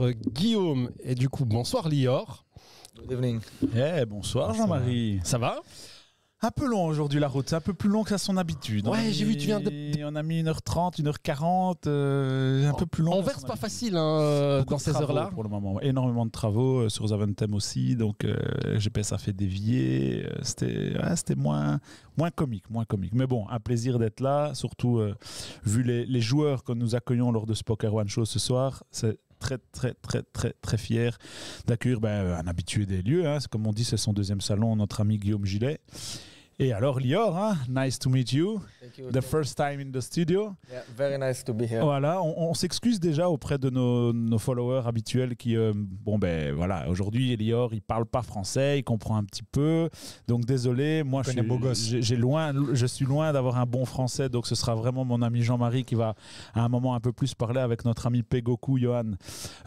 Euh, Guillaume et du coup bonsoir Lior. Good evening. Eh, bonsoir Jean-Marie. Ça va? Un peu long aujourd'hui la route, c'est un peu plus long que à son habitude. Ouais, On a j'ai vu, tu viens de- mis- On a mis 1h30, 1h40, euh, un peu plus long. On verse pas habitude. facile hein, dans de ces travaux heures-là. Pour le moment, énormément de travaux euh, sur Zaventem aussi, donc euh, GPS a fait dévier. C'était ouais, c'était moins, moins comique, moins comique. Mais bon, un plaisir d'être là, surtout euh, vu les, les joueurs que nous accueillons lors de ce Poker One Show ce soir. C'est très, très, très, très, très fier d'accueillir ben, un habitué des lieux. hein. Comme on dit, c'est son deuxième salon, notre ami Guillaume Gillet. Et alors, Lior, hein, nice to meet you. Thank you. The first time in the studio. Yeah, very nice to be here. Voilà, on, on s'excuse déjà auprès de nos, nos followers habituels qui, euh, bon ben voilà, aujourd'hui Elior il parle pas français, il comprend un petit peu, donc désolé, moi je connaît suis, beau gosse. j'ai- j'ai loin, je suis loin d'avoir un bon français, donc ce sera vraiment mon ami Jean-Marie qui va à un moment un peu plus parler avec notre ami Pegoku Johan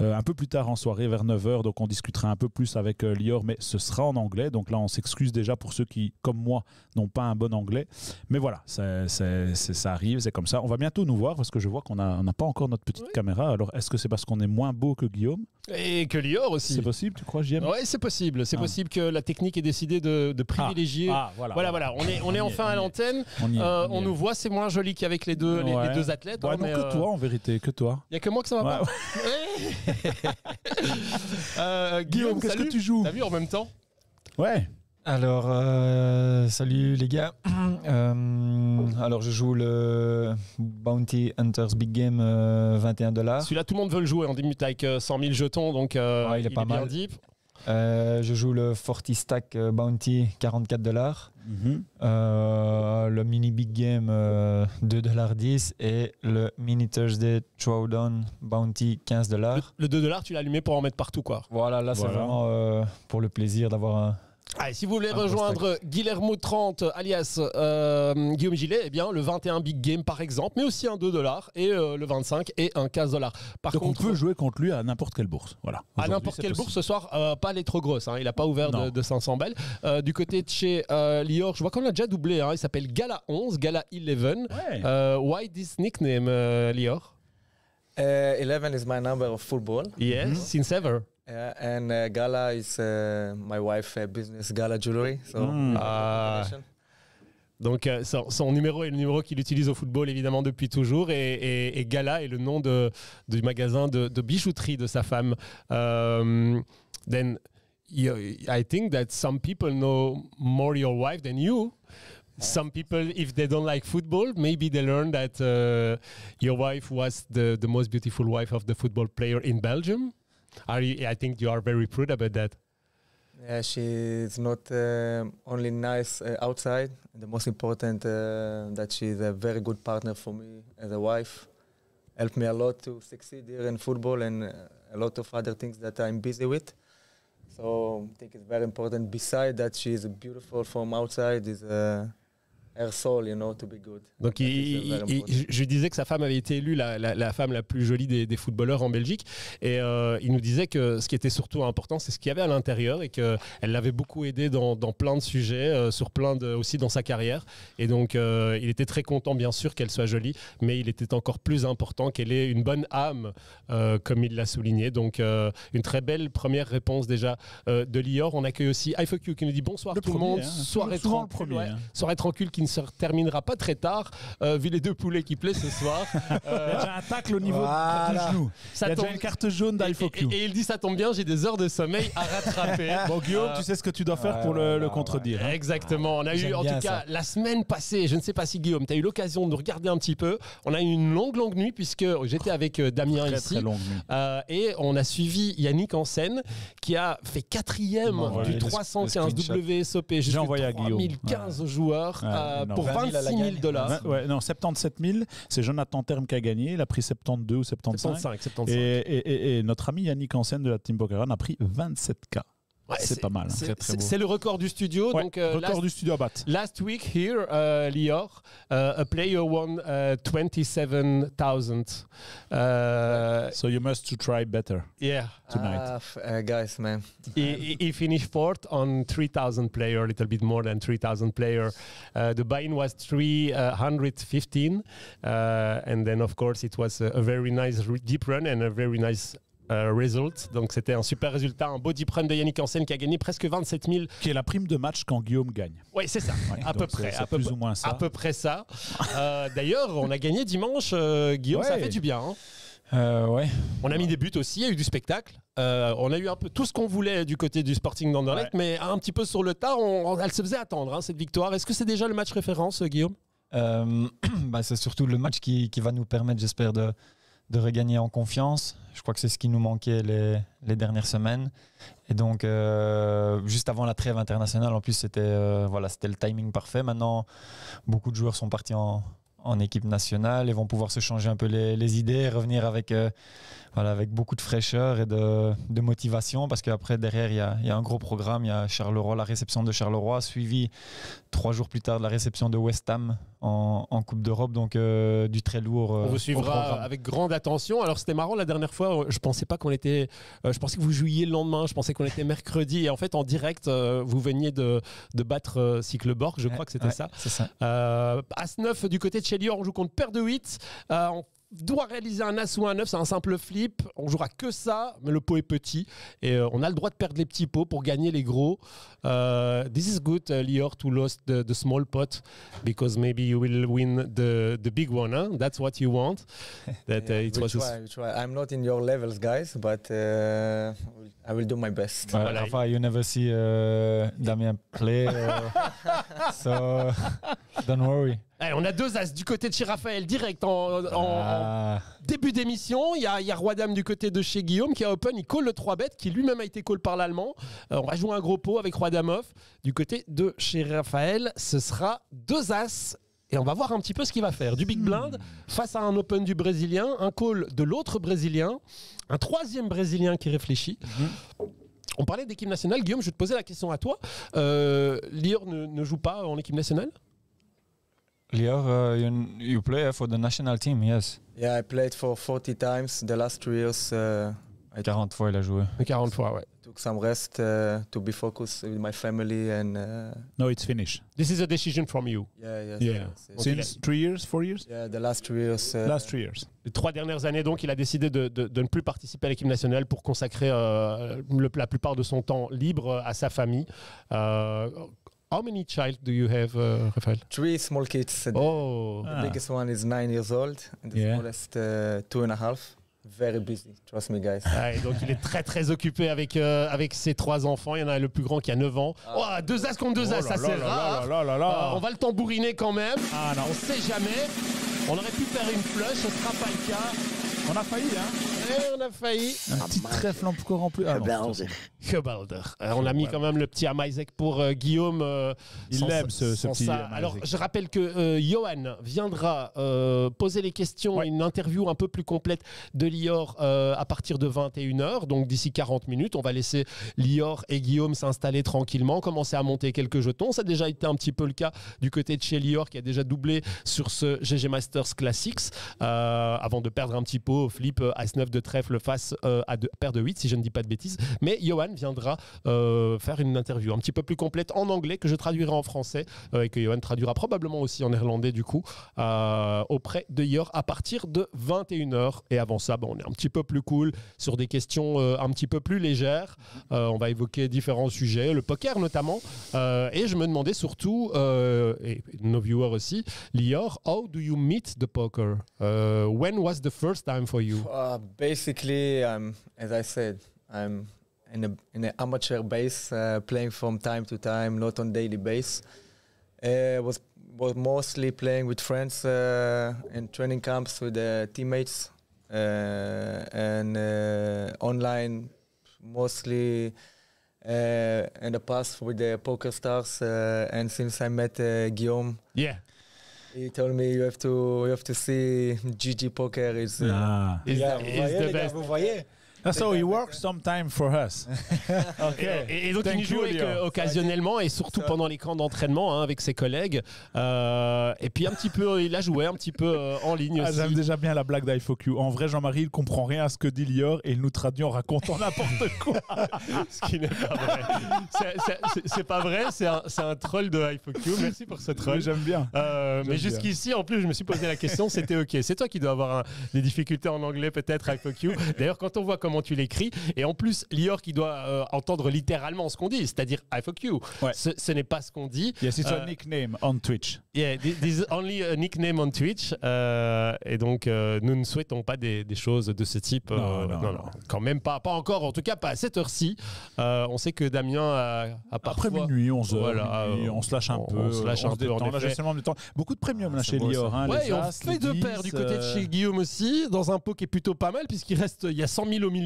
euh, un peu plus tard en soirée vers 9h, donc on discutera un peu plus avec euh, Lior, mais ce sera en anglais, donc là on s'excuse déjà pour ceux qui, comme moi, n'ont pas un bon anglais, mais voilà, c'est- c'est- c'est- ça arrive, c'est comme ça. On va bientôt nous voir parce que je vois qu'on n'a pas encore notre petite caméra. Alors, est-ce que c'est parce qu'on est moins beau que Guillaume? Et que Lior aussi. C'est possible, tu crois, JM Ouais, c'est possible. C'est Ah. possible que la technique ait décidé de, de privilégier. Ah, voilà. voilà, voilà. On est, on est enfin à l'antenne. On, y est, Euh, on nous voit, c'est moins joli qu'avec les deux, les, Ouais. les deux athlètes. Ouais, hein, non, mais, que euh, toi, en vérité, que toi. Il y a que moi que ça va Ouais, pas. Euh, Guillaume, qu'est-ce salut. que tu joues? T'as vu en même temps? Ouais. Alors, euh, salut les gars. Euh, alors, je joue le Bounty Hunters Big Game euh, 21 dollars. Celui-là, tout le monde veut le jouer. On débute avec euh, 100 000 jetons, donc euh, Ouais, il est pas bien mal. deep. Euh, je joue le 40 Stack euh, Bounty 44 dollars. Euh, le mini Big Game euh, 2 dollars 10 et le mini Thursday Throwdown Bounty 15 Le, dollars. le 2 dollars, tu l'as allumé pour en mettre partout, quoi. Voilà, là c'est Voilà. vraiment euh, pour le plaisir d'avoir un. Allez, si vous voulez Un rejoindre Guillermo 30 alias euh, Guillaume Gillet, eh bien le 21 Big Game par exemple, mais aussi un 2 dollars et euh, le 25 et un 15 dollars. Par Donc, contre, on peut jouer contre lui à n'importe quelle bourse. Voilà. à n'importe quelle possible. bourse ce soir, euh, pas les trop grosses. hein, il n'a pas ouvert de, de 500 belles. Euh, du côté de chez euh, Lior, je vois qu'on l'a déjà doublé. hein, il s'appelle Gala 11, Gala 11. Ouais. Euh, why this nickname, euh, Lior? Uh, 11 is my number of football. Yes, Mhm. since ever. Uh, and uh, Gala is uh, my wife' uh, business, Gala Jewelry. So, Mm. Ah. Donc euh, son, son numéro est le numéro qu'il utilise au football évidemment depuis toujours et, et- et Gala est le nom de, du magasin de, de bijouterie de sa femme. Um, then you- I think that some people know more your wife than you. Some people, if they don't like football, maybe they learn that uh, your wife was the, the most beautiful wife of the football player in Belgium. Are you, I think you are very proud about that. Yeah, she's not uh, only nice uh, outside. The most important uh, that she's a very good partner for me as a wife. Helped me a lot to succeed here in football and uh, a lot of other things that I'm busy with. So I think it's very important. Besides that, she is beautiful from outside. Is uh, her soul, you know, to be good. Donc, That il- il- je disais que sa femme avait été élue la, la- la femme la plus jolie des, des footballeurs en Belgique. Et euh, il nous disait que ce qui était surtout important, c'est ce qu'il y avait à l'intérieur et qu'elle l'avait beaucoup aidé dans, dans plein de sujets, euh, sur plein de, aussi dans sa carrière. Et donc, euh, il était très content, bien sûr, qu'elle soit jolie, mais il était encore plus important qu'elle ait une bonne âme, euh, comme il l'a souligné. Donc, euh, une très belle première réponse déjà euh, de Lior. On accueille aussi IFQ qui nous dit bonsoir Le tout le premier, monde. hein. Soirée tranquille, premier, hein. Soirée tranquille qui ne se terminera pas très tard, euh, vu les deux poulets qui plaît ce soir. Il y a déjà un tacle au niveau Voilà. du genou. Ça Il y a tombe- déjà une carte jaune et, d'IFOQ. et- et il dit ça tombe bien, j'ai des heures de sommeil à rattraper. Bon, Guillaume, Euh, tu sais ce que tu dois faire pour le, contredire. hein. Exactement. On a eu, J'aime en tout cas, ça. la semaine passée, je ne sais pas si Guillaume, tu as eu l'occasion de regarder un petit peu. On a eu une longue, longue nuit puisque j'étais avec euh, Damien Très, ici. très longue nuit. Euh, et on a suivi Yannick en scène qui a fait quatrième Bon, du ouais, le- 315 le. WSOP jusqu'à envoyé à Guillaume. 3015 joueurs Ouais, euh, pour 20 000 à la 26 000 gagne. dollars. Ouais, non, 77 000, c'est Jonathan Terme qui a gagné. Il a pris 72 ou 75. 75, 75. Et, et- et- et notre ami Yannick Hansen de la Team Poker Run a pris 27K. Ouais, c'est pas mal, hein. C'est le record du studio. Ouais, donc, euh, record last- du studio à battre. Last week here, uh, Lior, uh, a player won uh, 27,000. Uh, So you must to try better yeah, tonight. Ah, uh, guys, man. he, he- he finished fourth on 3,000 player, a little bit more than 3,000 player. Uh, the buy-in was 315, uh, and then of course it was a, a very nice deep run and a very nice euh, result. Donc c'était un super résultat, un body prime de Yannick Hansen qui a gagné presque 27 000. Qui est la prime de match quand Guillaume gagne. Oui, c'est ça, Ouais, à peu près. c'est à peu, plus ou moins ça. À peu près ça. Euh, D'ailleurs, on a gagné dimanche, euh, Guillaume, ça Ouais. fait du bien. hein. Euh, ouais. On a mis des buts aussi, il y a eu du spectacle. Euh, on a eu un peu tout ce qu'on voulait du côté du Sporting d'Anderlecht, mais un petit peu sur le tard, on- on- elle se faisait attendre, hein, cette victoire. Est-ce que c'est déjà le match référence, Guillaume? Euh, bah, c'est surtout le match qui, qui va nous permettre, j'espère, de, de regagner en confiance. Je crois que c'est ce qui nous manquait les, dernières semaines. Et donc, euh, juste avant la trêve internationale, en plus, c'était euh, voilà, le timing parfait. Maintenant, beaucoup de joueurs sont partis en, équipe nationale et vont pouvoir se changer un peu les, les idées, revenir avec, euh, voilà, avec beaucoup de fraîcheur et de, de motivation. Parce qu'après, derrière, il y a, il y a un gros programme. Il y a Charleroi, la réception de Charleroi, suivi trois jours plus tard de la réception de West Ham en, en Coupe d'Europe. Donc, euh, du très lourd. euh, On vous suivra avec grande attention. Alors c'était marrant la dernière fois, je pensais pas qu'on était, euh, je pensais que vous jouiez le lendemain, je pensais qu'on était mercredi et en fait en direct euh, vous veniez de, de battre Cycleborg, je crois que c'était Ouais, ça. C'est ça. As 9 du côté de Chelior, on joue contre paire de 8. Euh, on doit réaliser un As ou un 9, c'est un simple flip. On jouera que ça, mais le pot est petit. Et euh, on a le droit de perdre les petits pots pour gagner les gros. Euh, this is good, uh, Lior, to lose the, the small pot because maybe you will win the, the big one. Huh? That's what you want. That uh, it we was try, we try. I'm not in your levels, guys, but uh, I will do my best. Ouais, Voilà. Rafa, you never see uh, Damien play. uh, so, don't worry. Allez, on a deux As du côté de chez Raphaël, direct en, en- en Ah, début d'émission. Il y a, il y a Roi Dame du côté de chez Guillaume qui a open. Il call le 3 bet qui lui-même a été call par l'Allemand. Euh, on va jouer un gros pot avec Roi Dame off. Du côté de chez Raphaël, ce sera deux As. Et on va voir un petit peu ce qu'il va faire. Du big blind face à un open du Brésilien, un call de l'autre Brésilien, un troisième Brésilien qui réfléchit. On parlait d'équipe nationale. Guillaume, je vais te poser la question à toi. Euh, Lior ne, ne joue pas en équipe nationale? Lior, uh, you, you play for the national team, yes. Yeah, I played for 40 times the last three years. Uh, I 40 fois, il a joué. 40 fois, ouais. took some rest uh, to be focused with my family and uh, No, it's finished. This is a decision from you. yeah, yes, Yeah. yes, yes. Okay. Since three years, four years? yeah, the last three years. Uh, Last three years. Les trois dernières années, donc, il a décidé de, de- de ne plus participer à l'équipe nationale pour consacrer euh, le- la plupart de son temps libre à sa famille. How many child do you have, euh, Raphaël Three small kids. Oh, the Ah. biggest one is nine years old, and the Yeah. smallest uh, two and a half. Very busy, trust me, guys. Ouais, donc il est très très occupé avec, euh, avec ses trois enfants. Il y en a le plus grand qui a 9 ans. Ah. Oh, deux as contre deux Oh as, là ça c'est rare. là là là là. Euh, on va le tambouriner quand même. Ah non, On sait jamais. On aurait pu faire une flush, ce sera pas le cas. on a failli, hein on a failli. Un petit trèfle encore en plus. Ah non, Gebalder. Euh, on a mis quand même le petit Amaizek pour euh, Guillaume. euh, Il sans l'aime, ça- ce- ce sans petit ça. Alors, je rappelle que euh, Johan viendra euh, poser les questions, Ouais. une interview un peu plus complète de Lior euh, à partir de 21h. Donc, d'ici 40 minutes, on va laisser Lior et Guillaume s'installer tranquillement, commencer à monter quelques jetons. Ça a déjà été un petit peu le cas du côté de chez Lior qui a déjà doublé sur ce GG Masters Classics euh, avant de perdre un petit pot au flip euh, As-9 de trèfle face euh, à deux, paire de 8, si je ne dis pas de bêtises. Mais Johan viendra euh, faire une interview un petit peu plus complète en anglais que je traduirai en français euh, et que Johan traduira probablement aussi en néerlandais du coup auprès de Yor à partir de 21h. Et avant ça, on est un petit peu plus cool sur des questions un petit peu plus légères. On va évoquer différents sujets, le poker notamment. Et je me demandais surtout, et nos viewers aussi, Lior, how do you meet the poker? When was the first time for you? Uh, basically, um, as I said, I'm in a in an amateur base, uh, playing from time to time, not on daily base. Uh, was was mostly playing with friends uh, in training camps with uh, teammates uh, and uh, online, mostly. In the past with the poker stars, and since I met Guillaume, Yeah. He told me you have to you have to see GG poker is uh, Ah. Is, Yeah, is the best. So he works sometime for us. okay. Et, et donc Thank il you, Lior. euh, occasionnellement et surtout pendant les camps d'entraînement hein, avec ses collègues. Euh, et puis un petit peu, il a joué un petit peu euh, en ligne Ah, aussi. J'aime déjà bien la blague d'IFOQ. En vrai, Jean-Marie, il comprend rien à ce que dit Lior et il nous traduit en racontant n'importe quoi. Ce qui n'est pas vrai. C'est- pas vrai, c'est un, troll de iFoQ. Merci pour ce troll. J'aime bien. Euh, mais jusqu'ici, en plus, je me suis posé la question, c'était OK. C'est toi qui dois avoir un- des difficultés en anglais, peut-être, iFoQ. D'ailleurs, quand on voit comment comment tu l'écris. Et en plus, Lior qui doit euh, entendre littéralement ce qu'on dit, c'est-à-dire I fuck you. Ouais. Ce, ce n'est pas ce qu'on dit. Yes, it's Euh, a nickname on Twitch. Yeah, this this is only a nickname on Twitch. euh, et donc, euh, nous ne souhaitons pas des, des choses de ce type. euh, Non, non, non. Quand même pas. Pas encore, en tout cas pas à cette heure-ci. Euh, on sait que Damien a, a Après parfois- minuit, 11h, Voilà, euh, on se lâche un on- peu. on se lâche un peu, détend. en Là, effet. du temps. Beaucoup de premium là, c'est chez Lior. Hein, Ouais, les et on As, fait deux 10, paires du côté de euh, chez Guillaume aussi, dans un pot qui est plutôt pas mal, puisqu'il reste, il y a 100 000 au milieu.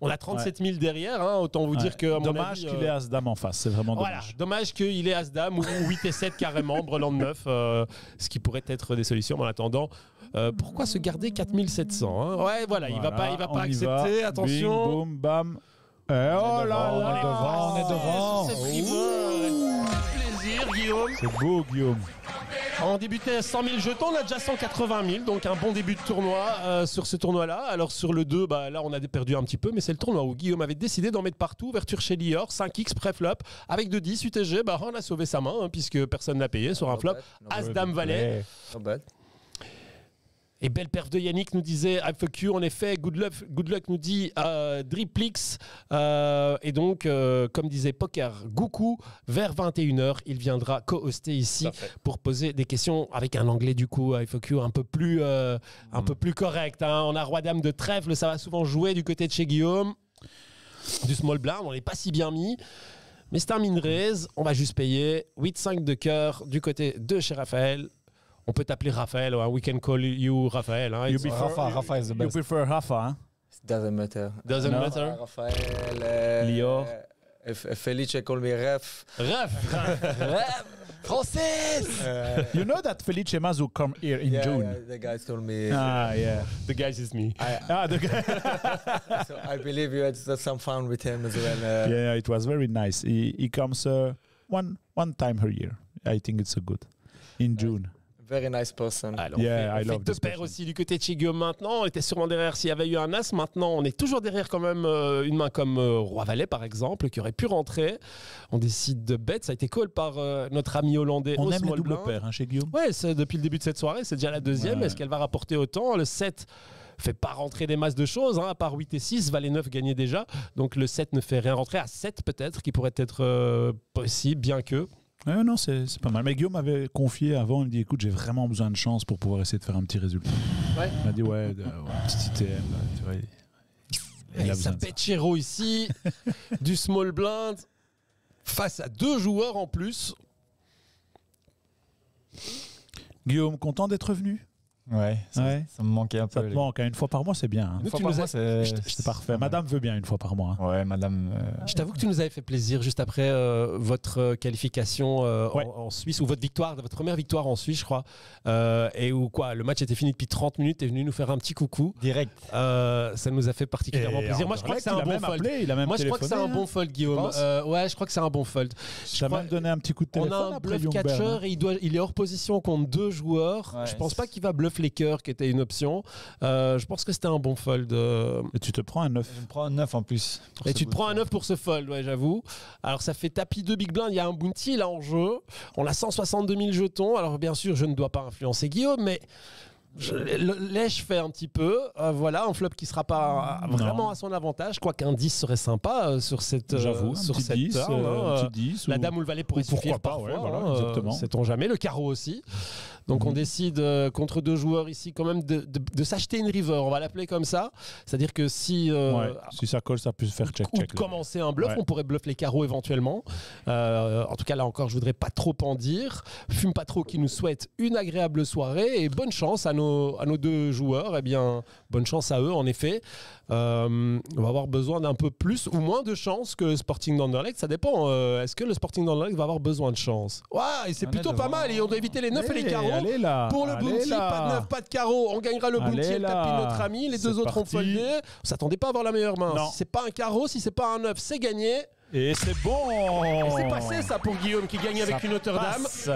On a 37 000 derrière, hein, autant vous ouais. dire que. à mon Dommage qu'il euh, ait As-Dame en face, c'est vraiment Voilà, dommage. dommage qu'il ait As-Dame ou 8 et 7 carrément, brelan de 9, euh, ce qui pourrait être des solutions. Mais en attendant, euh, pourquoi se garder 4700 hein? Ouais, voilà, il va pas, il va pas accepter. va. Attention. Bing, boum, bam. Et oh là devant, on là est devant, on est devant. C'est frivole. Plaisir, Guillaume. C'est beau, Guillaume. On débutait à 100 000 jetons, on a déjà 180 000, donc un bon début de tournoi euh, sur ce tournoi-là. Alors sur le 2, bah, là on a perdu un petit peu, mais c'est le tournoi où Guillaume avait décidé d'en mettre partout. Ouverture chez Lior, 5x pré-flop, avec 2-10, UTG, bah, on a sauvé sa main, hein, puisque personne n'a payé sur un flop. bad, not bad, As-Dame Valet. not bad. Et belle perf de Yannick nous disait I fuck you. En effet, Good Luck, good luck nous dit euh, Driplix. Euh, et donc, euh, comme disait Poker Goukou, vers 21h, il viendra co-hoster ici pour poser des questions avec un anglais du coup I fuck you un peu plus, euh, un peu plus correct. hein. On a Roi Dame de Trèfle, ça va souvent jouer du côté de chez Guillaume. Du small blind, on n'est pas si bien mis. Mais c'est un min raise, on va juste payer 8-5 de cœur du côté de chez Raphaël. On peut t'appeler Raphaël, hein. we can call you Raphaël. hein. You prefer- Rafa, Rafa is the You prefer Rafa, hein It doesn't matter. Doesn't No. matter. Raphael, uh, Lior. uh, if, if Felice call me ref. Ref Française Uh, You know that Felice Mazu come here in yeah, June. yeah, the guys told me. Ah, yeah. The guys is me. I, Ah, the guy. so I believe you had some fun with him as well. Uh, yeah, it was very nice. He, he comes uh, one one time per year. I think it's a good in June. Very nice person. Alors, Yeah, on fait, on fait love deux paires aussi du côté de chez Guillaume maintenant. On était sûrement derrière s'il y avait eu un As. Maintenant, on est toujours derrière quand même euh, une main comme euh, Roi Valet, par exemple, qui aurait pu rentrer. On décide de bet. Ça a été call par euh, notre ami hollandais. On aime les doubles blind. paires hein, chez Guillaume. Ouais, depuis le début de cette soirée. C'est déjà la deuxième. Ouais. Est-ce qu'elle va rapporter autant? Le 7 fait pas rentrer des masses de choses, hein, à part 8 et 6, Valet 9 gagnait déjà. Donc le 7 ne fait rien rentrer. À 7 peut-être, qui pourrait être euh, possible, bien que. Ouais, non, c'est pas mal. Mais Guillaume m'avait confié avant, il me dit écoute, j'ai vraiment besoin de chance pour pouvoir essayer de faire un petit résultat. Ouais. Il m'a dit ouais, de- ouais, petit ITM. là, tu vois, il- il Chéreau ici, du small blind, face à deux joueurs en plus. Guillaume, content d'être revenu? Ouais, ça, Ouais. ça me manquait un Ça peu. te les- manque, hein, une fois par mois, c'est bien. hein. Une fois par mois, c'est parfait. Madame veut bien une fois par mois. hein. Ouais, madame. euh, Je t'avoue que tu nous avais fait plaisir juste après euh, votre qualification euh, Ouais. en, en Suisse, ou votre victoire, votre première victoire en Suisse, je crois. Euh, et où quoi, le match était fini depuis 30 minutes, t'es venu nous faire un petit coucou. Direct. Euh, ça nous a fait particulièrement Et plaisir. Moi, je crois que c'est un a bon fold. appelé, il a même Moi, je crois que c'est un bon fold, Guillaume. Euh, ouais, je crois que c'est un bon fold. Je t'ai même donné un petit coup de On téléphone. a un bluff catcher et il, doit, il est hors position contre deux joueurs. Je pense pas qu'il va bluff les cœurs, qui était une option. Euh, je pense que c'était un bon fold. euh, Et tu te prends un 9. Je me prends un 9 en plus. Et tu te prends un 9 pour ce fold, ouais, j'avoue. Alors ça fait tapis de big blind, il y a un bounty là en jeu. On a 162 000 jetons. Alors bien sûr, je ne dois pas influencer Guillaume, mais je, le- lèche fait un petit peu? Euh, voilà, un flop qui sera pas Non. vraiment à son avantage. Crois qu'un 10 serait sympa euh, sur cette euh, J'avoue, un sur petit cette 10, turn, euh, hein, un euh, petit 10. la ou- dame ou le valet pourrait ou pourquoi suffire pas, parfois. ouais, voilà, hein, euh, exactement. Sait-on jamais. Le carreau aussi. Donc on Mhm. décide euh, contre deux joueurs ici quand même de, de- de s'acheter une river. On va l'appeler comme ça. C'est-à-dire que si euh, Ouais, si ça colle, ça peut se faire check ou check. commencer un bluff, Ouais. on pourrait bluff les carreaux éventuellement. Euh, en tout cas, là encore, je voudrais pas trop en dire. Fume pas trop qui nous souhaite une agréable soirée et bonne chance à nos, à nos deux joueurs. Eh bien, bonne chance à eux, en effet. Euh, on va avoir besoin d'un peu plus ou moins de chance que le Sporting d'Anderlecht. Ça dépend. Euh, Est-ce que le Sporting d'Anderlecht va avoir besoin de chance? Ouais, et c'est plutôt pas mal. Et on doit éviter les 9 et les carreaux. allez là, Pour le allez bounty, là. pas de 9, pas de carreau. On gagnera le bounty et le tapis de notre ami. Les deux autres ont parti. foldé. On s'attendait pas à avoir la meilleure main. Non. Si c'est pas un carreau, si c'est pas un 9, c'est gagné. Et c'est bon Et C'est passé ça pour Guillaume qui gagne avec Ça une Notre-Dame. passe.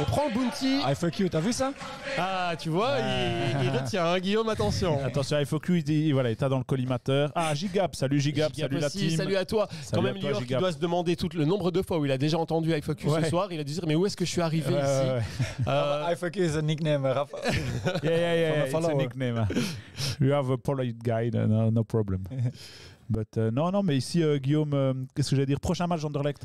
On prend le bounty. I fuck you, t'as vu ça? Ah, tu vois, il, il retient, hein, Guillaume, attention. Attention, IFOQ, il, dit- voilà, il est dans le collimateur. Ah, Gigap, salut Gigap, Gigap salut la aussi, team. Salut à toi. Salut Quand à même, toi, Lior qui doit se demander tout le nombre de fois où il a déjà entendu Ouais. ce soir, il a dû dire mais où est-ce que je suis arrivé Ouais, ici ouais, ouais. Euh, I fuck you is a nickname, Rafa. Yeah, yeah, yeah, it's a nickname. You have a polite guy, no, no problem. But, euh, non, non, mais ici, euh, Guillaume, euh, qu'est-ce que j'allais dire? Prochain match d'Anderlecht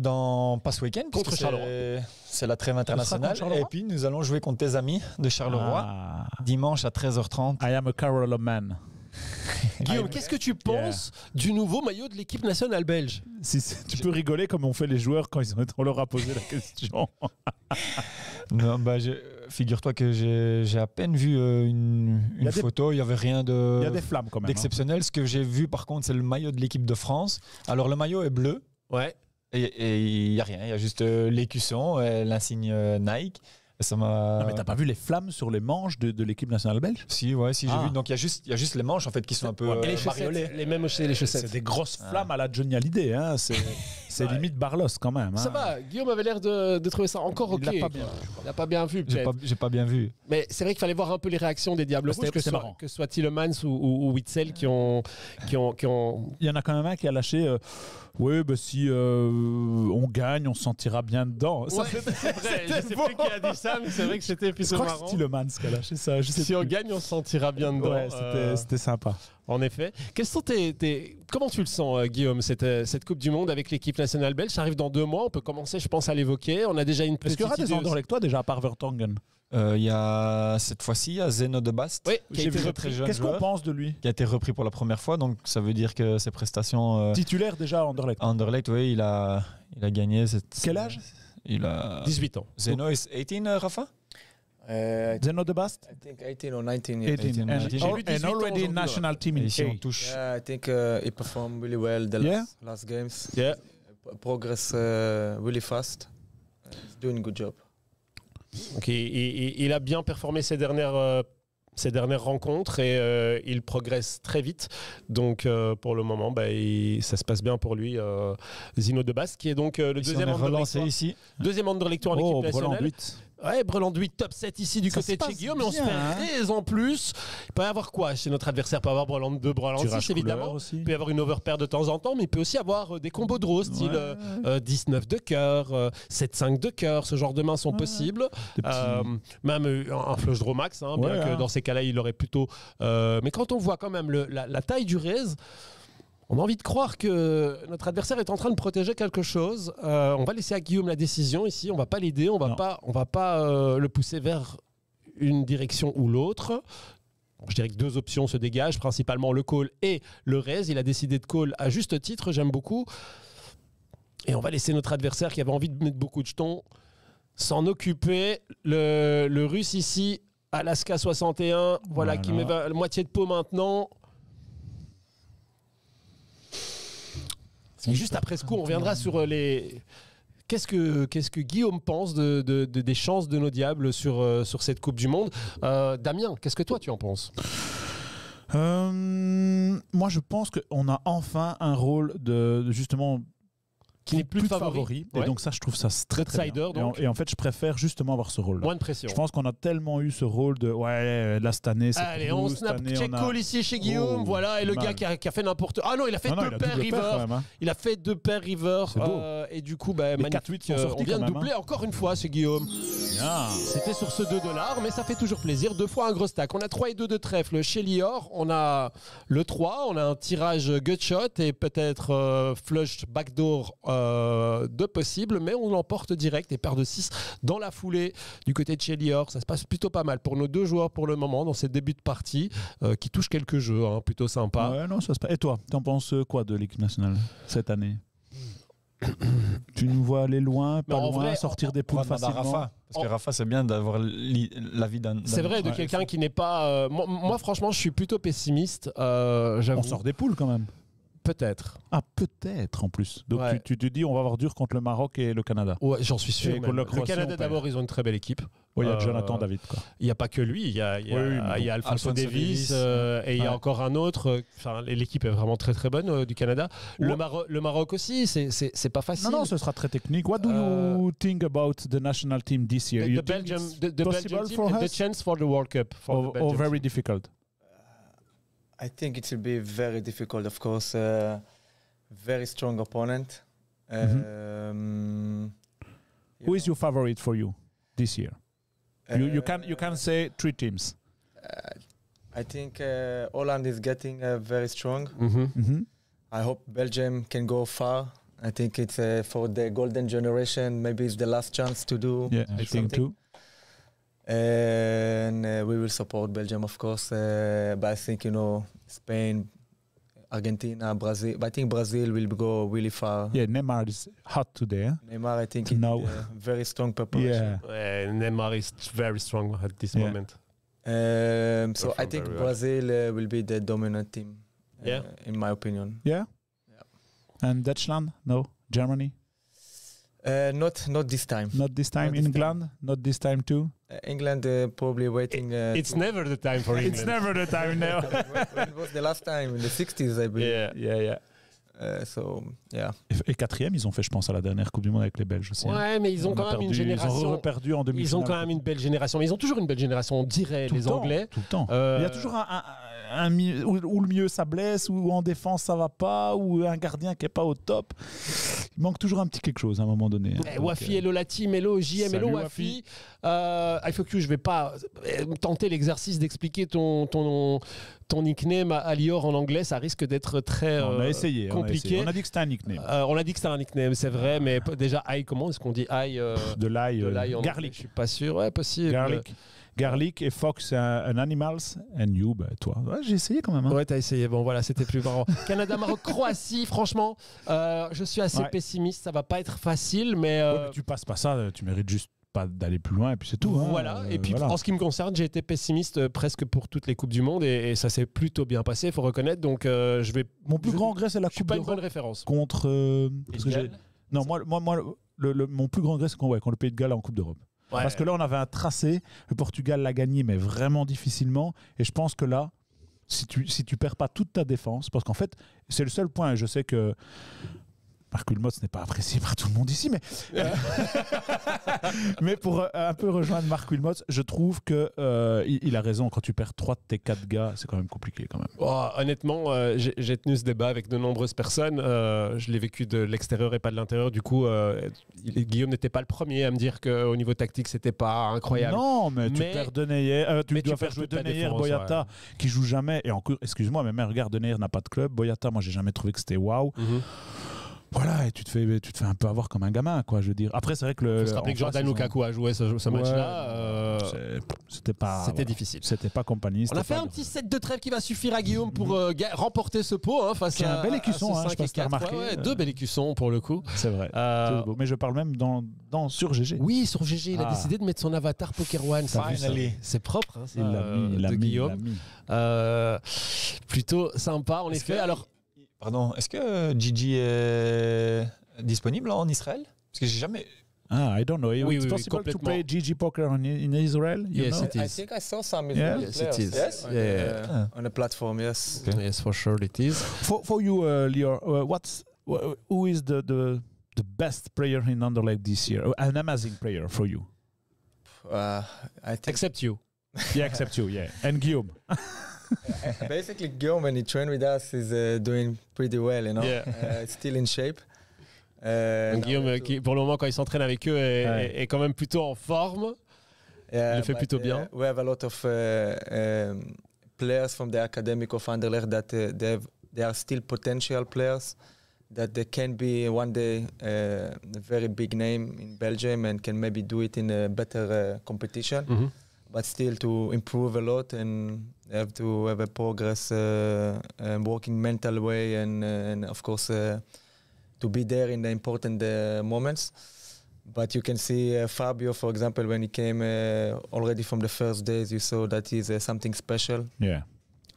Dans pas ce week-end, Contre Charleroi. c'est- la trêve internationale. Charleroi Et puis nous allons jouer contre tes amis de Charleroi Ah. dimanche à 13h30. I am a Carol man. Guillaume, qu'est-ce que tu penses du nouveau maillot de l'équipe nationale belge? Si, tu peux rigoler comme ont fait les joueurs quand ils ont, on leur a posé la question. Non, bah, je- Figure-toi que j'ai à peine vu euh, une, Il photo, il n'y avait rien de Il y a des flammes quand même. hein. d'exceptionnel. Ce que j'ai vu par contre, c'est le maillot de l'équipe de France. Alors le maillot est bleu Ouais. et il n'y a rien, il y a juste euh, l'écusson, et l'insigne euh, Nike. Ça m'a. Non, mais t'as pas vu les flammes sur les manches de, de l'équipe nationale belge? Si, ouais, si, j'ai Ah. vu. Donc il y, a juste- il y a juste les manches en fait qui sont un peu Ouais, Et les euh, chaussettes, les mêmes chez les chaussettes. C'est des grosses flammes à la Johnny Hallyday. Hein. C'est c'est Ouais. limite Barlos quand même. Ça hein. va, Guillaume avait l'air de, de trouver ça encore ok. Il l'a pas bien. Il n'a pas bien vu, J'ai peut-être. pas, j'ai pas bien vu. Mais c'est vrai qu'il fallait voir un peu les réactions des Diables Rouges, que, soit, que ce soit Tillemans ou, ou, ou Witzel qui ont, qui ont, qui ont Il y en a quand même un qui a lâché euh, Oui, bah, si euh, on gagne, on se sentira bien dedans. Ça, Ouais, c'est vrai, je sais plus qui a dit ça, mais c'est vrai que c'était Je plutôt crois que marrant. c'est Tillemans qui a lâché ça. Je sais Si on plus. gagne, on se sentira bien dedans. Ouais, c'était Euh, c'était sympa. En effet. Quels sont tes, tes- Comment tu le sens, euh, Guillaume, cette, euh, cette Coupe du Monde avec l'équipe nationale belge? Ça arrive dans deux mois. On peut commencer, je pense, à l'évoquer. On a déjà une Est-ce petite qu'il y aura des idée aussi. Anderlechtois déjà à part Vertonghen? Euh, Il y a cette fois-ci, il y a Zeno de Bast Oui, qui a été repris. très jeune Qu'est-ce qu'on pense de lui qui a été repris pour la première fois. Donc ça veut dire que ses prestations. euh, Titulaire déjà à Anderlecht. à Anderlecht, oui, il a, il a gagné. Cette, Quel âge Il a. 18 ans. Zeno is 18, euh, Rafa? Uh, Zeno de Bast I think 18 or 19 years. 18. 18, And, J'ai al- lu 18 and ans already national team in Et ici, on A. touche. Yeah, I think uh, he performed really well the Yeah? last, last games. Yeah. Progress uh, really fast. Uh, he's doing a good job. Donc, il, a bien performé ces dernières, euh, ces dernières rencontres et euh, il progresse très vite. Donc, euh, pour le moment, bah, il- ça se passe bien pour lui. euh, Zino de Basse, qui est donc le deuxième est relancé ici. deuxième en Oh, équipe nationale. 8. Ouais, Brelanduit top 7 ici du Ça côté de chez Guillaume, mais on se fait hein. 13 en plus. Il peut y avoir quoi chez notre adversaire? Il peut y avoir Breland 2, Breland 6 Tirage évidemment. aussi. Il peut y avoir une overpair de temps en temps, mais il peut aussi avoir euh, des combos de draw, style Ouais. euh, euh, 19 de cœur, euh, 7-5 de cœur, ce genre de mains sont Ouais. possibles. Euh, même euh, un, flush draw max, hein, bien Ouais, que hein. dans ces cas-là, il aurait plutôt. euh, mais quand on voit quand même le- la, la taille du raise, on a envie de croire que notre adversaire est en train de protéger quelque chose. Euh, on va laisser à Guillaume la décision ici. On va pas l'aider, on va Non. pas, on va pas euh, le pousser vers une direction ou l'autre. Je dirais que deux options se dégagent, principalement le call et le raise. Il a décidé de call à juste titre, j'aime beaucoup. Et on va laisser notre adversaire qui avait envie de mettre beaucoup de jetons s'en occuper. Le, le russe ici, Alaska 61, voilà, qui met Voilà. la moitié de pot maintenant. Juste après ce coup, on reviendra sur euh, les. Qu'est-ce que, qu'est-ce que Guillaume pense de, de- de- des chances de nos diables sur, euh, cette Coupe du Monde Euh, Damien, qu'est-ce que toi tu en penses? Moi, je pense qu'on a enfin un rôle de justement Qui n'est plus, favori. Et Ouais. donc ça, je trouve ça très très Outsider, bien. Et en- donc. Et, en, fait, je préfère justement avoir ce rôle-là. Moins de pression. Je pense qu'on a tellement eu ce rôle de ouais, là cette année, c'est Allez, on snap check call ici chez Guillaume. Oh, voilà, et le gars qui a, fait n'importe. Ah non, il a fait non, deux paires river. hein. Il a fait deux paires river. Euh, et du coup, bah, magnifique. 4-8 sont euh, on vient de doubler encore une fois, c'est Guillaume. C'était sur ce 2 dollars, mais ça fait toujours plaisir. Deux fois un gros stack. On a 3 et 2 de trèfle chez Lior. On a le 3, on a un tirage gutshot et peut-être euh, flush backdoor euh, de possible, mais on l'emporte direct et paire de 6 dans la foulée du côté de chez Lior. Ça se passe plutôt pas mal pour nos deux joueurs pour le moment dans ces débuts de partie euh, qui touchent quelques jeux, hein, plutôt sympa. Ouais, non, ça se passe. Et toi, t'en penses quoi de l'équipe nationale cette année? Tu nous vois aller loin, pas loin, vrai, sortir des poules facilement? Rafa. Parce que Rafa, c'est bien d'avoir l'avis d'un. C'est vrai, de quelqu'un qui n'est pas. euh, moi, moi, franchement, je suis plutôt pessimiste. euh. On sort des poules quand même. Peut-être. Ah, peut-être en plus. Donc Ouais. tu, tu te dis, on va avoir dur contre le Maroc et le Canada. Ouais, j'en suis sûr. Le Canada d'abord, ils ont une très belle équipe. Oui, il y a Euh, Jonathan David. Il n'y a pas que lui, il y a, il y a, Oui, oui, mais il y a bon. Alfonso, Alfonso Davis, Davis, euh, et il y a encore un autre. Enfin, l'équipe est vraiment très très bonne euh, du Canada. Le, Ouais. Maro- le Maroc aussi, c'est- c'est c'est pas facile. Non, non, ce sera très technique. What do you think about the national team this year? the, You the Belgium, the, the possible Belgium team for and the us? chance for the World Cup. For or, the or Belgium very team. difficult? I think it will be very difficult, of course. Uh, very strong opponent. Um, Who is your favorite for you this year? You, you can you uh, can say three teams. Uh, I think uh, Holland is getting uh, very strong. Mhm. Mhm. I hope Belgium can go far. I think it's uh, for the golden generation. Maybe it's the last chance to do. Yeah, I think too. And uh, we will support Belgium, of course. Uh, but I think you know Spain, Argentina, Brazil. But I think Brazil will go really far. Yeah, Neymar is hot today. Huh? Neymar, I think, To is know. uh, very strong preparation. Yeah. Ouais, Neymar is very strong at this Yeah. moment. Um, so I think. Brazil uh, will be the dominant team. uh, Yeah. in my opinion. Yeah. Yeah. And Dutchland? No. Germany? Uh, not not this time. Not this time. Not this England? Not this time too. Uh, England uh, probably waiting. Uh, It's never the time for England. It's never the time now. when, when was the last time in the 60s, I believe. Yeah. yeah, yeah. Uh, so yeah. Et, et quatrième, ils ont fait, je pense, à la dernière Coupe du Monde avec les Belges aussi. hein. Ouais, mais ils ont On quand même une perdu- Ils génération. ont perdu en demi Ils ont quand même une belle génération. Mais ils ont toujours une belle génération, on dirait, Tout les temps, Anglais. Tout le temps. Euh, Il y a toujours un, un- un mi- où, où le milieu ça blesse, ou en défense ça va pas, ou un gardien qui est pas au top. Il manque toujours un petit quelque chose à un moment donné. hein. Eh, Donc, Wafi, hello la team, hello JM, hello Wafi. Euh, IFOQ, je vais pas euh, tenter l'exercice d'expliquer ton, ton, ton nickname à, Lior en anglais, ça risque d'être très on a euh, essayé. on a compliqué. essayé. On a dit que c'était un nickname. Euh, on a dit que c'était un nickname, c'est vrai, mais p- déjà, aïe, comment est-ce qu'on dit aïe euh, de l'ail, de euh, l'ail en anglais garlic. Je suis pas sûr. Ouais, possible. Garlic. Garlic et Fox, un animals. And you, bah, toi. Ouais, J'ai essayé quand même. hein. Ouais, t'as essayé. Bon, voilà, c'était plus marrant. Canada, Maroc, Croatie. Franchement, euh, je suis assez Ouais. pessimiste. Ça va pas être facile, mais. Ouais, euh, mais tu passes pas ça, tu mérites juste pas d'aller plus loin et puis c'est tout. hein. Voilà. Euh, Et puis, voilà. en ce qui me concerne, j'ai été pessimiste euh, presque pour toutes les coupes du monde et, et ça s'est plutôt bien passé, il faut reconnaître. Donc, euh, je vais. Mon plus je- grand regret, c'est la Je suis Coupe pas une d'Europe bonne référence. contre. euh, parce que j'ai- Galles non, moi, moi, moi le, le- mon plus grand regret, c'est qu'on ouais, qu'on le Pays de Galles en Coupe d'Europe. Parce que là, on avait un tracé. Le Portugal l'a gagné, mais vraiment difficilement. Et je pense que là, si tu, si tu perds pas toute ta défense, parce qu'en fait, c'est le seul point. Je sais que Marc Wilmot n'est pas apprécié par tout le monde ici, mais, mais pour euh, un peu rejoindre Marc Wilmot, je trouve que euh, il, il a raison. Quand tu perds trois de tes quatre gars, c'est quand même compliqué quand même. Oh, honnêtement, euh, j'ai tenu ce débat avec de nombreuses personnes. Euh, je l'ai vécu de l'extérieur et pas de l'intérieur. Du coup, euh, il- Guillaume n'était pas le premier à me dire qu'au niveau tactique, c'était pas incroyable. Non, mais, tu perds Denayer, euh, tu mais dois tu faire jouer Denayer, Boyata, ouais. qui joue jamais. Et encore, excuse-moi, mais même regarde, Denayer n'a pas de club. Boyata, moi, j'ai jamais trouvé que c'était waouh. Mhm. Voilà, et tu te fais, tu te fais un peu avoir comme un gamin, quoi. Je veux dire. Après, c'est vrai que le. En que Jordan Lukaku a joué ce, match-là. euh, C'était pas. C'était voilà. difficile. C'était pas compagnie. On a fait un petit set de trêve qui va suffire à Guillaume pour euh, ga- remporter ce pot hein, face à un bel écusson, hein, je 5 sais pas et si t'as 4. remarqué. Ouais, ouais, Euh, deux bel écussons pour le coup. C'est vrai. Euh. Mais je parle même dans, dans sur GG. oui, sur GG, il a Ah. décidé de mettre son avatar Poker One. C'est propre, hein, ça, Il l'a euh, mis, de Guillaume. Euh, plutôt sympa, en effet. que- Alors, Pardon, est-ce que Gigi est disponible en Israël? Parce que j'ai jamais. Ah, I don't know. Oui, It's oui, possible to complètement. play GG poker in, in Israel. You Yes, know? it I is. think I saw some Yeah? Israeli Yes, players. it is. Yes, on, Yeah. the, on the platform. Yes. yes, for sure it is. For for you, uh, Lior, uh, what's wh- who is the, the the best player in Anderlecht this year? Uh, An amazing player for you. Uh, I think Except you. Yeah, except you. Yeah, and Guillaume. basically Guillaume when he trained with us is uh, doing pretty well. You know, Yeah. uh, still in shape. Uh, Donc, Guillaume, we have to- qui, pour le moment, quand il s'entraîne avec eux, est, Ouais. est- est quand même plutôt en forme. Yeah, Il le fait but, plutôt uh, bien. We have a lot of uh, um, players from the academic of Anderlecht that uh, they have, they are still potential players that they can be one day uh, a very big name in Belgium and can maybe do it in a better uh, competition. Mhm. But still to improve a lot and they have to have a progress, uh, and working mental way and, uh, and of course uh, to be there in the important uh, moments. But you can see uh, Fabio, for example, when he came uh, already from the first days, you saw that he's uh, something special. Yeah.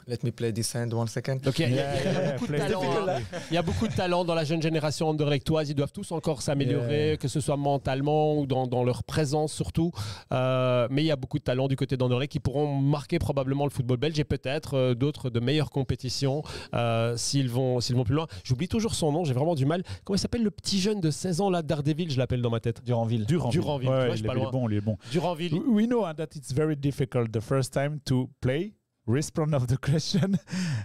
Let me play this hand one second. Donc il y a- beaucoup de talent, hein. Il y a beaucoup de talent dans la jeune génération anderlechtoise. Ils doivent tous encore s'améliorer, Yeah. que ce soit mentalement ou dans, dans leur présence surtout. Euh, mais il y a beaucoup de talent du côté d'Anderlecht qui pourront marquer probablement le football belge et peut-être euh, d'autres de meilleures compétitions euh, s'ils vont, s'ils vont plus loin. J'oublie toujours son nom, j'ai vraiment du mal. Comment il s'appelle le petit jeune de 16 ans là, Daredevil, je l'appelle dans ma tête. Duranville. Duranville. Duranville, Ouais, tu vois, je suis il, pas est, il est loin. bon, il est bon. Duranville. We know that it's very difficult the first time to play. Respond of the question.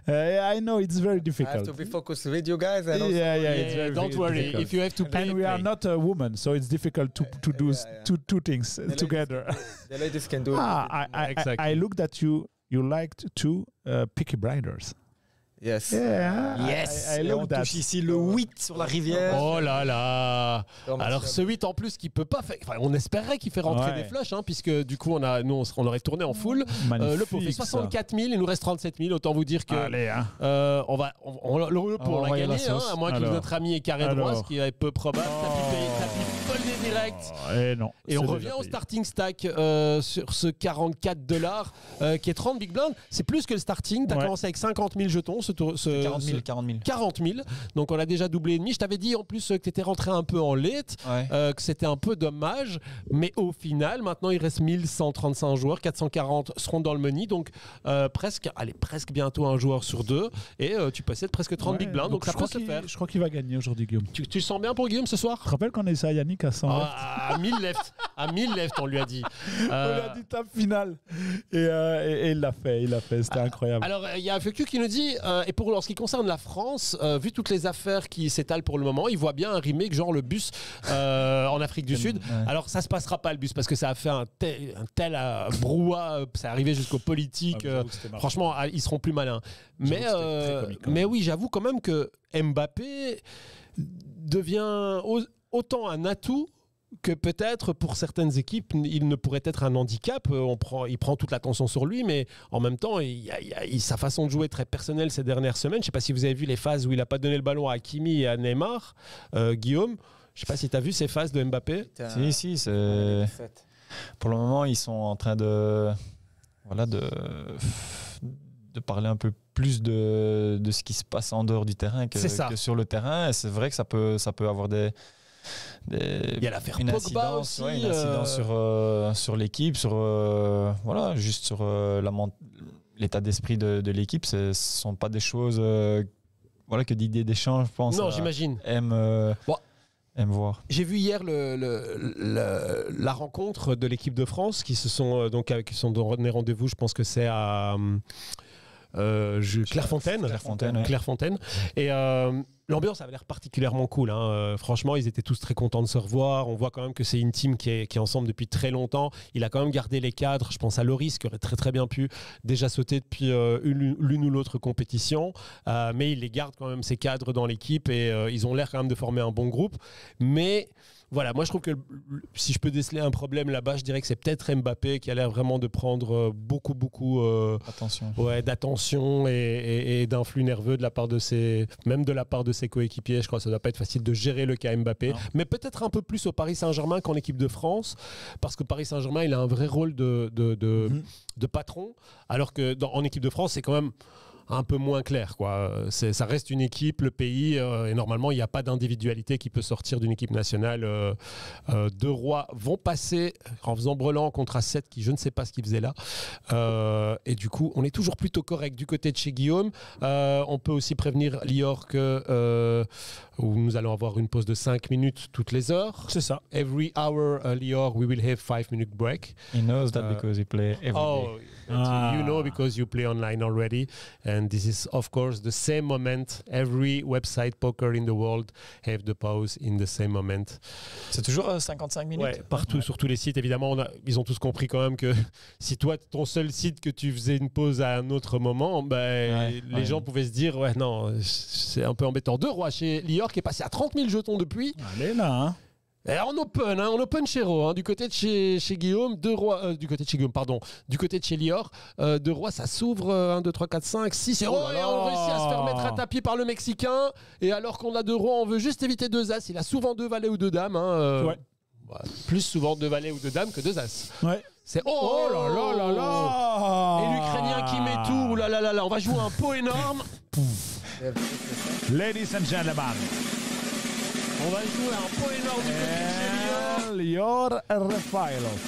Uh, I know it's very I have difficult. to be focused with you guys. And also, yeah, yeah, Yeah, it's very, don't very worry, difficult. if you have to play, and we are not a woman, so it's difficult to, to do Yeah, yeah. Two, two things ladies together. the ladies can do ah, it. I, I, I, Exactly. I looked at you. You liked two uh, Picky Blinders. Yes. Yeah, Yes I, I Et on touche ici le 8 sur la rivière. Oh là là Alors ce 8 en plus qui peut pas faire... Enfin, on espérait qu'il fait rentrer Ouais. des flushs, hein, puisque du coup on, a, nous, on, on aurait tourné en full. Euh, le pot fait Magnifique, ça. 64 000, il nous reste 37 000. Autant vous dire que Allez, hein. euh, on va, on, on- le, le pot, On va on l'a gagné, hein, à moins que notre ami ait carré droit, ce qui est peu probable. Oh. Tapis direct. Eh non. Et on revient au starting stack euh, sur ce 44 dollars euh, qui est 30 big blind. C'est plus que le starting. Tu as Ouais. commencé avec 50 000 jetons. Ce, tour- ce- 40 000, ce- 40 000. 40 000. Donc on a déjà doublé et demi. Je t'avais dit en plus euh, que tu étais rentré un peu en late. Ouais. Euh, que c'était un peu dommage, mais au final, maintenant il reste 1135 joueurs, 440 seront dans le money, donc euh, presque, allez, presque bientôt un joueur sur deux, et euh, tu possèdes presque 30 Ouais, big blinds, donc, je ça crois peut se faire. Je crois qu'il va gagner aujourd'hui, Guillaume. Tu, tu sens bien pour Guillaume ce soir? Tu te rappelles qu'on ça à Yannick à 100 Ah, À 1000 left, à 1000 left, on lui a dit. On Euh, lui a dit tape finale. Et, euh, et- et il l'a fait, il l'a fait. C'était incroyable. Alors, il y a FQ qui nous dit, euh, et pour qui concerne la France, euh, vu toutes les affaires qui s'étalent pour le moment, il voit bien un remake genre le bus euh, en Afrique du Sud. Ouais. Alors, ça se passera pas le bus parce que ça a fait un tel, un tel euh, brouhaha, euh, ça est arrivé jusqu'au politique. Ah, euh, franchement, ah, ils seront plus malins. Mais, euh, mais oui, j'avoue quand même que Mbappé devient autant un atout que peut-être pour certaines équipes, il ne pourrait être un handicap. Euh, On prend, il prend toute l'attention sur lui, mais en même temps, il y a- il y a- il- sa façon de jouer est très personnelle ces dernières semaines. Je ne sais pas si vous avez vu les phases où il n'a pas donné le ballon à Hakimi et à Neymar. Euh, Guillaume, je ne sais pas si tu as vu ces phases de Mbappé. Putain. Si, si, c'est. Pour le moment, ils sont en train de. Voilà, de. de parler un peu plus de, de ce qui se passe en dehors du terrain que, que sur le terrain. Et c'est vrai que ça peut, ça peut avoir des. Des- Il y a l'affaire une Pogba incidence, aussi. ouais, une incidence euh, sur, euh, sur l'équipe, sur euh, voilà, juste sur euh, l'état d'esprit de, de l'équipe. Ce ne sont pas des choses euh, voilà, que Didier Deschamps, je pense, Non, euh, j'imagine. aime, euh, Bon. aime voir. J'ai vu hier le, le- le- la rencontre de l'équipe de France qui se sont euh, donc qui sont donnés rendez-vous. Je pense que c'est à euh, je- Clairefontaine. Clairefontaine, ouais. Clairefontaine. Et euh, l'ambiance avait l'air particulièrement cool. hein. Euh, franchement, ils étaient tous très contents de se revoir. On voit quand même que c'est une team qui est, qui est ensemble depuis très longtemps. Il a quand même gardé les cadres. Je pense à Loris qui aurait très très bien pu déjà sauter depuis euh, une, l'une ou l'autre compétition. Euh, mais il les garde quand même ces cadres dans l'équipe et euh, ils ont l'air quand même de former un bon groupe. Mais voilà, moi je trouve que si je peux déceler un problème là-bas, je dirais que c'est peut-être Mbappé qui a l'air vraiment de prendre euh, beaucoup beaucoup euh, Attention. ouais, d'attention et, et- nerveux de la part de ses, même de la part de ses coéquipiers. Je crois que ça doit pas être facile de gérer le cas Mbappé, Non. mais peut-être un peu plus au Paris Saint-Germain qu'en équipe de France, parce que Paris Saint-Germain il a un vrai rôle de, de, de- Mhm. de patron, alors que dans, en équipe de France c'est quand même un peu moins clair. Quoi. Ça reste une équipe, le pays, euh, et normalement, il n'y a pas d'individualité qui peut sortir d'une équipe nationale. Euh, euh, deux rois vont passer en faisant Brelan contre A7, qui je ne sais pas ce qu'il faisait là. Euh, et du coup, on est toujours plutôt correct du côté de chez Guillaume. Euh, on peut aussi prévenir Lior que euh, où nous allons avoir une pause de 5 minutes toutes les heures. C'est ça. Every hour, uh, Lior, we will have 5 minute break. He knows that Uh, because he play every day. Ah. you know because you play online already, and this is of course the same moment. Every website poker in the world have the pause in the same moment. C'est toujours euh, 55 minutes? Ouais, partout sur tous les sites, évidemment, on a- ils ont tous compris quand même que si toi ton seul site que tu faisais une pause à un autre moment, ben, Ouais, les ouais. gens pouvaient se dire ouais non c'est un peu embêtant. Deux rois chez Lior qui est passé à 30 000 jetons depuis. Allez là. Hein. Et en open, hein, en open chez Ro, hein, du côté de chez, chez Guillaume, deux rois, euh, du côté de chez Guillaume, pardon, du côté de chez Lior, euh, deux rois, ça s'ouvre, euh, 1, 2, 3, 4, 5, 6, et, Oh là et on réussit à se faire mettre à tapis par le Mexicain, et alors qu'on a deux rois, on veut juste éviter deux as, il a souvent deux valets ou deux dames, hein, euh, Ouais. voilà, plus souvent deux valets ou deux dames que deux as. Ouais. C'est Oh là là là là Et l'Ukrainien qui met tout. Ouh là là là là. On va jouer un pot énorme. Ladies and gentlemen, On va jouer un pot énorme du côté de Elliot. Elior Rafaelov.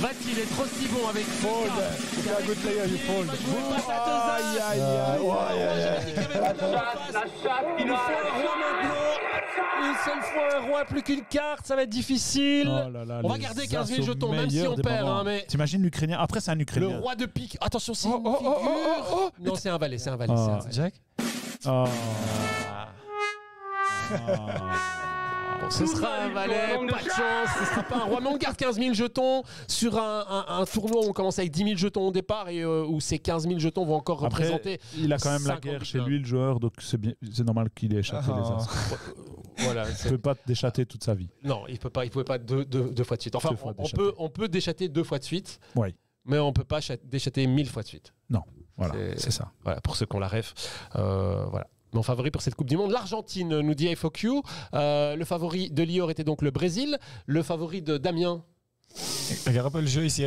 Va-t-il être aussi bon avec Fold. you're a good player, you fold. Aïe, aïe, aïe, roi en face. Il nous faut un roi maintenant. Une seule fois un roi, plus qu'une carte, ça va être difficile. Oh là là, on va garder 15 000 assauts jetons, même si on perd. hein, mais T'imagines l'Ukrainien? Après, c'est un le Ukrainien. roi de pique. Attention, c'est Oh, une oh, oh, figure. oh, oh, oh. Non, c'est un valet, c'est un valet. c'est un. Jack Oh. Bon, ce sera un valet, pas de chance, ce sera pas un roi. Mais on garde 15 000 jetons sur un, un- un tournoi où on commence avec 10 000 jetons au départ et euh, où ces 15 000 jetons vont encore Après, représenter. il a quand même la 50 guerre chez lui, le joueur, donc c'est bien, c'est normal qu'il ait échappé Ah. les as. Voilà. Il c'est- ne peut pas te déchater toute sa vie. Non, il peut pas, il pouvait pas deux, deux- deux fois de suite. Enfin, Deux fois on, peut, on peut déchater deux fois de suite, Oui, mais on peut pas chat- déchater mille fois de suite. voilà, C'est- c'est ça. Voilà, pour ceux qui ont la ref. Euh, voilà. Mon favori pour cette Coupe du Monde, l'Argentine, nous dit FOQ. Euh, le favori de Lior était donc le Brésil. Le favori de Damien. Regarde un peu le jeu ici.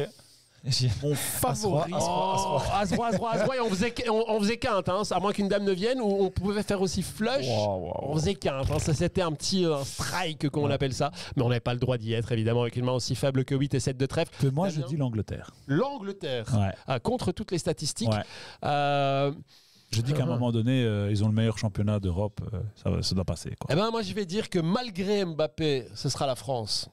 Ici. Mon favori. Oh, As-roi, As-roi, As-roi, et on faisait, on, on faisait quinte, hein, à moins qu'une dame ne vienne, ou on pouvait faire aussi flush. On faisait quinte, hein, ça c'était un petit euh, strike, comme on appelle ça. Mais on n'avait pas le droit d'y être, évidemment, avec une main aussi faible que 8 et 7 de trèfle. Que moi, je dis l'Angleterre. L'Angleterre, Ouais. ah, contre toutes les statistiques. Ouais. Euh, Je dis qu'à un Uh-huh. moment donné, euh, ils ont le meilleur championnat d'Europe. euh, ça, va- ça doit passer. Quoi. eh ben, moi, je vais dire que malgré Mbappé, ce sera la France.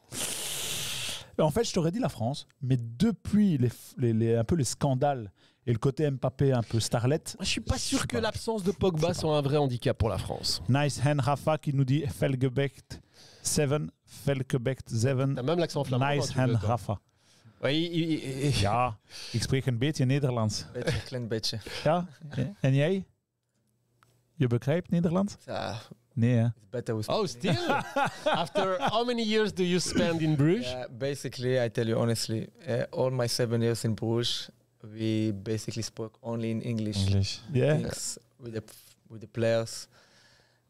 En fait, je t'aurais dit la France, mais depuis les, les- les- un peu les scandales et le côté Mbappé un peu starlet, Moi, je suis pas sûr sais que pas. l'absence de Pogba Je sais soit un vrai handicap pour la France. Nice Hen Rafa qui nous dit Felgebecht 7, Felgebecht 7. T'as même l'accent flamand. Nice quand tu veux, Hen toi. Rafa. Ja, ik spreek een beetje Nederlands. beetje, klein beetje. Ja? En jij? Je begrijpt Nederlands? Ah, Nee, hè? it's better with Oh, still? After how many years do you spend in Bruges? Yeah, basically, I tell you honestly, uh, all my seven years in Bruges, we basically spoke only in English. English. Ja. Things with the with the players.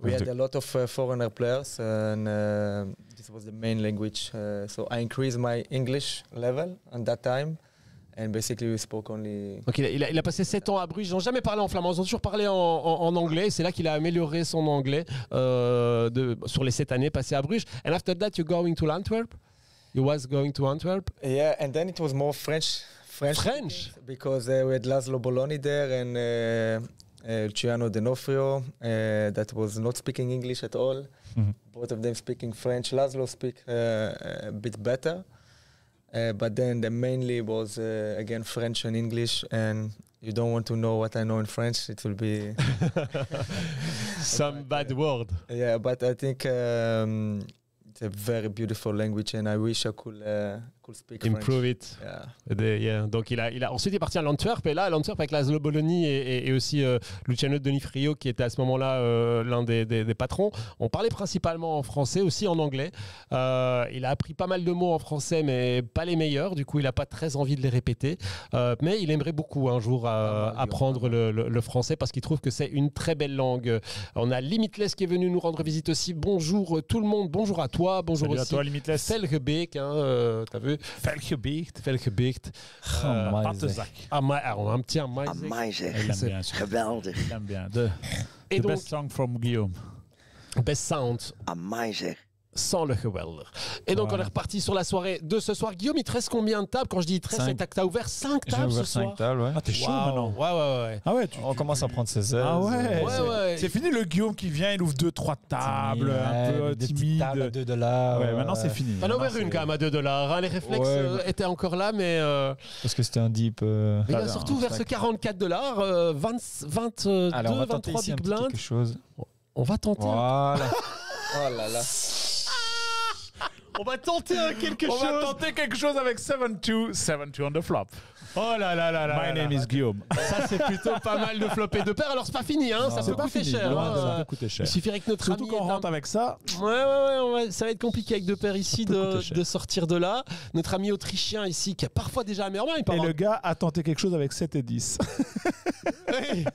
We had a lot of uh, foreigner players, and uh, this was the main language. Uh, so I increased my English level at that time, and basically we spoke only. Donc il a, il a- il a passé 7 ans à Bruges, ils n'ont jamais parlé en flamand, ils ont toujours parlé en, en- en anglais, c'est là qu'il a amélioré son anglais euh, de, sur les 7 années passées à Bruges. And after that, you're going to Antwerp? You was going to Antwerp? Yeah, and then it was more French. French. French? because uh, we had Laszlo Bologna there and uh, uh, Luciano D'Onofrio uh, that was not speaking English at all. Mhm. Both of them speaking French. Laszlo speak uh, a bit better, uh, but then the mainly was uh, again French and English. And you don't want to know what I know in French; it will be Some bad word. yeah. But I think um, it's a very beautiful language, and I wish I could could speak Improve French. it. Yeah. Donc il a, il a ensuite il est parti à l'Antwerp et là à l'Antwerp avec Laszlo Bologna et, et- et aussi euh, Luciano Donifrio qui était à ce moment-là euh, l'un des, des- des patrons. On parlait principalement en français, aussi en anglais. Euh, il a appris pas mal de mots en français mais pas les meilleurs. Du coup il n'a pas très envie de les répéter. Euh, mais il aimerait beaucoup un jour euh, Pas mal, apprendre le, le- le français parce qu'il trouve que c'est une très belle langue. On a Limitless qui est venu nous rendre visite aussi. Bonjour tout le monde. Bonjour à toi. Bonjour Salut à aussi. toi, Limitless. Hein, euh, t'as vu? Felgebecht. Felgebeek. Oh, Euh, my Pattezak. Ah, ma- alors, un petit Amazing. Amazing. Il aime C'est bien. celui-là. Geweldig. Il aime bien. De, Et the donc, best song from Guillaume. best sound Amazing. Sans le gewelder. Et donc, on Voilà. est reparti sur la soirée de ce soir. Guillaume, il te reste combien de tables? Quand je dis il te reste, c'est que t'as ouvert 5 J'ai tables ouvert ce soir? 5 tables, ouais. Ah, t'es chaud Waouh. maintenant. Ouais, ouais, ouais. Ah ouais, tu, On tu- commence à prendre ses aises. Ah ouais, Ouais, c'est- ouais. c'est fini le Guillaume qui vient, il ouvre deux, trois tables, un peu des timide. tables à 2 dollars. Ouais, maintenant c'est fini. T'en as ouvert une quand même à 2 dollars. hein. Les réflexes Ouais, euh, bah. étaient encore là, mais, euh, Parce que c'était un deep. euh, mais il a non, surtout ouvert ce 44 dollars. 22, Allez, on va tenter 23 ici un big blinds. quelque chose. On va tenter. Voilà. Oh là là. On va tenter un quelque On chose. va tenter quelque chose avec 7-2, 7-2 on the flop. Oh là là là là. My là name là. is Guillaume. Ça, c'est plutôt pas mal de flopper de paires. Alors, c'est pas fini, hein. ça Non, peut c'est pas coûter cher. hein. de ça, ça peut coûter cher. Il suffirait que notre Surtout ami qu'on ait un- rentre avec ça. Ouais, ouais, ouais, on va- ça va être compliqué avec deux paires ici Ça peut de, sortir de là. Notre ami autrichien ici, qui a parfois déjà un meilleur main, il peut Et le gars a tenté quelque chose avec 7 et 10. Oui.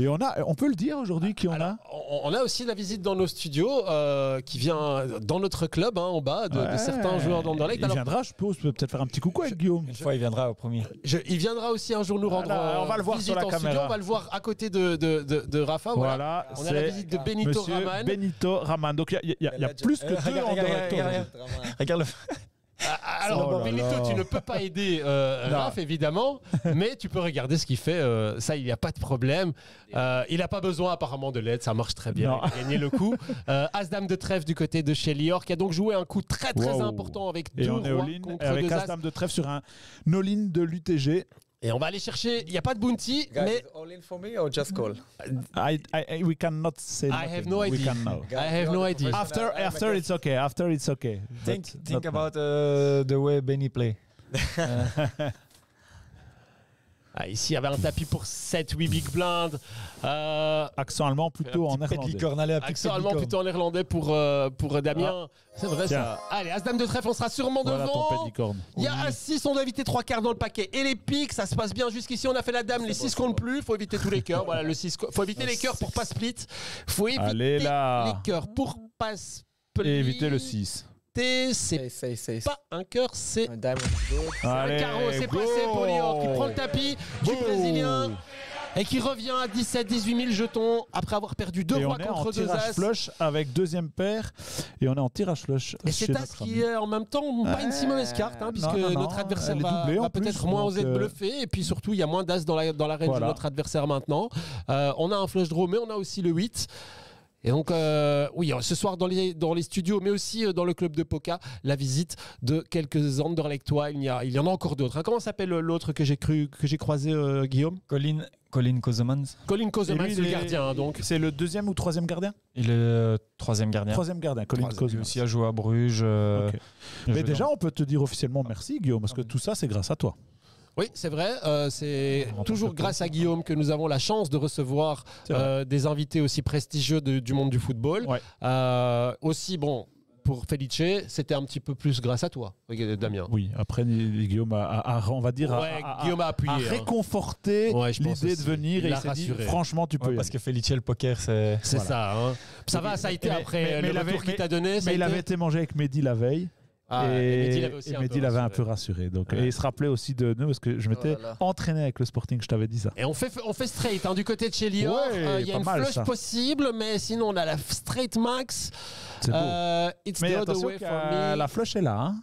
Et on a, on peut le dire aujourd'hui qui on Alors, a on, on a aussi la visite dans nos studios euh, qui vient dans notre club. hein. En bas de, de Ouais. certains joueurs d'Anderlecht. Il Alors, viendra, je pense, peut-être faire un petit coucou avec Guillaume. Une fois, il viendra au premier. je- il viendra aussi un jour nous rendre. Voilà, on va euh, le voir visite sur la en studio. caméra. On va le voir à côté de, de, de, de Rafa. Voilà. Voilà, On a la c'est visite de Benito Raman. Benito Raman. Donc il y a- il y, a- il y a plus que Euh, deux regarde, regarde, Regarde le. Ah, Alors, Oh là Benito, là. tu ne peux pas aider euh. Raph, évidemment, mais tu peux regarder ce qu'il fait. euh, ça, il n'y a pas de problème. Euh, il n'a pas besoin apparemment de l'aide, ça marche très bien. Non. Il a gagné le coup. As-Dame de trèfle du côté de chez Lior, qui a donc joué un coup très très Wow. important avec Et deux rois contre avec deux as. As-Dame de trèfle sur un all-in de l'UTG. Et on va aller chercher. Il n'y a pas de bounty, Guys, mais is all in for me or just call? I, I, I- we cannot say I have no We idea. can know. I have no idea. After, after it's okay. After it's okay. Think, think about uh, the way Benny play. ah, ici, il y avait un tapis pour 7-8 big blind. Euh, Accent allemand plutôt en. Licorne, allez, Accent allemand plutôt en néerlandais pour, euh, pour Damien. C'est vrai Tiens. ça. Allez, As-Dame de trèfle, on sera sûrement Voilà devant. Il y a un 6, on doit éviter 3 quarts dans le paquet. Et les piques, ça se passe bien jusqu'ici. On a fait la dame, les 6 comptent plus. faut éviter tous les cœurs. Voilà, le 6. faut éviter les cœurs pour pas split. faut éviter Allez, là. les cœurs pour pas split. Et éviter le 6. C'est pas un cœur, c'est diamond un carreau. C'est passé pour Lior qui prend le tapis du Go Brésilien. Et qui revient à 17-18 000 jetons après avoir perdu deux Et rois on est en contre deux tirage as. flush avec deuxième paire. Et on est en tirage flush. Et c'est as qui est en même temps pas une si mauvaise carte, hein, puisque non, non, non, notre adversaire va, en peut-être moins oser de euh, bluffer. Et puis surtout, il y a moins d'as dans la, dans la range Voilà. de notre adversaire maintenant. Euh, on a un flush draw, mais on a aussi le 8. Et donc, euh, oui, ce soir dans les, dans les studios, mais aussi euh, dans le club de Poca, la visite de quelques Anderlechtois. Il y, a, il y en a encore d'autres. hein. Comment s'appelle l'autre que j'ai cru que j'ai croisé, euh, Guillaume? Colin, Colin Kozemans, Colin Kozemans, lui, le il est- gardien. hein, donc. C'est le deuxième ou troisième gardien? Il est euh, troisième gardien. Troisième gardien, Colin Kozma. aussi a joué à Bruges. euh, il Mais déjà, dans- on peut te dire officiellement merci, Guillaume, parce que tout ça, c'est grâce à toi. Oui, c'est vrai. euh, c'est toujours grâce à Guillaume que nous avons la chance de recevoir euh, des invités aussi prestigieux de- du monde du football. Ouais. Euh, aussi, bon, pour Felice, c'était un petit peu plus grâce à toi, Damien. Oui, après, Guillaume a, a- a- on va dire, a- Ouais, a, a- Guillaume a appuyé. a hein. réconforté Ouais, je pense l'idée de aussi. venir Il et il l'a s'est dit, rassuré. franchement, tu peux Ouais, y parce aller. que Felice, le poker, c'est. C'est Voilà. ça. hein. Ça va, ça a été Mais- après mais- mais le il avait- retour qu'il t'a donné. ça a Mais il été- avait été manger avec Mehdi la veille. Ah, et et Mehdi l'avait aussi un peu un rassuré. peu rassuré. Donc, Ouais. Et il se rappelait aussi de nous parce que je m'étais là là. entraîné avec le Sporting, je t'avais dit ça. Et on fait, on fait straight hein, du côté de chez. Ouais, Euh, Il y a une mal, flush ça. possible, mais sinon on a la straight max. C'est beau. Euh, it's Mais the other attention, way que, for me. la flush est là. Hein.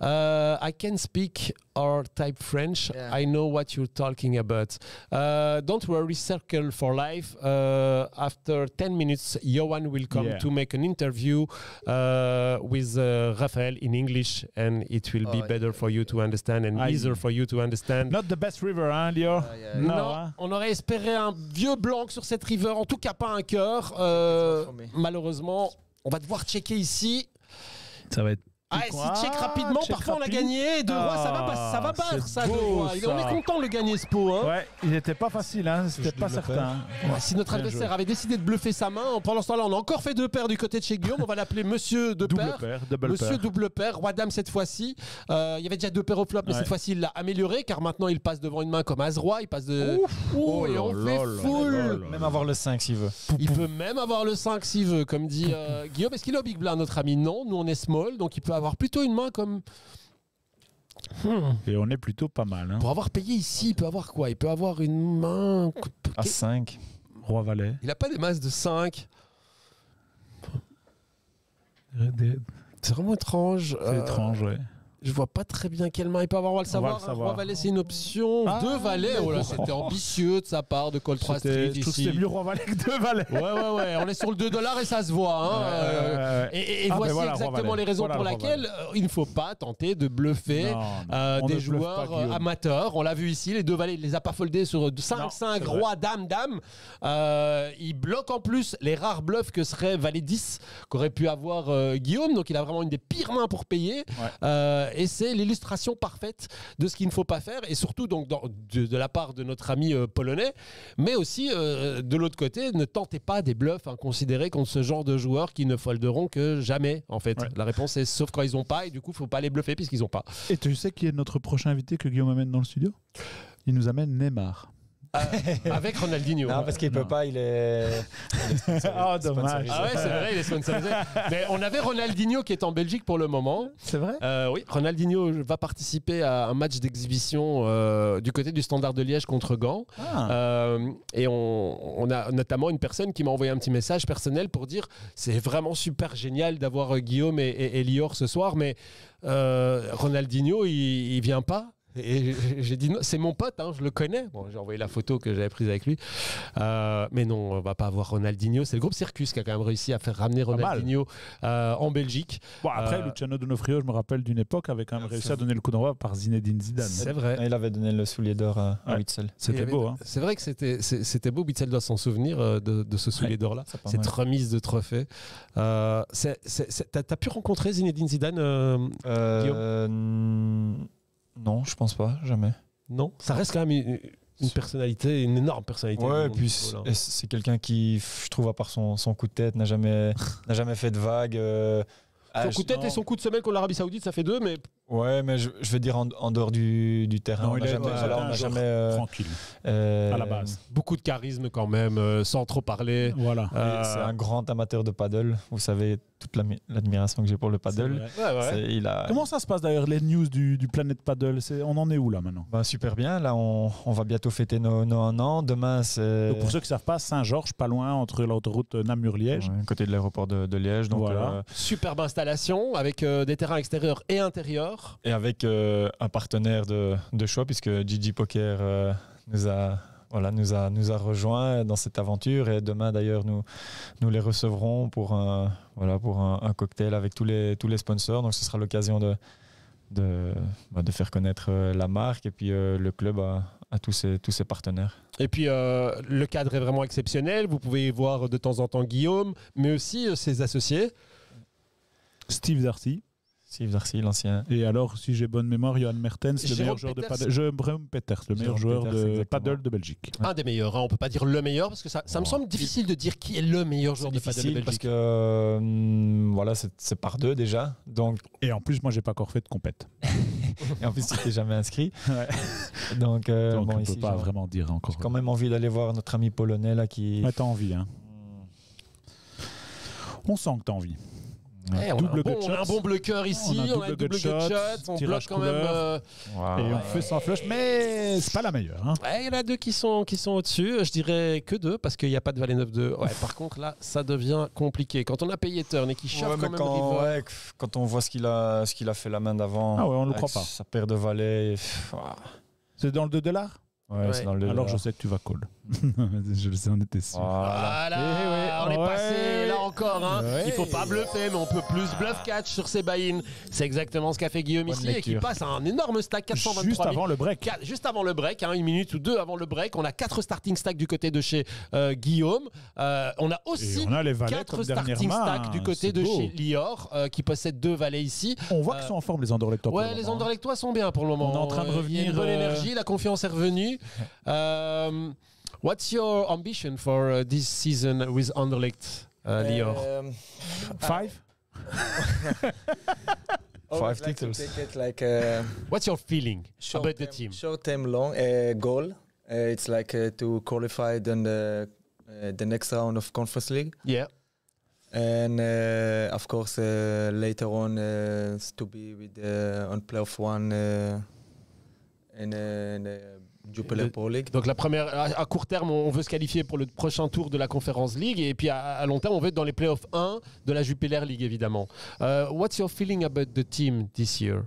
Uh, I can speak or type French. Yeah. I know what you're talking about. Uh, don't worry, Circle for Life. Uh, after 10 minutes, Johan will come Yeah. to make an interview uh, with uh, Raphael in English, and it will be Oh, better yeah. for you to understand and Aye. easier for you to understand. Not the best river, hein, Lior yeah, Non, Non, hein. on aurait espéré un vieux blanc sur cette river, en tout cas pas un cœur. Euh, malheureusement, on va devoir checker ici. Ça va être. Ah, si check rapidement, Check parfois on a rapide. gagné. Deux rois, ça va, pas- ça va Ah, battre ça, deux beau, rois. On est ça. content de le gagner ce pot. Hein. Ouais, il n'était pas facile, hein, c'était pas double certain. Ouais, Si notre adversaire avait décidé de bluffer sa main, pendant ce temps-là, on a encore fait deux paires du côté de chez Guillaume. On va l'appeler Monsieur de Double paire. paire, double Monsieur paire. double paire, roi dame cette fois-ci. Euh, il y avait déjà deux paires au flop, mais Ouais. cette fois-ci il l'a amélioré car maintenant il passe devant une main comme As-Roi. Il passe de. Ouh, Oh et là on fait là full. là. Même avoir le 5 s'il veut. Il peut même avoir le 5 s'il veut, comme dit euh, Guillaume. Est-ce qu'il est au big blind, notre ami? Non, nous on est small, donc il peut avoir plutôt une main comme. Hmm. Et on est plutôt pas mal. Hein. Pour avoir payé ici, il peut avoir quoi? Il peut avoir une main. À 5. Roi Valet. Il n'a pas des masses de 5. C'est C'est vraiment étrange. Euh, étrange, ouais. Je vois pas très bien quelle main il peut avoir, on va le On va savoir. le hein. savoir. Roi Valet, c'est une option. Ah, Deux valets, oh là, c'était ambitieux de sa part de call 3 C'était- street Je trouve que ici. c'était mieux Roi Valet que deux Valets. Ouais, ouais, ouais, on est sur le 2 dollars et ça se voit. hein. Euh. Et, et- et Ah, voici voilà, exactement les raisons Voilà pour le lesquelles euh, il ne faut pas tenter de bluffer Non, euh, des joueurs pas, euh, amateurs. On l'a vu ici, les deux valets, il les a pas foldés sur 5, Non, 5, c'est vrai. roi, dame, dame. Euh, il bloque en plus les rares bluffs que serait valet 10 qu'aurait pu avoir Guillaume. Donc il a vraiment une des pires mains pour payer. Ouais. Et c'est l'illustration parfaite de ce qu'il ne faut pas faire. Et surtout donc dans- de, de la part de notre ami euh, polonais. Mais aussi euh, de l'autre côté, ne tentez pas des bluffs inconsidérés contre ce genre de joueurs qui ne folderont que jamais. En fait, Ouais. la réponse est sauf quand ils ont pas. Et du coup, faut pas les bluffer puisqu'ils ont pas. Et tu sais qui est notre prochain invité que Guillaume amène dans le studio? Il nous amène Neymar. Euh, avec Ronaldinho. Non, parce qu'il peut pas, il est. Ah, dommage. Ah ouais, c'est vrai, il est sponsorisé. Mais on avait Ronaldinho qui est en Belgique pour le moment. C'est vrai Euh, oui, Ronaldinho va participer à un match d'exhibition euh, du côté du Standard de Liège contre Gand. Ah. Euh, et on, on a notamment une personne qui m'a envoyé un petit message personnel pour dire c'est vraiment super génial d'avoir Guillaume et, et- et Lior ce soir, mais euh, Ronaldinho, il, il vient pas. Et j'ai dit non, c'est mon pote, hein, je le connais. Bon, j'ai envoyé la photo que j'avais prise avec lui. Euh, mais non, on va pas avoir Ronaldinho. C'est le groupe Circus qui a quand même réussi à faire ramener. Ronaldinho euh, en Belgique. Bon, après, Euh, Luciano Donofrio, je me rappelle d'une époque, avait quand même réussi à donner le coup d'envoi par Zinedine Zidane. C'est vrai. Il avait donné le soulier d'or à, à Ouais. Witzel. C'était beau, hein. C'est vrai que c'était beau. Bitzel doit s'en souvenir euh, de, de ce soulier Ouais, d'or là. c'est pas Cette mal. remise de trophée. Euh, T'as as pu rencontrer Zinedine Zidane euh, Euh, n- non, je pense pas, jamais. Non Ça reste quand même une, une personnalité, une énorme personnalité. Ouais, et puis c'est hein. c'est quelqu'un qui, je trouve, à part son, son coup de tête, n'a jamais, n'a jamais fait de vague. euh, ah, Son coup de tête et son coup de semelle contre l'Arabie Saoudite, ça fait deux, mais Ouais, mais je, je veux dire en, en dehors du, du terrain. Non, on il n'a est- jamais, ouais, voilà, on euh, Tranquille, euh, à la base. beaucoup de charisme quand même, euh, sans trop parler. Voilà. Euh, C'est un grand amateur de paddle. Vous savez toute l'admiration que j'ai pour le paddle. Ouais, ouais. Il a, Comment ça se passe d'ailleurs, les news du, du Planet Paddle? On en est où là maintenant? Bah, super bien. Là, on, on va bientôt fêter nos, nos un an. Demain, c'est Pour ceux qui ne savent pas, Saint-Georges, pas loin, entre l'autoroute Namur-Liège. Ouais, côté de l'aéroport de, de Liège. Donc, Voilà. euh, Superbe installation avec euh, des terrains extérieurs et intérieurs. Et avec euh, un partenaire de, de choix, puisque Gigi Poker euh, nous a. Voilà, nous a, nous a rejoints dans cette aventure et demain d'ailleurs nous, nous les recevrons pour un, voilà, pour un, un cocktail avec tous les, tous les sponsors. Donc ce sera l'occasion de, de, bah, de faire connaître euh, la marque et puis euh, le club à, à tous, ses, tous ses partenaires. Et puis euh, le cadre est vraiment exceptionnel. Vous pouvez y voir de temps en temps Guillaume, mais aussi ses associés. Steve Darcy. Steve Darcy, l'ancien. Et alors, si j'ai bonne mémoire, Johan Mertens, le meilleur joueur de paddle. Jérôme Peters, le meilleur joueur Peters, de exactement. paddle de Belgique. Un des meilleurs. hein. On peut pas dire le meilleur parce que ça, ça me semble difficile de dire qui est le meilleur joueur de paddle de difficile parce Belgique. que euh, hum, voilà, c'est par deux déjà. Donc, Et en plus, moi, j'ai pas encore fait de compète. et en plus, tu t'es jamais inscrit. Ouais. Donc, euh, Donc, bon, on ici, peut pas vraiment dire encore. j'ai quand même envie d'aller voir notre ami polonais là qui. Ouais, t'as envie, hein. Hum, On sent que t'as envie. Eh, on, a un bon, gut on a un shot. bon bloqueur ici, On a on a un double gut shot, on bloque quand même. euh. Et on ouais. fait sans flush, mais c'est pas la meilleure. Hein. ouais, il y en a deux qui sont, qui sont au-dessus. Je dirais que deux parce qu'il n'y a pas de Valet 9-2. Ouais, par contre, là, ça devient compliqué. Quand on a payé Turn et qu'il chauffe quand quand, River, quand on voit ce qu'il a, ce qu'il a fait la main d'avant. Ah on le avec croit pas. Sa paire de valets. C'est dans le 2 dollars? Ouais, c'est dans le. Alors je sais que tu vas call. je le sais, on était sûr. Voilà. Voilà, Eh on est ouais. passé là encore. Hein. Ouais. Il faut pas bluffer, mais on peut plus bluff catch sur ses buy-in. C'est exactement ce qu'a fait Guillaume Bonne ici et qui passe à un énorme stack 423 Juste 000. avant le break. Juste avant le break, hein, une minute ou deux avant le break, on a quatre starting stacks du côté de chez euh, Guillaume. Euh, on a Et aussi on a les valets quatre starting stacks du côté C'est de beau. chez Lior, euh, qui possède deux valets ici. On voit Euh, qu'ils sont en forme, les Anderlechtois. pour Ouais, le les hein. Anderlechtois sont bien pour le moment. On est en train de Euh, Il y a une revenir, bonne énergie, la confiance est revenue. Euh, what's your ambition for uh, this season with Anderlecht, uh, Lior? Um, Five Five like to titles. take it like a What's your feeling short about the team? short term long uh, goal. Uh, it's like uh, to qualify then the uh, the next round of conference league, Yeah. and uh, of course uh, later on uh, to be with uh, on playoff one uh, uh, Jupiler Pro League. Donc la première, à, à court terme, on veut se qualifier pour le prochain tour de la Conference League et puis à, à long terme, on veut être dans les playoffs 1 de la Jupiler League évidemment. Uh, what's your feeling about the team this year?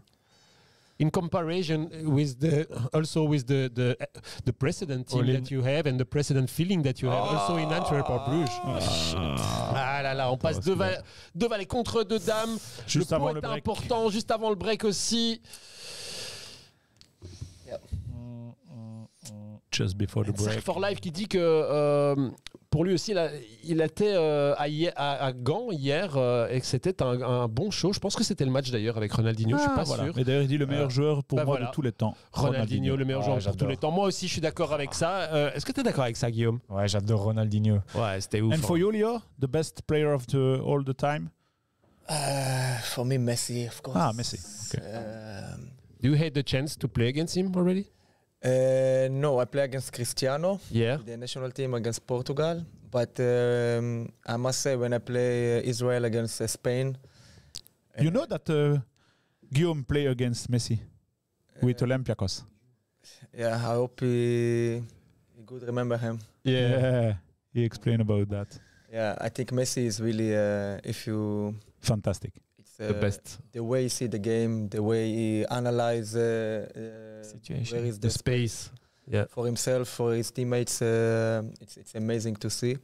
In comparison with the also with the the, the precedent team All in. that you have and the precedent feeling that you have also in Antwerp or Bruges. Ah là là, on passe deux, va- deux valets contre deux dames. Juste le avant point le est break. important, juste avant le break aussi. Just before the break. for Life qui dit que euh, pour lui aussi, il, a- il était euh, à, à- à Gand hier euh, et que c'était un, un bon show. Je pense que c'était le match d'ailleurs avec Ronaldinho, je suis Ah, pas voilà. sûr. Mais d'ailleurs, il dit le meilleur Euh, joueur pour bah moi voilà. de tous les temps. Ronaldinho, le meilleur Ouais, joueur pour tous les temps. Moi aussi, je suis d'accord avec ça. Euh, Est-ce que tu es d'accord avec ça, Guillaume? Ouais, j'adore Ronaldinho. Ouais, c'était ouf. And for you, Leo, the best player of the, all the time? Uh, for me, Messi, of course. Ah, Messi. Okay. Um, Do you had the chance to play against him already? Uh, no, I play against Cristiano, Yeah. the national team against Portugal. But um, I must say, when I play uh, Israel against uh, Spain, You know that uh, Guillaume play against Messi with uh, Olympiacos. yeah, I hope he, he could remember him. Yeah. He explained about that. Yeah, I think Messi is really, uh, if you, Fantastic. Uh, The best. the way he see the game, the way he analyze uh, uh, Situation. where is The the space. Yeah. for himself, for his teammates. It's it's amazing to see.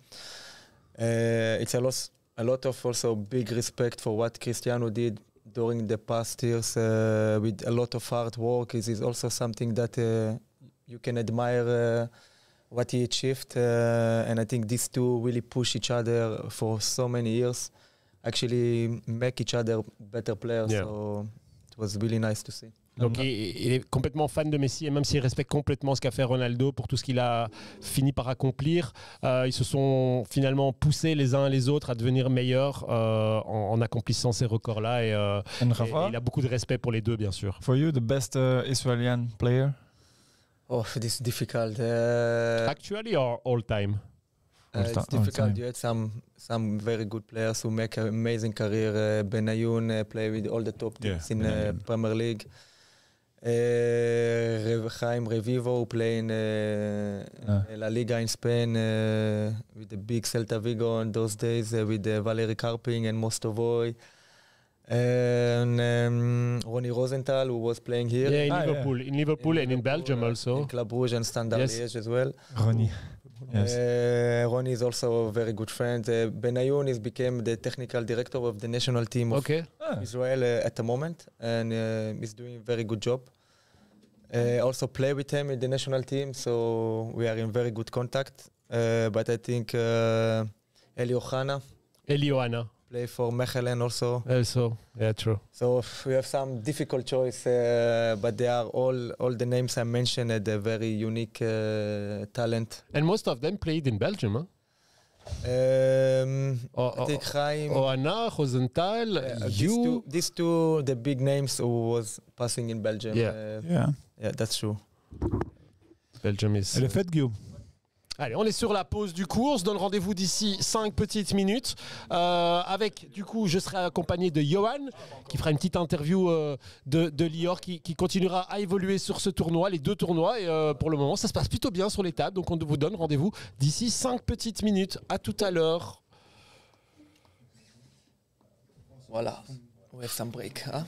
It's a lot, a lot of also big respect for what Cristiano did during the past years uh, with a lot of hard work. It is also something that uh, you can admire uh, what he achieved, and I think these two really push each other for so many years. Actually, make each other better players. Yeah. So it was really nice to see. Donc il, il est complètement fan de Messi et même s'il respecte complètement ce qu'a fait Ronaldo pour tout ce qu'il a fini par accomplir, euh, ils se sont finalement poussés les uns les autres à devenir meilleurs euh, en, en accomplissant ces records-là et, euh, And et- il a beaucoup de respect pour les deux bien sûr. for you, the best uh, Israeli player? Oh, this is difficult. Uh, Actually or all time? Uh, it's ti- difficult. time. You had some some very good players who make an amazing career. Uh, Benayoun uh, play with all the top Yeah, teams in uh, Premier League. Uh, Rev- Chaim Revivo who play in uh, Ah. La Liga in Spain uh, with the big Celta Vigo in those days uh, with uh, Valery Karping and Mostovoy. And um, Ronnie Rosenthal who was playing here. Yeah, in Ah, yeah. Liverpool, in Liverpool and in Belgium uh, also. In Club Rouge and Standard Yes. Liège as well. Ronnie. Yes. Uh, Ronnie is also a very good friend. Uh, Benayoun is became the technical director of the national team of Ok. Ah. Israel uh, at the moment, and uh, he's doing a very good job. Uh, also play with him in the national team, so we are in very good contact. Uh, but I think uh, Eli Ohana Elioana play for Mechelen also. also. Yeah, true. So we have some difficult choice, uh, but they are all all the names I mentioned had a very unique uh, talent. And most of them played in Belgium. Huh? Um, Oh, I think Chaim. Oana, Rosenthal, Uh, these, you. two, these two, the big names who was passing in Belgium. Yeah. Uh, Yeah. yeah, that's true. Belgium is. Et le fait, Guillaume Allez, on est sur la pause du cours. Se donne rendez-vous d'ici 5 petites minutes. Euh, avec, du coup, je serai accompagné de Johan, qui fera une petite interview euh, de, Lior, qui, continuera à évoluer sur ce tournoi, les deux tournois. Et euh, pour le moment, ça se passe plutôt bien sur les tables. Donc, on vous donne rendez-vous d'ici 5 petites minutes. À tout à l'heure. Voilà. We some break. Huh?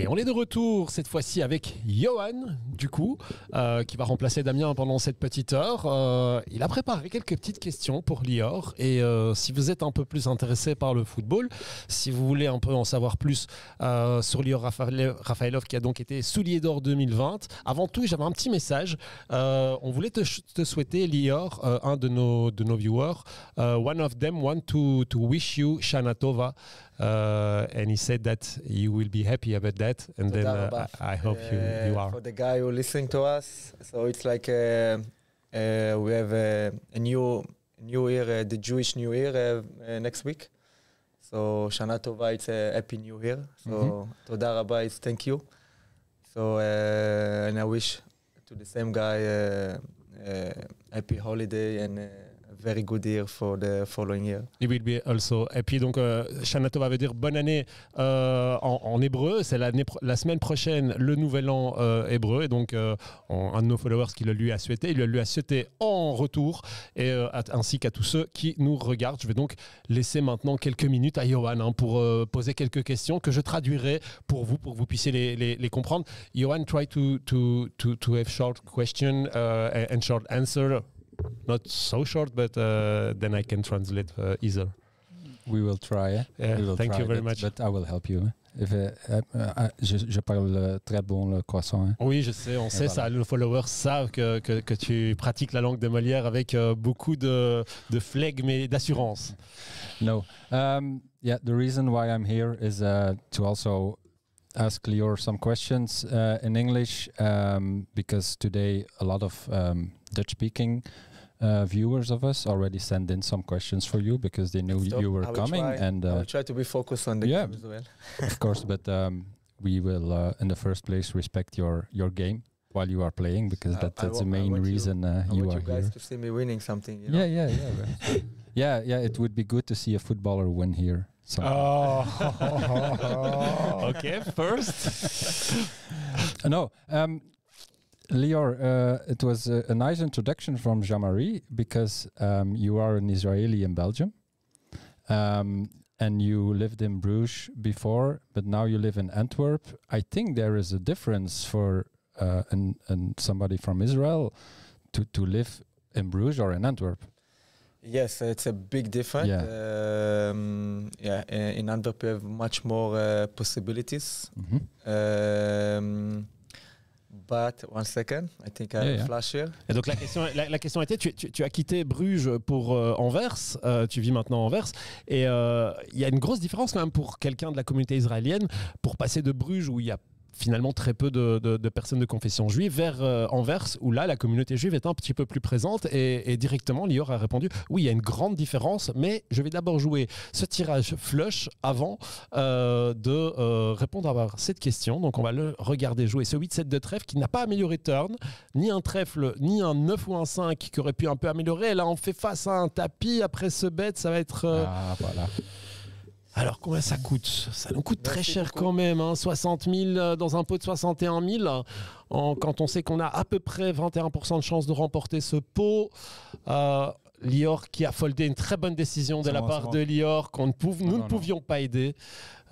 Et on est de retour cette fois-ci avec Johan, du coup, euh, qui va remplacer Damien pendant cette petite heure. Euh, il a préparé quelques petites questions pour Lior. Et euh, si vous êtes un peu plus intéressé par le football, si vous voulez un peu en savoir plus sur Lior Rafael- Rafaelov, qui a donc été soulier d'or 2020, avant tout, j'avais un petit message. On voulait te, te souhaiter, Lior, un de nos, de nos viewers, one of them want to, to wish you Shana Tova. Uh, and he said that you will be happy about that. And then uh. I, I hope you, you Uh, are. For the guy who listening to us, so it's like uh, uh, we have a, a new new year, uh, the Jewish New Year uh, uh, next week. So Shana Tova, it's a happy New Year. So Mm-hmm. Toda Rabba is thank you. So uh, and I wish to the same guy uh, uh, happy holiday and uh, very good year for the following year. He will be also happy. Donc, euh, Shana Tova veut dire bonne année euh, en, hébreu. C'est la semaine prochaine, le nouvel an euh, hébreu. Et donc, euh, un de nos followers qui le lui a souhaité, il le lui a souhaité en retour, et, ainsi qu'à tous ceux qui nous regardent. Je vais donc laisser maintenant quelques minutes à Johan hein, pour poser quelques questions que je traduirai pour vous, pour que vous puissiez les comprendre. Johan, try to, to, to, to have short question uh, and short answer. Not so short, but uh, then I can translate uh, easier. We will try. eh? Yeah, we will thank try, you very but, much. But I will help you. eh? If, uh, uh, uh, je, je parle euh, très bon le croissant. hein. Oui, je sais, on sait voilà. ça. Les followers savent que, que, que tu pratiques la langue de Molière avec euh, beaucoup de, de flegme et d'assurance. No. Um, yeah, the reason why I'm here is uh, to also ask Lior some questions uh, in English um, because today a lot of um, Dutch-speaking uh, viewers of us already sent in some questions for you because they knew So you were I coming, try- and I uh, will try to be focused on the yeah. game as well. of course, but um, we will, uh, in the first place, respect your your game while you are playing because I- that, that's the wa- I main want you- reason uh, I you want are you guys here. to see me winning something. You know? Yeah, yeah, yeah. yeah, yeah. It would be good to see a footballer win here. somehow. ok, first. no, um, Lior, uh, it was a, a nice introduction from Jean-Marie because um, you are an Israeli in Belgium. Um, and you lived in Bruges before, but now you live in Antwerp. I think there is a difference for uh, an, an somebody from Israel to, to live in Bruges or in Antwerp. Yes, it's a big difference. Um, yeah, in Antwerp you have much more uh, possibilities. Mhm. Um, but one second, I think I Yeah, yeah. flash here. Et donc la question, la, la question était, tu, tu- tu as quitté Bruges pour euh, Anvers, euh, tu vis maintenant à Anvers, et euh, il y a une grosse différence quand même pour quelqu'un de la communauté israélienne pour passer de Bruges où il y a finalement très peu de, personnes de confession juive vers euh, Anvers où là la communauté juive est un petit peu plus présente et, directement Lior a répondu oui il y a une grande différence mais je vais d'abord jouer ce tirage flush avant euh, de euh, répondre à cette question donc on va le regarder jouer ce 8-7 de trèfle qui n'a pas amélioré turn ni un trèfle, ni un 9 ou un 5 qui aurait pu un peu améliorer. Là, on fait face à un tapis. Après ce bet, ça va être. Ah, voilà. Alors, combien ça coûte Ça nous coûte très cher quand même. hein, 60 000 euh, dans un pot de 61 000. En- quand on sait qu'on a à peu près 21% de chance de remporter ce pot. Euh, Lior qui a foldé une très bonne décision de la bon, part bon. de Lior qu'on ne pouv- nous non, ne non. pouvions pas aider.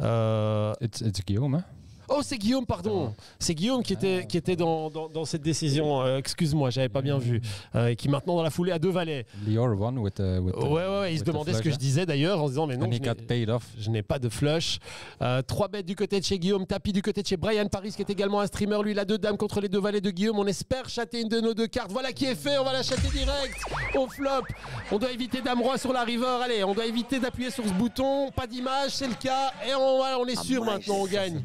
Euh, It's, it's Guillaume, hein? Oh, c'est Guillaume, pardon. C'est Guillaume qui était, qui était dans, dans, dans cette décision. Euh, Excuse-moi, j'avais pas bien vu. Euh, et qui maintenant dans la foulée a deux valets. Lior won with the, with the, Ouais, ouais, ouais, il se demandait ce que je disais d'ailleurs en se disant mais non, And je he got n'ai- paid off. je n'ai pas de flush. Euh, trois bêtes du côté de chez Guillaume, tapis du côté de chez Brian Paris qui est également un streamer. Lui, il a deux dames contre les deux valets de Guillaume. On espère chatter une de nos deux cartes. Voilà qui est fait. On va la chatter direct au flop. On doit éviter dame roi sur la river. Allez, on doit éviter d'appuyer sur ce bouton. Pas d'image, c'est le cas. Et on, voilà, on est sûr maintenant, on gagne.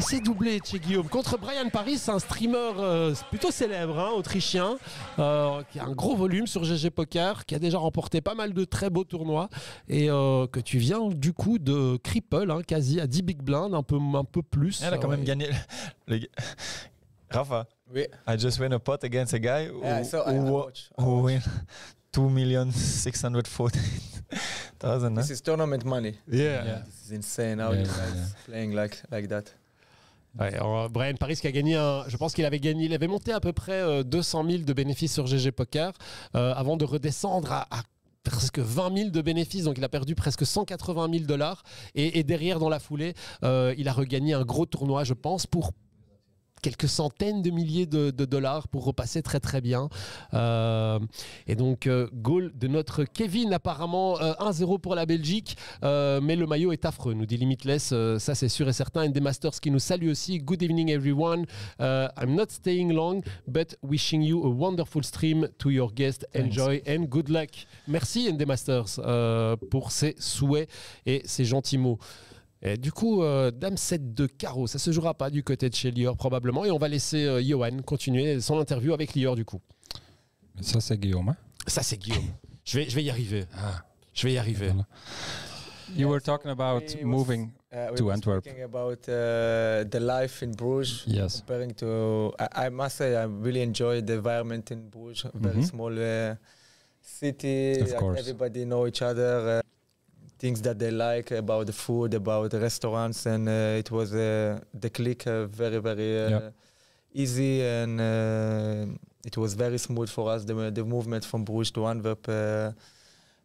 C'est doublé chez Guillaume. Contre Brian Paris, c'est un streamer euh, plutôt célèbre, hein, autrichien, euh, qui a un gros volume sur GG Poker, qui a déjà remporté pas mal de très beaux tournois, et euh, que tu viens du coup de cripple, hein, quasi à 10 big blind, un peu, un peu plus. Elle a quand Ouais. même gagné. le Rafa, Oui. I just win a pot against a guy who, Yeah, I, I who, watch. I who watch. win 2 million 614,000. This is tournament money. Yeah. Yeah. This is insane how Yeah, you guys yeah. playing like like that. Ouais, alors, Brian Paris qui a gagné, un- je pense qu'il avait gagné, il avait monté à peu près euh, 200 000 de bénéfices sur GG Poker euh, avant de redescendre à, à presque 20 000 de bénéfices, donc il a perdu presque 180 000 dollars. Et, et derrière, dans la foulée, euh, il a regagné un gros tournoi, je pense, pour quelques centaines de milliers de, de dollars pour repasser très très bien. Euh, et donc, euh, goal de notre Kevin, apparemment euh, 1-0 pour la Belgique, euh, mais le maillot est affreux, nous dit Limitless, euh, ça c'est sûr et certain. Des Masters qui nous salue aussi. Good evening everyone. Uh, I'm not staying long, but wishing you a wonderful stream to your guest. Thanks. Enjoy and good luck. Merci ND Masters euh, pour ces souhaits et ces gentils mots. Et du coup, euh, Dame 7 de carreau, ça se jouera pas du côté de chez Lior probablement. Et on va laisser euh, Johan continuer son interview avec Lior du coup. Ça, c'est Guillaume. hein? Ça, c'est Guillaume. Je vais, je vais y arriver. Je vais y arriver. Voilà. You Yes, were talking about was- moving. Uh, we to were Antwerp. Speaking about uh, the life in Bruges, Yes. comparing to, I, I must say, I really enjoy the environment in Bruges. Very Mhm. small uh, city. Of like course. everybody know each other. Things that they like about the food, about the restaurants, and uh, it was uh, the click uh, very, very uh, easy, and uh, it was very smooth for us. The, the movement from Bruges to Antwerp. Uh,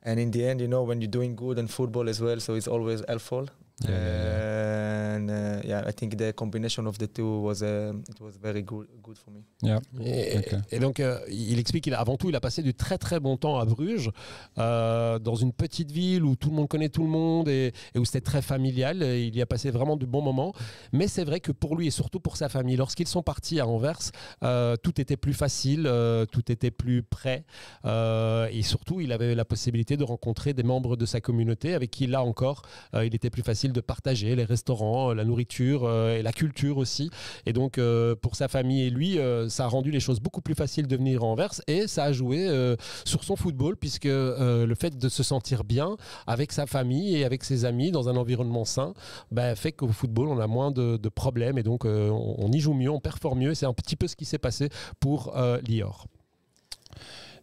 and in the end, you know, when you're doing good in football as well, so it's always helpful. Yeah, yeah, And uh, yeah, I think the combination of the two was uh, it was very good good for me. Yeah. Et, et donc, euh, il explique qu'avant tout, il a passé du très très bon temps à Bruges, euh, dans une petite ville où tout le monde connaît tout le monde et, et où c'était très familial. Et il y a passé vraiment de bons moments. Mais c'est vrai que pour lui et surtout pour sa famille, lorsqu'ils sont partis à Anvers, euh, tout était plus facile, euh, tout était plus prêt. euh, et surtout, il avait la possibilité de rencontrer des membres de sa communauté avec qui, là encore, euh, il était plus facile de partager les restaurants, la nourriture euh, et la culture aussi. Et donc, euh, pour sa famille et lui, euh, ça a rendu les choses beaucoup plus faciles de venir à Anvers et ça a joué euh, sur son football, puisque euh, le fait de se sentir bien avec sa famille et avec ses amis dans un environnement sain bah, fait qu'au football, on a moins de, de problèmes et donc euh, on, on y joue mieux, on performe mieux. C'est un petit peu ce qui s'est passé pour euh, Lior.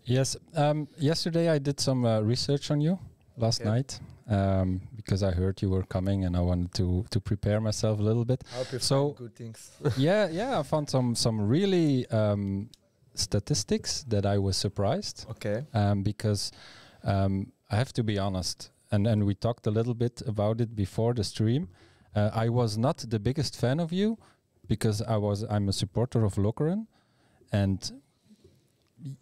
Yes. Um, yesterday I did some uh, research on you last night um, because I heard you were coming and I wanted to to prepare myself a little bit. I hope you So- good things. yeah, yeah. I found some some really um, statistics that I was surprised okay. um, because um, I have to be honest, and and we talked a little bit about it before the stream. Uh, I was not the biggest fan of you because I was I'm a supporter of Lokeren, and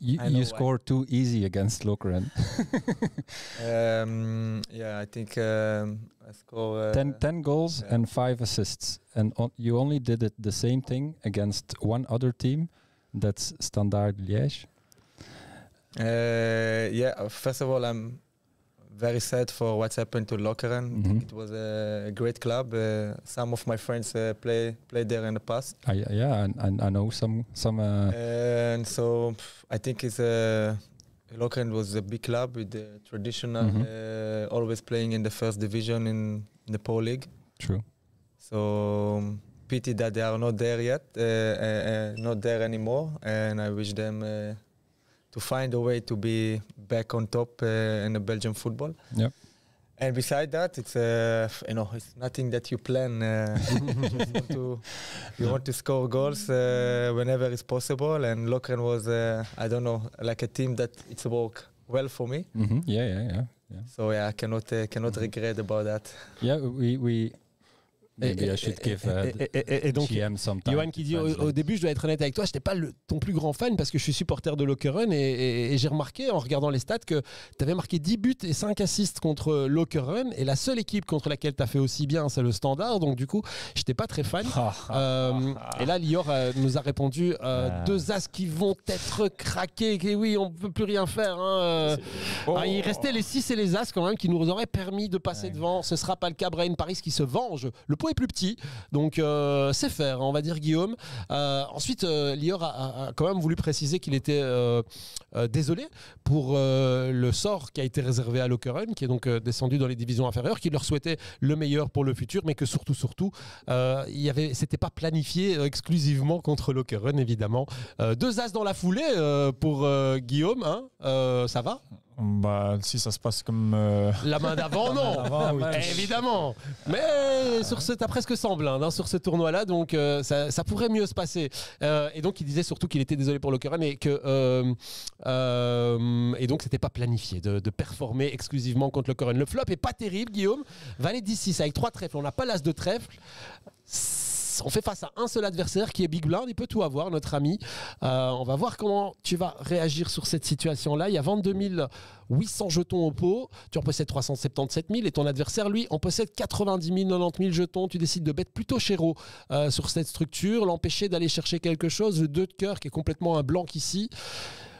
y- I know you why. scored too easy against Lokeren. Um, yeah, I think um, I score uh, 10, 10 goals yeah. and five assists, and on, you only did it the same thing against one other team. That's Standard Liège. Uh, yeah, first of all, I'm very sad for what's happened to Lokeren. Mhm. It was a great club. Uh, some of my friends uh, play played there in the past, I, yeah, and, and I know some some. Uh, and so I think it's a Lokeren was a big club with the traditional, Mhm. uh, always playing in the first division in the Pro League. true. So um, pity that they are not there yet, uh, uh, uh, not there anymore, and I wish them uh, to find a way to be back on top uh, in the Belgian football. Yep. And beside that, it's uh, you know it's nothing that you plan. Uh, you, want to, you want to score goals uh, whenever it's possible, and Lokeren was uh, I don't know like a team that it's worked well for me. hmm Yeah, yeah, yeah, yeah. So yeah, I cannot uh, cannot regret about that. Yeah, we we. Et- et- et- donc. Johan qui dit au, début, je dois être honnête avec toi, je n'étais pas le, ton plus grand fan parce que je suis supporter de Lokeren et, j'ai remarqué en regardant les stats que tu avais marqué 10 buts et 5 assists contre Lokeren et la seule équipe contre laquelle tu as fait aussi bien, c'est le Standard. Donc du coup, je n'étais pas très fan. Euh, et là, Lior euh, nous a répondu euh, Ah. deux as qui vont être craqués. Et oui, on ne peut plus rien faire. hein. Ah, il restait les 6 et les as quand même qui nous auraient permis de passer devant. Ce sera pas le cas. Brian Paris qui se venge. Le est plus petit. Donc euh, c'est faire, on va dire Guillaume. Euh, ensuite, euh, Lior a, quand même voulu préciser qu'il était désolé pour le sort qui a été réservé à Lokeren, qui est donc descendu dans les divisions inférieures, qu'il leur souhaitait le meilleur pour le futur, mais que surtout, surtout, il y avait, c'était pas planifié exclusivement contre Lokeren, évidemment. Deux as dans la foulée pour Guillaume, hein. Ça va? Bah, si ça se passe comme. euh, La main d'avant, non. oui. Évidemment. Mais sur ce, t'as presque 100 blindes hein, sur ce tournoi-là, donc euh, ça, ça pourrait mieux se passer. Euh, et donc il disait surtout qu'il était désolé pour le Coran et que et donc c'était pas planifié de, de performer exclusivement contre le Coran. Le flop est pas terrible, Guillaume. Valet 10-6 avec trois trèfles. On n'a pas l'as de trèfle. On fait face à un seul adversaire qui est Big Blind. Il peut tout avoir, notre ami. Euh, on va voir comment tu vas réagir sur cette situation-là. Il y a 22 800 jetons au pot. Tu en possèdes 377 000 et ton adversaire, lui, en possède 90 000, 90 000 jetons. Tu décides de bet plutôt chéro euh, sur cette structure, l'empêcher d'aller chercher quelque chose. Le 2 de cœur qui est complètement un blanc ici.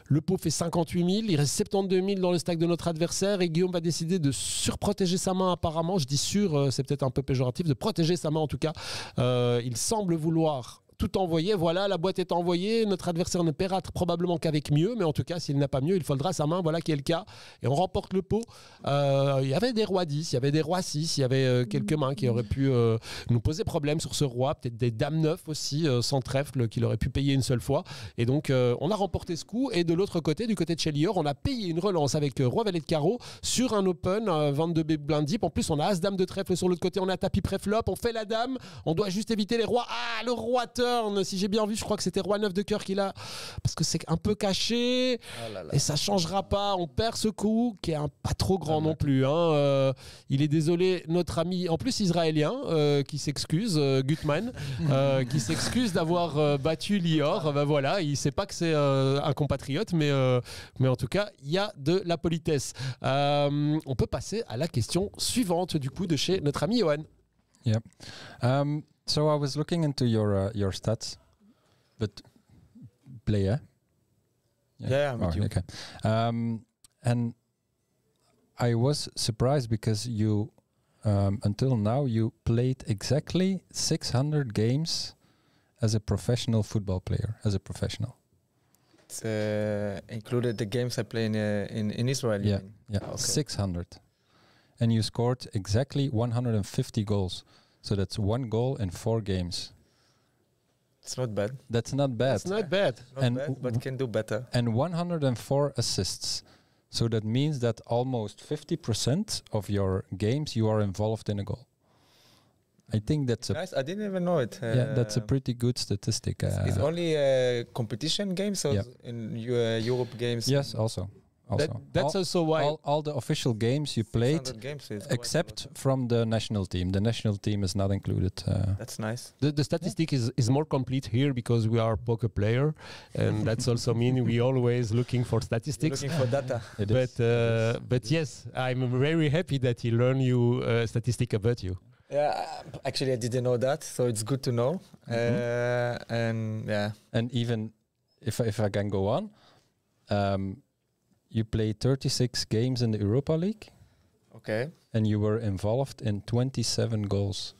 Le pot fait 58 000, il reste 72 000 dans le stack de notre adversaire et Guillaume va décider de surprotéger sa main apparemment. Je dis sur, euh, c'est peut-être un peu péjoratif, de protéger sa main en tout cas. Euh, il semble vouloir tout envoyer. Voilà, la boîte est envoyée. Notre adversaire ne paiera probablement qu'avec mieux, mais en tout cas, s'il n'a pas mieux, il faudra sa main. Voilà qui est le cas. Et on remporte le pot. Euh, il y avait des rois 10, il y avait des rois 6, il y avait euh, quelques mains qui auraient pu euh, nous poser problème sur ce roi. Peut-être des dames 9 aussi, sans trèfle, qu'il aurait pu payer une seule fois. Et donc, on a remporté ce coup. Et de l'autre côté, du côté de Chelior, on a payé une relance avec roi valet de carreau sur un open, euh, 22 b. En plus, on a as dame de trèfle sur l'autre côté, on a tapis préflop, on fait la dame. On doit juste éviter les rois. Ah, le roi si j'ai bien vu, je crois que c'était roi 9 de cœur qu'il a. Parce que c'est un peu caché. Oh là là. Et ça changera pas. On perd ce coup qui est un, pas trop grand non plus. hein. Euh, il est désolé, notre ami, en plus israélien, euh, qui s'excuse, euh, Gutmann, euh, qui s'excuse d'avoir euh, battu Lior. Ben voilà, il sait pas que c'est euh, un compatriote, mais, euh, mais en tout cas, il y a de la politesse. Euh, on peut passer à la question suivante du coup de chez notre ami Johan. Um, so I was looking into your uh, your stats, but play, eh? Yeah, I'm with you. Okay. Um, and I was surprised because you, um, until now, you played exactly 600 games as a professional football player, as a professional. It's uh, included the games I play in uh, in, in Israel. Yeah. Yeah, Okay. 600. And you scored exactly 150 goals. So that's one goal in four games. It's not bad. That's not bad. That's not bad. Not And bad, but can do better. and 104 assists. So that means that almost 50% of your games you are involved in a goal. I think that's a Nice. I didn't even know it. yeah, that's a Uh, pretty good statistic. It's Uh, only uh, competition games, or Yeah. in uh, Europe games. yes, also, also. That- that's all, also why. all, all the official games you played, games is quite a except from the national team. The national team is not included. Uh, That's nice. The, the statistic is, is more complete here because we are poker player, and that's also mean we always looking for statistics. Looking for data. it But uh, but yes, I'm very happy that he learned you uh, statistic about you. Yeah, actually, I didn't know that, so it's good to know. Mhm. Uh, and yeah, And even if I- if I can go on, um, you played 36 games in the Europa League, okay, and you were involved in 27 goals.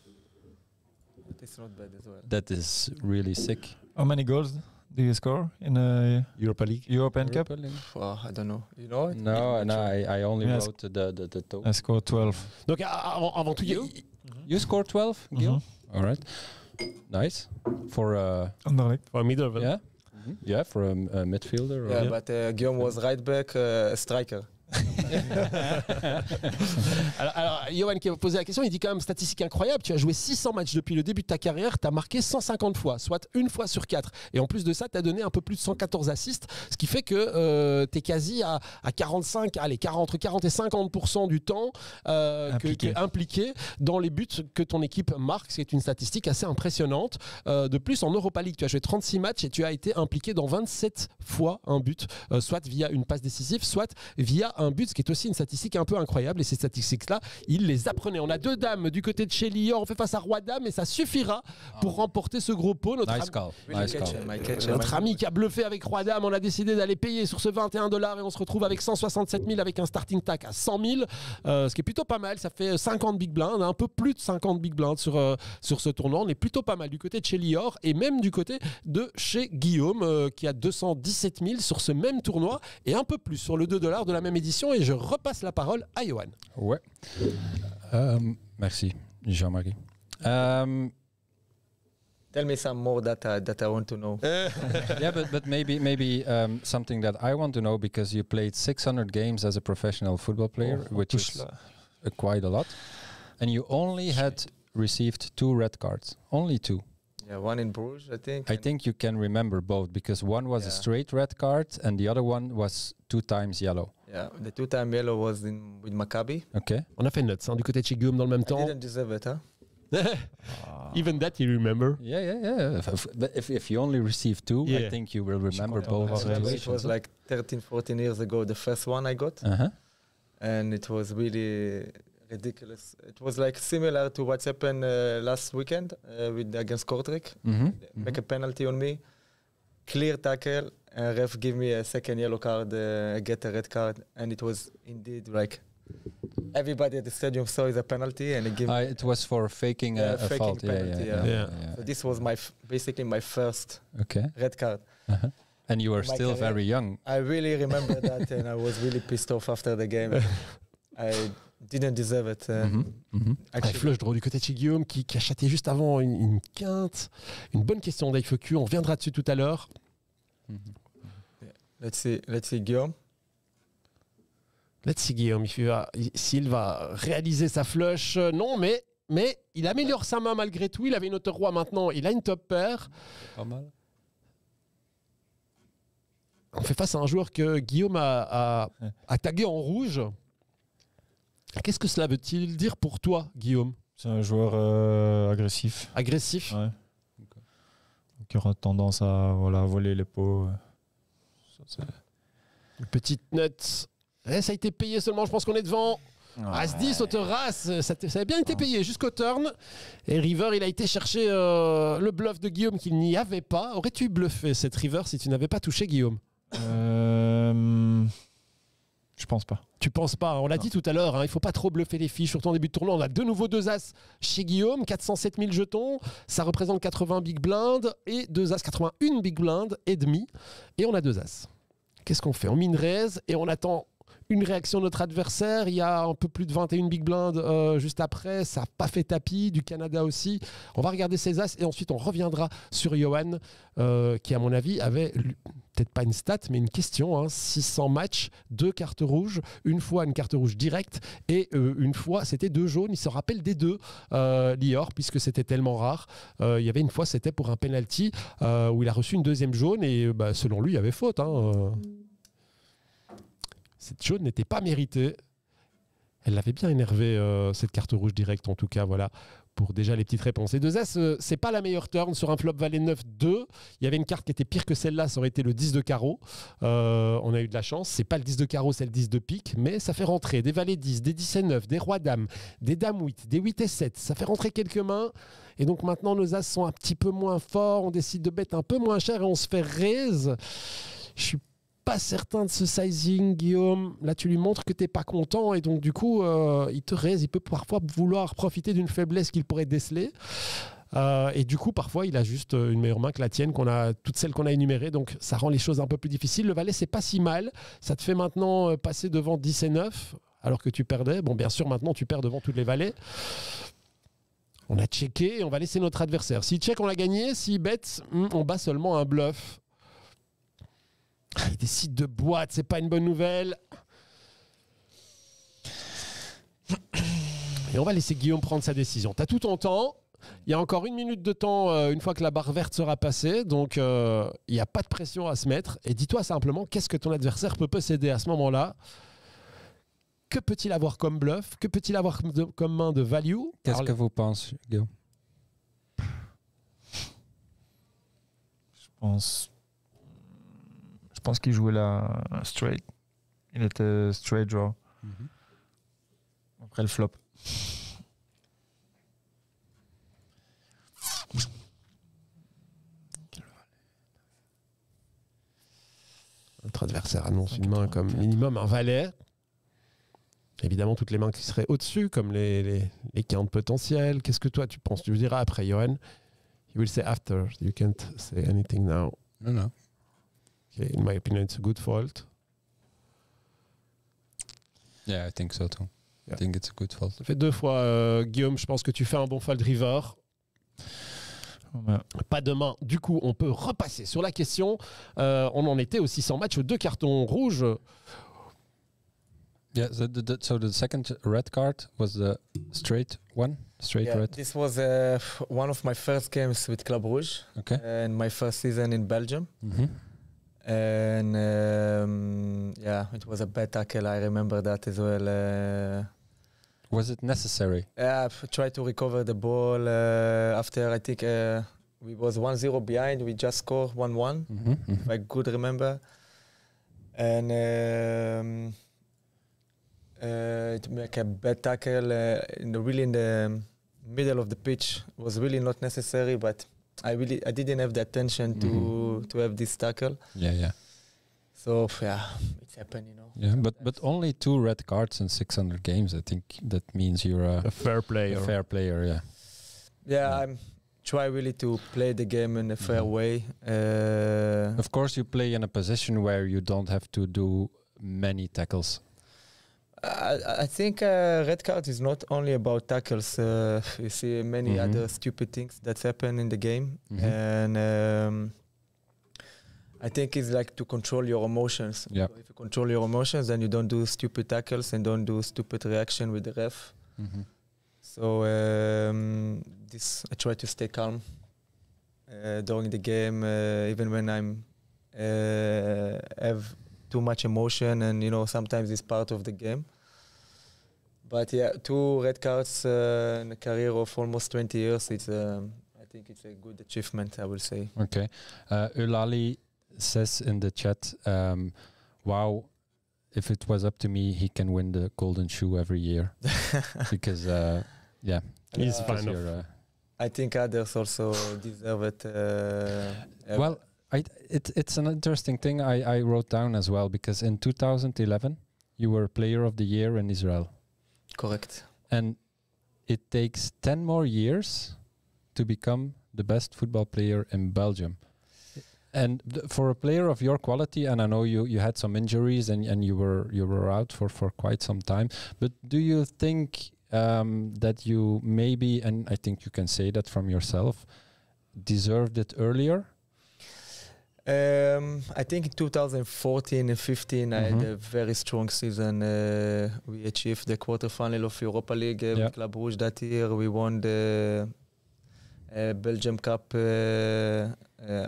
it's not bad as well. That is really sick. How many goals do you score in a Europa League. European Cup? Europa League? Oh, I don't know. You know it? No, no, I, I only Yes. wrote the the, the total. I scored 12. Donc a- avant, avant tout, You? y- You scored 12, Guillaume? Mhm. All right. Nice. For uh, Anderlecht. for middle. yeah, yeah, for a, m- a midfielder. Or Yeah, but uh, Guillaume was right back, uh, a striker. alors, alors, Johan qui a posé la question, il dit quand même statistique incroyable. Tu as joué 600 matchs depuis le début de ta carrière, tu as marqué 150 fois, soit une fois sur quatre. Et en plus de ça, tu as donné un peu plus de 114 assists, ce qui fait que tu es quasi à, à 45, allez, 40, entre 40 et 50% du temps euh, que- Impliqué. que- impliqué dans les buts que ton équipe marque. C'est une statistique assez impressionnante. Euh, de plus, en Europa League, tu as joué 36 matchs et tu as été impliqué dans 27 fois un but, euh, soit via une passe décisive, soit via un but, ce qui est aussi une statistique un peu incroyable. Et ces statistiques-là, il les apprenait. On a deux dames du côté de chez Lyon, on fait face à Roi Dame et ça suffira pour remporter ce gros pot. Notre, nice Nice catch ami qui a bluffé avec Roi Dame, on a décidé d'aller payer sur ce 21 dollars et on se retrouve avec 167 000 avec un starting tack à 100 000, euh, ce qui est plutôt pas mal. Ça fait 50 big blinds, un peu plus de 50 big blinds sur, euh, sur ce tournoi. On est plutôt pas mal du côté de chez Lior et même du côté de chez Guillaume euh, qui a 217 000 sur ce même tournoi et un peu plus sur le 2 dollars de la même édition. Et je repasse la parole à Johan. Ouais. Um, merci, Jean-Marie. Um, Tell me some more that I, that I want to know. yeah, but but maybe maybe um, something that I want to know because you played 600 games as a professional football player, which is uh, quite a lot, and you only had received two red cards, only two. Yeah, one in Bruges, I think. I think you can remember both because one was a straight red card and the other one was two times yellow. Yeah, the two-time yellow was in with Maccabi. Okay. On a fait notes hein, du côté de chez Guillaume dans le même I temps. didn't deserve it, huh? Even that you remember. Yeah, yeah, yeah. If, if, but if, if you only receive two, I think you will remember both qu'on va situations. it was like 13, 14 years ago, the first one I got, uh-huh. and it was really ridiculous. It was like similar to what's happened uh, last weekend uh, with against Kortrijk. Mhm. Make a penalty on me, clear tackle, and ref give me a second yellow card, uh, get a red card, and it was indeed like everybody at the stadium saw it as a penalty, and it gave. Uh, it was for faking a, a faking fault. Yeah, yeah, penalty, yeah, yeah. yeah. so this was my f- basically my first Okay. red card. Uh-huh. And you were My still career- very young. I really remember that, and I was really pissed off after the game. I didn't deserve it. uh, Mhm, mhm. Ouais, actually. flush draw du côté de chez Guillaume qui, qui a châté juste avant une, une quinte. Une bonne question d'Aïfecu, on reviendra dessus tout à l'heure. Mhm. Let's see, let's see, Guillaume. Let's see Guillaume, s'il va réaliser sa flush. euh, Non, mais, mais il améliore sa main malgré tout. Il avait une hauteur roi maintenant, il a une top pair. Pas mal. On fait face à un joueur que Guillaume a, a- a tagué en rouge. Qu'est-ce que cela veut-il dire pour toi, Guillaume? C'est un joueur euh, agressif. Agressif Ouais. Qui aura tendance à voilà, voler les pots. Une petite note. Eh, ça a été payé seulement, je pense qu'on est devant. As 10, hauteur race, ça, ça a bien été payé jusqu'au turn. Et River, il a été chercher euh, le bluff de Guillaume qu'il n'y avait pas. Aurais-tu bluffé cette River si tu n'avais pas touché Guillaume? Euh, je pense pas. Tu penses pas, hein, on l'a dit tout à l'heure, hein, il faut pas trop bluffer les filles, surtout en début de tournoi. On a de nouveau deux as chez Guillaume, 407 000 jetons, ça représente 80 big blind et deux as, 81 big blind et demi. Et on a deux as. Qu'est-ce qu'on fait? On mine raise et on attend une réaction de notre adversaire. Il y a un peu plus de 21 big blind euh, juste après. Ça n'a pas fait tapis, du Canada aussi. On va regarder ces as et ensuite on reviendra sur Johan, euh, qui à mon avis avait peut-être pas une stat, mais une question. hein. 600 matchs, deux cartes rouges, une fois une carte rouge directe et euh, une fois c'était deux jaunes. Il se rappelle des deux, Lior, puisque c'était tellement rare. Il y avait une fois, c'était pour un penalty où il a reçu une deuxième jaune et bah, selon lui, il y avait faute. hein, euh. Cette jaune n'était pas méritée. Elle l'avait bien énervé, euh, cette carte rouge directe, en tout cas, voilà, pour déjà les petites réponses. Et deux As, euh, c'est pas la meilleure turn sur un flop valet 9-2. Il y avait une carte qui était pire que celle-là, ça aurait été le 10 de carreau. On a eu de la chance. C'est pas le 10 de carreau, c'est le 10 de pique, mais ça fait rentrer des valets 10, des 10 et 9, des rois dames, des dames 8, des 8 et 7. Ça fait rentrer quelques mains. Et donc maintenant, nos As sont un petit peu moins forts. On décide de bet un peu moins cher et on se fait raise. Je suis pas certain de ce sizing, Guillaume. Là, tu lui montres que t'es pas content et donc du coup, euh, il te raise. Il peut parfois vouloir profiter d'une faiblesse qu'il pourrait déceler. Euh, et du coup, parfois, il a juste euh, une meilleure main que la tienne, qu'on a toutes celles qu'on a énumérées. Donc, ça rend les choses un peu plus difficiles. Le valet, c'est pas si mal. Ça te fait maintenant passer devant 10 et 9, alors que tu perdais. Bon, bien sûr, maintenant, tu perds devant tous les valets. On a checké et on va laisser notre adversaire. S'il check, on l'a gagné. S'il bet, hmm, on bat seulement un bluff. Ah, Il décide de boîte, c'est pas une bonne nouvelle. Et on va laisser Guillaume prendre sa décision. Tu as tout ton temps. Il y a encore une minute de temps euh, une fois que la barre verte sera passée. Donc, euh, il n'y a pas de pression à se mettre. Et dis-toi simplement, qu'est-ce que ton adversaire peut posséder à ce moment-là? Que peut-il avoir comme bluff? Que peut-il avoir comme, de- comme main de value? Qu'est-ce que vous pensez, Guillaume? Je pense. Je pense qu'il jouait la straight. Il était straight draw. Après le flop. Notre adversaire annonce une main comme minimum un valet. Évidemment, toutes les mains qui seraient au-dessus, comme les, les, les quintes potentielles. Qu'est-ce que toi tu penses? Tu le diras après, Johan. You will say after. You can't say anything now. No, no. In my opinion, it's a good fault. Yeah, I think so too. Yeah. I think it's a good fault. Ça fait deux fois, euh, Guillaume. Je pense que tu fais un bon fold river. Pas demain. Du coup, on peut repasser sur la question. Euh, on en était aussi sans match, deux cartons rouges. Yeah. So the, the, so the second red card was the straight one, straight Yeah, red? this was uh, one of my first games with Club Rouge Okay. and my first season in Belgium. Mm-hmm. And um, yeah, it was a bad tackle. I remember that as well. Uh, Was it necessary? yeah, I tried to recover the ball uh, after I think uh, we was 1-0 behind. We just scored 1-1, Mm-hmm. if I could remember. And um, uh, to make a bad tackle uh, in the, really in the middle of the pitch was really not necessary. But I really I didn't have the attention to Mhm. to have this tackle. Yeah, yeah, So yeah, it's happened, you know. yeah. But but only two red cards in 600 games. I think that means you're a, A fair player. a fair player. Yeah. Yeah, Yeah. I'm try really to play the game in a fair Mhm. way. Uh, Of course, you play in a position where you don't have to do many tackles. I, I think uh, red card is not only about tackles. Uh, you see many Mhm. other stupid things that happen in the game, Mhm. and um, I think it's like to control your emotions. Yeah. So if you control your emotions, then you don't do stupid tackles and don't do stupid reaction with the ref. Mm-hmm. So um, this I try to stay calm uh, during the game, uh, even when I'm uh, have too much emotion, and you know sometimes it's part of the game. But yeah, two red cards uh, in a career of almost 20 years. It's um, I think it's a good achievement. I will say. Okay. Uh, Ulali says in the chat, um, "Wow, if it was up to me, he can win the golden shoe every year because, uh, yeah, He's Uh, fan because of- you're, uh, I think others also deserve it. Uh, uh, well, I, it, it's an interesting thing I, I wrote down as well because in 2011 you were Player of the Year in Israel, correct. and it takes 10 more years to become the best football player in Belgium. And for a player of your quality, and I know you, you had some injuries and, and you were you were out for, for quite some time, but do you think um, that you maybe, and I think you can say that from yourself, deserved it earlier? Um, I think in 2014 and 15, I had Mhm. a very strong season. Uh, we achieved the quarterfinal of Europa League uh, Yeah. with Club Rouge that year. We won the uh, Belgium Cup uh, uh,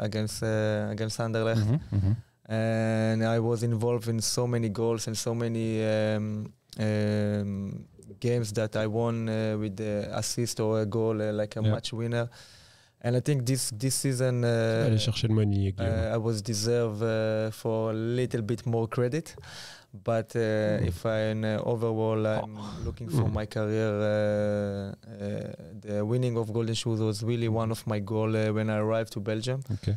against uh, against Anderlecht, Mm-hmm. and I was involved in so many goals and so many um, um, games that I won uh, with the assist or a goal, uh, like a Yeah. match winner. And I think this this season. Uh, chercher le money, uh, I was deserve uh, for a little bit more credit, but uh, if I in, uh, overall I'm looking for Mm. my career, uh, uh, the winning of Golden Shoes was really one of my goal uh, when I arrived to Belgium. Okay.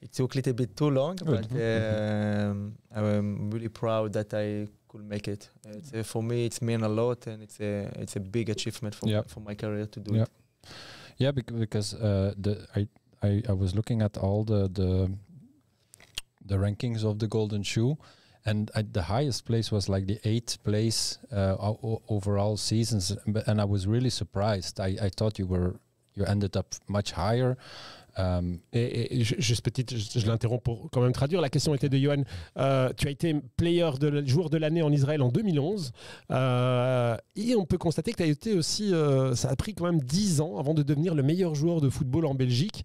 It took a little bit too long, Good. but um, I'm really proud that I could make it. It's, uh, for me, it's mean a lot, and it's a it's a big achievement for Yeah. my, for my career to do Yeah. it. Yeah, because uh, the I, I I was looking at all the the the rankings of the Golden Shoe, and the highest place was like the eighth place uh, overall seasons, and I was really surprised. I, I thought you were you ended up much higher. Um, Et, et ju- juste petite, je, l'interromps pour quand même traduire. La question était de Johan. Euh, tu as été joueur de l'année en Israël en 2011. Euh, et on peut constater que tu as été aussi. euh, ça a pris quand même 10 ans avant de devenir le meilleur joueur de football en Belgique.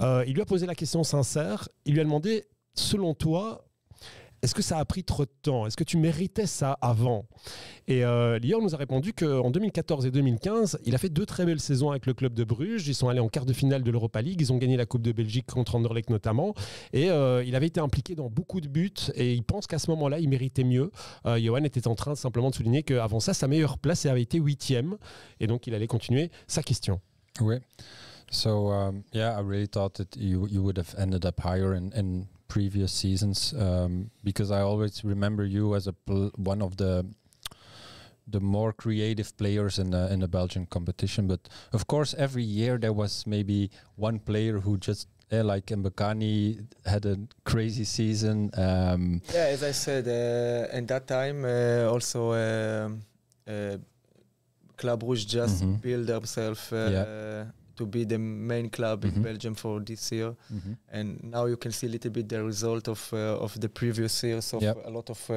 Euh, il lui a posé la question sincère. Il lui a demandé selon toi, est-ce que ça a pris trop de temps? Est-ce que tu méritais ça avant? Et euh, Lior nous a répondu qu'en 2014 et 2015, il a fait deux très belles saisons avec le club de Bruges. Ils sont allés en quart de finale de l'Europa League. Ils ont gagné la Coupe de Belgique contre Anderlecht notamment. Et euh, il avait été impliqué dans beaucoup de buts. Et il pense qu'à ce moment-là, il méritait mieux. Euh, Johan était en train simplement de souligner qu'avant ça, sa meilleure place avait été huitième. Et donc, il allait continuer sa question. Oui. So um, yeah, I really thought that you you would have ended up higher in, in previous seasons um, because I always remember you as a pl- one of the the more creative players in the in the Belgian competition. But of course, every year there was maybe one player who just eh, like Mbakani had a crazy season. Um, Yeah, as I said, uh, in that time, uh, also um, uh, Club Rouge just Mhm. built themselves uh, Yeah. To be the main club Mhm. in Belgium for this year. Mhm. And now you can see a little bit the result of uh, of the previous years of Yep. a lot of uh,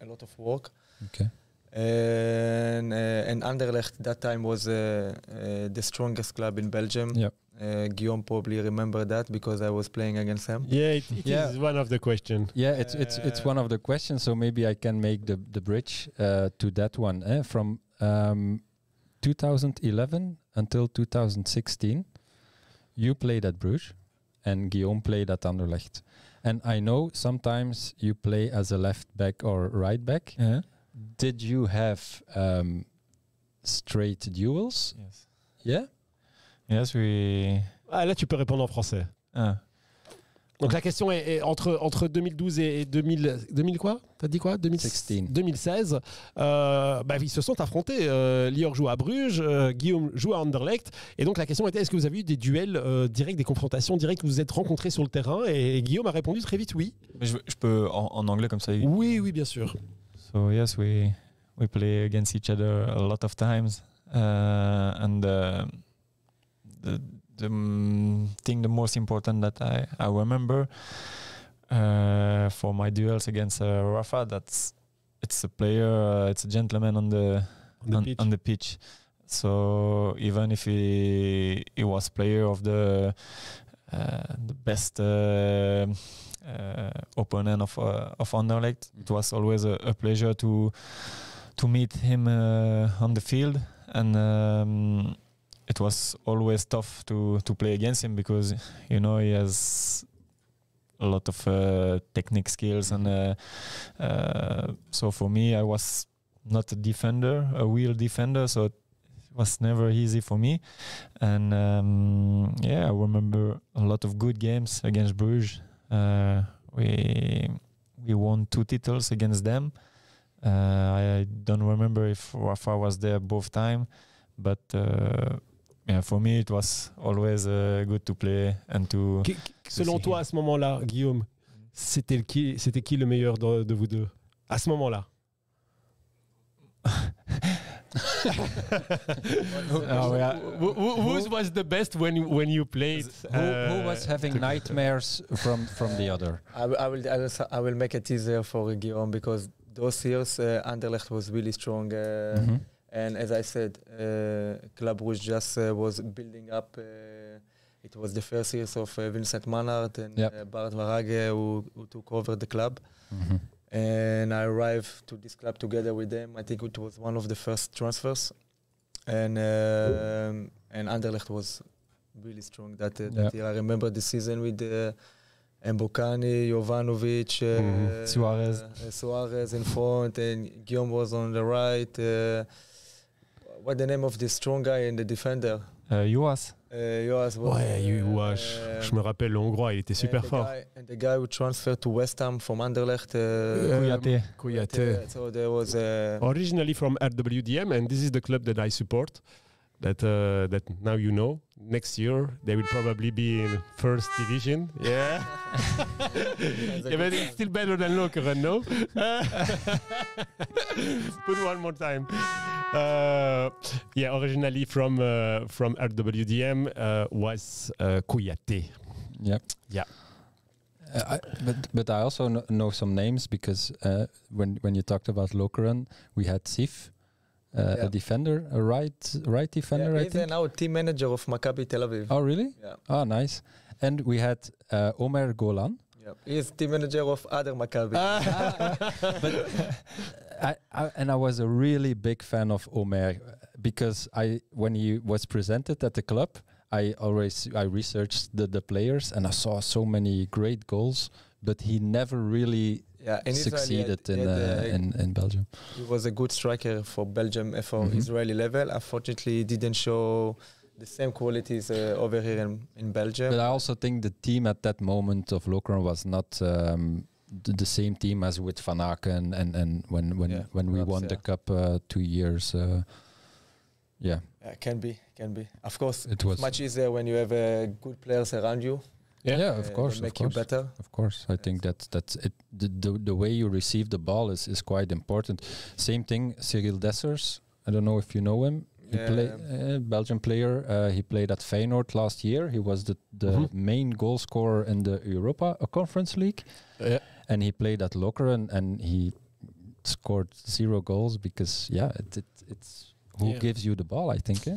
a lot of work. Okay. And uh, and Anderlecht that time was uh, uh, the strongest club in Belgium. Yep. Uh, Guillaume probably remember that because I was playing against him. Yeah, it, it Yeah. is one of the question. Yeah, it's it's it's one of the questions. So maybe I can make the the bridge uh, to that one. Eh? From um, 2011 until 2016, you played at Bruges, and Guillaume played at Anderlecht. And I know sometimes you play as a left back or right back. Yeah. Did you have um, straight duels? Yes. Yeah. Yes, we. Ah, là, tu peux répondre en français. Ah. Donc la question est, est entre, entre 2012 et 2000, 2000 quoi? T'as dit quoi? 2016. 2016. euh, bah, ils se sont affrontés. Euh, Lior joue à Bruges, euh, Guillaume joue à Anderlecht. Et donc la question était est-ce que vous avez eu des duels euh, directs, des confrontations directes? Où vous vous êtes rencontrés sur le terrain Et Guillaume a répondu très vite oui. Mais je, je peux en, en anglais comme ça. Oui, oui, bien sûr. So yes, we we play against each other a lot of times, uh, and uh, the the mm, thing, the most important that I I remember uh, for my duels against uh, Rafa, that's it's a player, uh, it's a gentleman on the On the on, pitch. on the pitch. So even if he he was player of the uh, the best uh, uh, opponent of uh, of Anderlecht, it was always a, a pleasure to to meet him uh, on the field, and um, it was always tough to to play against him because you know he has a lot of uh, technique skills and uh, uh, so for me I was not a defender, a real defender, so it was never easy for me. And um, yeah, I remember a lot of good games against Bruges. Uh, we we won two titles against them. Uh, I don't remember if Rafa was there both time, but uh, yeah, for me it was always uh, good to play and to. Qui- qui- selon Aussi. toi, à ce moment-là, Guillaume, c'était qui, c'était qui le meilleur de, de vous deux À ce moment-là Oh, yeah. Who, who- whose was the best when you, when you played? Who, who was uh, having nightmares from from the other? I, will- I will I will s- I will make it easier for Guillaume because those years uh, Anderlecht was really strong. Uh, Mhm. And as I said, uh, Club Rouge just uh, was building up. Uh, it was the first years of uh, Vincent Manhart and Yep. uh, Bart Varage who, who took over the club. Mhm. And I arrived to this club together with them. I think it was one of the first transfers. And um, and Anderlecht was really strong that, uh, that Yep. year. I remember the season with uh, Mbokani, Jovanovic, uh, Mhm. Suarez. uh, Suarez in front, and Guillaume was on the right. Uh, what the name of the strong guy and the defender? Uh, Joas. Uh, Joas was, Ouais, you uh, um, Je me rappelle le Hongrois, il était super fort. Guy, and the guy who transferred to West Ham from Anderlecht. Uh, Kouyaté. Kouyaté. So there was uh, Originally from RWDM, and this is the club that I support. That uh, that now you know. Next year they will probably be in first division. Yeah. yeah, but it's still better than Lokeren, no? Put one more time. Uh, yeah, originally from uh, from RWDM uh, was uh, Kouyaté. Yep. Yeah. Uh, I, but but I also kn- know some names because uh, when when you talked about Lokeren, we had Sif, uh, Yeah. a defender, a right right defender, yeah, he's uh, now team manager of Maccabi Tel Aviv. Oh, really? Yeah, Oh, nice. And we had uh, Omer Golan. yeah. He's team manager of other Maccabi. but I, I and I was a really big fan of Omer because I when he was presented at the club, I always I researched the, the players and I saw so many great goals, but he never really yeah, in Israel, he had- succeeded in, had, uh, in in Belgium. He was a good striker for Belgium for Mhm. Israeli level. Unfortunately, he didn't show the same qualities uh, over here in, in Belgium. But I also think the team at that moment of Lokeren was not um, the, the same team as with Van Aken and, and when when Yeah, when we won the cup uh, two years. Uh, yeah, Yeah, can be, can be. Of course, it was. much easier when you have uh, good players around you. Yeah. yeah, of course, of make you course. better. Of course, I think that that's it. The, the the way you receive the ball is is quite important. Same thing, Cyril Dessers. I don't know if you know him. He Yeah. play, uh, Belgian player. Uh, he played at Feyenoord last year. He was the, the Mhm. main goal scorer in the Europa uh, Conference League. Yeah. And he played at Lokeren and he scored zero goals because, yeah, it, it, it's who Yeah. gives you the ball, I think.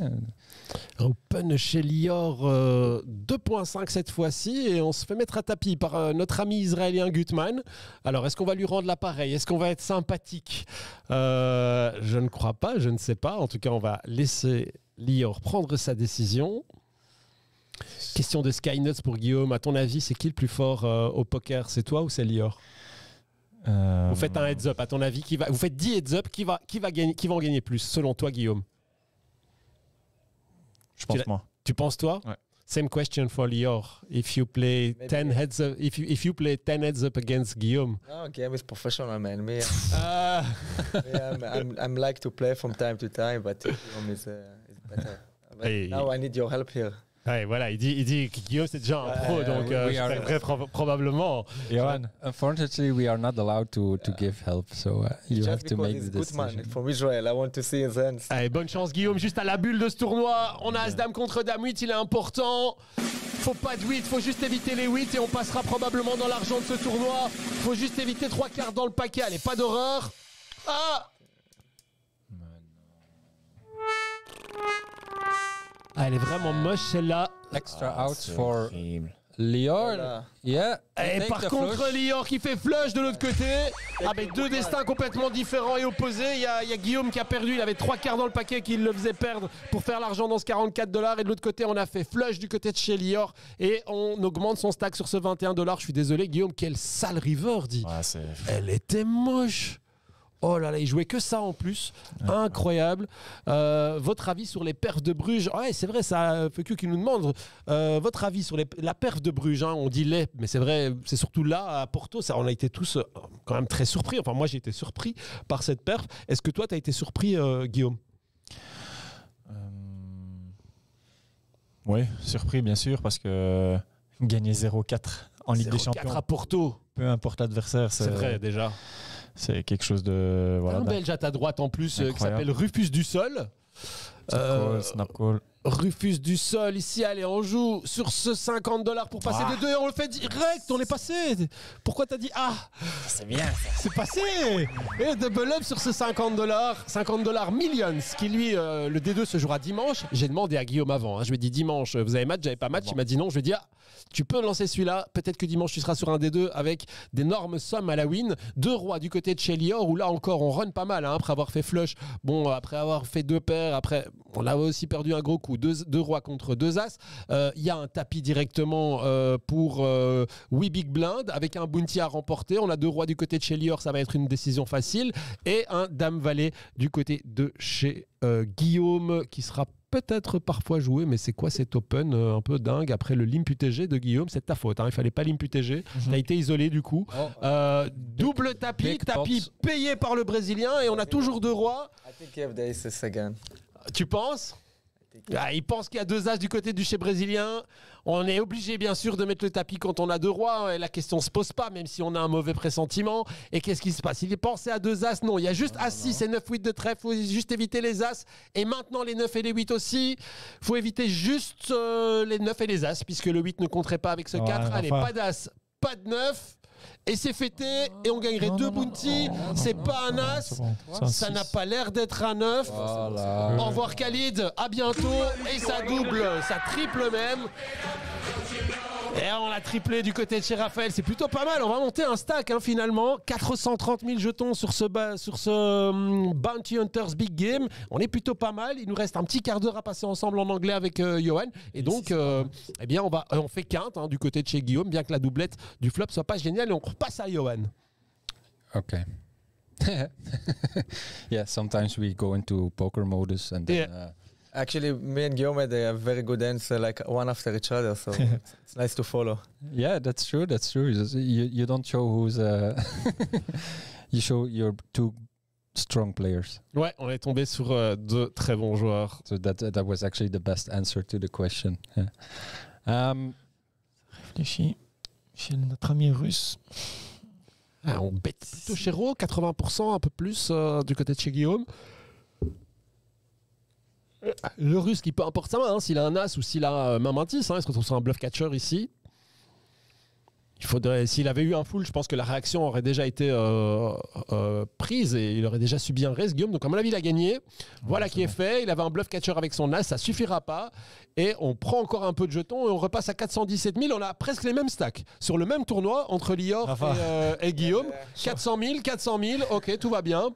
Open chez Lior euh, 2.5 cette fois-ci et on se fait mettre à tapis par euh, notre ami israélien Gutmann. Alors est-ce qu'on va lui rendre l'appareil? Est-ce qu'on va être sympathique? Euh, Je ne crois pas, je ne sais pas. En tout cas, on va laisser Lior prendre sa décision. Question de Skynuts pour Guillaume. À ton avis, c'est qui le plus fort euh, au poker? C'est toi ou c'est Lior? Euh, Vous faites un heads up. À ton avis, qui va Vous faites 10 heads up. Qui va, qui va gagner Qui va en gagner plus Selon toi, Guillaume? Je pense l'as- moi. Tu penses toi? Ouais. Same question for Lior. If you play Maybe. 10 heads up, if you, if you play 10 heads up against Guillaume. No, game is professional, man. Me, Ah, me I'm, I'm, I'm like to play from time to time, but Guillaume is, uh, is better. But Hey. now I need your help here. Ouais, voilà, il dit, il dit que Guillaume c'est déjà un pro, donc we- euh, we are- pro- probablement. Johan, unfortunately, we are not allowed to, to give help, so uh, you Just have to make the good man decision. from Israel, I want to see his hands. Allez, bonne chance Guillaume, juste à la bulle de ce tournoi. On a As-Dame contre Dame 8, il est important. Faut pas de 8, faut juste éviter les 8 et on passera probablement dans l'argent de ce tournoi. Faut juste éviter trois quarts dans le paquet, allez, pas d'horreur. Ah Ah, elle est vraiment moche celle-là. Extra outs for Lior. Voilà. Yeah. Et take par contre, flush. Lior qui fait flush de l'autre côté, avec deux destins complètement différents et opposés. Il y, a, il y a Guillaume qui a perdu, il avait trois quarts dans le paquet qui le faisait perdre pour faire l'argent dans ce 44 dollars. Et de l'autre côté, on a fait flush du côté de chez Lior et on augmente son stack sur ce 21 dollars. Je suis désolé, Guillaume, quelle sale river, dit. Ouais. Elle était moche. Oh là là, il jouait que ça en plus. Incroyable. Euh, votre avis sur les perfs de Bruges? Ouais, c'est vrai, ça fait que qui nous demande. Euh, votre avis sur les, la perf de Bruges hein, On dit les, mais c'est vrai, c'est surtout là, à Porto, ça, on a été tous euh, quand même très surpris. Enfin, moi, j'ai été surpris par cette perf. Est-ce que toi, tu as été surpris, euh, Guillaume? Oui, surpris bien sûr parce que gagner 0-4 en Ligue des 0-4 Champions, à Porto, peu importe l'adversaire, c'est vrai déjà. C'est quelque chose de voilà. un Belge à ta droite en plus euh, qui s'appelle Rufus Dussol. Snap Euh. Rufus du sol ici, allez, on joue sur ce 50 dollars pour passer Ah. des deux et on le fait direct, on est passé. Pourquoi t'as dit ah C'est bien. C'est passé Et double up sur ce 50 dollars, 50 dollars millions, qui lui, euh, le D2 se jouera dimanche. J'ai demandé à Guillaume avant, hein, je lui ai dit dimanche, vous avez match, j'avais pas match, il m'a dit non, je lui ai dit ah, tu peux lancer celui-là, peut-être que dimanche tu seras sur un D2 avec d'énormes sommes à la win. Deux rois du côté de chez Lior, où là encore on run pas mal, hein, après avoir fait flush, bon, après avoir fait deux paires, après on a aussi perdu un gros coup, deux, deux rois contre deux as. Euh, Il y a un tapis directement euh, pour euh, We Big Blind avec un bounty à remporter. On a deux rois du côté de chez Lior, ça va être une décision facile. Et un Dame Valet du côté de chez euh, Guillaume qui sera peut-être parfois joué, mais c'est quoi cet open euh, un peu dingue après le limp UTG de Guillaume? C'est de ta faute, hein, il fallait pas limp UTG. T'as été isolé du coup. Oh, Euh, double tapis, big tapis payé par le Brésilien et on a toujours deux rois. I think you have the aces again. Tu penses? Ah, il pense qu'il y a deux as du côté du chez brésilien. On est obligé, bien sûr, de mettre le tapis quand on a deux rois. Et la question se pose pas, même si on a un mauvais pressentiment. Et qu'est-ce qui se passe? Il est pensé à deux as? Non, il y a juste as 6 et 9 8 de trèfle. faut juste éviter les as. Et maintenant, les 9 et les 8 aussi. faut éviter juste euh, les 9 et les as, puisque le 8 ne compterait pas avec ce Ouais, 4. Allez, pas d'as, pas de 9. Et c'est fêté. Et on gagnerait deux bounty. C'est pas un as. Bon. Ça n'a pas l'air d'être un 9. Voilà. Au revoir Khalid, à bientôt. Et ça double, ça triple même. Et on l'a triplé du côté de chez Raphaël, c'est plutôt pas mal. On va monter un stack hein, finalement. 430 000 jetons sur ce, sur ce hum, Bounty Hunters Big Game. On est plutôt pas mal. Il nous reste un petit quart d'heure à passer ensemble en anglais avec euh, Johan. Et donc, euh, eh bien, on, va, euh, on fait quinte hein, du côté de chez Guillaume, bien que la doublette du flop soit pas géniale. Et on repasse à Johan. Okay. yeah, sometimes we go into poker modus and then, Yeah. uh, Actually, me and Guillaume they have very good uh, like one after each other. So it's, nice to follow. yeah, that's true. That's true. You, you, you don't show who's. Uh, you show your two strong players. Ouais, on est tombé sur euh, deux très bons joueurs. So that that was actually the best answer to the question. Yeah. Um, Réfléchis. Chez notre ami russe. Ah, on bête plutôt chez Ro, 80%, un peu plus euh, du côté de chez Guillaume. Le russe qui peu importe sa main, hein, s'il a un as ou s'il a euh, main main 10, hein, il se retrouve sur un bluff catcher ici? Il faudrait, s'il avait eu un full, je pense que la réaction aurait déjà été euh, euh, prise et il aurait déjà subi un raise, Guillaume. Donc, à mon avis, il a gagné. Voilà qui est fait. Il avait un bluff catcher avec son as, ça suffira pas. Et on prend encore un peu de jetons et on repasse à 417 000. On a presque les mêmes stacks sur le même tournoi entre Lior et, euh, et Guillaume. 400 000, 400 000. Ok, tout va bien.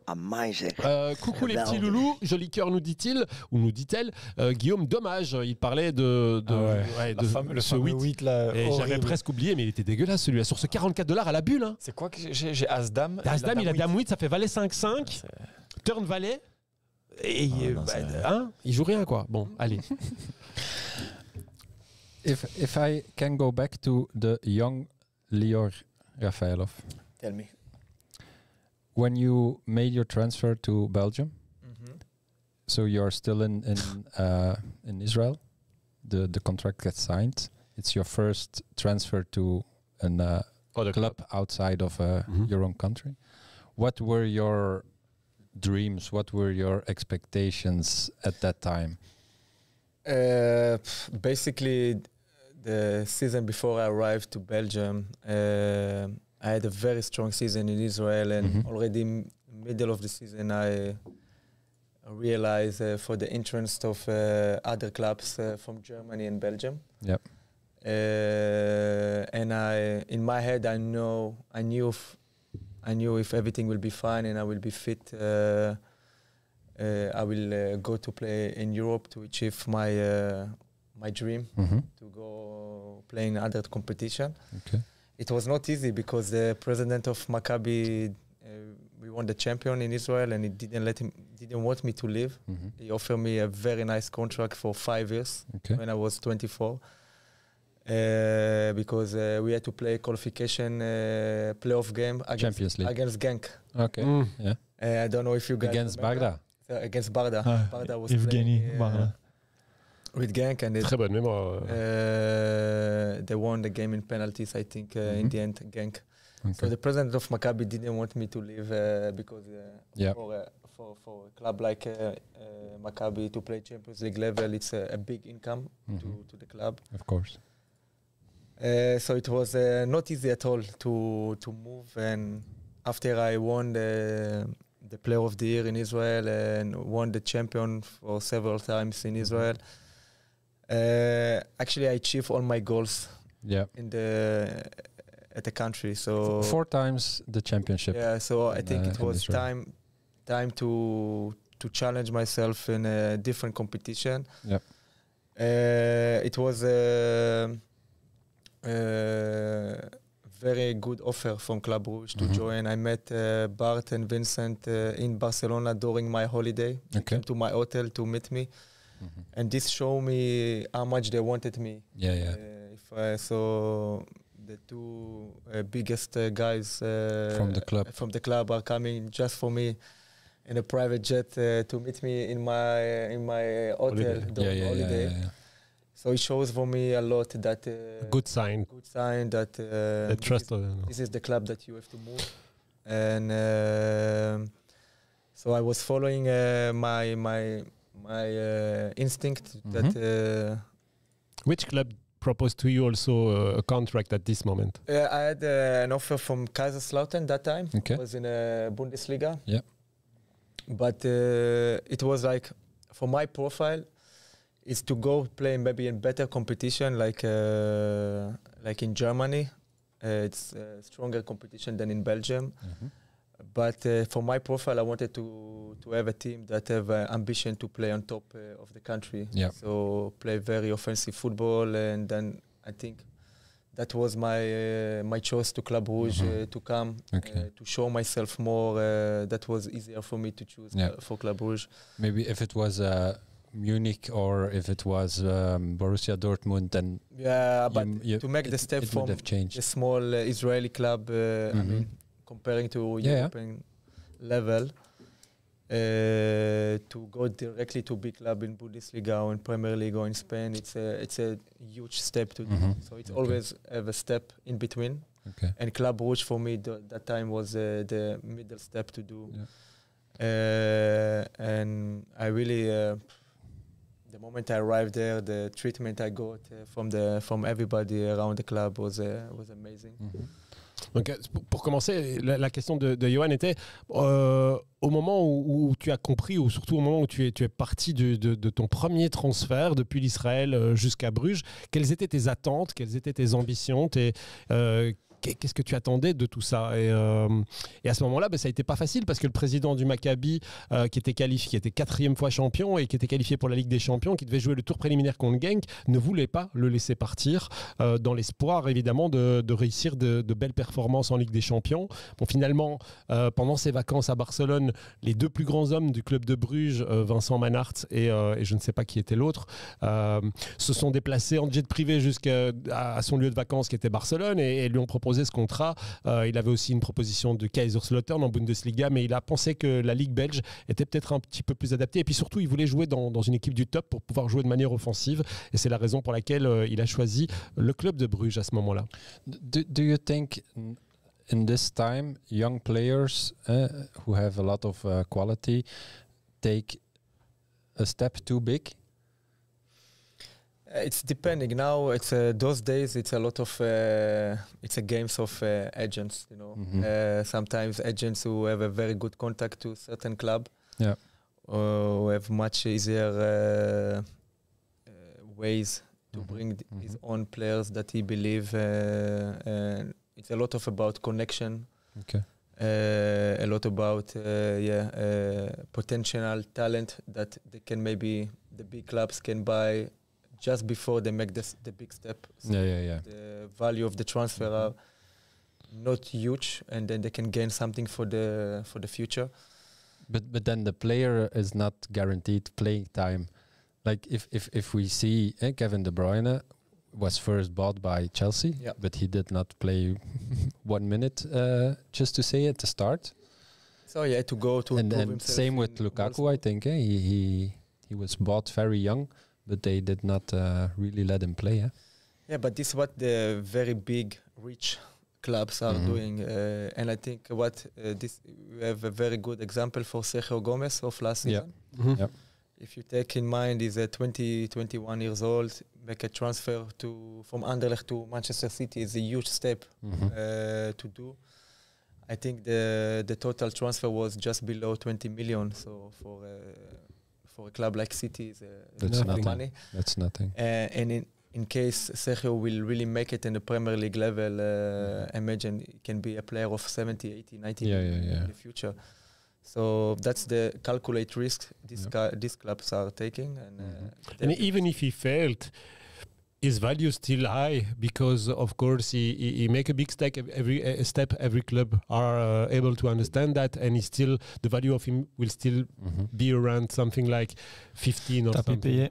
Euh, coucou les petits loulous, joli cœur nous dit-il, ou nous dit-elle. Euh, Guillaume, dommage, il parlait de, de, Ah ouais. de le ce fameux 8. 8 là. Et j'avais presque oublié, mais il était dégueulasse celui-là. Sur ce 44 dollars à la bulle. Hein. C'est quoi que j'ai J'ai As-Dame. As-Dame, il a. Dame 8, ça fait Valet 5-5, turn Valet. Et Ah, euh, non, bah, hein, il joue rien quoi. Bon, allez. If if I can go back to the young Lior Rafaelov, Tell me. when you made your transfer to Belgium, Mhm. so you're still in in uh, in Israel. The the contract gets signed. It's your first transfer to an uh, club outside of uh, Mhm. your own country. What were your dreams? What were your expectations at that time? Uh, basically, the season before I arrived to Belgium, uh, I had a very strong season in Israel, and Mhm. already m- middle of the season, I realized uh, for the interest of uh, other clubs uh, from Germany and Belgium. Yep. Uh, and I, in my head, I know, I knew, if, I knew if everything will be fine and I will be fit. Uh, uh, I will uh, go to play in Europe to achieve my uh, my dream Mm-hmm. to go play in other competition. Okay. It was not easy because the president of Maccabi, uh, we won the champion in Israel, and he didn't let him, didn't want me to leave. Mm-hmm. He offered me a very nice contract for five years Okay. when I was 24. Uh, because uh, we had to play qualification uh, playoff game against, Champions League. against Genk. Okay. Mm. Yeah. Uh, I don't know if you guys Against remember. Bagda. Uh, against Barda. Ah, Barda was Evgeny playing, uh, Barda. with Genk, and it, Très bonne mémoire. uh, they won the game in penalties. I think uh, in Mhm. the end, Genk. So the president of Maccabi didn't want me to leave uh, because uh, Yeah. for, uh, for for a club like uh, uh, Maccabi to play Champions League level, it's a, a big income Mhm. to, to the club. Of course. Uh, so it was uh, not easy at all to to move. And after I won the the Player of the Year in Israel and won the champion for several times in Israel, uh, actually I achieved all my goals Yeah. in the at the country. So Four times the championship. yeah, so I think uh, it was time time to to challenge myself in a different competition. Yep. Uh, it was a, a very good offer from Club Rouge to Mhm. join. I met uh, Bart and Vincent uh, in Barcelona during my holiday. They came to my hotel to meet me, Mhm. and this showed me how much they wanted me. Yeah, yeah. Uh, if I saw the two uh, biggest uh, guys uh, From the club. from the club are coming just for me in a private jet uh, to meet me in my in my hotel Holiday. During yeah, yeah, holiday. yeah. So it shows for me a lot that uh, Good sign. good sign that uh, The this trust is- of them. this is the club that you have to move. And um, so I was following uh, my my my uh, instinct that uh, Which club proposed to you also uh, a contract at this moment? uh, I had uh, an offer from Kaiserslautern that time. Okay. was in a Bundesliga. Yeah. But uh, it was like for my profile is to go play maybe in better competition like uh, like in Germany. Uh, it's uh, stronger competition than in Belgium. Mhm. But uh, for my profile, I wanted to to have a team that have uh, ambition to play on top uh, of the country. Yeah. So play very offensive football, and then I think that was my uh, my choice to Club Rouge Mhm. uh, to come Okay. uh, to show myself more. Uh, that was easier for me to choose uh, for Club Rouge. Maybe if it was uh, Munich or if it was um, Borussia Dortmund, then Yeah, but you- you- to make the step it from a small uh, Israeli club, uh, I Mhm. mean, comparing to Yeah. European level, uh, to go directly to big club in Bundesliga or in Premier League or in Spain, it's a it's a huge step to do. Mhm. So it's Okay. always have a step in between. Okay. And Club Rouge for me th- that time was uh, the middle step to do. Yeah. Uh, and I really uh, the moment I arrived there, the treatment I got uh, from the from everybody around the club was uh, was amazing. Mhm. Donc, euh, pour, commencer, la, la question de, de Johan était euh, au moment où, où tu as compris, ou surtout au moment où tu es, tu es parti de, de- de ton premier transfert depuis l'Israël euh, jusqu'à Bruges, quelles étaient tes attentes, quelles étaient tes ambitions, tes, euh, Qu'est-ce que tu attendais de tout ça? Et, euh, et à ce moment-là, ben, ça a été pas facile parce que le président du Maccabi, euh, qui était qualifié, qui était quatrième fois champion et qui était qualifié pour la Ligue des Champions, qui devait jouer le tour préliminaire contre Genk, ne voulait pas le laisser partir euh, dans l'espoir évidemment de, réussir de, belles performances en Ligue des Champions. Bon, finalement, pendant ses vacances à Barcelone, les deux plus grands hommes du club de Bruges, Vincent Manhart et, je ne sais pas qui était l'autre, se sont déplacés en jet privé jusqu'à son lieu de vacances qui était Barcelone et lui ont proposé ce contrat. Euh, il avait aussi une proposition de Kaiserslautern en Bundesliga, mais il a pensé que la Ligue belge était peut-être un petit peu plus adaptée. Et puis surtout, il voulait jouer dans, dans une équipe du top pour pouvoir jouer de manière offensive. Et c'est la raison pour laquelle euh, il a choisi le club de Bruges à ce moment-là. Do, you think in this time young players uh, who have a lot of uh, quality take a step too big? Uh, It's depending now. It's uh, those days. It's a lot of uh, it's a games of uh, agents. You know, Mhm. uh, sometimes agents who have a very good contact to certain club. Yeah. Or who have much easier uh, uh, ways to Mhm. bring th- his own players that he believe. Uh, and it's a lot of about connection. Okay. Uh, a lot about uh, yeah uh, potential talent that they can maybe the big clubs can buy just before they make this the big step. So Yeah, yeah, yeah. The value of the transfer are not huge, and then they can gain something for the for the future. But but then the player is not guaranteed playing time. Like if if if we see eh, Kevin De Bruyne was first bought by Chelsea, Yeah. but he did not play one minute uh, just to say at the start. So yeah, to go to and and same with Lukaku, I think eh? he he he was bought very young, but they did not uh, really let him play. Eh? Yeah, but this is what the very big, rich clubs are Mhm. doing, uh, and I think what uh, this we have a very good example for Sergio Gomez of last Yeah. season. Yep. If you take in mind he's a 20, 21 years old, make a transfer to from Anderlecht to Manchester City is a huge step Mhm. uh, to do. I think the the total transfer was just below 20 million. So for uh, for a club like City, is uh, That's nothing. money. That's nothing. Uh, and in, in case Sergio will really make it in the Premier League level, uh, imagine he can be a player of 70, 80, 90 Yeah, yeah, yeah. in the future. So that's the calculate risk these, Yeah. ca- these clubs are taking. And, uh, Mhm. And even if he failed, his value still high because, of course, he, he, he make a big step every a step. Every club are uh, able to understand that, and he still the value of him will still Mhm. be around something like 15 or Tapis something.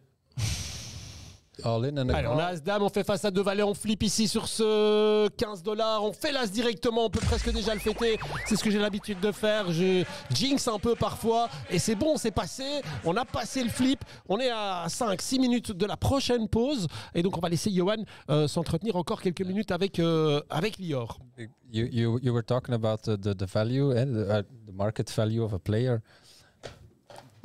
Payé. All in and a Allez, on a As-Dame, on fait face à deux valets, on flippe ici sur ce 15 dollars, on fait l'As directement, on peut presque déjà le fêter, c'est ce que j'ai l'habitude de faire, je jinx un peu parfois, et c'est bon, c'est passé, on a passé le flip, on est à 5-6 minutes de la prochaine pause, et donc on va laisser Johan euh, s'entretenir encore quelques minutes avec, euh, avec Lior. You you you were talking about the the, the value and the, uh, the market value of a player.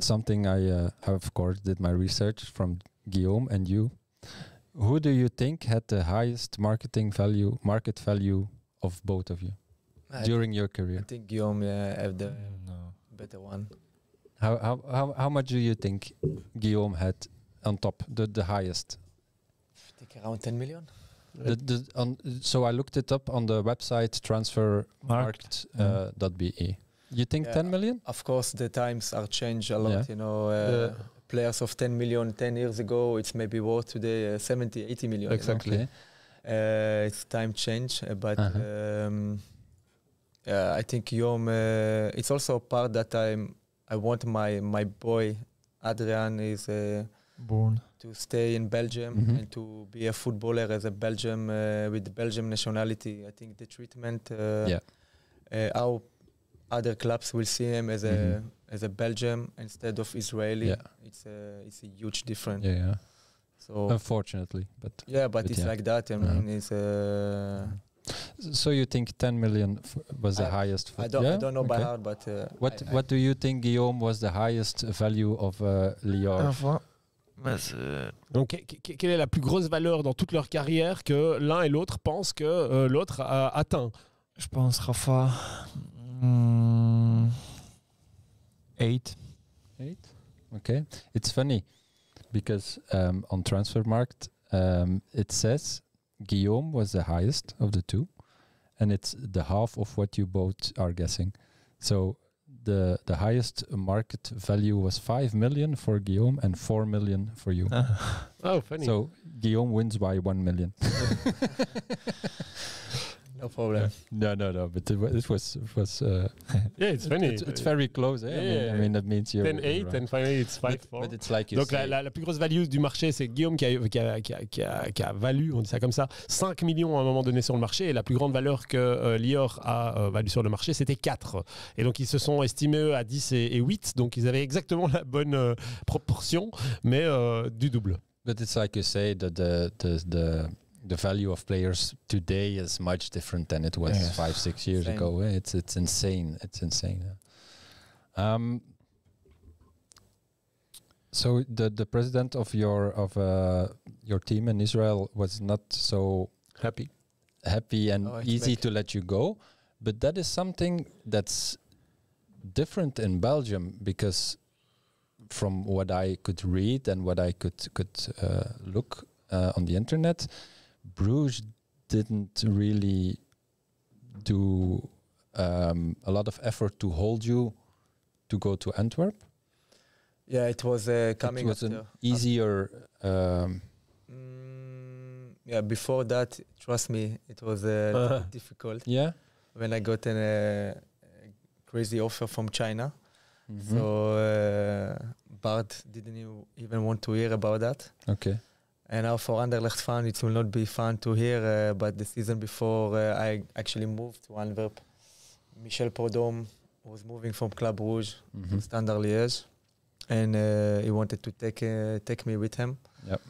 Something I uh, of course did my research from Guillaume and you. Who do you think had the highest marketing value, market value of both of you I, during your career? I think Guillaume yeah, have the No. better one. How how how how much do you think Guillaume had on top, the the highest? I think around 10 million. The, the, on, so I looked it up on the website transfermarkt uh, dot .be. You think Yeah. 10 million? Of course, the times are changed a lot. Yeah. You know, uh, Yeah. Players of 10 million 10 years ago, it's maybe worth today uh, 70, 80 million. you know. Exactly. Uh, it's time change, uh, but Uh-huh. um, yeah, I think Yom. Uh, it's also a part that I'm. I want my my boy Adrian is uh, Born. to stay in Belgium Mhm. and to be a footballer as a Belgium uh, with Belgium nationality. I think the treatment. Uh, Yeah. Uh, how other clubs will see him as a Mhm. As a Belgium instead of Israeli. Yeah. It's a it's a huge difference. Yeah, yeah. So Unfortunately, but yeah, but, but it's yeah. like that. I mean, it's. Uh, so you think 10 million f- was the I- highest? I don't, yeah? I don't know by Okay. heart, but uh, What I- I- What do you think, Guillaume, was the highest value of uh, Lior? C'est- Donc, que- que- quelle est la plus grosse valeur dans toute leur carrière que l'un et l'autre pensent que euh, l'autre a atteint? Je pense, Rafa. hmm, eight. Eight. Okay. It's funny because um, on Transfermarkt um, it says Guillaume was the highest of the two, and it's the half of what you both are guessing. So the the highest market value was five million for Guillaume and four million for you. Oh, funny. So Guillaume wins by one million. No problem. no, no, no. But it, wa- it was it was. Uh, yeah, it's funny. It's, it's very close. Eh? I, mean, I Yeah. mean, that means you're 10 8 right. and finally it's 5 But, 4. but it's like you Donc la, say, la- la plus grosse value du marché, c'est Guillaume qui a, qui, a, qui, a, qui, a, qui a valu, on dit ça comme ça, 5 millions à un moment donné sur le marché. Et la plus grande valeur que euh, Lior a euh, valu sur le marché, c'était 4. Et donc ils se sont estimés eux, à 10 et, et 8. Donc ils avaient exactement la bonne euh, proportion, mais euh, du double. But it's like you say that the the the the value of players today is much different than it was Yeah. five six years Same. ago. It's it's insane. It's insane. Um. So the the president of your of uh, your team in Israel was not so Happy. happy and Oh, easy back. to let you go, but that is something that's different in Belgium because from what I could read and what I could could uh, look uh, on the internet, Bruges didn't really do um, a lot of effort to hold you to go to Antwerp. Yeah, it was uh, coming it was after. an easier. Um, Mm, yeah, before that, trust me, it was uh, Uh-huh. difficult yeah. when I got an, uh, a crazy offer from China. Mhm. So uh, Bart didn't even want to hear about that. okay. And now for Anderlecht fan, it will not be fun to hear. Uh, but the season before, uh, I actually moved to Antwerp. Michel Prodom was moving from Club Rouge Mhm. to Standard Liège, and uh, he wanted to take uh, take me with him. Yep.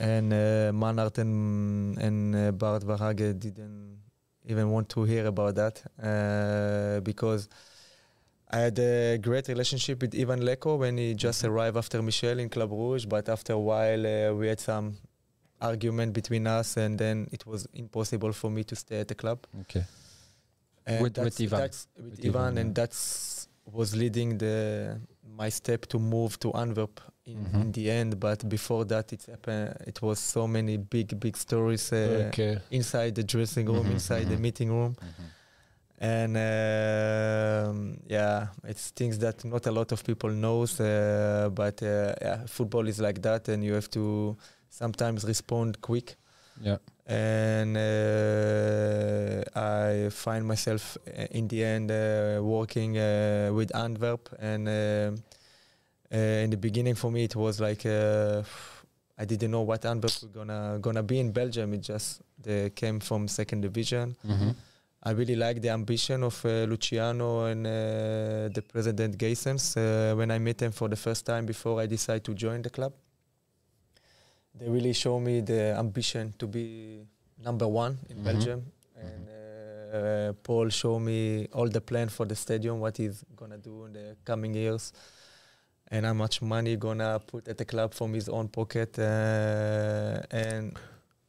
And uh, Manhart and and uh, Bart Varhage didn't even want to hear about that uh, because I had a great relationship with Ivan Leko when he just arrived after Michel in Club Rouge. But after a while, uh, we had some argument between us, and then it was impossible for me to stay at the club. Okay. And With- with Ivan. with, With Ivan, Ivan, and that's was leading the my step to move to Antwerp in, Mhm. in the end. But before that, it happened. It was so many big, big stories uh, Ok. inside the dressing room, Mhm, inside the mhm. meeting room, and um, yeah, it's things that not a lot of people knows. Uh, but uh, yeah, football is like that, and you have to sometimes respond quick Yeah. and uh, I find myself uh, in the end uh, working uh, with Antwerp and um uh, in the beginning for me it was like uh, I didn't know what Antwerp were gonna gonna be in Belgium it just they came from second division Mm-hmm. I really like the ambition of uh, Luciano and uh, the president Geysens uh, when I met them for the first time before I decided to join the club. They really show me the ambition to be number one in Mhm. Belgium. And uh, Paul showed me all the plan for the stadium, what he's gonna do in the coming years, and how much money gonna put at the club from his own pocket. Uh, and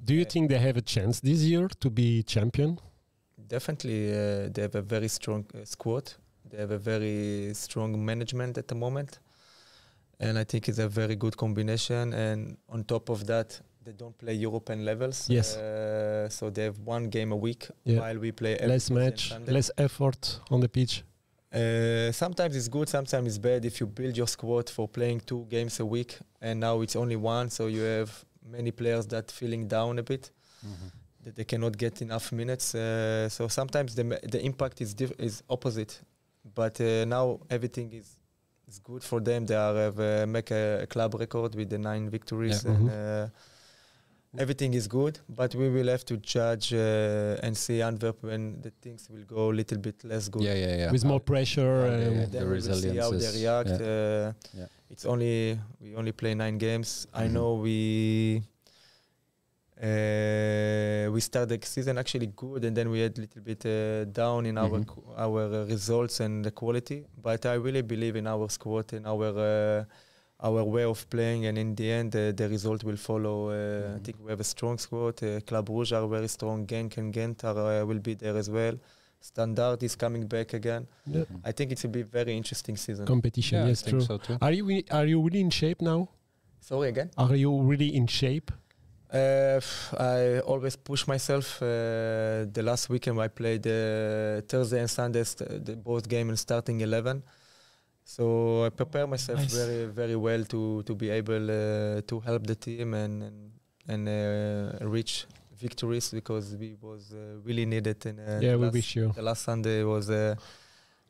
Do you think they have a chance this year to be champion? Definitely, uh, they have a very strong uh, squad. They have a very strong management at the moment, and I think it's a very good combination. And on top of that, they don't play European levels. Yes. Uh, so they have one game a week Yeah. while we play every Less match, less effort on the pitch. Uh, sometimes it's good, sometimes it's bad. If you build your squad for playing two games a week, and now it's only one, so you have many players that feeling down a bit that they cannot get enough minutes. Uh, so sometimes the the impact is diff- is opposite. But uh, now everything is is good for them. They are have uh, make a, a club record with the nine victories, Yeah. and Mhm. uh, everything is good. But we will have to judge uh, and see Antwerp when the things will go a little bit less good. Yeah, yeah, yeah. With more pressure. Yeah, and- yeah, the we will see how they react. yeah. Uh, Yeah. It's only we only play nine games. I Mhm. know we uh, we started the season actually good, and then we had a little bit uh, down in our Mhm. qu- our uh, results and the quality. But I really believe in our squad and our uh, our way of playing, and in the end, uh, the result will follow. Uh, I think we have a strong squad. Uh, Club Rouge are very strong. Genk and Ghent are, uh, will be there as well. Standard is coming back again. Yeah. I think it will be a very interesting season. Competition, Yeah, yes, I think true. so too. Are you re- are you really in shape now? Sorry again. Are you really in shape? Uh, I always push myself. Uh, the last weekend I played uh, Thursday and Sunday, st- the both game in starting eleven. So I prepare myself Nice. very very well to to be able uh, to help the team and and, and uh, reach victories because we was uh, really needed. In, uh, yeah, the we last, wish you. the last Sunday was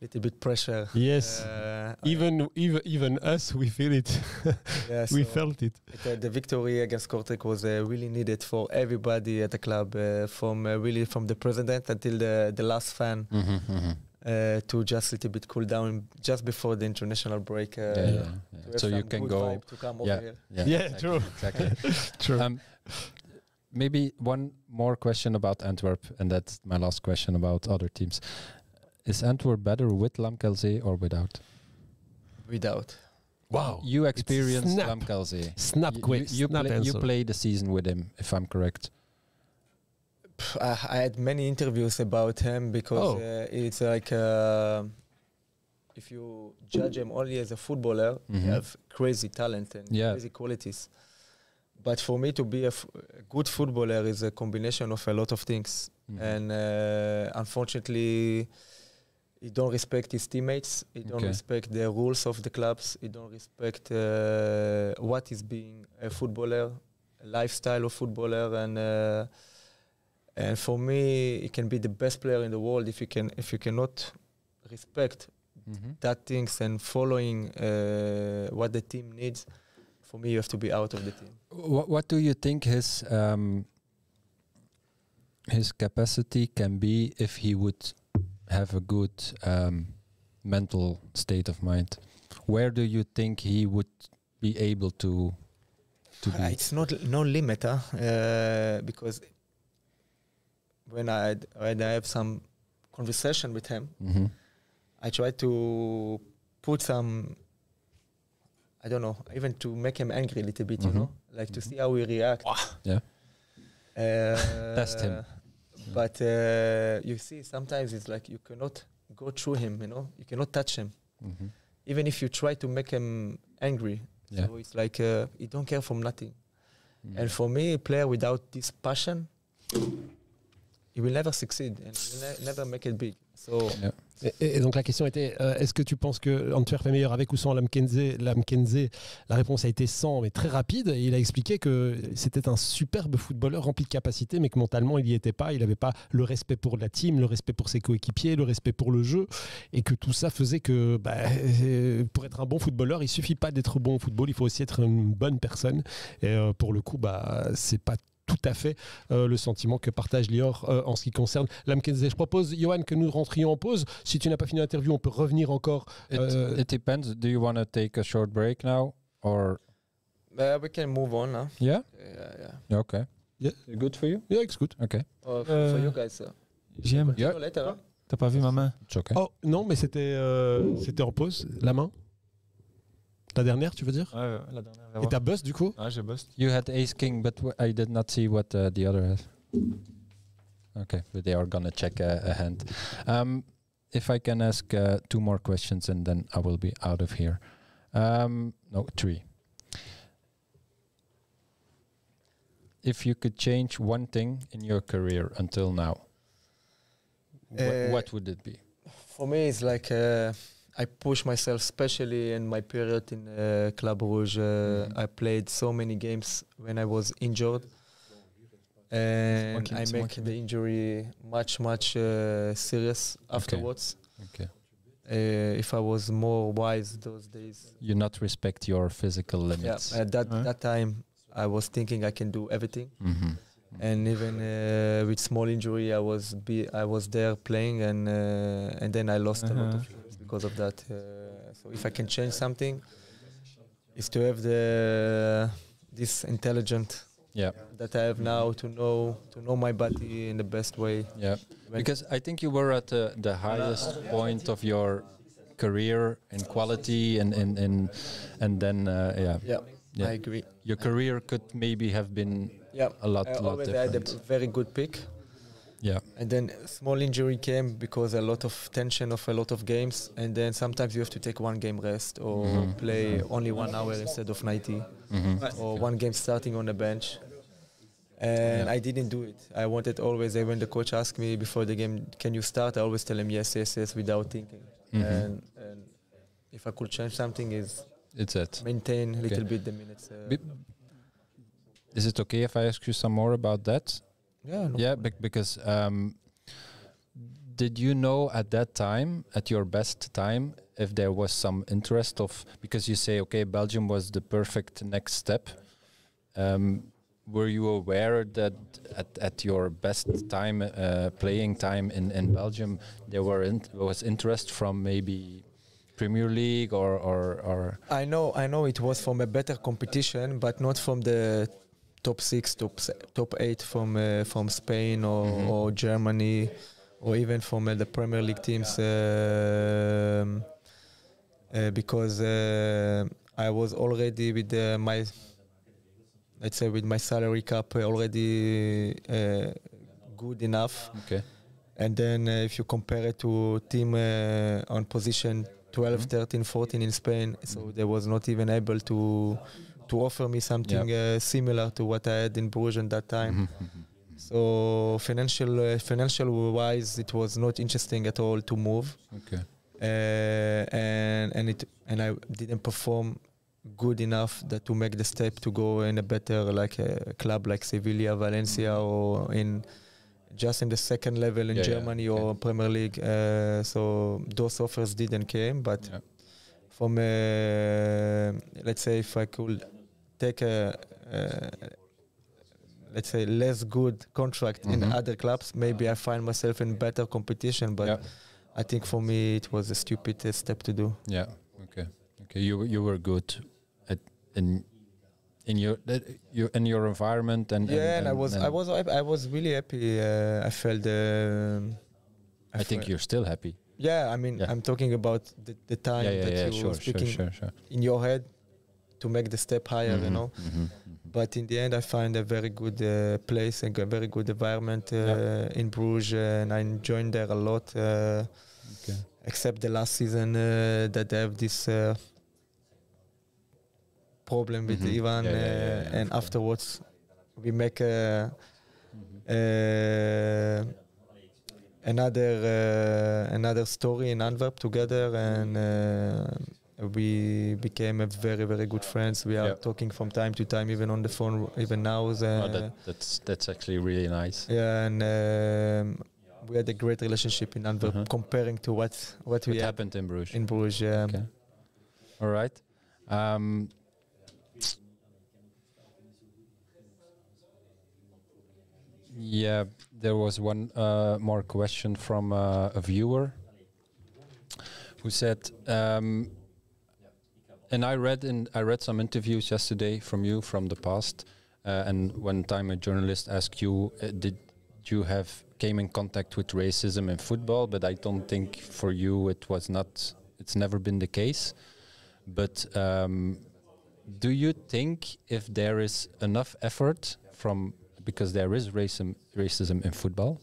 little bit pressure. Yes. Uh, even even even us, we feel it. yeah, we so- felt it. the, the victory against Kortrijk was uh, really needed for everybody at the club, uh, from uh, really from the president until the, the last fan, uh, to just a little bit cool down just before the international break. Uh, Yeah, yeah, yeah. So you can go. vibe to come yeah. over here. Yeah, Yeah, exactly, true. Exactly. True. Um, maybe one more question about Antwerp, and that's my last question about other teams. Is Antwerp better with Lamkelzee or without? Without. wow. You experienced snap. Lamkelzee. Snap quick. You, you, snap play, you answer. played the season with him, if I'm correct. I, I had many interviews about him because Oh. uh, it's like uh, if you judge him only as a footballer, Mhm. you have crazy talent and Yeah. crazy qualities. But for me to be a, f- a good footballer is a combination of a lot of things. Mhm. And uh, unfortunately, he don't respect his teammates. He don't Okay. respect the rules of the clubs. He don't respect uh, what is being a footballer, a lifestyle of footballer, and uh, and for me, he can be the best player in the world if you can if you cannot respect Mhm. that things and following uh, what the team needs. For me, you have to be out of the team. What, what do you think his um, his capacity can be if he would have a good um, mental state of mind? Where do you think he would be able to to Uh, be? It's not no limit, huh? Uh, because when I when I have some conversation with him, Mhm. I try to put some. I don't know, even to make him angry a little bit, Mhm. you know, like to see how he react. Yeah. Uh, Test him. But uh, you see, sometimes it's like you cannot go through him, you know, you cannot touch him, Mhm. even if you try to make him angry. Yeah. So it's like uh, he don't care from nothing. Mhm. And for me, a player without this passion, he will never succeed and he will ne- never make it big. So Et, donc la question était euh, est-ce que tu penses que Antwerp est meilleur avec ou sans Lamkenze Lamkenze La réponse a été sans, mais très rapide. Il a expliqué que c'était un superbe footballeur rempli de capacités, mais que mentalement il n'y était pas. Il n'avait pas le respect pour la team, le respect pour ses coéquipiers, le respect pour le jeu, et que tout ça faisait que bah, euh, pour être un bon footballeur, il suffit pas d'être bon au football, il faut aussi être une bonne personne. Et euh, pour le coup, bah c'est pas tout à fait euh, le sentiment que partage Lior euh, en ce qui concerne Lamkenze. Je propose, Johan, que nous rentrions en pause. Si tu n'as pas fini l'interview, on peut revenir encore. It, Uh, it depends. Do you want to take a short break now, or? Uh, we can move on now. yeah? Yeah, yeah. Yeah, Okay. Yeah. Good for you? Yeah, it's good. Okay. Uh, for Euh, you guys, uh, J'aime. Yeah. T'as pas vu ma main? It's okay. Oh, non, mais c'était euh, c'était en pause. La main La dernière, tu veux dire Ouais, ouais, la dernière. Et ta bust, du coup Ouais, j'ai bust. You had ace king, but w- I did not see what uh, the other has. Okay, but they are gonna check a, a hand. Um, if I can ask uh, two more questions, and then I will be out of here. Um, no, three. If you could change one thing in your career until now, wha- Uh, what would it be? For me, it's like uh, I push myself, especially in my period in uh, Club Rouge. Uh, I played so many games when I was injured, and Monkey, I it's make the injury much, much uh, serious afterwards. Okay, Uh, if I was more wise those days, you not respect your physical limits. yeah, limits. at that Huh? that time, I was thinking I can do everything. Mhm. and even uh, with small injury, I was be I was there playing, and uh, and then I lost a lot of Uh-huh. games because of that. Uh, so if I can change something, is to have the this intelligent Yeah. that I have now to know to know my body in the best way. Yeah, When- because I think you were at the, the highest point of your career in quality and and and, and then uh, yeah, Yeah, Yeah. I agree. your career could maybe have been Yeah, a lot I lot always had a different. very good pick. Yeah. And then small injury came because a lot of tension of a lot of games, and then sometimes you have to take one game rest or Mhm. play only one hour instead of 90, Mhm. or one game starting on the bench. And I didn't do it. I wanted always. uh, When the coach asked me before the game, "Can you start?" I always tell him yes, yes, yes, without thinking. Mhm. And, and if I could change something, is It's it. maintain a little bit the minutes. Uh, Be- Is it okay if I ask you some more about that? Yeah, no yeah, bec- because um, did you know at that time, at your best time, if there was some interest of because you say okay, Belgium was the perfect next step. Um, were you aware that at, at your best time, uh, playing time in, in Belgium, there were in, was interest from maybe Premier League or or, or I know, I know it was from a better competition, but not from the top six, top top eight from uh, from Spain or, Mhm. or Germany, or even from uh, the Premier League teams, um, uh, because uh, I was already with uh, my, let's say, with my salary cap already uh, good enough. okay, And then uh, if you compare it to team uh, on position 12, Mhm. 13, 14 in Spain, so they was not even able to to offer me something uh, similar to what I had in Bruges at that time. Mhm, mhm. So financial uh, financial wise, it was not interesting at all to move, okay, uh, and and it and I didn't perform good enough that to make the step to go in a better like a club like Sevilla, Valencia, or in just in the second level in Yeah, yeah, Germany or Premier League. Uh, so those offers didn't came, but Yeah. from uh, let's say if I could take a, uh let's say less good contract in Mhm. other clubs, maybe I find myself in better competition. But Yeah. I think for me it was a stupid uh, step to do. Yeah. Okay. Okay. You you were good at in in your that you in your environment and yeah, and, I was I was I was really happy. Uh, I felt. Um, I think fe- you're still happy. Yeah, I mean, Yeah. I'm talking about the, the time Yeah. Yeah. that Yeah. you Sure. Sure. speaking Sure. Sure. in your head to make the step higher, you Mhm, know. mhm, mhm. But in the end, I find a very good uh, place and a very good environment uh, in Bruges, and I enjoyed there a lot. Uh, Okay. Except the last season uh, that they have this uh, problem with Mhm. Ivan, Yeah, yeah, yeah, uh, and afterwards we make a, Mhm. uh, another uh, another story in Antwerp together, and we became a very very good friends. We are Yeah. talking from time to time, even on the phone, even now. Uh, Oh, that, that's that's actually really nice. yeah, and um, we had a great relationship in Antwerp Uh-huh. comparing to what what we What happened in Bruges? in Bruges. Yeah. Okay. All right. Um, yeah, there was one uh, more question from uh, a viewer who said, um, and I read in I read some interviews yesterday from you from the past, uh, and one time a journalist asked you, uh, did you have came in contact with racism in football? But I don't think for you it was not. It's never been the case. But um, do you think if there is enough effort from because there is racism racism in football,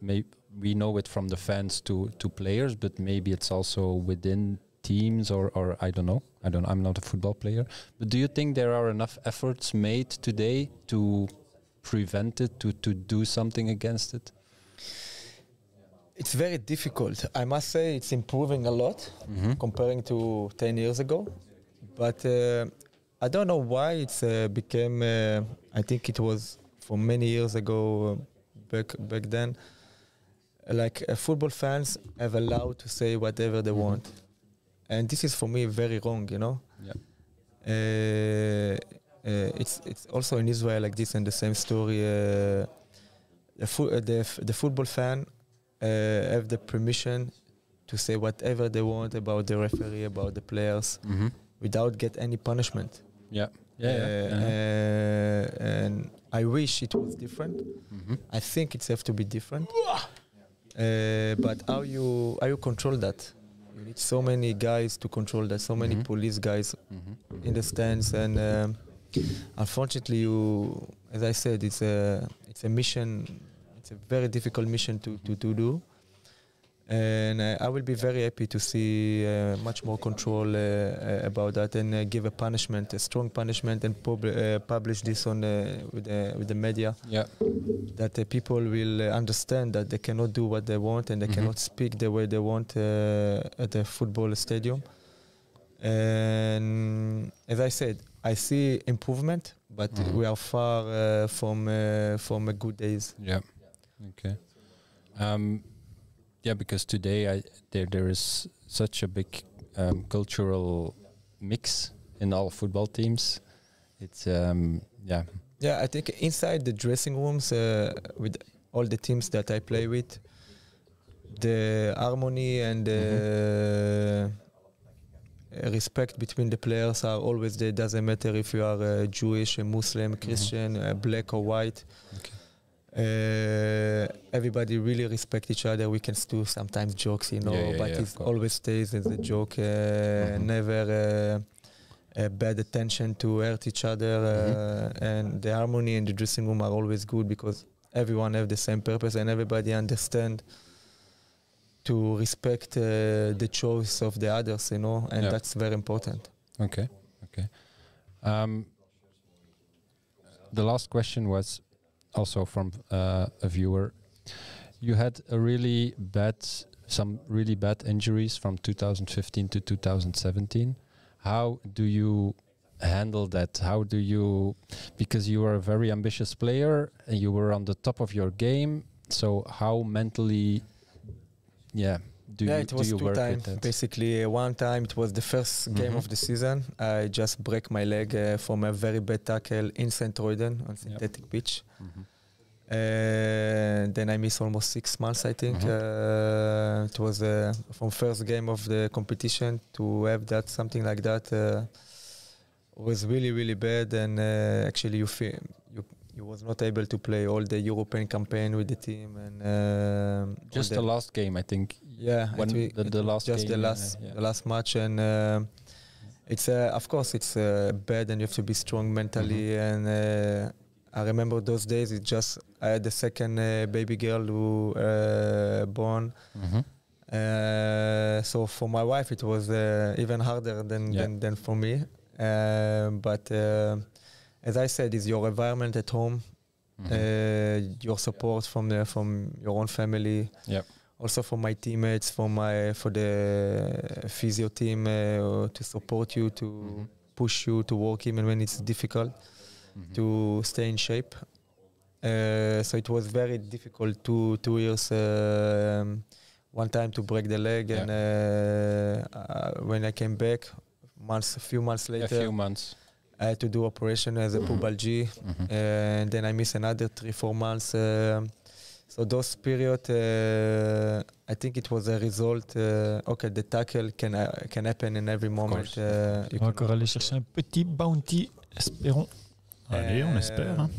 may, we know it from the fans to to players, but maybe it's also within teams or or I don't know. I don't. I'm not a football player. But do you think there are enough efforts made today to prevent it to to do something against it? It's very difficult. I must say it's improving a lot comparing to 10 years ago. But uh, I don't know why it's uh, became. Uh, I think it was for many years ago, uh, back back then. Like uh, football fans have allowed to say whatever they want, and this is for me very wrong. You know. Yeah. Uh, uh, it's it's also in Israel like this and the same story. Uh, the, fo- uh, the f- the football fan uh, have the permission to say whatever they want about the referee, about the players, Mm-hmm. without get any punishment. Yeah. Yeah. yeah. Uh, uh-huh. uh, and I wish it was different. Mhm. I think it's have to be different. Uh, but how you how you control that? So many guys to control that, so many Mhm. police guys Mhm. in the stands, and um, unfortunately, you, as I said, it's a it's a mission. It's a very difficult mission to to, to do, and uh, I will be very happy to see uh, much more control uh, uh, about that and uh, give a punishment, a strong punishment, and pub- uh, publish this on with the with the media Yeah. that the people will uh, understand that they cannot do what they want and they Mhm. cannot speak the way they want uh, at the football stadium. And as I said, I see improvement, but Mhm. we are far uh, from uh, from a good days. Yeah. Okay. Um, yeah, because today I there there is such a big um, cultural mix in all football teams. It's um, yeah. Yeah, I think inside the dressing rooms uh, with all the teams that I play with, the harmony and the uh, respect between the players are always there. It Doesn't matter if you are uh, Jewish, a Muslim, Christian, uh, black or white. Okay. Uh, everybody really respect each other. We can do sometimes jokes, you know, Yeah, yeah, but yeah, it always stays as a joke. Uh, Mhm. Never uh, a bad attention to hurt each other. Mm-hmm. Uh, and the harmony in the dressing room are always good because everyone have the same purpose and everybody understand to respect uh, the choice of the others, you know, and that's very important. Okay. Okay. Um, the last question was also from uh, a viewer. You had a really bad, some really bad injuries from 2015 to 2017. How do you handle that? How do you, because you were a very ambitious player and you were on the top of your game. So how mentally, yeah, do yeah, you it do was you two work times. with that? Basically, uh, one time it was the 1st game Mhm. of the season. I just break my leg uh, from a very bad tackle in St. Troiden on synthetic pitch. Mhm. And then I missed almost six months, I think. Mhm. Uh, it was uh, from first game of the competition to have that something like that uh, was really really bad. And uh, actually, you feel you you was not able to play all the European campaign with the team and um, Just the, the last game, I think. Yeah, when we- the- the last just the game, uh, last yeah. the last match and. um it's uh, of course it's uh, bad and you have to be strong mentally Mm-hmm. and uh, I remember those days it just I had the second uh, baby girl who uh, born Mm-hmm. uh, so for my wife it was uh, even harder than, Yeah. than, than for me um, but uh, as I said is your environment at home Mm-hmm. uh, your support from the, from your own family Yep. Also for my teammates for my for the physio team uh, to support you to Mhm. push you to work even when it's difficult Mhm. to stay in shape uh, so it was very difficult two two years um, one time to break the leg and uh, uh, when I came back months a few months later, a few months. I had to do operation as a pubalgia Mhm. and then I missed another three four months. um so those period, uh, I think it was a result. Uh, okay, the tackle can uh, can happen in every moment. course. Uh, you On va can- encore aller chercher un petit bounty, espérons. Allez, on espère. hein.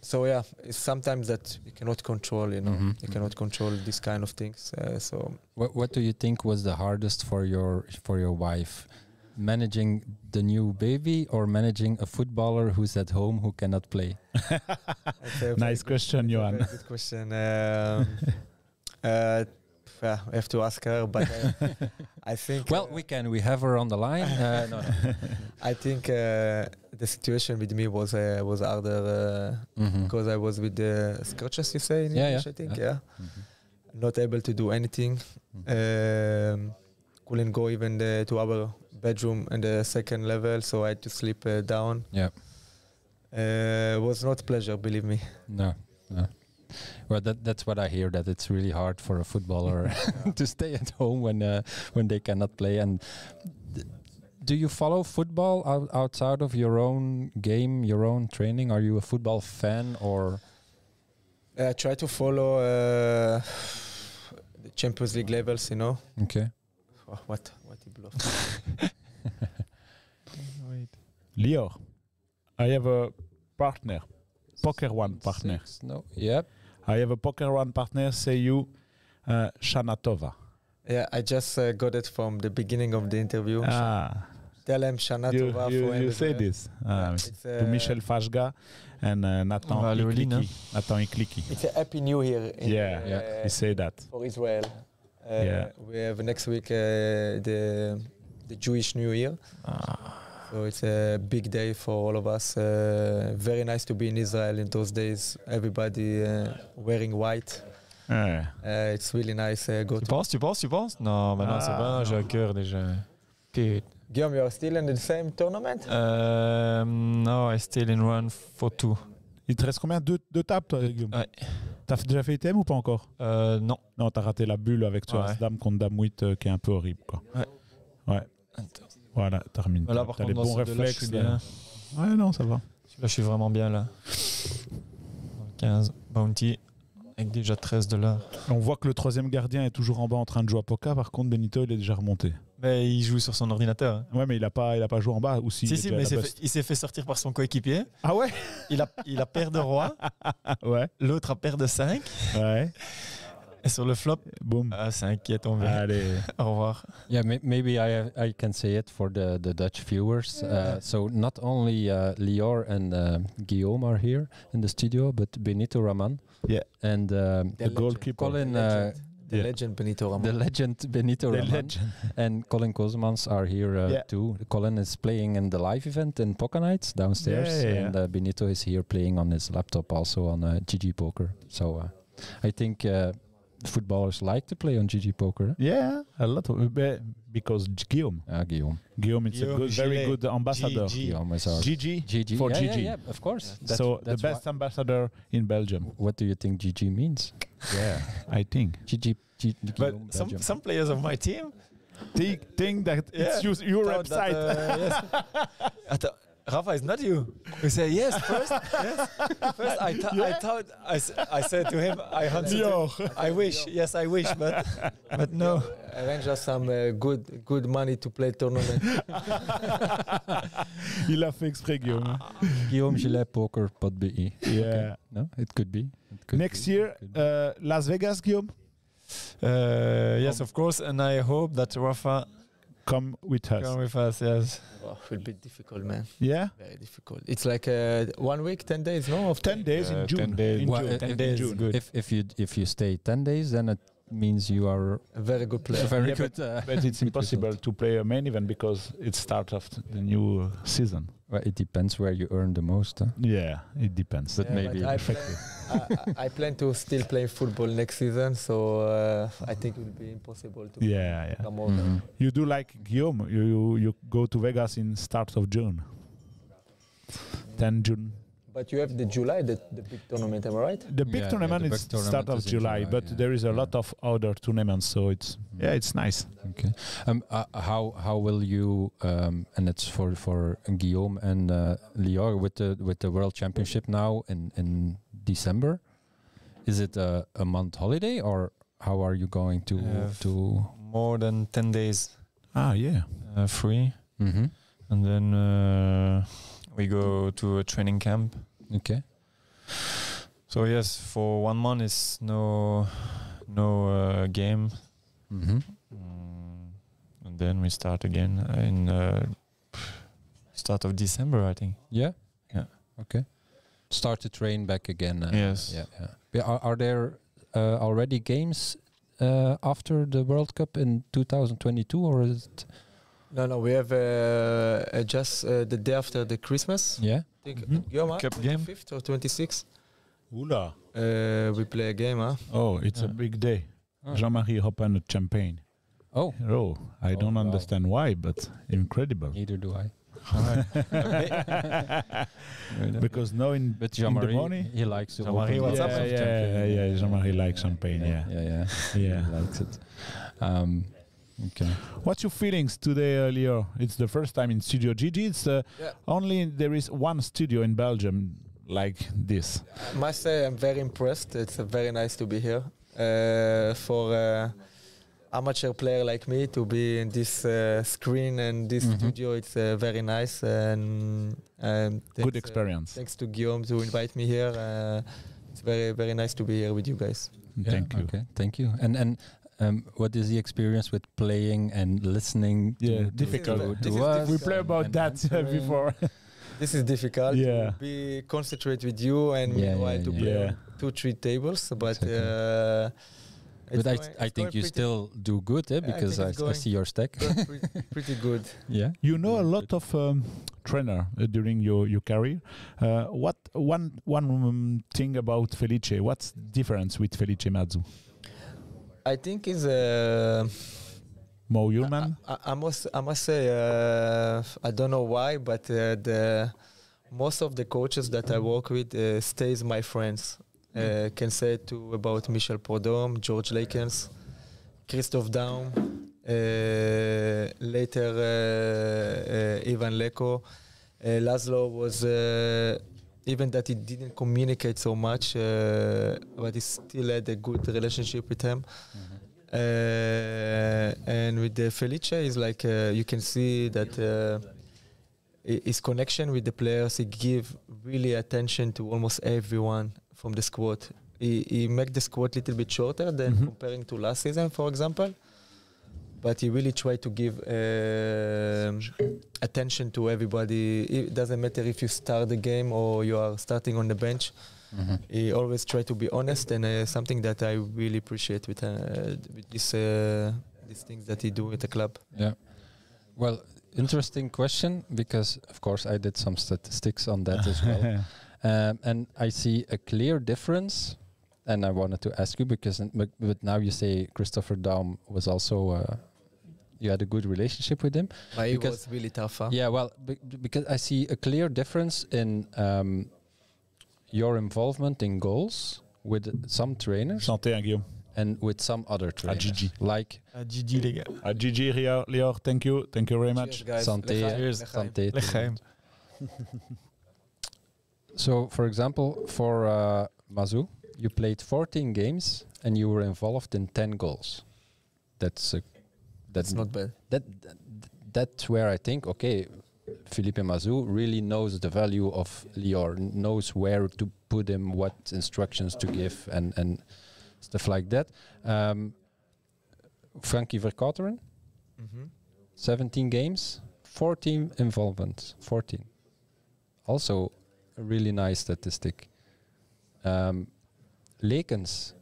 so yeah, it's sometimes that you cannot control. You know, Mhm, you cannot control this kind of things. Uh, so What What do you think was the hardest for your for your wife? Managing the new baby or managing a footballer who's at home who cannot play? that's a very Nice good- question, that's Johan. very good question. Um, uh, yeah, I have to ask her, but uh, I think. Well, uh, we can. We have her on the line. Uh, no, no. I think uh, the situation with me was uh, was harder uh, Mhm. because I was with the scratches, you say in Yeah, English, yeah, I think, yeah. yeah. Mhm. Not able to do anything. Um, couldn't go even the, to our bedroom in the second level, so I had to sleep uh, down. Yeah. Uh, was not pleasure, believe me. No, no. Well, that that's what I hear. That it's really hard for a footballer to stay at home when uh, when they cannot play. And do you follow football out, outside of your own game, your own training? Are you a football fan or? I try to follow uh, the Champions League levels, you know. Okay. Oh, what what he bluffed. Lior, I have a partner, Poker One partner. Six, no. Yep. I have a Poker One partner, say you, uh, Shana Tova. Yeah, I just uh, got it from the beginning of the interview. Ah, Tell him Shana you, Tova you, for you say this. Ah, It's, to uh, Michel Fashga and uh, Nathan On va aller au lean, hein. Ikliki. Nathan Ikliki. It's a happy new year. In, Yeah, uh, yeah. He say that. For Israel. Uh, Yeah. We have next week uh, the the Jewish New Year. So it's a big day for all of us. Uh, very nice to be in Israel in those days. Everybody uh, wearing white. Yeah. Uh, it's really nice. Uh, go Tu to penses, tu penses, tu penses? Non, mais non, c'est Ah, bon, j'ai un cœur déjà. Pete. Guillaume, you're still in the same tournament? Um, no, I still in run for two. Il te reste combien? Deux, deux tables, toi, Guillaume? Ouais. T'as déjà fait ITM ou pas encore? Euh, non. Non, t'as raté la bulle avec toi, Ouais. dame contre dame 8, euh, qui est un peu horrible. Quoi. Ouais. Ouais. Voilà, termine. Là, par T'as contre, les bons réflexes. là. Ouais, non, ça va. Là, je suis vraiment bien là. Dans le 15, Bounty, avec déjà 13 dollars. On voit que le troisième gardien est toujours en bas en train de jouer à Poca. Par contre, Benito, il est déjà remonté. Mais il joue sur son ordinateur. hein. Ouais, mais il a pas, il a pas joué en bas. Ou si, Si, il si, mais s'est fait, il s'est fait sortir par son coéquipier. Ah ouais? Il a, il a paire de roi, Ouais, l'autre a paire de 5. ouais. Et sur le flop, Boum. ah, 5 qui est tombé. Allez. Au revoir. Yeah, may- maybe I I can say it for the, the Dutch viewers. Uh, so not only uh, Lior and uh, Guillaume are here in the studio, but Benito Raman. Yeah. And um, The goalkeeper. Colin, The uh, legend, the yeah. legend Benito Raman. the legend Benito The Raman, legend. and Colin Kozmans are here uh, Yeah. too. Colin is playing in the live event in Poker Nights downstairs, Yeah, yeah, and uh, Benito is here playing on his laptop also on uh, GG Poker. So uh, I think uh, footballers like to play on GG Poker. Yeah, a lot of be- because Guillaume. Uh, Guillaume. Guillaume is a good, very Gillet. good ambassador. GG. Guillaume is our GG. GG for yeah, GG. Yeah, yeah, of course. That's- so the that's why- best ambassador in Belgium. What do you think GG means? Yeah, I think. GG, G, But Guillaume, some, Belgium. some players of my team Think, think that it's Yeah. your, your thought that, website. uh, yes. I thought, Rafa, it's not you. We say yes first. yes. First, I, th- I thought I, s- I said to him, I answered. Yo. him, I wish. Yes, I wish, but but no. Arrange us some uh, good good money to play tournament. Il a fait exprès, Guillaume. Guillaume Gillet Poker Pot BE. Yeah. No, it could be. It could Next be. year, could be. uh, Las Vegas, Guillaume, Uh, yes, of course, and I hope that Rafa come with us. come with us. Yes. oh, it will be difficult, man. Yeah? Very difficult. It's like uh, one week, ten days, no? Of 10 days Uh, in June. 10 days. In Well, June. 10 if- days, June. good. if if you if you stay ten days, then it means you are a very good player. very Yeah, good. Uh, But it's impossible to play a main event because it starts of the new uh, season. Well, it depends where you earn the most. Huh? Yeah, it depends. But Yeah, maybe I, plan, I, I plan to still play football next season, so uh, I think it will be impossible to Yeah, yeah. come over. Mhm. You do like Guillaume. You, you you go to Vegas in start of June. 10 June. But you have the July, the, the big tournament, am I right? The big Yeah, yeah, tournament the is big tournament start of is July, July, but yeah. there is a Yeah. lot of other tournaments, so it's yeah, it's nice. Okay. Um, uh, how how will you um, and it's for for Guillaume and uh, Lior with the with the World Championship now in in December? Is it a, a month holiday or how are you going to Uh, to? More than 10 days Ah, yeah. uh, free. Mhm. And then uh, we go to a training camp. Okay. So yes, for one month is no no uh, game, Mhm. mm, and then we start again in uh, start of December, I think. Yeah. Yeah. Okay. Start to train back again. Uh, Yes. Yeah. Yeah. Yeah, Are, are there uh, already games uh, after the World Cup in 2022, or is it? No, no, we have uh, uh, just uh, the day after the Christmas. Yeah. I think Mhm. Guillaume. Cup game. 25th or 26th. Oula. Uh, we play a game, huh? Oh, it's a big day. Ah. Jean-Marie opened champagne. Oh, Oh, I Oh, don't wow. understand why, but incredible. neither do I. because now in, But in Jean the Marie, morning, he likes to Jean-Marie, open what's bottles up? Yeah, yeah, yeah, Jean-Marie likes champagne, yeah, yeah, yeah. Yeah. he likes it. Um, okay. What's your feelings today, uh, Leo? It's the first time in Studio GG. It's uh, Yeah. only there is one studio in Belgium like this. I must say I'm very impressed. It's uh, very nice to be here. Uh, for uh, amateur player like me to be in this uh, screen and this Mhm. studio, it's uh, very nice and um, Good thanks, uh, experience. thanks to Guillaume to invite me here. Uh, it's very very nice to be here with you guys. Yeah, Thank you. Okay, thank you. And and um, what is the experience with playing and listening? Yeah, to, difficult. To, to This is We play about and that answering. before. This is difficult. Yeah. To be concentrate with you and Yeah, meanwhile yeah, to yeah. play Yeah. two, three tables. But Exactly. uh, But I, going- I it's think you still do good, eh? Because think I, I see your stack. going pretty, pretty good. yeah. You know a lot of um, trainer uh, during your, your career. Uh, what one one um, thing about Felice? What's difference with Felice Mazzu? I think is uh, More human? I, I must I must say uh, I don't know why, but uh, the most of the coaches that I work with uh, stays my friends. Uh, can say to about Michel Prodom, George Lakens, Christophe Daum, uh, later uh, uh, Ivan Leko. Uh, Laszlo was uh, even that he didn't communicate so much, uh, but he still had a good relationship with him. Uh, and with the Felice, is like uh, you can see that uh, his connection with the players. He give really attention to almost everyone from the squad. He, he make the squad a little bit shorter than Mhm. comparing to last season, for example. But he really try to give um attention to everybody. It doesn't matter if you start the game or you are starting on the bench Mhm. he always try to be honest and uh, something that I really appreciate with uh, with this uh, these things that he do with the club. Yeah. Well, interesting question because, of course, I did some statistics on that as well. Um, and I see a clear difference. And I wanted to ask you because, n- but, but now you say Christopher Daum was also, uh, you had a good relationship with him. But he Because- was really tough. Huh? Yeah, well, be- because I see a clear difference in um, your involvement in goals with some trainers Santé, hein, Guillaume. and with some other trainers. Gigi. Like GG les gars. Gigi, Lior, Lior, thank you. Thank you very much. guys. Santé, L'chaim, Cheers. Santé. L'chaim. So, for example, for uh, Mazu, you played 14 games and you were involved in 10 goals. That's a, that's That's not bad. that, that that's where I think okay, Felipe Mazu really knows the value of Lior, knows where to put him, what instructions to give, and and stuff like that. Um, Frankie Verkauteren, Mhm. 17 games, 14 involvement, 14. Also, a really nice statistic. Um, Lekens,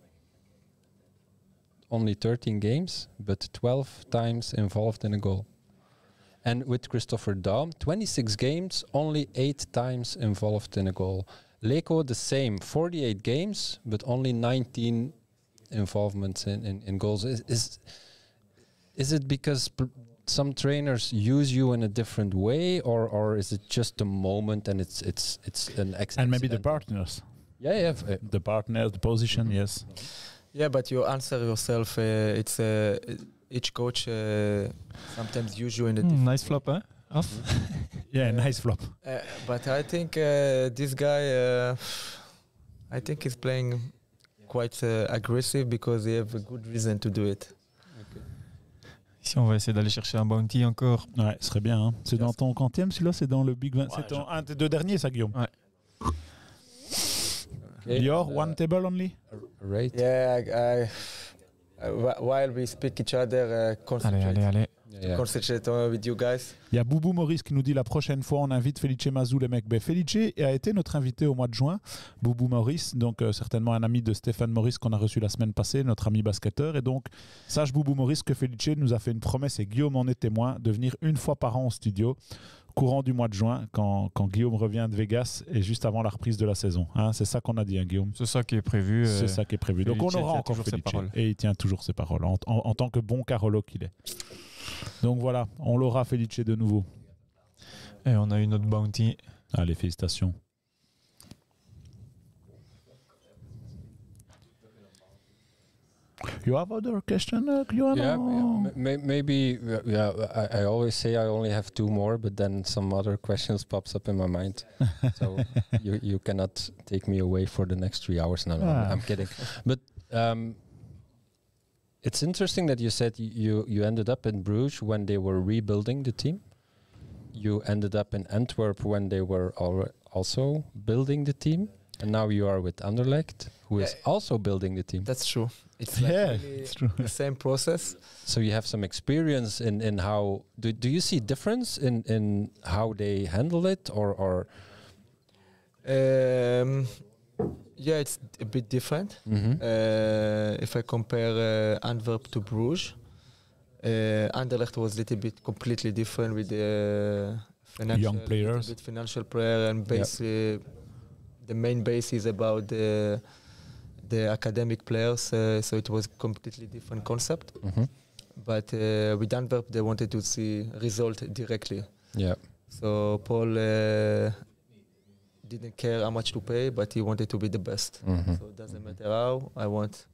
only 13 games, but 12 times involved in a goal. And with Christopher Daum, 26 games, only 8 times involved in a goal. Leko, the same, 48 games, but only 19 involvements in, in, in goals. Is, is, is it because pr- some trainers use you in a different way, or, or is it just a moment and it's it's it's an ex- And maybe the partners. Yeah, yeah. uh, The partners, the position, yes. Yeah, but you answer yourself. Uh, it's uh, each coach uh, sometimes use you in a different nice way. flop, hè? Af. Yeah, nice flop. Uh, but I think uh, this guy, uh, I think he's playing quite uh, aggressive because he have a good reason to do it. Ici, on va essayer d'aller chercher un bounty encore. Ouais, ce serait bien. hein. C'est dans ton quantième, celui-là C'est dans le Big 20 Ouais, C'est ton- je- un des deux derniers, ça, Guillaume okay, Lior, uh, one table only? Rate. Yeah, I, I, uh, wh- while we speak each other, uh, Allez, concentrate, allez, allez. Yeah, yeah. concentrate uh, with you guys. Il y a Boubou Maurice qui nous dit la prochaine fois on invite Felice Mazou les mecs. Ben, Felice a été notre invité au mois de juin. Boubou Maurice, donc euh, certainement un ami de Stéphane Maurice qu'on a reçu la semaine passée, notre ami basketteur. Et donc sache Boubou Maurice que Felice nous a fait une promesse et Guillaume en est témoin de venir une fois par an au studio courant du mois de juin quand, quand Guillaume revient de Vegas et juste avant la reprise de la saison. Hein, c'est ça qu'on a dit, hein, Guillaume. C'est ça qui est prévu. C'est euh, ça qui est prévu. Donc on aura encore toujours ses paroles. Et il tient toujours ses paroles en, en- en tant que bon Carolo qu'il est. Donc voilà, on l'aura Felice de nouveau. Et on a une autre bounty. Allez, félicitations. You have other question, uh, Johan? Yeah, yeah, m- may- maybe. uh, Yeah, I, I always say I only have two more, but then some other questions pops up in my mind. so you you cannot take me away for the next three hours. No, no, I'm, Ah. I'm kidding. But um, it's interesting that you said you you ended up in Bruges when they were rebuilding the team. You ended up in Antwerp when they were also building the team. And now you are with Anderlecht, who is Yeah. also building the team. That's true. It's like yeah, really it's true. the same process. So you have some experience in in how do do you see difference in in how they handle it or or Um, yeah, it's a bit different. Mhm. Uh, if I compare uh, Antwerp to Bruges, uh, Anderlecht was a little bit completely different with the financial, Young little players. bit financial player and base. uh, the main base is about the the academic players, uh, so it was completely different concept. Mhm. But uh, with Antwerp, they wanted to see result directly. yeah So Paul uh, didn't care how much to pay, but he wanted to be the best. Mhm. So it doesn't matter how I want.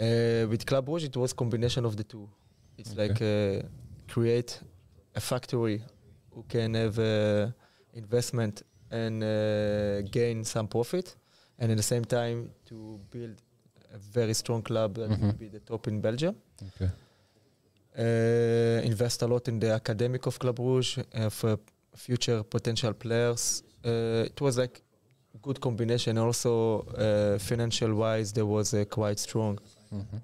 Uh, with Club Rouge, it was combination of the two. It's Okay. like uh, create a factory who can have uh, investment and uh, gain some profit, and at the same time to build a very strong club that will Mhm. be the top in Belgium. okay Uh, invest a lot in the academic of Club Rouge, uh, future potential players. Uh, it was like good combination. Also, uh, financial wise, there was uh, quite strong. Mhm.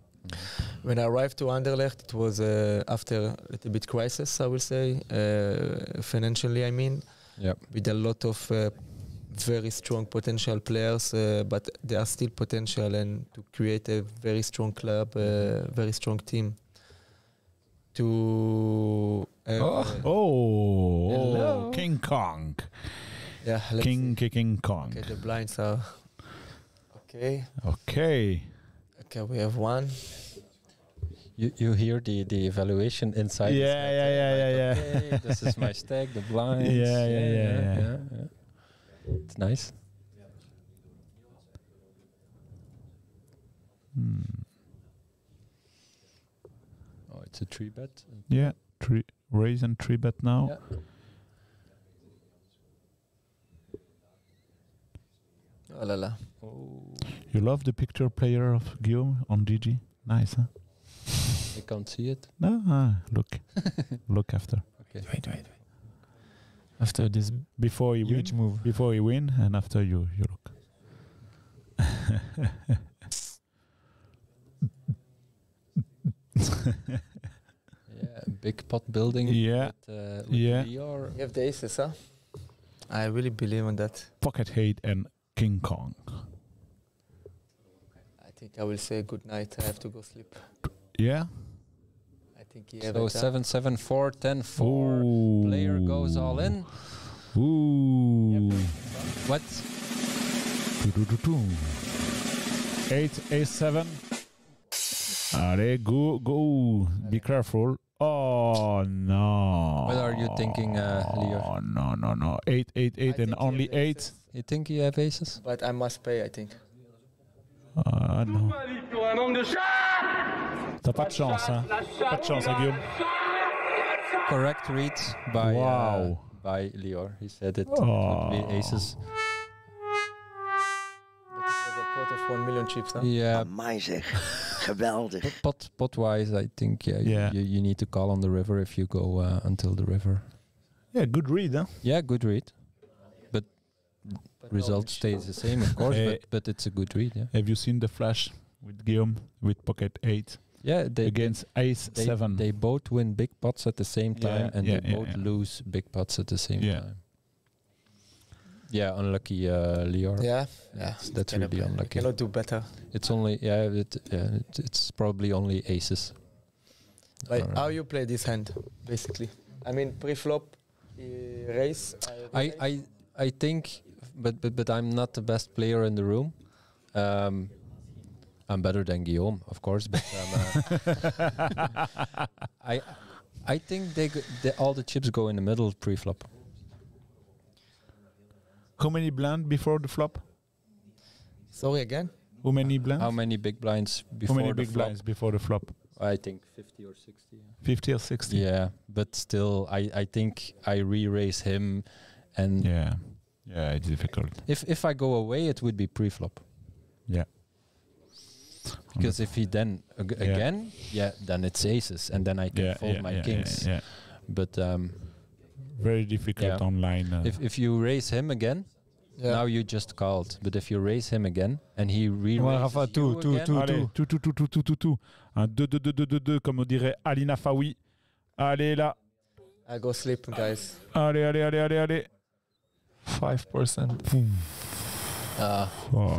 When I arrived to Anderlecht, it was uh, after a little bit crisis, I will say, uh, financially. I mean, yeah with a lot of uh, very strong potential players, uh, but there are still potential and to create a very strong club, uh, very strong team. To uh, Oh, oh, Hello. King Kong. yeah, let's King, see. King Kong. Okay, the blinds are okay. Okay. Okay, we have one. You you hear the the evaluation inside Yeah, yeah, yeah, like, yeah, yeah. this is my stack the blinds Yeah, yeah, yeah, yeah. it's nice Hmm. oh it's a three bet Yeah, three raise and three bet now. Yeah. Oh la la. oh You love the picture player of Guillaume on GG? Nice, huh? I can't see it No, ah, look, look after. okay Wait, wait, wait. After this Before you huge win, move. before you win, and after you you look. yeah big pot building Yeah. with, uh, with Yeah. VR. You have the aces, huh? I really believe in that. Pocket hate and King Kong. I think I will say good night. I have to go sleep. Yeah. I think he have so it, huh? seven seven four ten four player goes all in Ooh. what Do-do-do-do. Eight, ace seven. Allez, go, go. Be careful. Oh no. What are you thinking, uh, Leo? Oh no, no, no. Eight, eight, I eight, and only eight. aces, you think you have aces But I must pay, I think. Ah non. T'as pas de chance, hein. Pas de chance, hein, Guillaume. correct read by uh, by Lior. He said it Oh. would be aces. But it was a pot of 1 million chips, huh? Yeah, Amai zeg. Geweldig. but pot pot wise, I think yeah, you- Yeah. You, you need to call on the river if you go uh, until the river. Yeah, good read, huh? Yeah, good read. But no Result inch. stays the same, of course, but but it's a good read. Yeah, Have you seen the flash with Guillaume with pocket eight yeah. They against ace they, seven? they both win big pots at the same time, Yeah, and yeah, they yeah, both yeah. lose big pots at the same Yeah. time. Yeah, unlucky, uh, Lior. Yeah, That's, that's Cannot- really unlucky. Cannot do better. It's only yeah, it, yeah it, it's probably only aces. Like Alright. how you play this hand, basically. I mean, pre-flop, uh, race. I, raise. I I think, but but but I'm not the best player in the room. Um, I'm better than Guillaume, of course, but um, uh, I I think they, they all the chips go in the middle pre-flop. How many blind before the flop? Sorry again. How many blinds? How many big blinds How before many the big flop? blinds before the flop? I think 50 or 60. 50 or 60? Yeah, but still, I I think I re-raise him, and Yeah. Yeah, it's difficult. if if I go away, it would be pre-flop. Yeah. Because if he then ag- Yeah. again, yeah, then it's aces, and then I can yeah, fold yeah, my yeah, kings. Yeah, yeah. But um, Very difficult Yeah. online. Uh, if if you raise him again, Yeah. Now you just called, but if you raise him again and he re Ouais, Rafa, tout, tout, tout, Allez, tout. tout, tout, tout, tout, tout, tout, tout. Un 2-2-2-2-2-2, comme on dirait Alina Fawi. Allez, là. I go sleep, guys. Allez, allez, allez, allez, allez. 5%. Uh, Oh.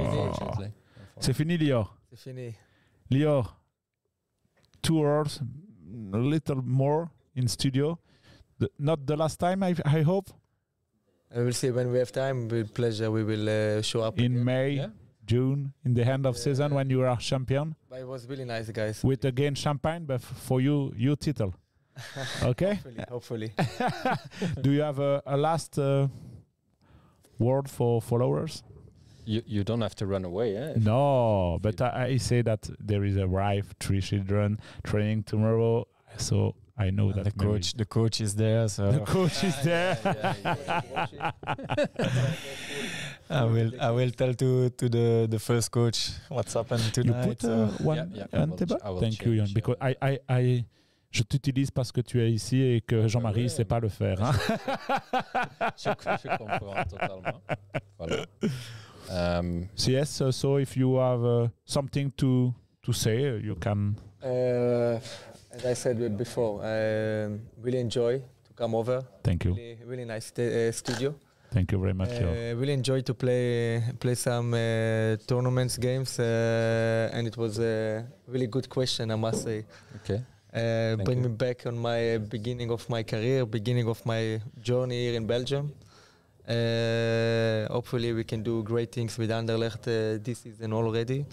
C'est fini, Lior. C'est fini. Lior, two hours, a little more in studio. The- not the last time, I, I hope. I will see when we have time. With pleasure, we will uh, show up. In again. May, Yeah. June, in the end of season when you are champion. But it was really nice, guys. With again champagne, but for you, you title. Okay? hopefully, hopefully. Do you have a, a last uh, word for followers? You you don't have to run away, eh? No, but I, I say that there is a wife, three children, training tomorrow. So I know And that the coach, the coach is there, so the coach is there. I will, I will tell to to the the first coach what's happened tonight. you tonight. put so- uh, one Yeah, yeah, I on will table? ch- I Thank you, change, Yann, because I, I, I, je t'utilise parce que tu es ici et que Jean-Marie ne sait pas le faire. hein. je, je comprends totalement. Voilà. Um, So yes, uh, so if you have uh, something to to say, uh, you can. Uh, as I said before, I um, really enjoy to come over. Thank you, Really, really nice sta- uh, studio. thank you very much. Uh, really enjoy to play play some uh, tournaments games, uh, and it was a really good question, I must say. okay. Uh, bring you. me back on my beginning of my career, beginning of my journey here in Belgium. Uh, hopefully, we can do great things with Anderlecht uh, this season already,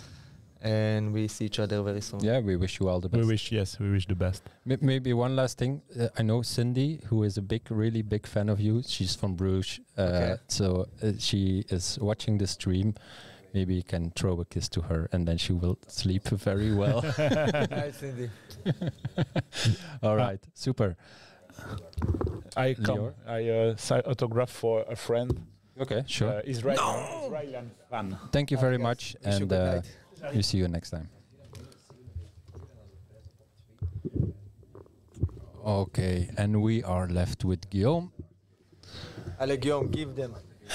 and we see each other very soon. Yeah, we wish you all the best. We wish yes, we wish the best. M- maybe one last thing. Uh, I know Cindy, who is a big, really big fan of you. She's from Bruges, uh, Okay. so uh, she is watching the stream. Maybe you can throw a kiss to her, and then she will sleep very well. Hi, Cindy. All right, super. I come. I uh, sign autograph for a friend. Okay, sure. Uh, Israeli, Israeli fan. Thank you very much, wish and uh, night. we see you next time. Okay, and we are left with Guillaume. Allez, Guillaume, give them.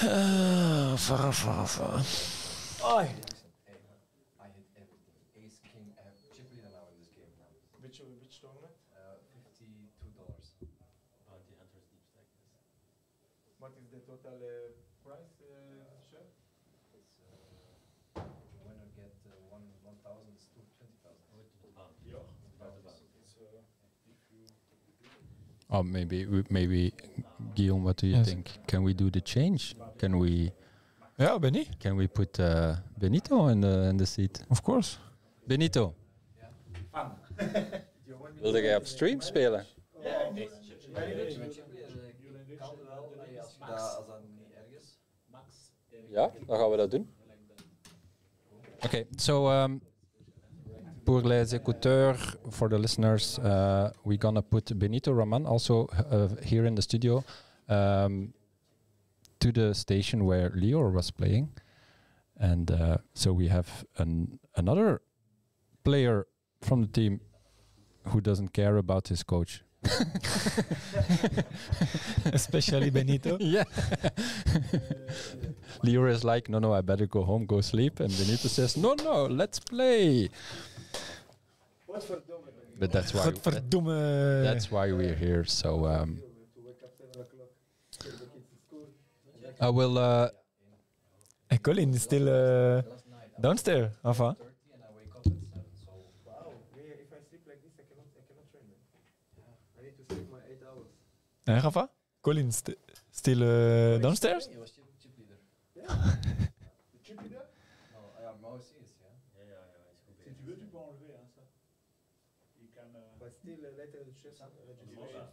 Which, which tournament? What is the total uh, price, uh, sure? Oh, maybe, maybe Guillaume. What do you Yes. think? Can we do the change? Can we? Yeah, Benny, Can we put uh, Benito in the in the seat? of course. Benito. Wilde jij op stream spelen? Ja, dan gaan we dat doen. Oké, so um, pour les écouteurs, for the listeners, uh, we're gonna put Benito Raman also uh, here in the studio um, to the station where Lior was playing. And uh, so we have an, another player from the team who doesn't care about his coach. Especially Benito. yeah. Lior is like, no, no, I better go home, go sleep. And Benito says, no, no, let's play. But that's why Godverdomme. that's why we're here. So um, I will. Uh, Hey, Colin is still uh, downstairs, enfin. If I sleep like this, I cannot, I cannot train. I need to sleep my eight hours. Hey, Rafa? Colin st still uh, downstairs?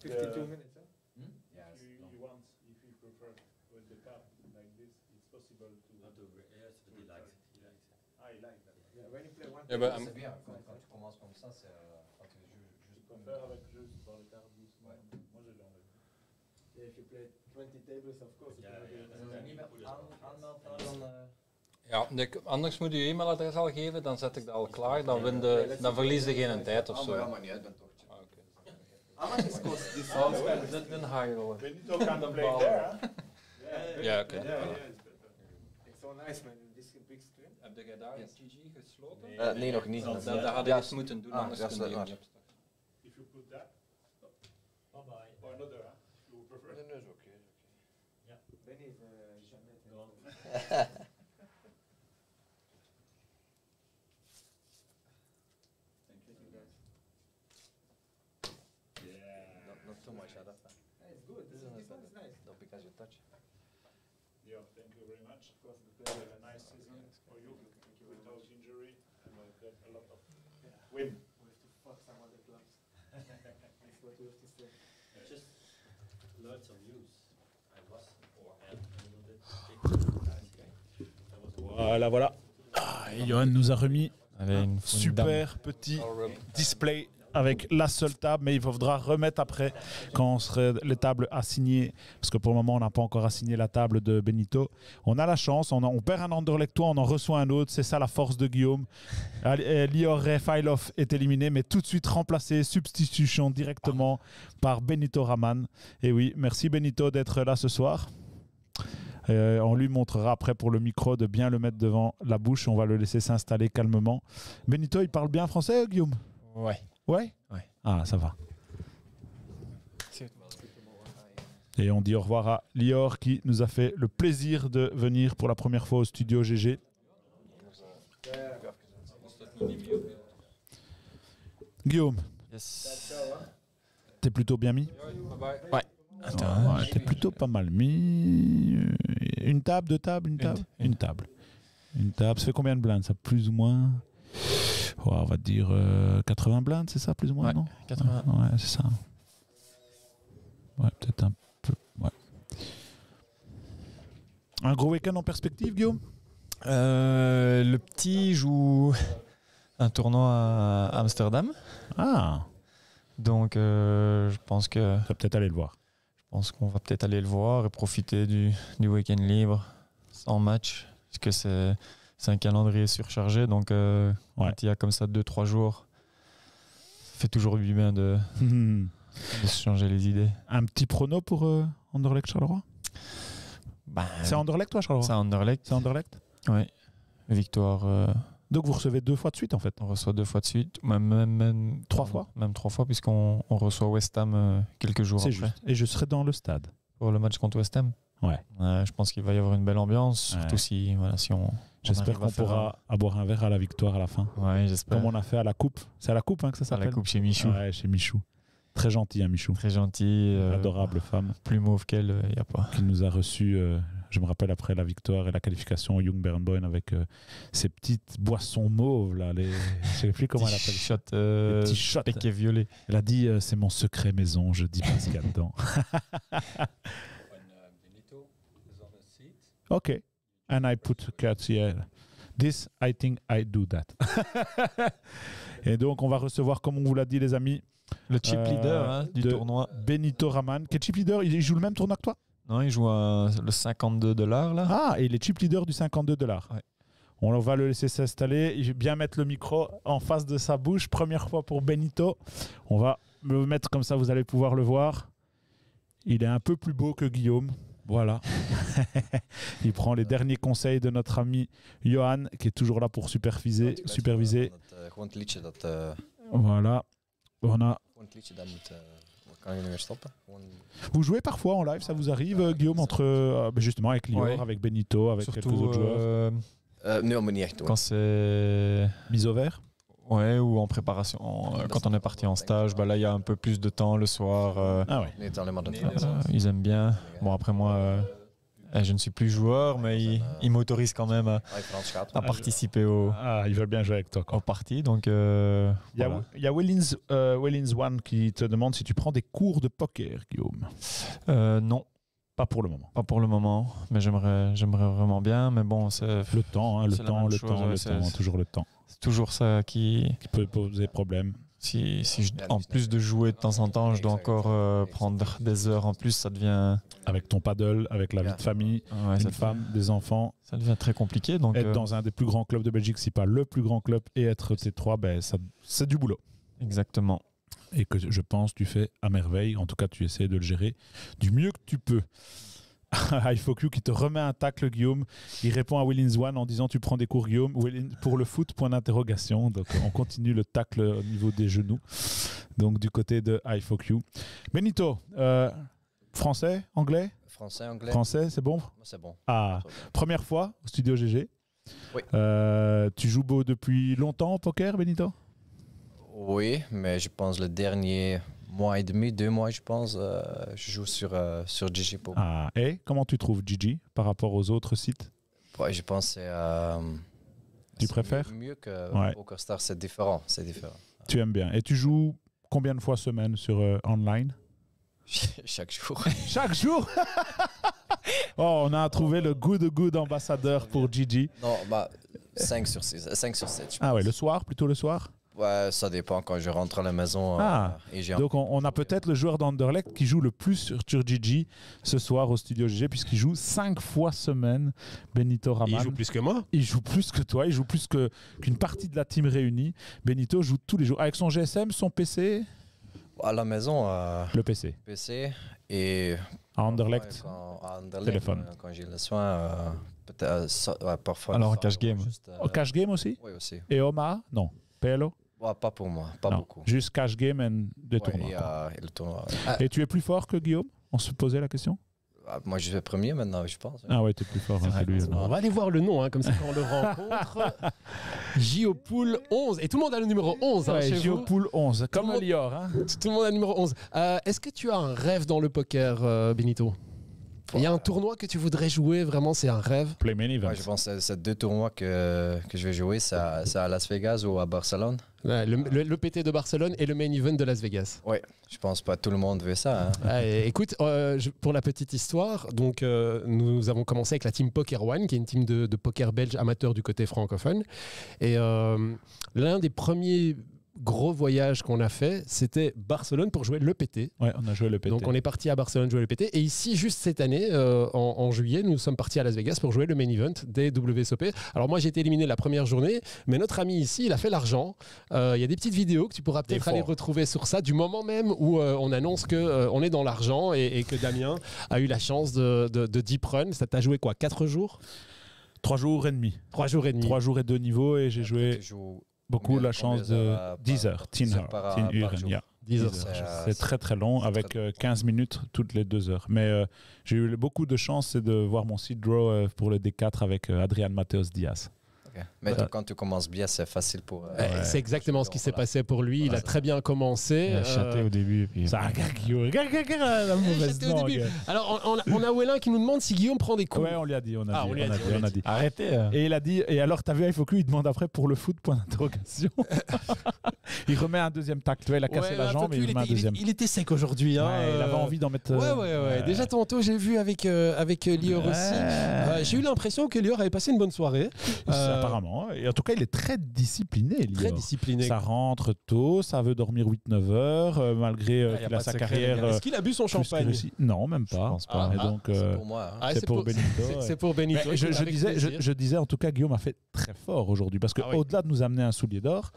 52 minutes. Huh? Hmm? Yeah, you, you want, if you prefer, with the part like this, it's possible to. Not to yes, but he likes it. He likes it. Ah, he likes that. Yeah, when you play one. Yeah, but c'est bien. Quand, quand tu commences comme ça, c'est euh, quand tu juste. Tu faire avec juste dans les cartes doucement. Ouais. Moi, if you play 20 tables, of course. Yeah, yeah. Ja, eh. anders moet je e-mailadres al geven, dan zet ik dat al klaar, dan, win de, dan verliest geen tijd of ah, zo. Ja, maar How much is cost this? Dat ben high rollen. Benito can play there. Ja, oké. Heb je daar een TG gesloten? Eh, nee, nog niet. Dat, dat had je Ja, eens moeten doen, ah, anders ja, kun je dat niet waar. opstarten. Not, not too much, Adam. It's good. This is nice. Not because you touch. Yeah, thank you very much. It was a nice season for you without injury and a lot of win. We have to fuck some other clubs. That's what we have to say. Just learned some news. I was beforehand a little bit big That was Voilà, voilà. Ah, et Johan nous a remis une dame. super petit display avec la seule table, mais il faudra remettre après quand on serait les tables assignées, parce que pour le moment on n'a pas encore assigné la table de Benito. On a la chance, on, perd un Anderlechtois, on en reçoit un autre, c'est ça la force de Guillaume. Euh, Lior Refailov est éliminé, mais tout de suite remplacé, substitution directement par Benito Raman. Et oui, merci Benito d'être là ce soir. Euh, on lui montrera après pour le micro de bien le mettre devant la bouche. On va le laisser s'installer calmement. Benito, il parle bien français, Guillaume? Ouais. Ouais Ouais. Ah, ça va. Et on dit au revoir à Lior qui nous a fait le plaisir de venir pour la première fois au studio GG. Guillaume, Yes. t'es plutôt bien mis? Attends, Ouais, T'es plutôt pas mal mis. Une table, deux tables, une table? une. Une table. Une table, ça fait combien de blindes Ça? Plus ou moins? On va dire euh, 80 blindes, c'est ça, plus ou moins, Ouais, non 80. Ouais, ouais, c'est ça. Ouais, peut-être un peu. Ouais. Un gros week-end en perspective, Guillaume? Euh, le petit joue un tournoi à Amsterdam. Ah, Donc, euh, je pense que tu vas peut-être aller le voir. je pense qu'on va peut-être aller le voir et profiter du, du week-end libre sans match. Parce que c'est c'est un calendrier surchargé. Donc, euh, Ouais. quand il y a comme ça 2-3 jours, ça fait toujours du bien de, de se changer les idées. un petit prono pour euh, Anderlecht Charleroi? Bah, C'est Anderlecht, toi, Charleroi? c'est Anderlecht. C'est Anderlecht? Oui. Victoire. euh, Donc vous recevez deux fois de suite, en fait. On reçoit deux fois de suite, même, même, même- Trois fois? Même trois fois, puisqu'on on reçoit West Ham euh, quelques jours après juste. Et je serai dans le stade. pour le match contre West Ham? Ouais. je pense qu'il va y avoir une belle ambiance, surtout si, voilà, si on. J'espère à qu'on pourra boire un verre à la victoire à la fin. un- Ouais, j'espère. Comme on a fait à la coupe. C'est à la coupe hein, que ça à s'appelle la coupe chez Michou. Ouais, chez Michou. Très gentil, hein, Michou. Très gentil. euh, Adorable femme Plus mauve qu'elle, il n'y a pas. qui nous a reçus, euh, je me rappelle, après la victoire et la qualification au Young Bernboin avec euh, ces petites boissons mauves, là. Les... Je sais plus comment elle appelle shot, euh, Les petits shots. paquet violet. Elle a dit euh, c'est mon secret maison, je dis pas ce qu'il y a dedans. Ok. And I put cards here. This, I think I do that. et donc, on va recevoir, comme on vous l'a dit, les amis, Le chip Euh, leader hein, du tournoi. Benito Raman, qui est chip leader? Il joue le même tournoi que toi? Non, il joue le 52 dollars là. Ah, et il est chip leader du 52 dollars. Ouais. On va le laisser s'installer. Il va bien mettre le micro en face de sa bouche. Première fois pour Benito. On va le mettre comme ça, vous allez pouvoir le voir. Il est un peu plus beau que Guillaume. Voilà. il prend les derniers conseils de notre ami Johan, qui est toujours là pour superviser. superviser. Dat, eh, Voilà. On a... eh, Vous jouez parfois en live, ça vous arrive, euh, Guillaume, entre euh, ben justement avec Lior, Ouais. avec Benito, avec quelques autres joueurs euh, Eh, doen. quand c'est Mise au vert Ouais, ou en préparation. en- euh, quand on est parti en stage, bah là, il y a un peu plus de temps le soir. euh, Ah ouais. Euh, ils aiment bien. Bon, après, moi, euh, eh, je ne suis plus joueur, mais ils, ils m'autorisent quand même à, Ah, participer au, Ah, ils veulent bien jouer avec toi. quoi. aux parties. Donc, euh, Il y a, voilà. il y a Wellins, euh, Wellins One qui te demande si tu prends des cours de poker, Guillaume. Euh, non, Pas pour le moment. pas pour le moment, mais j'aimerais, j'aimerais vraiment bien. Mais bon, c'est Le temps, hein, le temps, le chose, temps, ouais, le temps, toujours le temps. C'est toujours ça qui. Qui peut poser problème. Si, si je- en plus de jouer de temps en temps, je dois encore euh, prendre des heures en plus, ça devient, Avec ton paddle, avec la vie de famille, ouais, une devient, femme, des enfants. ça devient très compliqué. Donc, être euh, dans un des plus grands clubs de Belgique, si pas le plus grand club, et être T3, ben, ça- c'est du boulot. exactement. Et que je pense tu fais à merveille. En tout cas, tu essaies de le gérer du mieux que tu peux. IFOQ qui te remet un tacle, Guillaume. Il répond à Willins One en disant Tu prends des cours, Guillaume. Pour le foot, point d'interrogation. Donc, on continue le tacle au niveau des genoux. Donc, du côté de IFOQ. Benito, euh, français, anglais? Français, anglais Français, c'est bon? C'est bon. Ah, première fois au studio GG. Oui. Euh, tu joues beau depuis longtemps au poker, Benito? Oui, mais je pense le dernier mois et demi, deux mois, je pense, euh, je joue sur, euh, sur Gigi. Ah, et comment tu trouves Gigi par rapport aux autres sites? Ouais, je pense que c'est. euh, Tu préfères? mieux, mieux que Ouais. PokerStar, c'est différent. C'est différent. Tu aimes bien. Et tu joues combien de fois semaine sur euh, online? Chaque jour. Chaque jour? Oh, on a trouvé le good good ambassadeur pour Gigi. Non, bah, 5 sur 6, 5 sur 7. je Ah ouais, pense. le soir, plutôt le soir? Ouais, ça dépend quand je rentre à la maison. euh, Ah, et Donc on, on a peut-être le joueur d'Anderlecht qui joue le plus sur, sur Gigi ce soir au studio GG puisqu'il joue 5 fois semaine, Benito Raman. Il joue plus que moi. Il joue plus que toi, il joue plus que- qu'une partie de la team réunie. Benito joue tous les jours avec son GSM, son PC, à la maison, euh, le PC. PC et. À Anderlecht. Ouais, quand- à Anderlecht, Téléphone. euh, Quand j'ai le soin, euh, peut-être, ça- ouais, parfois. Alors, en cash game. juste, euh, Au cash game aussi Oui, aussi. Et Omaha Non. PLO Pas pour moi, pas Non. beaucoup. Juste cash game et des Ouais, tournois. et, quoi. euh, et le tournoi. Et tu es plus fort que Guillaume? On se posait la question? Ah, moi, je vais premier maintenant, je pense. Ah ouais, tu es plus fort hein, lui. On va aller voir le nom, hein, comme ça quand on le rencontre. Giopoul 11. Et tout le monde a le numéro 11 hein, Ouais, chez vous. Geopool 11, comme le Lior. Hein. Tout le monde a le numéro 11. Euh, Est-ce que tu as un rêve dans le poker, euh, Benito? Il y a un tournoi que tu voudrais jouer, vraiment, c'est un rêve? Play event. Ouais, je pense que c'est deux tournois que, que je vais jouer, c'est à, c'est à Las Vegas ou à Barcelone. Ouais, le, le- le PT de Barcelone et le main event de Las Vegas. Je pense pas tout le monde veut ça. hein. Ouais, écoute, euh, je- pour la petite histoire, donc euh, nous avons commencé avec la team Poker One, qui est une team de, de poker belge amateur du côté francophone. Et euh, l'un des premiers gros voyages qu'on a fait, c'était Barcelone pour jouer le PT. Ouais, on a joué le PT. Donc on est parti à Barcelone jouer le PT. Et ici, juste cette année, euh, en, en juillet, nous sommes partis à Las Vegas pour jouer le main event des WSOP. Alors moi, j'ai été éliminé la première journée, mais notre ami ici, il a fait l'argent. Euh, Il y a des petites vidéos que tu pourras peut-être aller retrouver sur ça, du moment même où euh, on annonce que euh, on est dans l'argent et, et que Damien a eu la chance de, de, de deep run. Ça t'a joué quoi 4 jours? Trois jours et demi. 3 jours et demi. Trois jours et deux niveaux et j'ai joué beaucoup la chance de d'heures, euh, 10 par- heures, 10 10 heures heures, par- 10 par uren, jour. ja. 10 heures. C'est, euh, C'est très très long avec très euh, 15 minutes toutes les deux heures. Mais euh, j'ai eu beaucoup de chance de voir mon seed draw euh, pour le D4 avec euh, Adrian Mateos Diaz. Mais quand tu commences bien, c'est facile pour. euh, Ouais, c'est exactement ce qui s'est Voilà. passé pour lui. Il a Voilà. très bien commencé. Il a chaté Euh, au début. et Puis... Ça a la mauvaise au début. Alors, on, on a, Wellin qui nous demande si Guillaume prend des coups. Ouais, on lui a dit, on a Ah, dit, on lui a on a dit, dit, on lui a dit. Arrêtez. euh. Et il a dit, et alors t'as vu, il faut qu'il demande après pour le foot, point d'interrogation. il remet un deuxième tacle, tu vois, il a cassé Ouais, la jambe et il remet un il deuxième. il était sec aujourd'hui. Hein, Ouais, il avait euh, envie d'en mettre. Ouais, euh, ouais, ouais. Déjà tantôt, j'ai vu avec, euh, avec euh, Lior aussi. Euh, j'ai eu l'impression que Lior avait passé une bonne soirée. Euh, Apparemment. Et en tout cas, il est très discipliné, Très Lior. discipliné. Ça rentre tôt, ça veut dormir 8-9 heures, euh, malgré euh, Ah, a a de sa carrière. euh, Est-ce qu'il a bu son champagne. Non, même pas. Je pense pas. Et Ah, donc, c'est euh, pour moi. hein. Ah, c'est pour Benito, c'est- pour Benito. mais je, disais, je, disais en tout cas, Guillaume a fait très fort aujourd'hui parce Ah oui. qu'au-delà de nous amener un soulier d'or,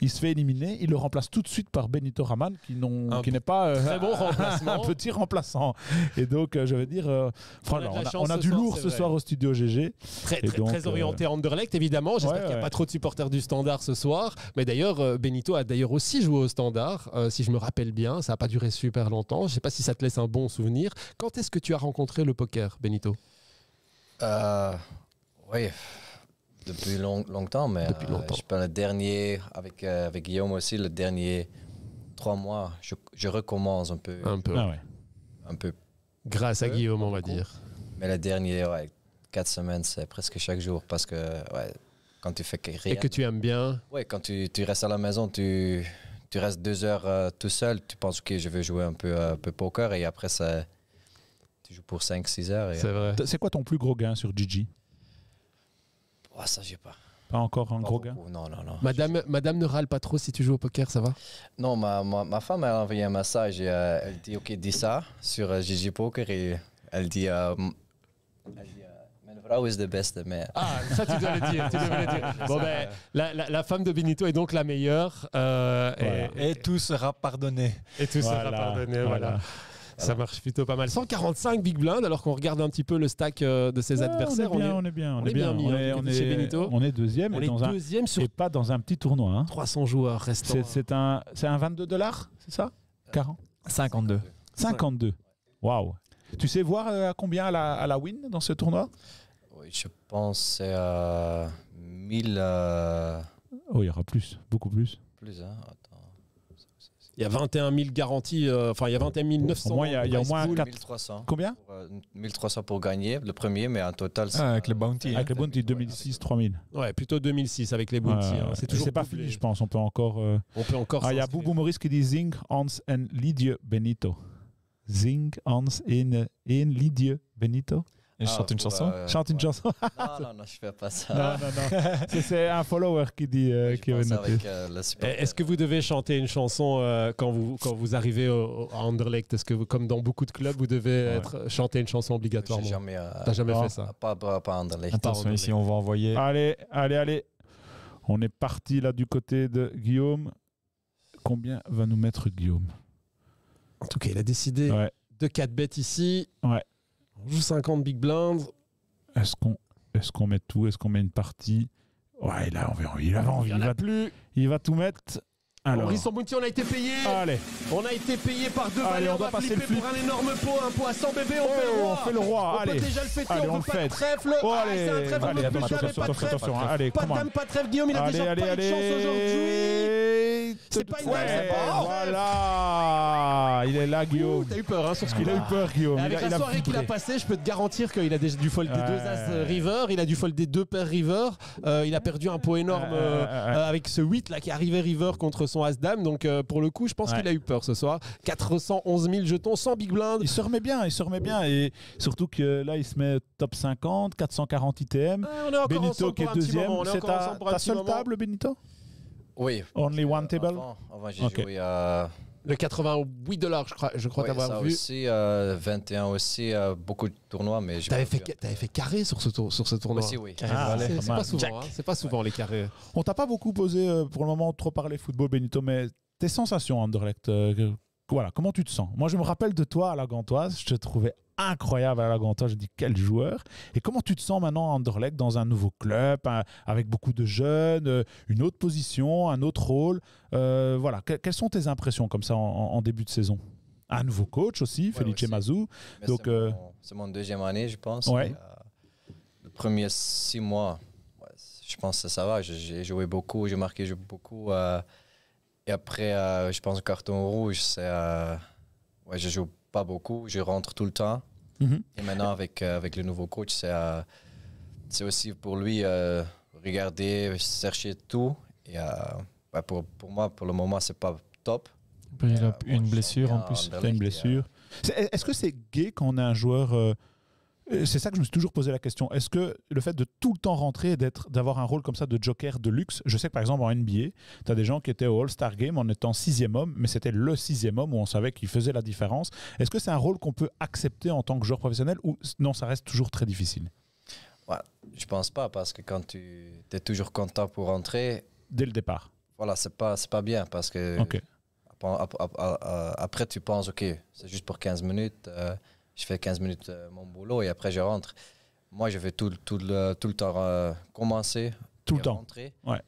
il se fait éliminer, il le remplace tout de suite par Benito Raman qui, n'est pas euh, très bon remplacement. un petit remplaçant. Et donc, euh, je veux dire, euh, on a, du lourd ce soir au studio GG. Très, très, très euh, orienté Anderlecht, évidemment. J'espère Ouais, qu'il n'y a ouais. pas trop de supporters du Standard ce soir. Mais d'ailleurs, euh, Benito a d'ailleurs aussi joué au Standard, euh, si je me rappelle bien. Ça n'a pas duré super longtemps. Je ne sais pas si ça te laisse un bon souvenir. Quand est-ce que tu as rencontré le poker, Benito? Euh, oui, depuis long- longtemps, mais Depuis euh, longtemps. je pense le dernier, avec, euh, avec Guillaume aussi, le dernier trois mois, je, je recommence un peu, Un peu. Ah ouais. un peu. Grâce à Guillaume, on va beaucoup. dire. Mais le dernier, ouais, quatre semaines, c'est presque chaque jour parce que ouais, quand tu fais que rien, Et que tu aimes bien. ouais, quand tu, tu restes à la maison, tu, tu restes deux heures euh, tout seul, tu penses ok, je vais jouer un peu, euh, un peu poker et après ça, tu joues pour 5-6 heures C'est vrai. C'est quoi ton plus gros gain sur Gigi? Ouais, ça j'ai pas. Pas encore un Pas gros gain? Non, non, non. Madame, Madame ne râle pas trop si tu joues au poker, ça va? Non, ma, ma, ma femme elle a envoyé un message et euh, elle dit ok, dis ça sur euh, Gigi Poker et elle dit, euh, elle dit euh, beste, mais Ah, ça tu dois le dire. Tu le dire. Bon, ben, la, la- la femme de Benito est donc la meilleure. euh, et- Voilà. et, Et tout sera pardonné. et tout sera pardonné. Voilà. voilà. Ça marche plutôt pas mal. 145 big blind, alors qu'on regarde un petit peu le stack euh, de ses Ouais, adversaires. on est bien, on est bien, on, on est est bien On hein, est, on de chez est- Benito. on est deuxième On et, est dans un, deuxième sur et pas dans un petit tournoi. hein. 300 joueurs restants. C'est un, c'est un 22 dollars, c'est ça? 40 52. 52. Waouh. Tu sais voir euh, à combien à la, à la win dans ce tournoi? Je pense que c'est euh, 1000 euh, Oh, il y aura plus, beaucoup plus. plus. Hein. Attends. Il y a 21 000 garanties, euh, enfin il y a 21 900. Au moins, il y a- il y a au moins pool. quatre- 1300. Combien Pour, euh, 1300 pour gagner le premier, mais en total. Ah, avec euh, le bounty. hein. Avec le bounty 2006, 3000. Ouais, plutôt 2006 avec les bounties. Ouais, hein. C'est toujours pas fini, je pense. On peut encore. euh, On peut encore. Ah, il y a. Boubou Maurice qui dit Zing, Hans en Lidje Benito. Zing, Hans en, en Lidje Benito. Et je ah, chante une chanson. euh, Chante une ouais. chanson. Non, non, non, je fais pas ça. non, non, non. C'est- un follower qui dit euh, Je qui noté. avec euh, Eh. Est-ce que vous devez chanter une chanson euh, quand, vous, quand vous arrivez au, à Anderlecht? Est-ce que, vous, comme dans beaucoup de clubs, vous devez Ouais. être, chanter une chanson obligatoirement? Jamais. euh, T'as jamais Non. fait ça? Pas, pas, pas Anderlecht. Attention, ici, on va envoyer. Allez, allez, allez. On est parti là du côté de Guillaume. Combien va nous mettre Guillaume? En tout cas, il a décidé Ouais. de 4 bêtes ici. Ouais. On joue 50 big blinds. Est-ce qu'on est qu'on met tout? Est-ce qu'on met une partie? Ouais, il a envie. Il, a envie. Il Il, va, plus. il va tout mettre. Alors. Bounty, on a été payé. Allez, On a été payé par deux Allez, valets. on On, doit va passer flipper pour un énorme pot, un pot à 100 bébés. On fait le Oh, roi. on fait le roi. On Allez. peut déjà le fêter. Allez, on on peut le pas fait. de trèfle. Oh, Ah, allez, c'est un trèfle. on allez, peut attention, plus jamais pas de trèfle. Allez, Pas de dame, pas de trèfle. Guillaume, il a déjà pas eu de chance aujourd'hui. C'est pas une dame, c'est pas Voilà. Il est là, Guillaume. T'as eu peur hein, sur ce Il a eu peur, Guillaume. Avec la soirée qu'il a passée, je peux te garantir qu'il a déjà dû fold des deux as euh, river, il a dû fold des deux paires river, euh, il a perdu un pot énorme euh, avec ce 8 là qui arrivait river contre son as dame. Donc euh, pour le coup, je pense Ouais. qu'il a eu peur ce soir. 411 000 jetons sans big blind. Il se remet bien, il se remet bien. Et surtout que là, il se met top 50, 440 ITM. On est encore Benito qui est deuxième. moment, on est C'est ta, ta seule moment. table, Benito? Oui. Only one table? Avant, avant, j'ai Ok. joué à. Le 88 dollars, je crois, je crois Ouais, t'avoir vu. aussi, euh, 21 aussi, euh, beaucoup de tournois, mais T'avais fait, vu. t'avais fait carré sur ce, tour, sur ce tournoi. Aussi, oui. Ah, c'est pas c'est mal. pas souvent, hein, c'est pas souvent les carrés. On t'a pas beaucoup posé euh, pour le moment trop parler football, Benito, mais tes sensations, Anderlecht, euh, voilà, comment tu te sens? Moi, je me rappelle de toi à la Gantoise, je te trouvais incroyable à la Gantoise, je dis quel joueur. Et comment tu te sens maintenant à Anderlecht dans un nouveau club, avec beaucoup de jeunes, euh, une autre position, un autre rôle? Euh, Voilà, que- quelles sont tes impressions comme ça en, début de saison? Un nouveau coach aussi, Felice aussi. Mazou. Mais Donc, c'est euh, mon- c'est mon, deuxième année, je pense. Ouais. Euh, le premier six mois, ouais, je pense que ça va. J'ai- joué beaucoup, j'ai marqué beaucoup. et après, je pense que carton rouge, c'est. Ouais, je joue pas beaucoup, je rentre tout le temps. Mhm. Et maintenant, avec, euh, avec le nouveau coach, c'est euh, c'est aussi pour lui euh, regarder, chercher tout. Et euh, ouais, pour, pour moi, pour le moment, c'est pas top. Il Euh, a une blessure en plus. Une blessure. Est-ce que c'est gay quand on a un joueur C'est ça que je me suis toujours posé la question. Est-ce que le fait de tout le temps rentrer et d'être, d'avoir un rôle comme ça de joker de luxe, je sais que par exemple en NBA, tu as des gens qui étaient au All-Star Game en étant sixième homme, mais c'était le sixième homme où on savait qu'il faisait la différence. Est-ce que c'est un rôle qu'on peut accepter en tant que joueur professionnel ou non, ça reste toujours très difficile? Je pense pas, parce que quand tu es toujours content pour rentrer, dès le départ voilà, c'est pas, c'est pas bien parce que après, tu penses, OK, c'est juste pour 15 minutes, euh, je fais 15 minutes euh, mon boulot et après je rentre. Moi, je vais tout, tout, le, tout le temps euh, commencer. Tout le temps. rentrer. Ouais.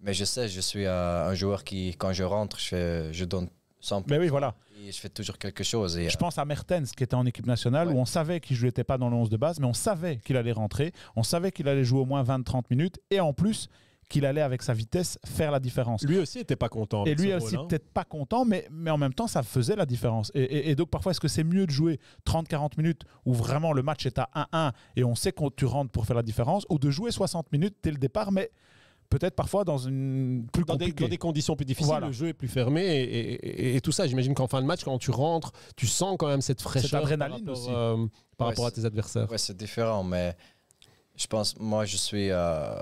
Mais je sais, je suis euh, un joueur qui, quand je rentre, je, fais, je donne 100 Mais oui, voilà. et je fais toujours quelque chose. Et, Je pense à Mertens qui était en équipe nationale Ouais. où on savait qu'il n'était pas dans le 11 de base, mais on savait qu'il allait rentrer, on savait qu'il allait jouer au moins 20-30 minutes et en plus qu'il allait avec sa vitesse faire la différence. Lui aussi était pas content. Et lui aussi hein. peut-être pas content, mais, mais en même temps ça faisait la différence. Et, et- et donc parfois est-ce que c'est mieux de jouer 30-40 minutes où vraiment le match est à 1-1 et on sait que tu rentres pour faire la différence, ou de jouer 60 minutes dès le départ, mais peut-être parfois dans une plus dans des, compliquée. dans des conditions plus difficiles, Voilà. le jeu est plus fermé et, et- et- et tout ça. J'imagine qu'en fin de match, quand tu rentres, tu sens quand même cette fraîcheur adrénaline par rapport, aussi. euh, par Ouais, rapport à tes adversaires. Ouais, c'est différent, mais je pense, moi, je suis euh,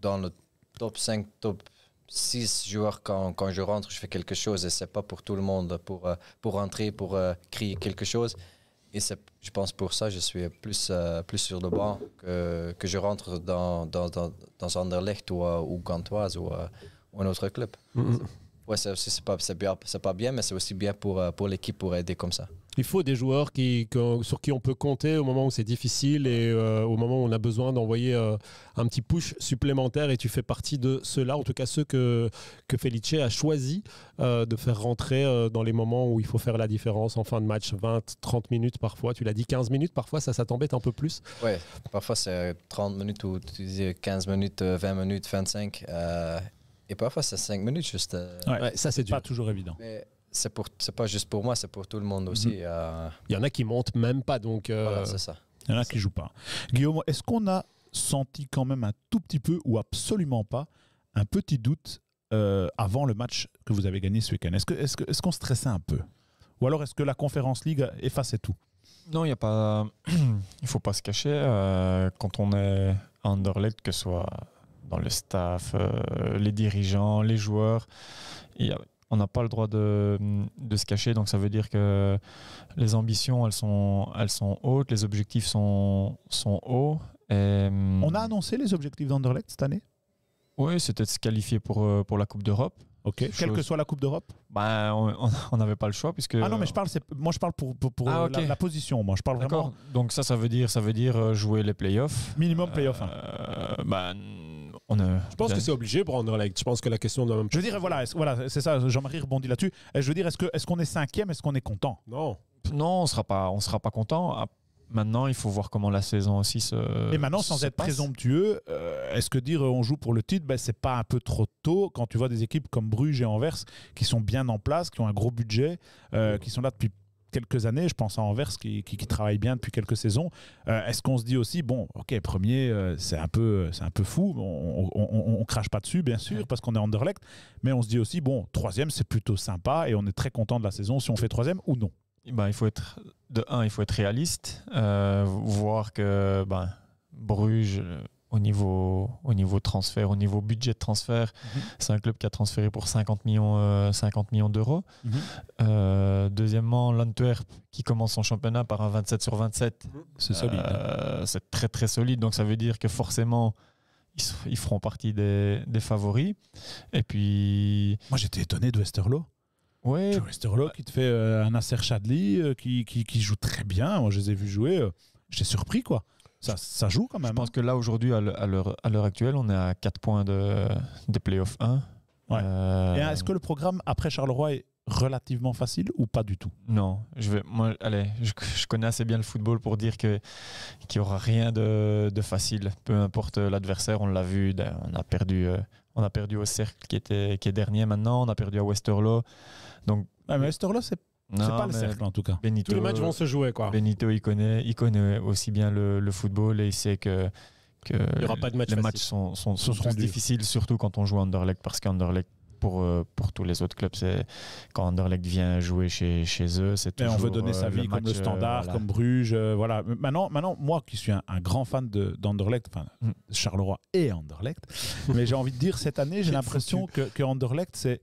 dans le top 5, top 6 joueurs quand, quand je rentre, je fais quelque chose et c'est pas pour tout le monde, pour, euh, pour rentrer, pour euh, crier quelque chose. Et c'est, je pense pour ça, je suis plus, euh, plus sur le banc que, que je rentre dans, dans, dans, dans Anderlecht ou, ou Gantoise ou, ou un autre club. Mhm. Ouais, c'est pas, c'est bien, c'est pas bien, mais c'est aussi bien pour, pour l'équipe pour aider comme ça. Il faut des joueurs qui, que- sur qui on peut compter au moment où c'est difficile et euh, au moment où on a besoin d'envoyer euh, un petit push supplémentaire. Et tu fais partie de ceux-là, en tout cas ceux que, que Felice a choisi euh, de faire rentrer euh, dans les moments où il faut faire la différence en fin de match. 20, 30 minutes parfois. Tu l'as dit 15 minutes parfois, ça, ça t'embête un peu plus. Ouais, parfois c'est 30 minutes ou tu dis 15 minutes, euh, 20 minutes, 25. euh, et parfois c'est 5 minutes juste. euh, Ouais. Ouais, ça, c'est. Pas toujours évident. Mais c'est pour c'est pas juste pour moi, c'est pour tout le monde aussi. euh, Il y en a qui montent même pas. Donc, euh, Voilà, c'est ça. Il y en a qui jouent pas. Guillaume, est-ce qu'on a senti quand même un tout petit peu ou absolument pas un petit doute euh, avant le match que vous avez gagné ce week-end? Est-ce que- est-ce qu'on stressait un peu? Ou alors est-ce que la Conférence League effaçait tout? Non, il y a pas. Il faut pas se cacher. euh, quand on est à Anderlecht, que ce soit dans le staff, euh, les dirigeants, les joueurs, il y a- on n'a pas le droit de, de se cacher. Donc ça veut dire que les ambitions, elles sont, elles sont hautes, les objectifs sont, sont hauts. Et, On a annoncé les objectifs d'Anderlecht cette année? Oui, c'était de se qualifier pour, euh, pour la Coupe d'Europe. Ok. Quelle que soit la Coupe d'Europe? Ben, on n'avait pas le choix puisque. Ah non, mais je parle, moi je parle pour, pour, pour, Ah, la, la position. Moi je parle vraiment Donc ça, ça veut dire, ça veut dire euh, jouer les playoffs. minimum playoff. hein. Euh, ben, on a. je pense que c'est obligé pour Anderlecht. Je pense que la question doit même Je veux dire, voilà, voilà c'est ça, Jean-Marie rebondit là-dessus. Je veux dire, est-ce qu'on est, qu'on est cinquième Est-ce qu'on est content? Non. Non, on sera pas, on sera pas content. Ah, Maintenant, il faut voir comment la saison aussi se. Et maintenant, sans être passe. présomptueux, euh, est-ce que dire euh, on joue pour le titre, ben, c'est pas un peu trop tôt quand tu vois des équipes comme Bruges et Anvers qui sont bien en place, qui ont un gros budget, euh, qui sont là depuis quelques années. Je pense à Anvers qui, qui, qui travaille bien depuis quelques saisons. Euh, est-ce qu'on se dit aussi, bon, ok, premier, euh, c'est un peu, un peu fou. On, on, on- on crache pas dessus, bien sûr, parce qu'on est Anderlecht, mais on se dit aussi, bon, troisième, c'est plutôt sympa et on est très content de la saison si on fait troisième ou non. Ben, il faut être de un, il faut être réaliste, euh, voir que ben, Bruges, au niveau, au niveau transfert, au niveau budget de transfert, Mhm. c'est un club qui a transféré pour 50 millions, euh, 50 millions d'euros. Mhm. Euh, deuxièmement, l'Antwerp qui commence son championnat par un 27 sur 27. C'est solide. hein. Euh, c'est très très solide, donc ça veut dire que forcément ils, ils feront partie des, des favoris. Et puis, Moi, j'étais étonné de Westerlo. ouais, Westerlo qui te fait euh, un Nasser Chadli euh, qui, qui, qui joue très bien. Moi, je les ai vus jouer. euh, J'étais surpris, quoi. Ça, ça joue quand je même. pense que là aujourd'hui, à l'heure- actuelle, on est à 4 points de, des playoffs 1. Ouais. Euh, est-ce que le programme après Charleroi est relativement facile ou pas du tout? Non, je vais, moi, allez, je, je connais assez bien le football pour dire que qu'il n'y aura rien de, de facile, peu importe l'adversaire. On l'a vu, on a perdu, euh, on a perdu au cercle qui était qui est dernier maintenant. On a perdu à Westerlo. Donc mais Westerlo, c'est c'est non, pas le mais cercle en tout cas. Benito, Tous les matchs vont se jouer, quoi. Benito, il connaît, il connaît aussi bien le, le football et il sait que, que Il y aura pas de match les facile. matchs sont, difficiles, surtout quand on joue à Anderlecht, parce qu'Anderlecht, pour, euh, pour tous les autres clubs, c'est quand Anderlecht vient jouer chez, chez eux, c'est Et toujours on veut donner euh, sa vie comme le match, euh, standard, voilà. comme Bruges. euh, voilà. Maintenant, maintenant, moi qui suis un, un grand fan de- d'Anderlecht, enfin Mm. Charleroi et Anderlecht, mais j'ai envie de dire cette année, j'ai l'impression que, que Anderlecht, c'est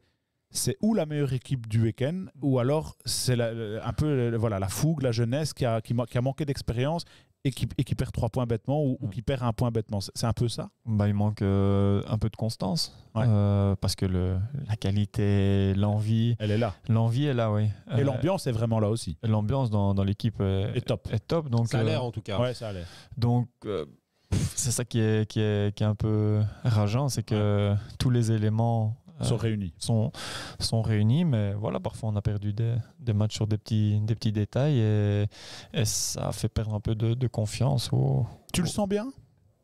c'est ou la meilleure équipe du week-end, ou alors c'est un peu voilà, la fougue, la jeunesse qui a, qui, a manqué d'expérience et qui, et qui perd trois points bêtement ou, ou qui perd un point bêtement. C'est un peu ça? Bah, il manque euh, un peu de constance, Ouais. euh, parce que le, la qualité, l'envie, Elle est là. l'envie est là, oui. Et Euh, l'ambiance est vraiment là aussi. L'ambiance dans, dans l'équipe est, top. est top. Donc, Ça a l'air, en tout cas. Ouais, ça allait. Donc, euh, pff, c'est ça qui est, qui, est, qui est un peu rageant, c'est que tous les éléments sont réunis. sont, sont réunis, mais voilà, parfois on a perdu des, des matchs sur des petits, des petits détails et, et ça a fait perdre un peu de, de confiance au, Tu le sens bien?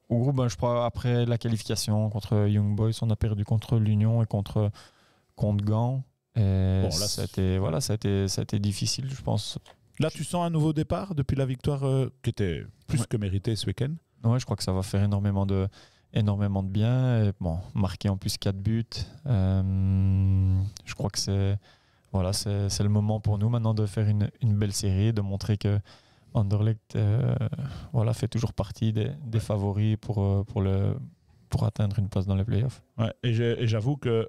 au groupe? Ben, je crois après la qualification contre Young Boys, on a perdu contre l'Union et contre, contre Gand. Et Bon, là, ça, a été, voilà, ça, a été, ça a été difficile, je pense. Là, tu sens un nouveau départ depuis la victoire euh, qui était plus Ouais. que méritée ce week-end? Ouais, je crois que ça va faire énormément de, énormément de bien. Et bon, marquer en plus 4 buts. euh, je crois que c'est voilà, c'est le moment pour nous maintenant de faire une, une belle série, de montrer que Anderlecht euh, voilà, fait toujours partie des, des favoris pour, euh, pour, le, pour atteindre une place dans les playoffs. Ouais, et j'avoue que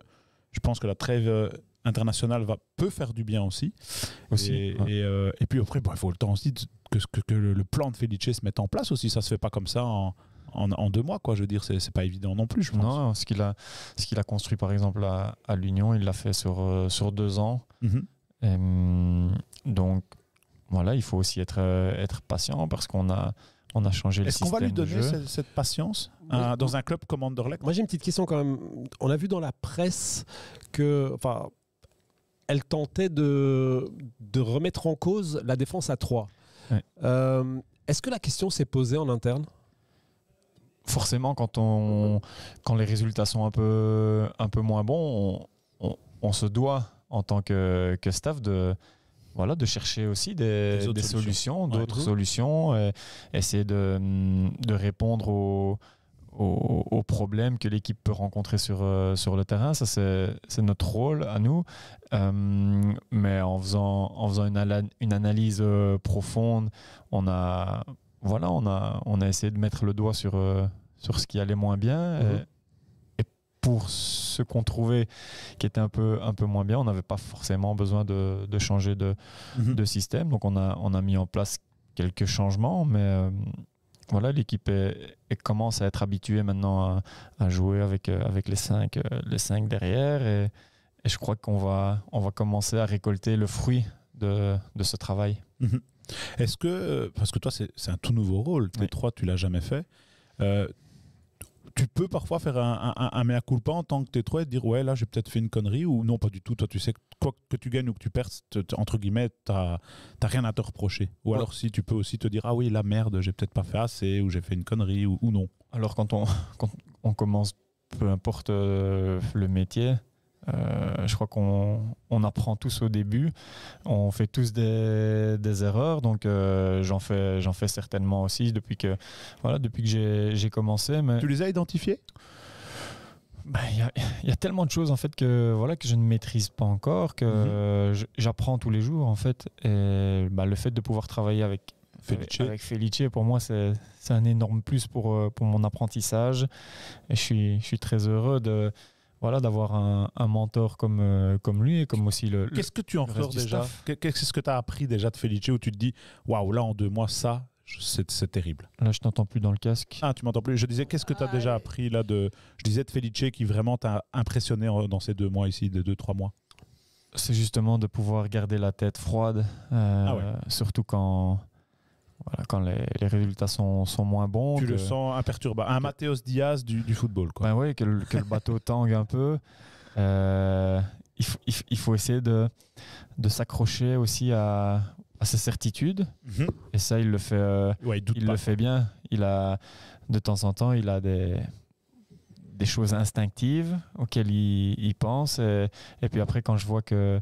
je pense que la trêve internationale va, peut faire du bien aussi. Aussi, Et, ouais. et, euh, et puis après, bon, il faut le temps aussi que, que, que le, le plan de Felice se mette en place aussi. Ça se fait pas comme ça en, en, en deux mois, quoi. Je veux dire, c'est pas évident non plus, je pense. Non, ce qu'il a, ce qu'il a construit par exemple à, à l'Union, il l'a fait sur, euh, sur deux ans. Mhm. Et, donc, voilà, il faut aussi être, euh, être patient parce qu'on a, on a changé le Est-ce qu'on système va lui de donner jeu. cette, cette patience Oui. euh, dans un club comme Anderlecht? Moi, j'ai une petite question quand même. On a vu dans la presse que, enfin, elle tentait de, de remettre en cause la défense à 3. Ouais. Euh, Est-ce que la question s'est posée en interne? Forcément, quand, on, quand les résultats sont un peu, un peu moins bons, on, on- on se doit, en tant que, que staff, de, voilà, de chercher aussi des, Des autres des solutions. solutions, Ouais. d'autres solutions, et essayer de, de répondre aux, aux, aux problèmes que l'équipe peut rencontrer sur, euh, sur le terrain. Ça, c'est notre rôle à nous. Euh, mais en faisant, en faisant une, une analyse euh, profonde, on a, voilà, on, a, on a essayé de mettre le doigt sur, sur ce qui allait moins bien. Mhm. Et, et pour ce qu'on trouvait qui était un peu, un peu moins bien, on n'avait pas forcément besoin de, de changer de, Mhm. de système. Donc on a, on a mis en place quelques changements, mais euh, voilà, l'équipe commence à être habituée maintenant à, à jouer avec, euh, avec les, cinq, euh, les cinq derrière. Et, et je crois qu'on va, on va commencer à récolter le fruit de, de ce travail. Est-ce que, parce que toi, c'est un tout nouveau rôle, tes Oui. trois, tu l'as jamais fait, tu peux parfois faire un, un, un mea culpa en tant que t'es trois et te dire, ouais, là, j'ai peut-être fait une connerie, ou non, pas du tout. Toi, tu sais que quoi que tu gagnes ou que tu perds, entre guillemets, t'as t'as rien à te reprocher. Ou Ouais. alors, si tu peux aussi te dire, ah oui, la merde, j'ai peut-être pas fait assez, ou j'ai fait une connerie, ou, ou non. Alors quand on, quand on commence, peu importe euh, le métier, euh, je crois qu'on on apprend tous au début, on fait tous des, des erreurs, donc euh, j'en fais, j'en fais certainement aussi depuis que, voilà, depuis que j'ai commencé. Mais Tu les as identifiés? Ben, il y, a, il y a tellement de choses en fait que voilà que je ne maîtrise pas encore que Mhm. j'apprends tous les jours en fait et bah, le fait de pouvoir travailler avec Felice. avec Felice pour moi c'est c'est un énorme plus pour euh, pour mon apprentissage et je suis je suis très heureux de voilà d'avoir un, un mentor comme euh, comme lui et comme aussi le, Qu'est-ce que tu en ressors déjà Qu'est-ce que tu as appris déjà de Felice où tu te dis, waouh, là, en deux mois, ça, c'est terrible là je t'entends plus dans le casque Ah, tu m'entends plus. Je disais, qu'est-ce que tu as déjà appris là de. Je disais de Felice qui vraiment t'a impressionné dans ces deux mois ici, de deux, trois mois? c'est justement de pouvoir garder la tête froide, euh, Ah ouais. surtout quand, voilà, quand les, les résultats sont, sont moins bons. tu le que- sens imperturbable. Un Mateos Diaz du, du football, quoi. Ben oui, que le, que le bateau tangue un peu. Euh, il, faut, il, faut- il faut essayer de, de s'accrocher aussi à, à ses certitudes. Mhm. Et ça, il le fait, euh, Ouais, il le fait bien. Il a, de temps en temps, il a des, des choses instinctives auxquelles il, pense. Et, et puis après, quand je vois que,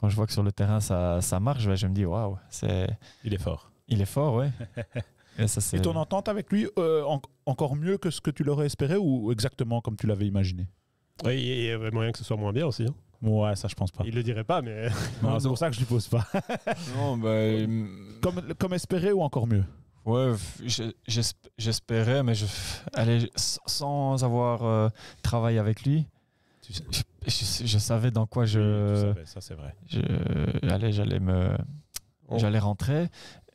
quand je vois que sur le terrain, ça, ça marche, ben, je me dis, waouh, c'est, Il est fort. Il est fort, ouais. Et, ça, c'est- Et ton entente avec lui, euh, en- encore mieux que ce que tu l'aurais espéré ou exactement comme tu l'avais imaginé? Oui, il y a moyen que ce soit moins bien aussi. hein. Ouais, ça, je pense pas. Il le dirait pas, mais. Non, c'est pour ça que je lui pose pas. Non, ben, comme, comme espéré ou encore mieux? Ouais, j'espérais, mais je, allez, sans avoir euh, travaillé avec lui, Tu sais- je, je- je savais dans quoi je, Oui, tu savais, ça c'est vrai. je- allez, j'allais me, j'allais rentrer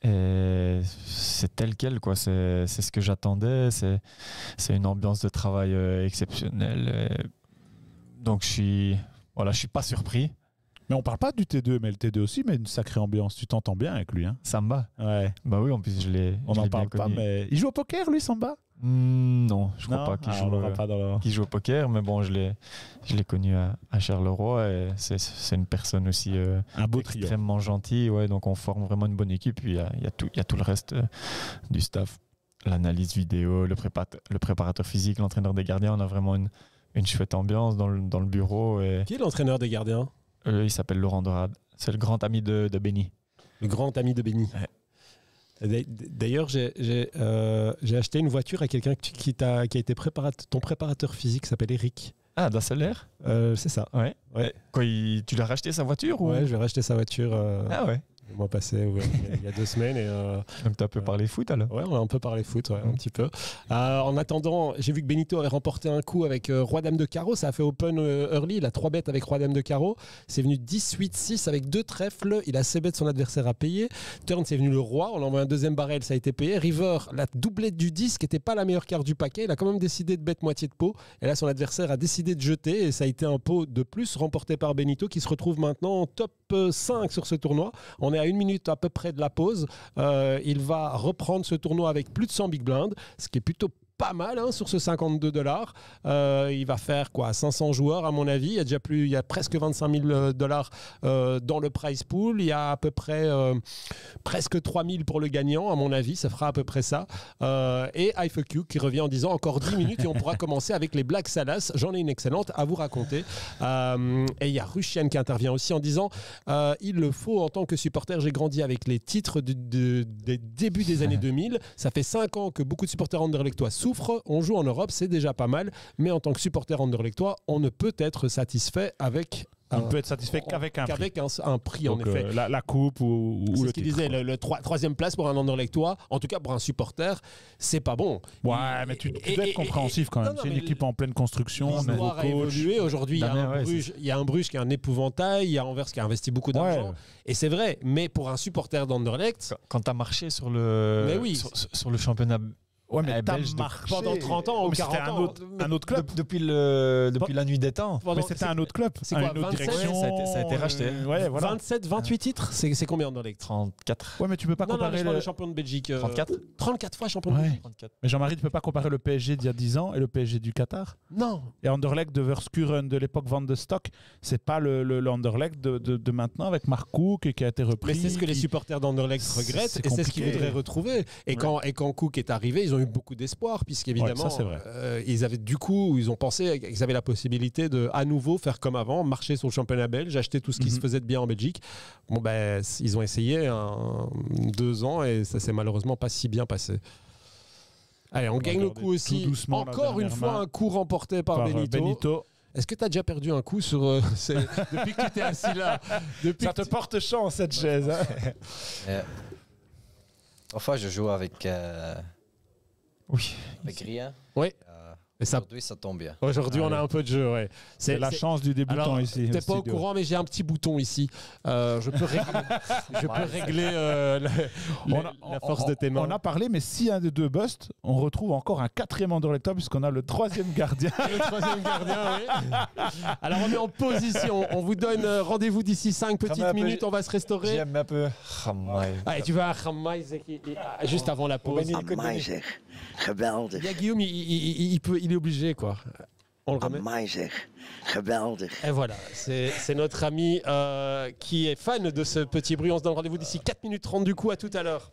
et c'est tel quel quoi. C'est, c'est ce que j'attendais. C'est, c'est une ambiance de travail euh, exceptionnelle. Et donc je suis, voilà, je suis pas surpris. Mais on parle pas du T2, mais le T2 aussi, mais une sacrée ambiance. Tu t'entends bien avec lui, hein Samba. Ouais. Bah oui, en plus je l'ai. On n'en parle pas, mais il joue au poker, lui, Samba? Hmm, non, je crois Non? pas qu'il Ah, joue. on l'aura euh, pas dans le- qui joue au poker, mais bon, je l'ai, je l'ai connu à, à Charleroi et c'est, une personne aussi euh, Un beau trio. extrêmement gentille, ouais, donc on forme vraiment une bonne équipe. Puis il y a, il y a tout, il y a tout le reste euh, du staff, l'analyse vidéo, le, prépa- le préparateur physique, l'entraîneur des gardiens. On a vraiment une, une chouette ambiance dans le, dans le bureau. Et, Qui est l'entraîneur des gardiens? Euh, il s'appelle Laurent Dorade. C'est le grand ami de, de Benny. Le grand ami de Benny. Ouais. D'a- D'ailleurs, j'ai euh, j'ai acheté une voiture à quelqu'un qui, qui, t'a- qui a été préparateur, ton préparateur physique, s'appelle Eric. Ah, Dasseler Euh, c'est ça. Ouais. Ouais. Quoi, il- tu l'as racheté sa voiture ou... Ouais, je vais racheter sa voiture euh, Ah ouais. Le mois passé, ouais, il y a- deux semaines. Et, euh, Donc tu as un peu parlé foot alors ouais, on a un peu parlé foot, ouais, un Mm. petit peu. Euh, en attendant, j'ai vu que Benito avait remporté un coup avec euh, Roi Dame de Carreau. Ça a fait open euh, early. Il a trois bêtes avec Roi Dame de Carreau. C'est venu 18-6 avec deux trèfles. Il a ses bêtes, son adversaire a payé. Turn, c'est venu le Roi. On a envoyé un deuxième barrel, ça a été payé. River, la doublette du 10, qui n'était pas la meilleure carte du paquet. Il a quand même décidé de bête moitié de pot. Et là, son adversaire a décidé de jeter. Et ça a été un pot de plus remporté par Benito qui se retrouve maintenant en top 5 sur ce tournoi. On est à une minute à peu près de la pause. Euh, il va reprendre ce tournoi avec plus de 100 big blinds, ce qui est plutôt pas mal hein, sur ce 52 dollars. Euh, il va faire quoi 500 joueurs à mon avis. Il y a déjà plus, il y a presque 25 000 dollars euh, dans le prize pool. Il y a à peu près euh, presque 3 000 pour le gagnant à mon avis. Ça fera à peu près ça. Euh, et IFQ qui revient en disant encore 10 minutes et on pourra commencer avec les Black Salas. J'en ai une excellente à vous raconter. Euh, et il y a Ruchian qui intervient aussi en disant euh, il le faut en tant que supporter. J'ai grandi avec les titres de- des débuts des années 2000. Ça fait 5 ans que beaucoup de supporters anderlechtois souffrent. On joue en Europe, c'est déjà pas mal. Mais en tant que supporter anderlechtois, on ne peut être satisfait avec On ne peut être satisfait qu'avec un un, un prix, en effet. euh, la, la coupe ou, le ce qu'il disait, le, le troi- troisième place pour un Anderlechtois, en tout cas pour un supporter, c'est pas bon. Ouais, mais tu, tu et- dois et- être compréhensif quand même. C'est une équipe en pleine construction, L'histoire a évolué. Aujourd'hui, il y, a un ouais, Bruges- il y a un Bruges qui est un épouvantail, il y a Anvers qui a investi beaucoup d'argent. Ouais. Et c'est vrai, mais pour un supporter d'Anderlecht, Quand- Quand tu as marché sur le, Mais oui. sur, sur le championnat Ouais, mais Eh, t'as belge de- marché pendant 30 ans ou Mais c'était 40 un ans, autre, un autre club. de- depuis, le, depuis la nuit des temps. pendant- mais c'était un autre club. c'est quoi, une autre 27? direction. Ouais, ça a été- ça a été racheté. euh, ouais, voilà. 27, 28 titres, c'est c'est combien Anderlecht 34. Ouais, mais tu peux pas Non, non, comparer parle le... de champion de Belgique. euh, 34 34 fois champion de Ouais. Belgique 34. Mais Jean-Marie, tu peux pas comparer le PSG d'il y a 10 ans et le PSG du Qatar. Non. Et Anderlecht de Verskuren de l'époque Van de Stock, c'est pas le, le, le Anderlecht de, de, de maintenant avec Mark Cook qui a été repris. Mais c'est ce que les supporters d'Anderlecht regrettent et c'est ce qu'ils voudraient retrouver. Et, quand, et quand Cook est arrivé, ils ont eu beaucoup d'espoir, puisqu'évidemment, Ouais, ça, c'est vrai. euh, ils avaient du coup, ils ont pensé qu'ils avaient la possibilité de à nouveau faire comme avant, marcher sur le championnat belge, acheter tout ce qui Mhm. se faisait de bien en Belgique. Bon, ben, ils ont essayé un- deux ans et ça s'est malheureusement pas si bien passé. Allez, on, gagne le coup aussi. doucement Encore une fois, main. un coup remporté par, par euh, Benito. Benito. Est-ce que tu as déjà perdu un coup sur euh, c'est- depuis que tu t'es assis là? Depuis Ça te tu- porte chance cette chaise. hein. Euh, Parfois, je joue avec, euh, Oui. avec rien. Oui. Euh, Et ça- Aujourd'hui, ça tombe bien. Aujourd'hui, on a Allez. un peu de jeu, ouais. C'est la chance du débutant Alors, ici. T'es pas au courant, mais j'ai un petit bouton ici. Euh, je peux régler, je peux régler euh, la, On la- a, la force on- de tes mains. On a parlé, mais si un des deux busts, on retrouve encore un quatrième Anderlecht puisqu'on a le troisième gardien. le troisième gardien, oui. Alors, on est en position. On vous donne euh, rendez-vous d'ici 5 petites minutes. On va se restaurer. J'aime un peu. Ah. Allez, tu vas à Khammaï, ah, juste avant la pause. Geweldig. Il y a Guillaume, il, peut, il est obligé, quoi. On le. Geweldig. Et voilà, c'est c'est notre ami euh, qui est fan de ce petit bruit. On se donne rendez-vous d'ici 4 minutes 30 du coup. À tout à l'heure.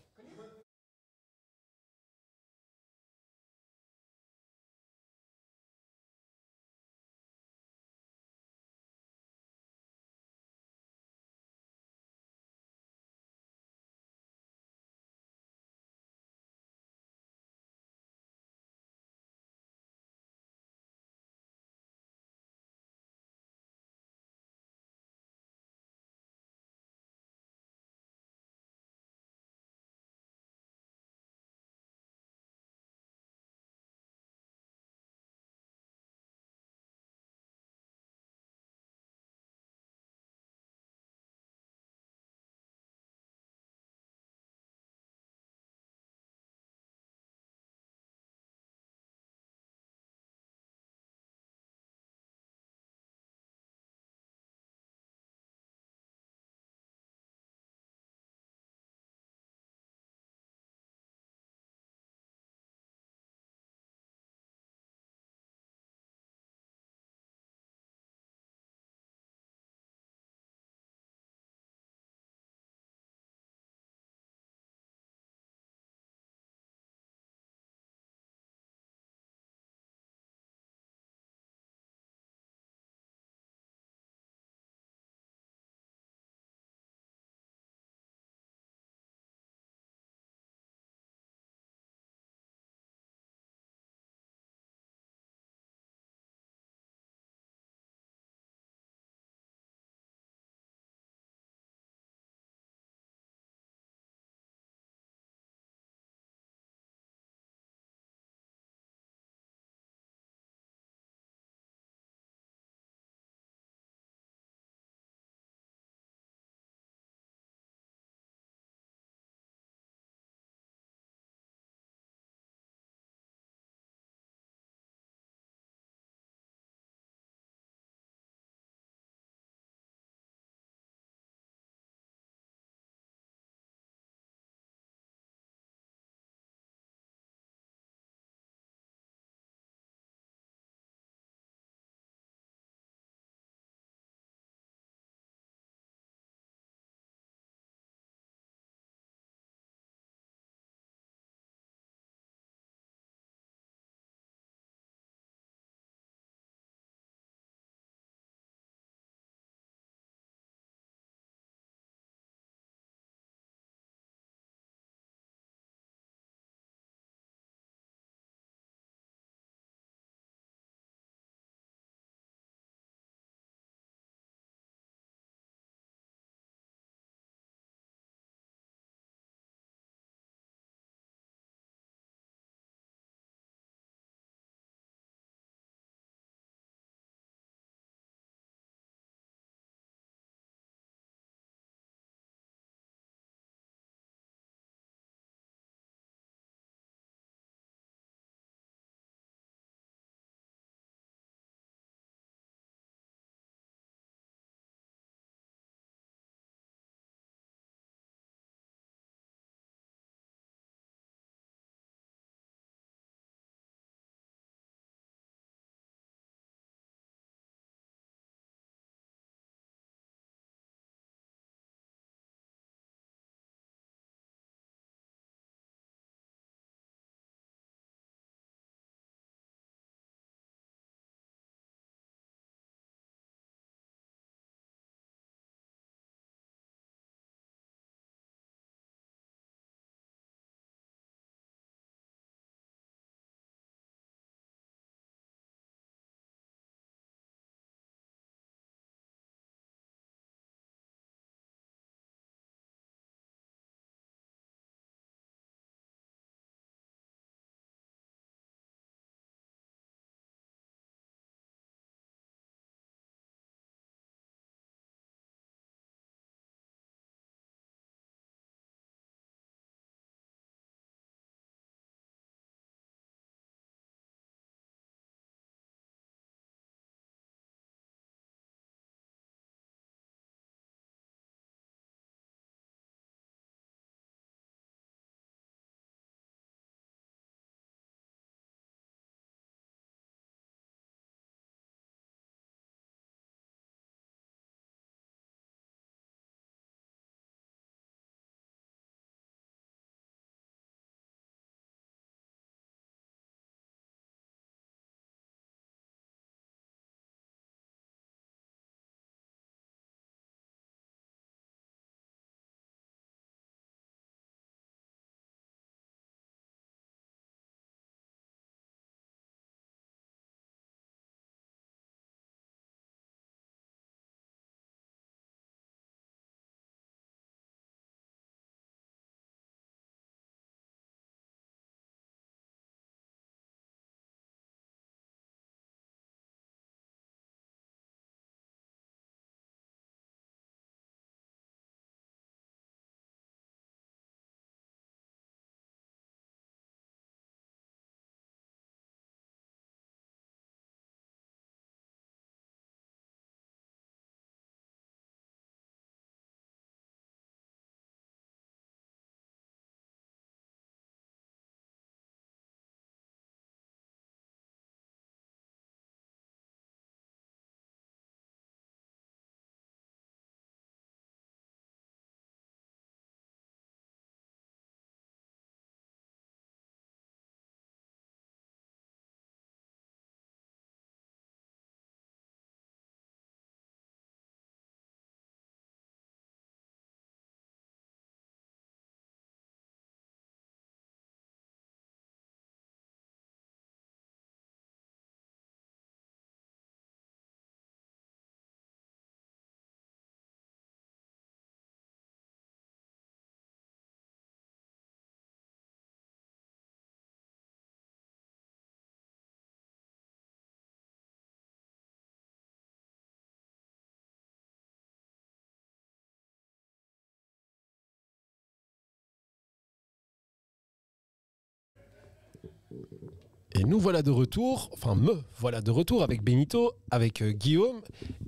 Et nous voilà de retour, enfin me voilà de retour avec Benito, avec euh, Guillaume.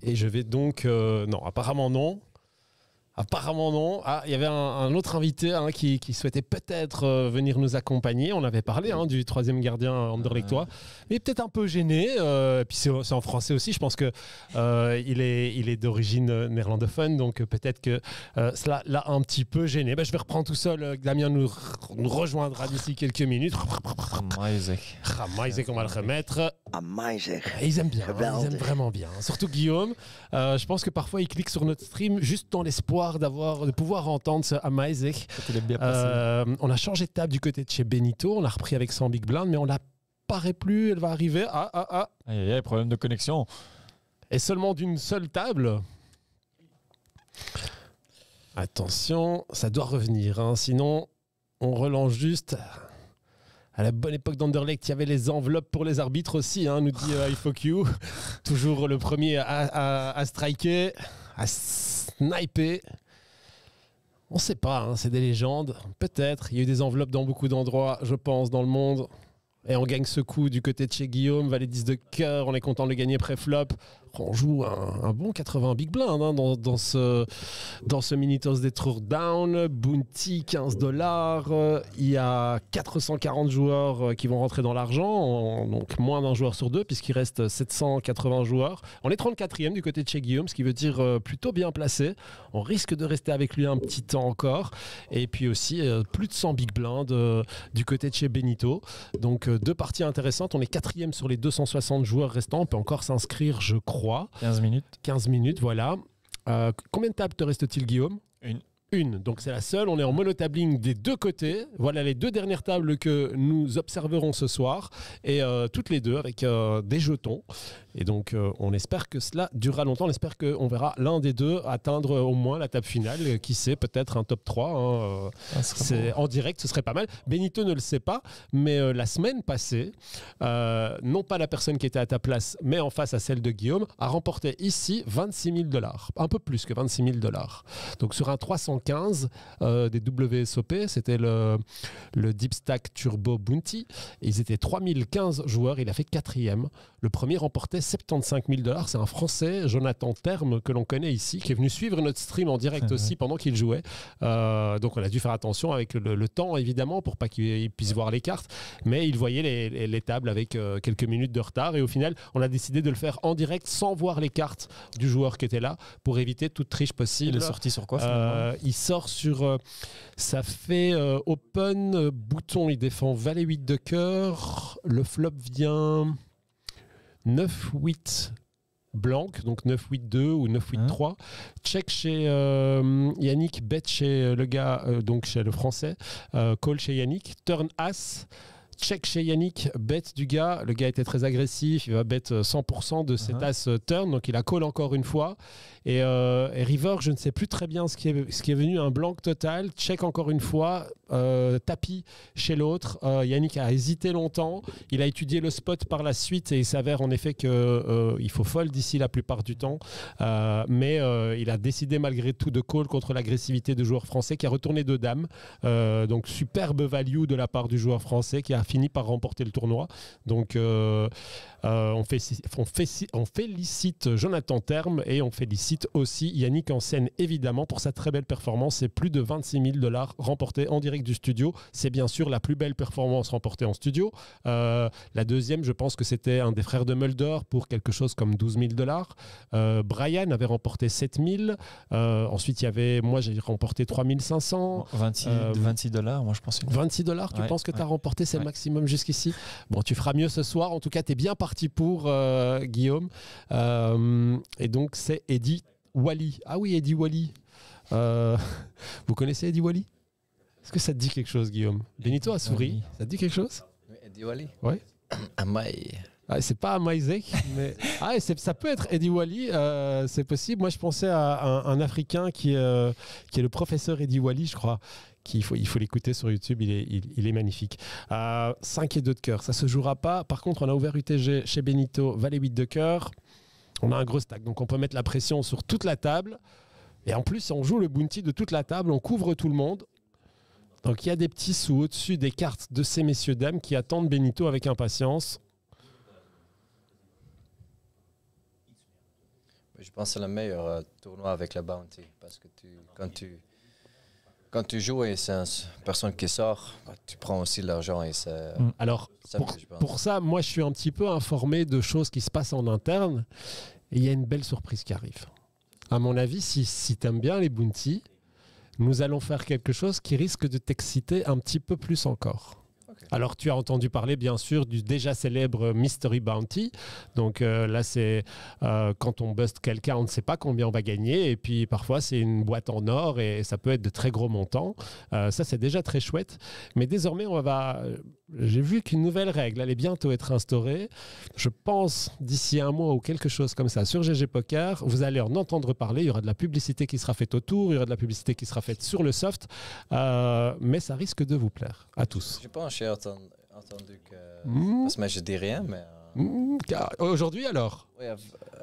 Et je vais donc... euh, non, apparemment non. Apparemment non. Ah, il y avait un, un autre invité hein, qui, qui souhaitait peut-être euh, venir nous accompagner. On avait parlé hein, du troisième gardien Anderlechtois, mais peut-être un peu gêné. euh, puis c'est c'est en français aussi. Je pense que euh, il est, il est d'origine euh, néerlandophone, donc euh, peut-être que euh, cela l'a un petit peu gêné. Ben, je vais reprendre tout seul. Euh, Damien nous, re- nous rejoindra d'ici quelques minutes. Amazing. Ah, on va le remettre. Zeg. Et ils aiment bien, hein, ils aiment vraiment bien. Surtout Guillaume. Euh, je pense que parfois il clique sur notre stream juste dans l'espoir d'avoir, de pouvoir entendre ce. Il passé. Euh, on a changé de table du côté de chez Benito. On l'a repris avec 100 Big Blind, mais on la paraît plus. Elle va arriver. Ah, ah, ah. Aïe, aïe, aïe, problème de connexion. Et seulement d'une seule table. Attention, ça doit revenir. hein. Sinon, on relance juste. À la bonne époque d'Anderlecht, il y avait les enveloppes pour les arbitres aussi, hein, nous dit euh, IFOQ. Toujours le premier à, à- à striker, à sniper. On ne sait pas, hein, c'est des légendes. Peut-être. Il y a eu des enveloppes dans beaucoup d'endroits, je pense, dans le monde. Et on gagne ce coup du côté de chez Guillaume, valet 10 de cœur, on est content de le gagner pré-flop. On joue un, bon 80 big blind hein, dans, dans ce, dans ce Minitos des Tour Down. Bounty 15 dollars. Il y a 440 joueurs euh, qui vont rentrer dans l'argent, en- donc moins d'un joueur sur deux, puisqu'il reste 780 joueurs. On est 34e du côté de chez Guillaume, ce qui veut dire euh, plutôt bien placé. On risque de rester avec lui un petit temps encore. Et puis aussi euh, plus de 100 big blind du côté de chez Benito. Donc deux parties intéressantes. On est quatrième sur les 260 joueurs restants. On peut encore s'inscrire, je crois. 15 minutes. 15 minutes, voilà. Euh, combien de tables te reste-t-il, Guillaume? Une. Une, donc c'est la seule. On est en monotabling des deux côtés. Voilà les deux dernières tables que nous observerons ce soir. Et euh, toutes les deux avec euh, des jetons. Et donc euh, on espère que cela durera longtemps. On espère qu'on verra l'un des deux atteindre au moins la table finale. Euh, Qui sait, peut-être un top 3. hein, euh, en direct, ce serait pas mal. Benito ne le sait pas, mais euh, la semaine passée, euh, non pas la personne qui était à ta place, mais en face à celle de Guillaume, a remporté ici 26 000 dollars, un peu plus que 26 000 dollars. Donc sur un 315 euh, des WSOP, c'était le, le Deep Stack Turbo Bounty. Ils étaient 3015 joueurs, il a fait quatrième. Le premier remportait 75 000 dollars. C'est un Français, Jonathan Terme, que l'on connaît ici, qui est venu suivre notre stream en direct aussi pendant qu'il jouait. Euh, donc on a dû faire attention avec le, le temps évidemment pour pas qu'il puisse voir les cartes, mais il voyait les, les- les tables avec euh, quelques minutes de retard et au final on a décidé de le faire en direct sans voir les cartes du joueur qui était là pour éviter toute triche possible. Il est sorti sur quoi Euh, il sort sur. ça fait open, bouton, il défend valet 8 de cœur. Le flop vient 9-8 blanc, donc 9-8-2 ou 9-8-3. Check chez euh, Yannick, bet chez le gars, euh, donc chez le français. Euh, call chez Yannick. Turn As. Check chez Yannick, bet du gars. Le gars était très agressif. Il va bet euh, 100% de cet Uh-huh. as euh, turn. Donc il a call encore une fois. Et, euh, et River, je ne sais plus très bien ce qui est, ce qui est venu. Un blanc total. Check encore une fois. Euh, tapis chez l'autre. Euh, Yannick a hésité longtemps. Il a étudié le spot par la suite et il s'avère en effet qu'il il faut fold ici la plupart du temps. Mais il a décidé malgré tout de call contre l'agressivité de joueur français qui a retourné deux dames. Donc superbe value de la part du joueur français qui a fini par remporter le tournoi. Donc euh, on, fait, on, fait, on félicite Jonathan Terme et on félicite aussi Yannick en scène évidemment pour sa très belle performance. C'est plus de 26 000 dollars remportés en direct du studio. C'est bien sûr la plus belle performance remportée en studio. Euh, la deuxième, je pense que c'était un des frères de Mulder pour quelque chose comme 12 000 dollars. Euh, Brian avait remporté 7 000. Euh, ensuite, il y avait, moi j'ai remporté 3 500. 26 Euh, 26 dollars, moi je pense. une- 26 dollars, tu Ouais, penses que tu as ouais. remporté, c'est le Ouais. maximum jusqu'ici? Bon, tu feras mieux ce soir. En tout cas, tu es bien parti pour, euh, Guillaume. Euh, et donc, c'est Eddie Wally. Ah oui, Eddie Wally. Euh, vous connaissez Eddie Wally? Est-ce que ça te dit quelque chose, Guillaume? Benito a souri. Ça te dit quelque chose? Oui, Eddie Wally Ouais. Amai. Ah, c'est pas Maizek, mais ah, ça peut être Eddie Wally, euh, c'est possible. Moi, je pensais à un, un Africain qui, euh, qui est le professeur Eddie Wally, je crois. Qui, il faut, il faut l'écouter sur YouTube, il est, il, il est magnifique. Euh, 5 et 2 de cœur, ça se jouera pas. Par contre, on a ouvert UTG chez Benito, Valet 8 de cœur. On a un gros stack, donc on peut mettre la pression sur toute la table. Et en plus, on joue le bounty de toute la table, on couvre tout le monde. Donc il y a des petits sous au-dessus des cartes de ces messieurs-dames qui attendent Benito avec impatience. Je pense que c'est le meilleur euh, tournoi avec la Bounty. Parce que tu, quand, tu, quand tu joues et c'est une personne qui sort, bah, tu prends aussi l'argent et c'est Mm. Alors, ça pour, mieux, je pense. pour ça, moi, je suis un petit peu informé de choses qui se passent en interne. Et il y a une belle surprise qui arrive. À mon avis, si, si tu aimes bien les bounty, nous allons faire quelque chose qui risque de t'exciter un petit peu plus encore. Alors, tu as entendu parler, bien sûr, du déjà célèbre Mystery Bounty. Donc euh, là, c'est euh, quand on buste quelqu'un, on ne sait pas combien on va gagner. Et puis, parfois, c'est une boîte en or et ça peut être de très gros montants. Euh, ça, c'est déjà très chouette. Mais désormais, on va. J'ai vu qu'une nouvelle règle allait bientôt être instaurée. Je pense d'ici un mois ou quelque chose comme ça sur GG Poker, vous allez en entendre parler. Il y aura de la publicité qui sera faite autour, il y aura de la publicité qui sera faite sur le soft. Euh, mais ça risque de vous plaire à tous. Je pense j'ai entendu, entendu que. Mm. Parce que je dis rien, mais. euh, Mm, car- Aujourd'hui alors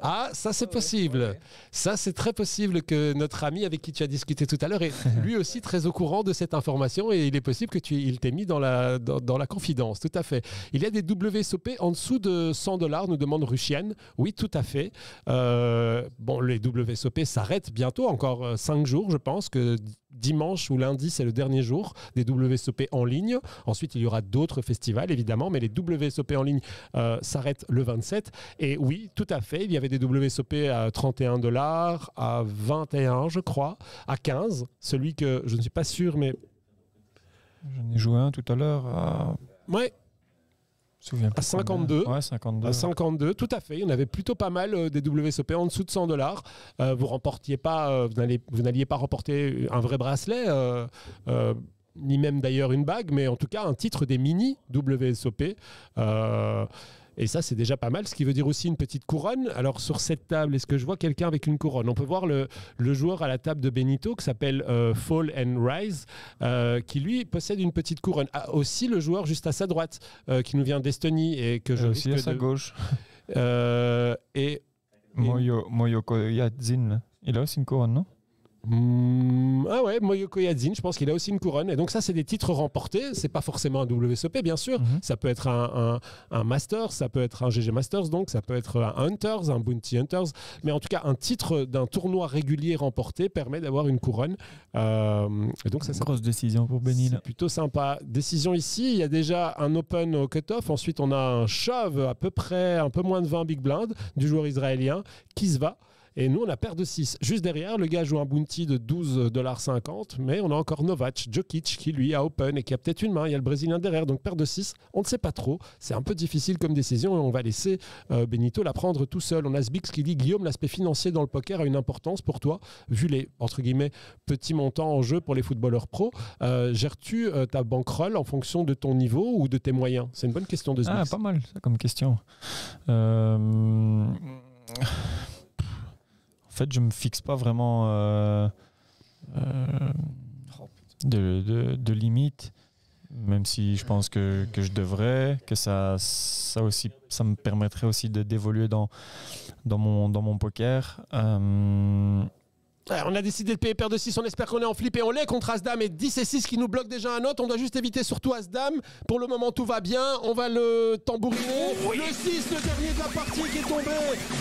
Ah, ça c'est possible. Ça c'est très possible que notre ami avec qui tu as discuté tout à l'heure est lui aussi très au courant de cette information et il est possible que tu il t'ait mis dans la, dans, dans la confidence. Tout à fait. Il y a des WSOP en dessous de 100 dollars, nous demande Ruchian. Oui, tout à fait. Euh, bon, les WSOP s'arrêtent bientôt, encore 5 jours, je pense que dimanche ou lundi, c'est le dernier jour des WSOP en ligne. Ensuite, il y aura d'autres festivals, évidemment, mais les WSOP en ligne euh, s'arrêtent le 27. Et oui, tout à fait, il y avait des WSOP à 31 dollars, à 21, je crois, à 15. Celui que je ne suis pas sûr, mais J'en ai joué un tout à l'heure à. ouais, je me souviens À plus combien. 52. Ouais, 52. à 52, tout à fait. Il y en avait plutôt pas mal euh, des WSOP en dessous de 100 dollars. vous remportiez pas, euh, vous n'alliez pas remporter un vrai bracelet. euh, euh, ni même d'ailleurs une bague, mais en tout cas un titre des mini WSOP. Et ça, c'est déjà pas mal, ce qui veut dire aussi une petite couronne. Alors, sur cette table, est-ce que je vois quelqu'un avec une couronne? On peut voir le, le joueur à la table de Benito qui s'appelle euh, Fall and Rise, euh, qui lui possède une petite couronne. Ah, aussi le joueur juste à sa droite, euh, qui nous vient d'Estonie et que je aussi à sa de- gauche. Et Moyo, Moyoko Yadzin. Il a aussi une couronne, non? Hmm, ah ouais, Moyoko Yadzin, je pense qu'il a aussi une couronne. Et donc ça, c'est des titres remportés. C'est pas forcément un WSOP, bien sûr. Mhm. Ça peut être un, un, un Masters, ça peut être un GG Masters, donc ça peut être un Hunters, un Bounty Hunters. Mais en tout cas, un titre d'un tournoi régulier remporté permet d'avoir une couronne. Euh, et donc ça, ça Grosse décision pour c'est plutôt sympa. Décision ici, il y a déjà un open au cut-off. Ensuite, on a un shove à peu près un peu moins de 20 big blind du joueur israélien qui se va. Et nous, on a paire de 6. Juste derrière, le gars joue un bounty de 12,50$, mais on a encore Novac, Djokic, qui lui a open et qui a peut-être une main. Il y a le Brésilien derrière, donc paire de 6. On ne sait pas trop. C'est un peu difficile comme décision et on va laisser euh, Benito la prendre tout seul. On a Sbix qui dit Guillaume, l'aspect financier dans le poker a une importance pour toi, vu les, entre guillemets, petits montants en jeu pour les footballeurs pros. Euh, Gères-tu euh, ta bankroll en fonction de ton niveau ou de tes moyens? C'est une bonne question de Sbix. Ah, pas mal, ça, comme question. Euh, fait, je me fixe pas vraiment euh, euh, de, de, de limite, même si je pense que, que je devrais, que ça, ça, aussi, ça me permettrait aussi d'évoluer dans, dans, mon, dans mon poker. Euh, on a décidé de payer paire de 6, on espère qu'on est en flip et on l'est contre As-Dame et 10 et 6 qui nous bloquent déjà un autre. On doit juste éviter surtout As-Dame. Pour le moment, tout va bien. On va le tambouriner. Le 6, le dernier de la partie qui est tombé.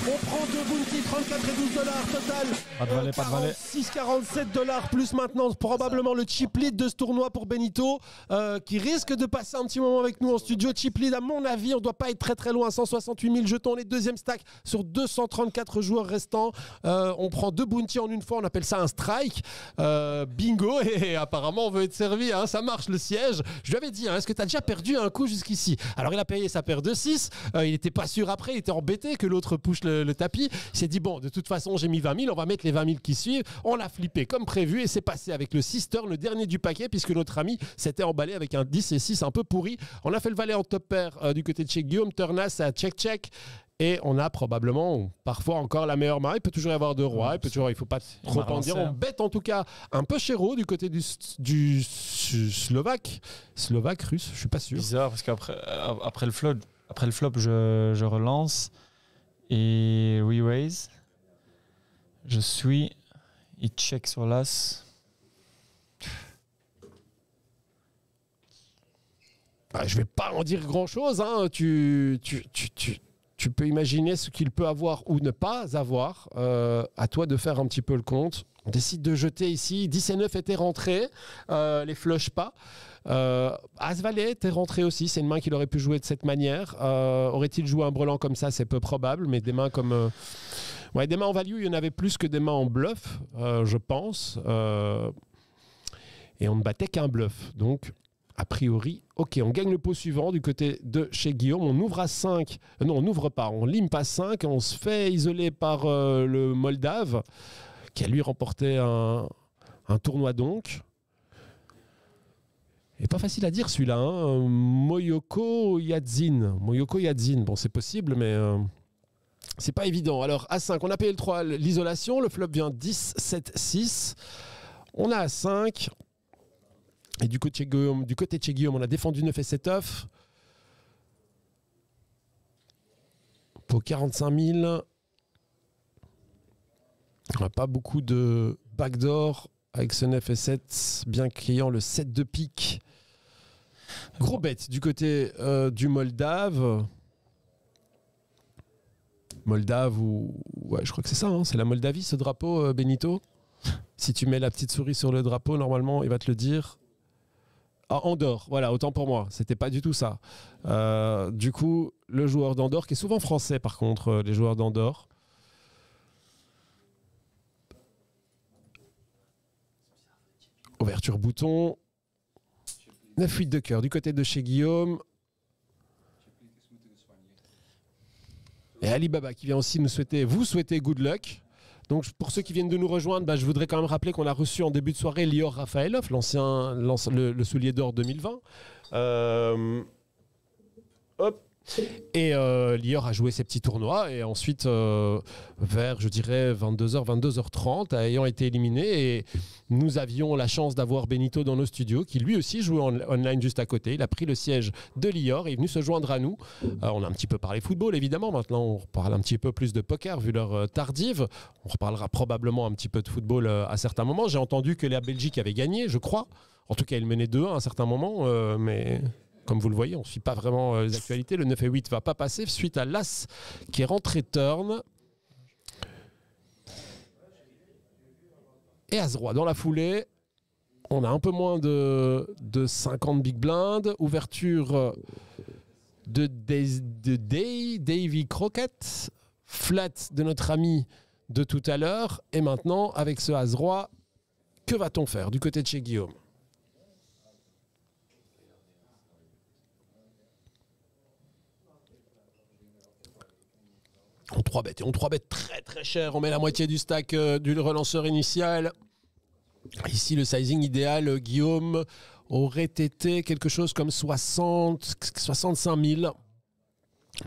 On prend deux bounty, 34 et 12 dollars total. Pas de valet, pas de valet. 6, 47 dollars plus maintenant probablement le chip lead de ce tournoi pour Benito euh, qui risque de passer un petit moment avec nous en studio. Chip lead, à mon avis, on doit pas être très très loin. 168 000 jetons, les deuxième stack sur 234 joueurs restants. Euh, on prend deux bounty en une fois, on appelle ça un strike. Euh, bingo, et, apparemment on veut être servi. hein. Ça marche le siège. Je lui avais dit, hein, est-ce que tu as déjà perdu un coup jusqu'ici? Alors il a payé sa paire de 6. il n'était pas sûr après, il était embêté que l'autre push le, tapis. Il s'est dit, bon, de toute façon, j'ai mis 20 000, on va mettre les 20 000 qui suivent. On l'a flippé comme prévu et c'est passé avec le 6 turn, le dernier du paquet, puisque notre ami s'était emballé avec un 10 et 6 un peu pourri. On a fait le valet en top pair euh, du côté de chez Guillaume. Turnas à check-check. Et on a probablement, parfois encore la meilleure main. Il peut toujours y avoir deux rois. Il peut toujours, il faut pas trop en dire. On hein. bête en tout cas un peu chéro du côté du, du Slovaque. Slovaque, russe, je suis pas sûr. Bizarre parce qu'après euh, après le flop, après le flop je, je relance et re-raise. Je suis. Il check sur l'as. bah, je vais pas en dire grand-chose. hein. Tu, tu, tu, tu- tu peux imaginer ce qu'il peut avoir ou ne pas avoir. Euh, à toi de faire un petit peu le compte. On décide de jeter ici. 10 et 9 étaient rentrés. Euh, les flush pas. Euh, As-Valet était rentré aussi. C'est une main qu'il aurait pu jouer de cette manière. Euh, Aurait-il joué un brelan comme ça? C'est peu probable. Mais des mains comme. euh, Ouais, des mains en value, il y en avait plus que des mains en bluff, je pense. Et on ne battait qu'un bluff. Donc, a priori, ok, on gagne le pot suivant du côté de chez Guillaume. On ouvre à 5. Euh, non, on n'ouvre pas. On limpe à 5. On se fait isoler par euh, le Moldave, qui a lui remporté un, tournoi donc. Et pas facile à dire celui-là. hein. Moyoko Yadzin. Moyoko Yadzin. Bon, c'est possible, mais. euh, c'est pas évident. Alors, A5, on a payé le 3, l'isolation. Le flop vient 10, 7, 6. On a A5. Et du côté, de Guillaume, du côté chez Guillaume, on a défendu 9 et 7 off. Pour 45 000. On n'a pas beaucoup de backdoor avec ce 9 et 7, bien qu'ayant le 7 de pique. Gros bête du côté euh, du Moldave. Moldave ou. Ouais, je crois que c'est ça, hein, c'est la Moldavie ce drapeau, euh, Benito. Si tu mets la petite souris sur le drapeau, normalement, il va te le dire. Ah, Andorre, voilà, autant pour moi. C'était pas du tout ça. Euh, du coup, le joueur d'Andorre, qui est souvent français par contre, euh, les joueurs d'Andorre. Ouverture bouton. 9-8 de cœur du côté de chez Guillaume. Et Alibaba qui vient aussi nous souhaiter, vous souhaiter good luck. Donc pour ceux qui viennent de nous rejoindre, bah, je voudrais quand même rappeler qu'on a reçu en début de soirée Lior Rafaelov, l'ancien, le soulier d'or 2020. Euh, hop. Et euh, Lior a joué ses petits tournois et ensuite euh, vers je dirais 22h, 22h30 ayant été éliminé et nous avions la chance d'avoir Benito dans nos studios qui lui aussi jouait en online juste à côté. Il a pris le siège de Lior et est venu se joindre à nous. Euh, on a un petit peu parlé football évidemment. Maintenant on reparle un petit peu plus de poker vu l'heure tardive. On reparlera probablement un petit peu de football à certains moments. J'ai entendu que la Belgique avait gagné, je crois. En tout cas, il menait 2-1 à un certain moment, mais comme vous le voyez, on ne suit pas vraiment euh, les actualités. Le 9 et 8 va pas passer suite à l'As qui est rentré turn. Et As-Roi dans la foulée. On a un peu moins de, de 50 big blind. Ouverture de, Day, Davy Crockett. Flat de notre ami de tout à l'heure. Et maintenant, avec ce As-Roi, que va-t-on faire du côté de chez Guillaume? On 3 bêtes et on 3 bêtes très très cher. On met la moitié du stack euh, du relanceur initial. Ici, le sizing idéal, euh, Guillaume, aurait été quelque chose comme 60, 65 000.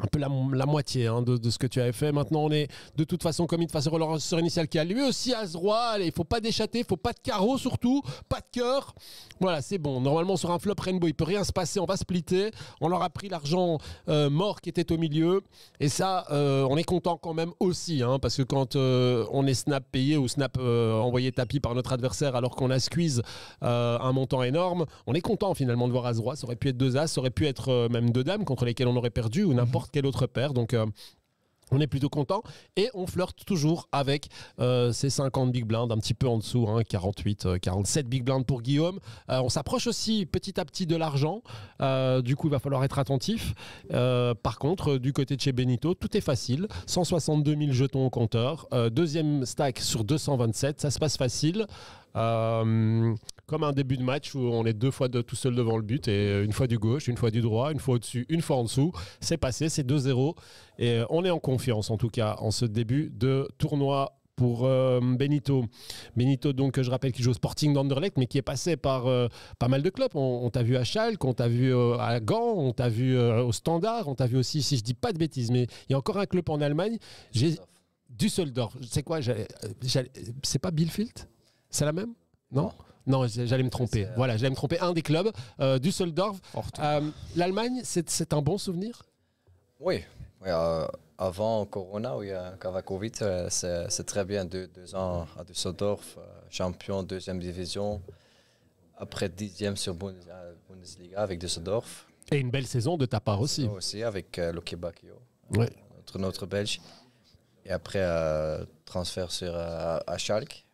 Un peu la, moitié hein, de, de ce que tu avais fait. Maintenant, on est de toute façon commis face au relanceur initial qui a lui aussi As-Roi. Allez, il faut pas déchater, faut pas de carreau surtout, pas de cœur. Voilà, c'est bon. Normalement, sur un flop rainbow, il peut rien se passer. On va splitter. On leur a pris l'argent euh, mort qui était au milieu. Et ça, euh, on est content quand même aussi. hein, parce que quand euh, on est snap payé ou snap envoyé tapis par notre adversaire alors qu'on a squeeze un montant énorme, on est content finalement de voir As-Roi. Ça aurait pu être deux As, ça aurait pu être même deux Dames contre lesquelles on aurait perdu ou n'importe quelle autre paire. Donc. euh, on est plutôt content et on flirte toujours avec euh, ces 50 big blind, un petit peu en dessous, hein, 48, euh, 47 big blind pour Guillaume. Euh, on s'approche aussi petit à petit de l'argent, Euh, du coup il va falloir être attentif. Euh, par contre, euh, du côté de chez Benito, tout est facile, 162 000 jetons au compteur, Euh, deuxième stack sur 227, ça se passe facile. Euh, comme un début de match où on est deux fois de, tout seul devant le but et euh, une fois du gauche, une fois du droit, une fois au-dessus, une fois en dessous. C'est passé, c'est 2-0 et euh, on est en confiance en tout cas en ce début de tournoi pour euh, Benito. Benito, donc, je rappelle qu'il joue au Sporting d'Anderlecht, mais qui est passé par euh, pas mal de clubs. On, on t'a vu à Schalke, on t'a vu euh, à Gand, on t'a vu au Standard, on t'a vu aussi, si je dis pas de bêtises, mais il y a encore un club en Allemagne. J'ai Düsseldorf. C'est quoi? C'est pas Bielefeld? C'est la même? Non non, j'allais me tromper. Euh, Voilà, j'allais me tromper. Un des clubs, euh, Düsseldorf. Euh, L'Allemagne, c'est un bon souvenir? Oui, oui, avant Corona, oui, qu'avec Covid, c'est très bien. Deux, deux ans à Düsseldorf, champion deuxième division. Après dixième sur Bundes- Bundesliga avec Düsseldorf. Et une belle saison de ta part aussi. Aussi avec euh, Loki Bakio, Ouais. notre, notre Belge. Et après, euh, transfert sur, euh, à Schalke.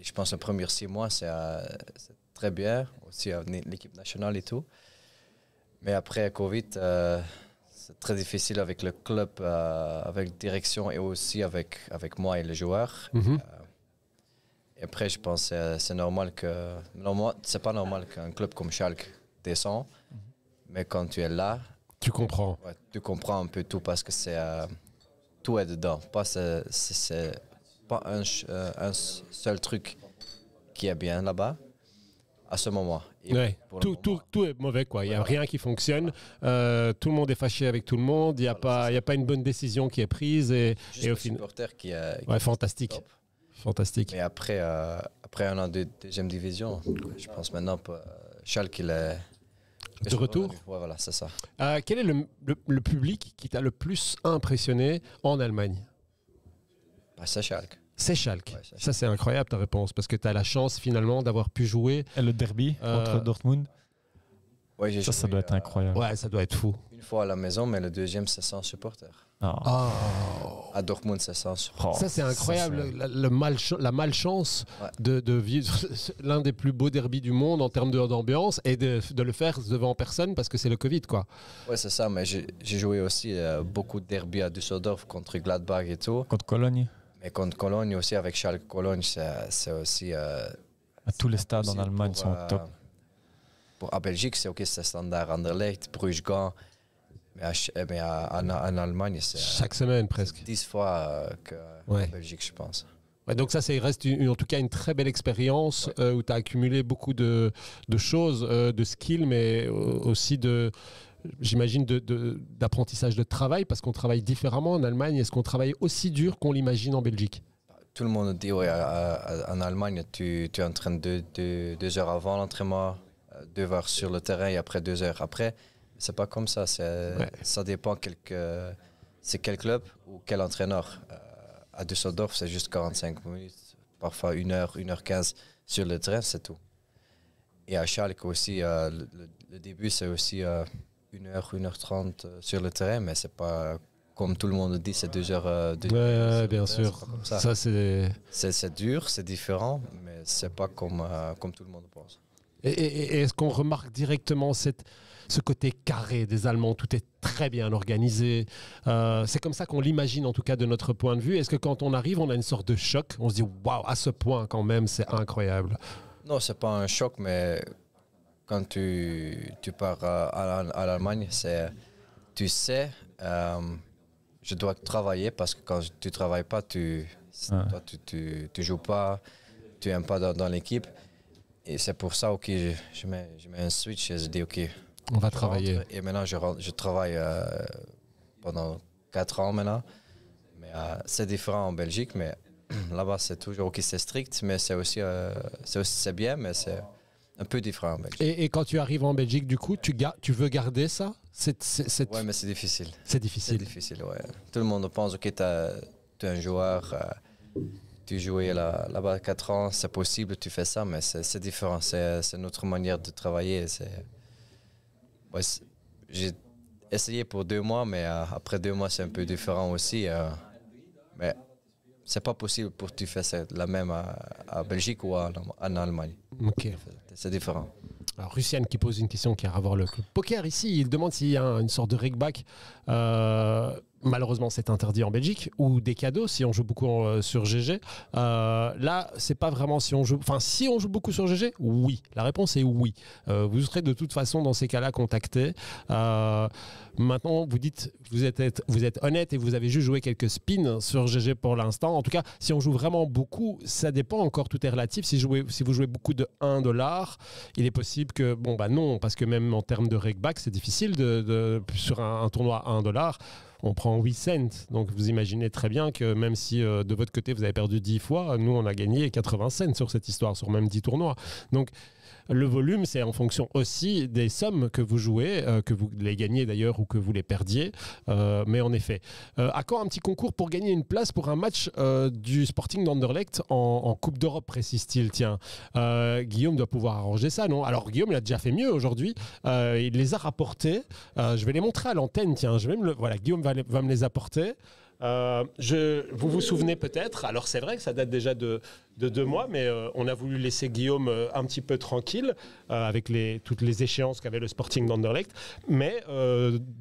Je pense que les premiers six mois, c'est euh, c'est très bien. Aussi avec l'équipe nationale et tout. Mais après Covid, euh, c'est très difficile avec le club, euh, avec la direction et aussi avec, avec moi et les joueurs. Mhm. Et après, je pense que c'est- normal que. Normal, c'est pas normal qu'un club comme Schalke descend. Mais quand tu es là, Tu comprends. Ouais, tu comprends un peu tout parce que c'est euh, tout est dedans. Pas c'est pas un, euh, un seul truc qui est bien là-bas à ce moment. Ouais. Tout, moment, tout, tout est mauvais, quoi. Il n'y a rien qui fonctionne. Euh, tout le monde est fâché avec tout le monde. Il n'y a, Voilà, pas- y a pas une bonne décision qui est prise. Et, juste et au final. supporter qui est, qui Ouais, fantastique. top. Fantastique. Mais après, euh, après un an de deuxième division, je pense maintenant que euh, Schalke il est De retour Ouais, voilà, c'est ça. Euh, quel est le, le- le public qui t'a le plus impressionné en Allemagne? Bah, c'est Schalke. C'est Schalke. Ouais, Ça, c'est incroyable ta réponse parce que tu as la chance finalement d'avoir pu jouer. Et le derby Euh, contre Dortmund, Ouais, j'ai ça, ça joué, doit être euh, incroyable. Ouais, ça doit être fou. Une fois à la maison, mais le deuxième, c'est sans supporter. Ah. À Dortmund, c'est sans supporter. Oh, ça, c'est incroyable. le malch- la malchance Ouais. de, de vivre l'un des plus beaux derbys du monde en termes d'ambiance et de, de le faire devant personne parce que c'est le Covid, quoi. Ouais, c'est ça, mais j'ai joué aussi euh, beaucoup de derby à Düsseldorf contre Gladbach et tout. Contre Cologne, Mais contre Cologne aussi, avec Schalke Cologne, c'est c'est aussi. euh, à tous les stades en Allemagne pour, sont euh, top. Pour, à Belgique, c'est ok, c'est standard Anderlecht, Bruges, Gand. Mais, à Ch- mais à- en, en Allemagne, c'est euh, Chaque semaine presque. 10 fois euh, que Ouais. en Belgique, je pense. Ouais, donc ça, ça reste une- en tout cas une très belle expérience Ouais. euh, où tu as accumulé beaucoup de, de choses, euh, de skills, mais aussi de, j'imagine, de- de- d'apprentissage de, travail, parce qu'on travaille différemment en Allemagne. Est-ce qu'on travaille aussi dur qu'on l'imagine en Belgique? Tout le monde dit, à- en Allemagne, tu, tu entraînes deux, deux, deux heures avant l'entraînement, euh, deux heures sur le terrain et après deux heures après. C'est pas comme ça. Ouais. Ça dépend c'est quel club ou quel entraîneur. Euh, à Düsseldorf, c'est juste 45 minutes, parfois 1 heure, 1 heure 15 sur le terrain, c'est tout. Et à Schalke aussi, euh, le, le- le début, c'est aussi euh, 1 heure, 1 heure 30 euh, sur le terrain, mais c'est pas comme tout le monde dit, c'est 2 heures. euh, deux Ouais, heures bien sûr. ça. Ça, c'est. C'est c'est dur, c'est différent, mais c'est pas comme, euh, comme tout le monde pense. Et, et- et est-ce qu'on remarque directement cette, ce côté carré des Allemands? Tout est très bien organisé. Euh, c'est comme ça qu'on l'imagine, en tout cas, de notre point de vue. Est-ce que quand on arrive, on a une sorte de choc? On se dit, waouh, à ce point, quand même, c'est incroyable. Non, c'est pas un choc, mais quand tu, tu pars à, l'Allemagne, c'est tu sais, euh, je dois travailler parce que quand tu travailles pas, tu toi, tu, tu, tu joues pas, tu n'aimes pas dans, dans l'équipe. Et c'est pour ça ok, je, je, mets, je mets un switch et je dis ok, On va travailler. rentre. Et maintenant, je, rentre- je travaille euh, pendant 4 ans maintenant. Mais euh, c'est différent en Belgique, mais là-bas, c'est toujours ok, c'est strict, mais c'est aussi, c'est aussi c'est bien, mais c'est un peu différent en Belgique. Et, et quand tu arrives en Belgique, du coup, tu, ga- tu veux garder ça c'est- Ouais, mais c'est difficile. c'est C'est difficile. difficile, ouais. Tout le monde pense, ok, tu es un joueur, euh, tu jouais là- là-bas 4 ans, c'est possible, tu fais ça, mais c'est différent. C'est notre manière de travailler. Ouais, J'ai essayé pour deux mois, mais euh, après deux mois, c'est un peu différent aussi. euh, mais c'est pas possible pour que tu fasses la même à, à Belgique ou à- en Allemagne. Ok. C'est différent. Alors, Russiane qui pose une question qui a à voir le poker ici. Il demande s'il y a un- une sorte de rigback. Euh, malheureusement, c'est interdit en Belgique. Ou des cadeaux si on joue beaucoup euh, sur GG. Euh, là, c'est pas vraiment si on joue. Enfin, si on joue beaucoup sur GG, oui. La réponse est oui. Euh, vous serez de toute façon dans ces cas-là contacté. Maintenant, vous dites, vous êtes, vous êtes honnête et vous avez juste joué quelques spins sur GG pour l'instant. En tout cas, si on joue vraiment beaucoup, ça dépend encore. Tout est relatif. Si, si vous jouez beaucoup de 1 dollar, il est possible que, bon, bah non, parce que même en termes de rakeback, c'est difficile de, sur un, un tournoi à 1 dollar. On prend 8 cents. Donc vous imaginez très bien que même si euh, de votre côté vous avez perdu 10 fois, nous on a gagné 80 cents sur cette histoire, sur même 10 tournois. Donc le volume, c'est en fonction aussi des sommes que vous jouez, euh, que vous les gagnez d'ailleurs ou que vous les perdiez. Euh, mais en effet, euh, à quand un petit concours pour gagner une place pour un match du Sporting d'Anderlecht en, Coupe d'Europe, précise-t-il? Tiens, Guillaume doit pouvoir arranger ça, non? Alors Guillaume, il a déjà fait mieux aujourd'hui. Il les a rapportés. Je vais les montrer à l'antenne. Tiens, je vais me voilà, Guillaume va, me les apporter. Vous vous souvenez peut-être, alors c'est vrai que ça date déjà de, de deux mois, mais euh, on a voulu laisser Guillaume euh, un petit peu tranquille euh, avec toutes les échéances qu'avait le Sporting d'Anderlecht. Mais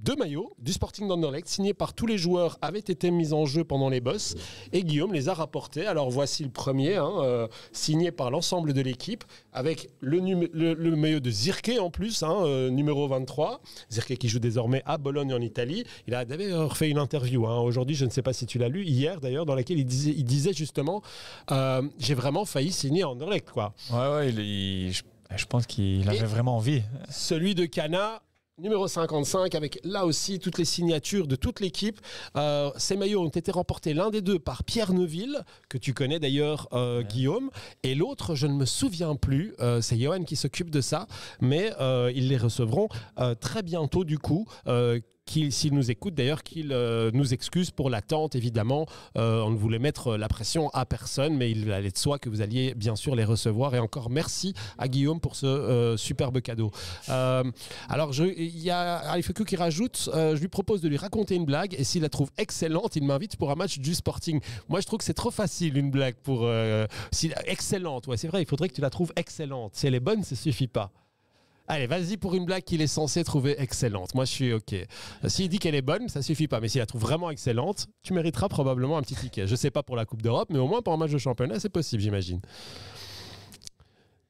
deux maillots du Sporting d'Anderlecht signés par tous les joueurs avaient été mis en jeu pendant les bosses et Guillaume les a rapportés. Alors voici le premier, hein, signé par l'ensemble de l'équipe avec le, maillot de Zirke en plus, hein, numéro 23. Zirke qui joue désormais à Bologne en Italie. Il a d'ailleurs fait une interview hein, aujourd'hui, je ne sais pas si tu l'as lu, hier d'ailleurs, dans laquelle il disait, justement J'ai vraiment failli signer à Anderlecht. Quoi. Ouais, ouais, il- il- je, je pense qu'il avait vraiment envie. Celui de Cana. Numéro 55, avec là aussi toutes les signatures de toute l'équipe. Euh, ces maillots ont été remportés l'un des deux par Pierre Neuville, que tu connais d'ailleurs, euh, Guillaume, et l'autre, je ne me souviens plus, euh, c'est Johan qui s'occupe de ça, mais euh, ils les recevront euh, très bientôt du coup. Euh, S'il nous écoute d'ailleurs, qu'il euh, nous excuse pour l'attente, évidemment. Euh, on ne voulait mettre la pression à personne, mais il allait de soi que vous alliez bien sûr les recevoir. Et encore merci à Guillaume pour ce euh, superbe cadeau. Euh, alors, il y a Alifuku qui rajoute euh, je lui propose de lui raconter une blague, et s'il la trouve excellente, il m'invite pour un match du Sporting. Moi, je trouve que c'est trop facile une blague pour. euh, si- excellente, ouais, c'est vrai, il faudrait que tu la trouves excellente. Si elle est bonne, ça suffit pas. Allez, vas-y pour une blague qu'il est censé trouver excellente. Moi, je suis OK. S'il dit qu'elle est bonne, ça suffit pas. Mais s'il la trouve vraiment excellente, tu mériteras probablement un petit ticket. Je sais pas pour la Coupe d'Europe, mais au moins pour un match de championnat, c'est possible, j'imagine.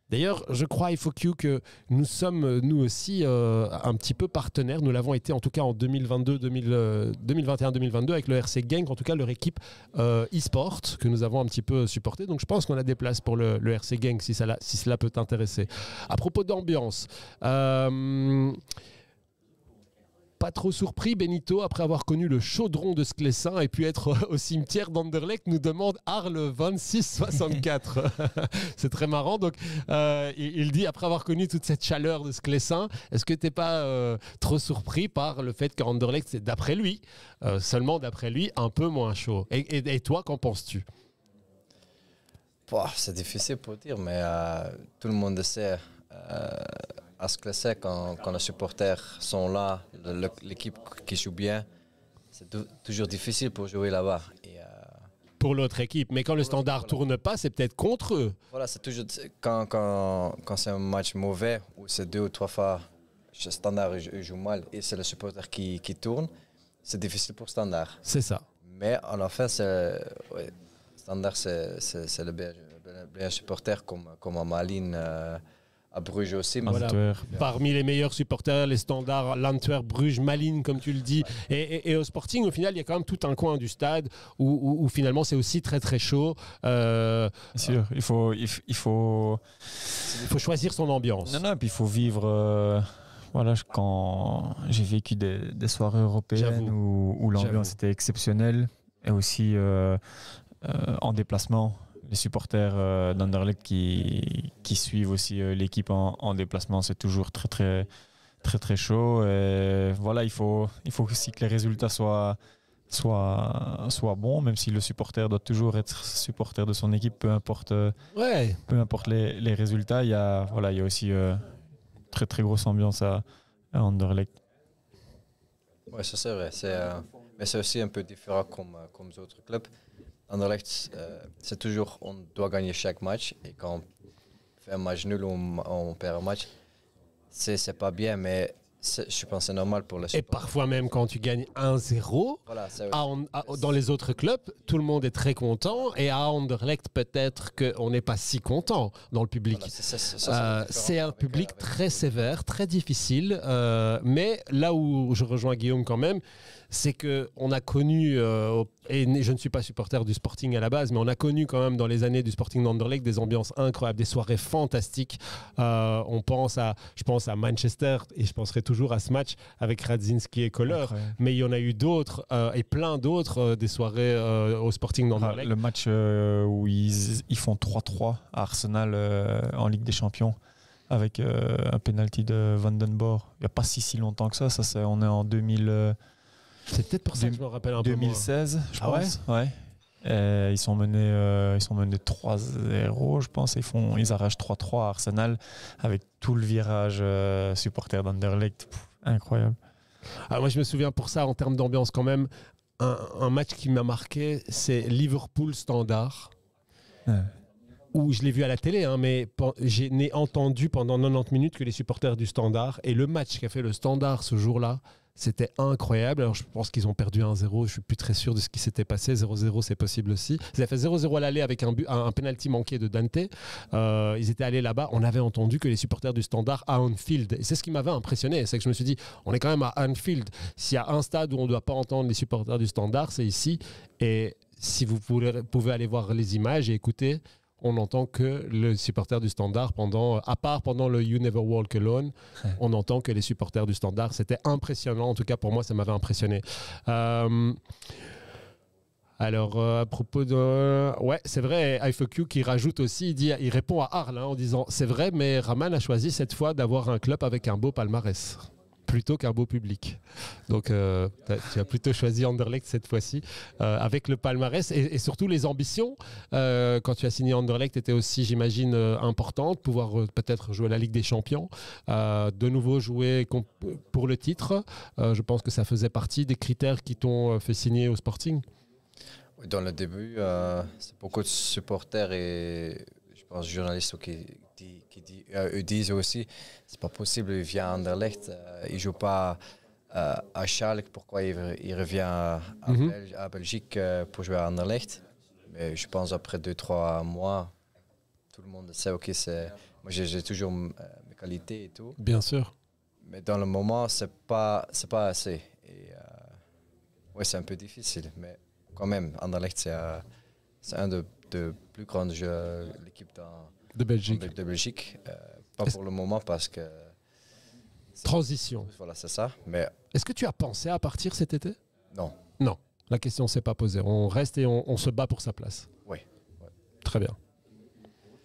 D'ailleurs, je crois, faut que nous sommes, nous aussi, euh, un petit peu partenaires. Nous l'avons été, en tout cas, en 2022, 2000, euh, 2021-2022, avec le RC Gang, en tout cas, leur équipe euh, e-sport, que nous avons un petit peu supporté. Donc, je pense qu'on a des places pour le, RC Gang, si, cela peut t'intéresser. À propos d'ambiance, pas trop surpris, Benito, après avoir connu le chaudron de Sclessin et puis être au cimetière d'Anderlecht, nous demande Arles 2664. C'est très marrant. Donc, euh, il, dit, après avoir connu toute cette chaleur de Sclessin, est-ce que tu n'es pas euh, trop surpris par le fait qu'Anderlecht, c'est d'après lui, euh, seulement d'après lui, un peu moins chaud? Et, et- toi, qu'en penses-tu? C'est difficile pour dire, mais tout le monde sait. À ce que c'est, quand, quand les supporters sont là, l'équipe qui joue bien, c'est tou- toujours difficile pour jouer là-bas. Et, euh, pour l'autre équipe Mais quand le standard tourne pas, c'est peut-être contre eux. voilà, c'est toujours quand, quand, quand c'est un match mauvais ou c'est deux ou trois fois le standard il joue- mal et c'est le supporter qui, qui tourne, c'est difficile pour standard. C'est ça. Mais en fait, c'est ouais, standard, c'est c'est- c'est le meilleur supporter comme, comme à Malines, euh, à Bruges aussi. mais Voilà. Parmi les meilleurs supporters, les standards, l'Antwerp, Bruges, Malines, comme tu le dis. Et, et- et au Sporting, au final, il y a quand même tout un coin du stade où, où- où finalement c'est aussi très très chaud. Euh, Bien sûr, il faut, il, faut, il faut choisir son ambiance. non, non, et puis il faut vivre. euh, voilà, je- quand j'ai vécu des, des soirées européennes où, l'ambiance était exceptionnelle et aussi euh, euh, en déplacement, les supporters euh, d'Anderlecht qui, qui suivent aussi euh, l'équipe en, en déplacement, c'est toujours très très très très chaud. Et voilà, il faut, il faut aussi que les résultats soient soient, soient bons, même si le supporter doit toujours être supporter de son équipe, peu importe. euh, Ouais, peu importe les, les résultats, il y a, voilà, il y a aussi euh, très très grosse ambiance à, à Anderlecht. Oui, ça c'est vrai. C'est, euh, mais c'est aussi un peu différent comme, comme les autres clubs. Anderlecht, euh, c'est toujours, on doit gagner chaque match. Et quand on fait un match nul ou on, on perd un match, c'est, pas bien, mais je pense que c'est normal pour les et supporters. parfois même quand tu gagnes 1-0, Voilà, c'est- à- à- dans les autres clubs, tout le monde est très content. Et à Anderlecht, peut-être qu'on n'est pas si content dans le public. voilà, c'est- Euh, c'est un public euh, avec- très sévère, très difficile, euh, mais là où je rejoins Guillaume quand même, c'est que on a connu, euh, et je ne suis pas supporter du Sporting à la base, mais on a connu quand même dans les années du Sporting d'Anderlecht des ambiances incroyables, des soirées fantastiques. Euh, on pense à, je pense à Manchester et je penserai toujours à ce match avec Radzinski et Kohler. Incroyable. Mais il y en a eu d'autres euh, et plein d'autres des soirées au Sporting Ah, d'Anderlecht. le match où ils, ils font 3-3 à Arsenal en Ligue des Champions. avec euh, un penalty de Vandenborg. Il n'y a pas si si longtemps que ça. ça c'est, on est en 2000, euh, C'est peut-être pour ça que je me rappelle un peu. moins. 2016, je Ah ouais pense. Ouais. Et ils sont menés, euh, ils sont menés 3-0, je pense. Ils, font, ils arrachent 3-3 à Arsenal avec tout le virage euh, supporter d'Anderlecht. Incroyable. Ah, moi, je me souviens pour ça, en termes d'ambiance, quand même, un, un match qui m'a marqué, c'est Liverpool Standard. Ouais. Où je l'ai vu à la télé, hein, mais j'ai n'ai entendu pendant 90 minutes que les supporters du Standard. Et le match qu'a fait le Standard ce jour-là, c'était incroyable. Alors, je pense qu'ils ont perdu 1-0. Je suis plus très sûr de ce qui s'était passé. 0-0, c'est possible aussi. Ils avaient fait 0-0 à l'aller avec un, but, un, penalty manqué de Dante. Euh, ils étaient allés là-bas. On avait entendu que les supporters du Standard à Anfield. Et c'est ce qui m'avait impressionné. C'est que je me suis dit, on est quand même à Anfield. S'il y a un stade où on ne doit pas entendre les supporters du Standard, c'est ici. Et si vous pouvez aller voir les images et écouter, on n'entend que le supporter du Standard pendant, à part pendant le You Never Walk Alone, on entend que les supporters du Standard. C'était impressionnant. En tout cas, pour moi, ça m'avait impressionné. Euh, alors, euh, à propos de. Ouais, c'est vrai, IFQ qui rajoute aussi, il, dit, il répond à Arles hein, en disant C'est vrai, mais Raman a choisi cette fois d'avoir un club avec un beau palmarès plutôt qu'un beau public. Donc, euh, tu as plutôt choisi Anderlecht cette fois-ci, euh, avec le palmarès et, surtout les ambitions. Euh, quand tu as signé Anderlecht, étaient aussi, j'imagine, importantes. Pouvoir peut-être jouer la Ligue des Champions, de nouveau jouer pour le titre. Je pense que ça faisait partie des critères qui t'ont fait signer au Sporting. Dans le début, c'est beaucoup de supporters et je pense journalistes qui, qui, qui dit- euh, eux disent aussi c'est pas possible, il vient à Anderlecht, euh, il joue pas euh, à Schalke, pourquoi il, il revient à, Mhm. Belgi- à Belgique pour jouer à Anderlecht? Mais je pense après 2-3 mois, tout le monde sait, ok, c'est, moi j'ai toujours mes qualités et tout, Bien sûr. mais dans le moment, c'est pas, c'est pas assez. Et euh, ouais, c'est un peu difficile, mais quand même, Anderlecht, c'est euh, un de, de plus grands jeux, euh, l'équipe dans- De Belgique. de, de Belgique. Euh, pas pour le moment parce que. Transition. Voilà, c'est ça. Mais Est-ce que tu as pensé à partir cet été? Non. Non. La question ne s'est pas posée. On reste et on, on se bat pour sa place. Oui. Très bien.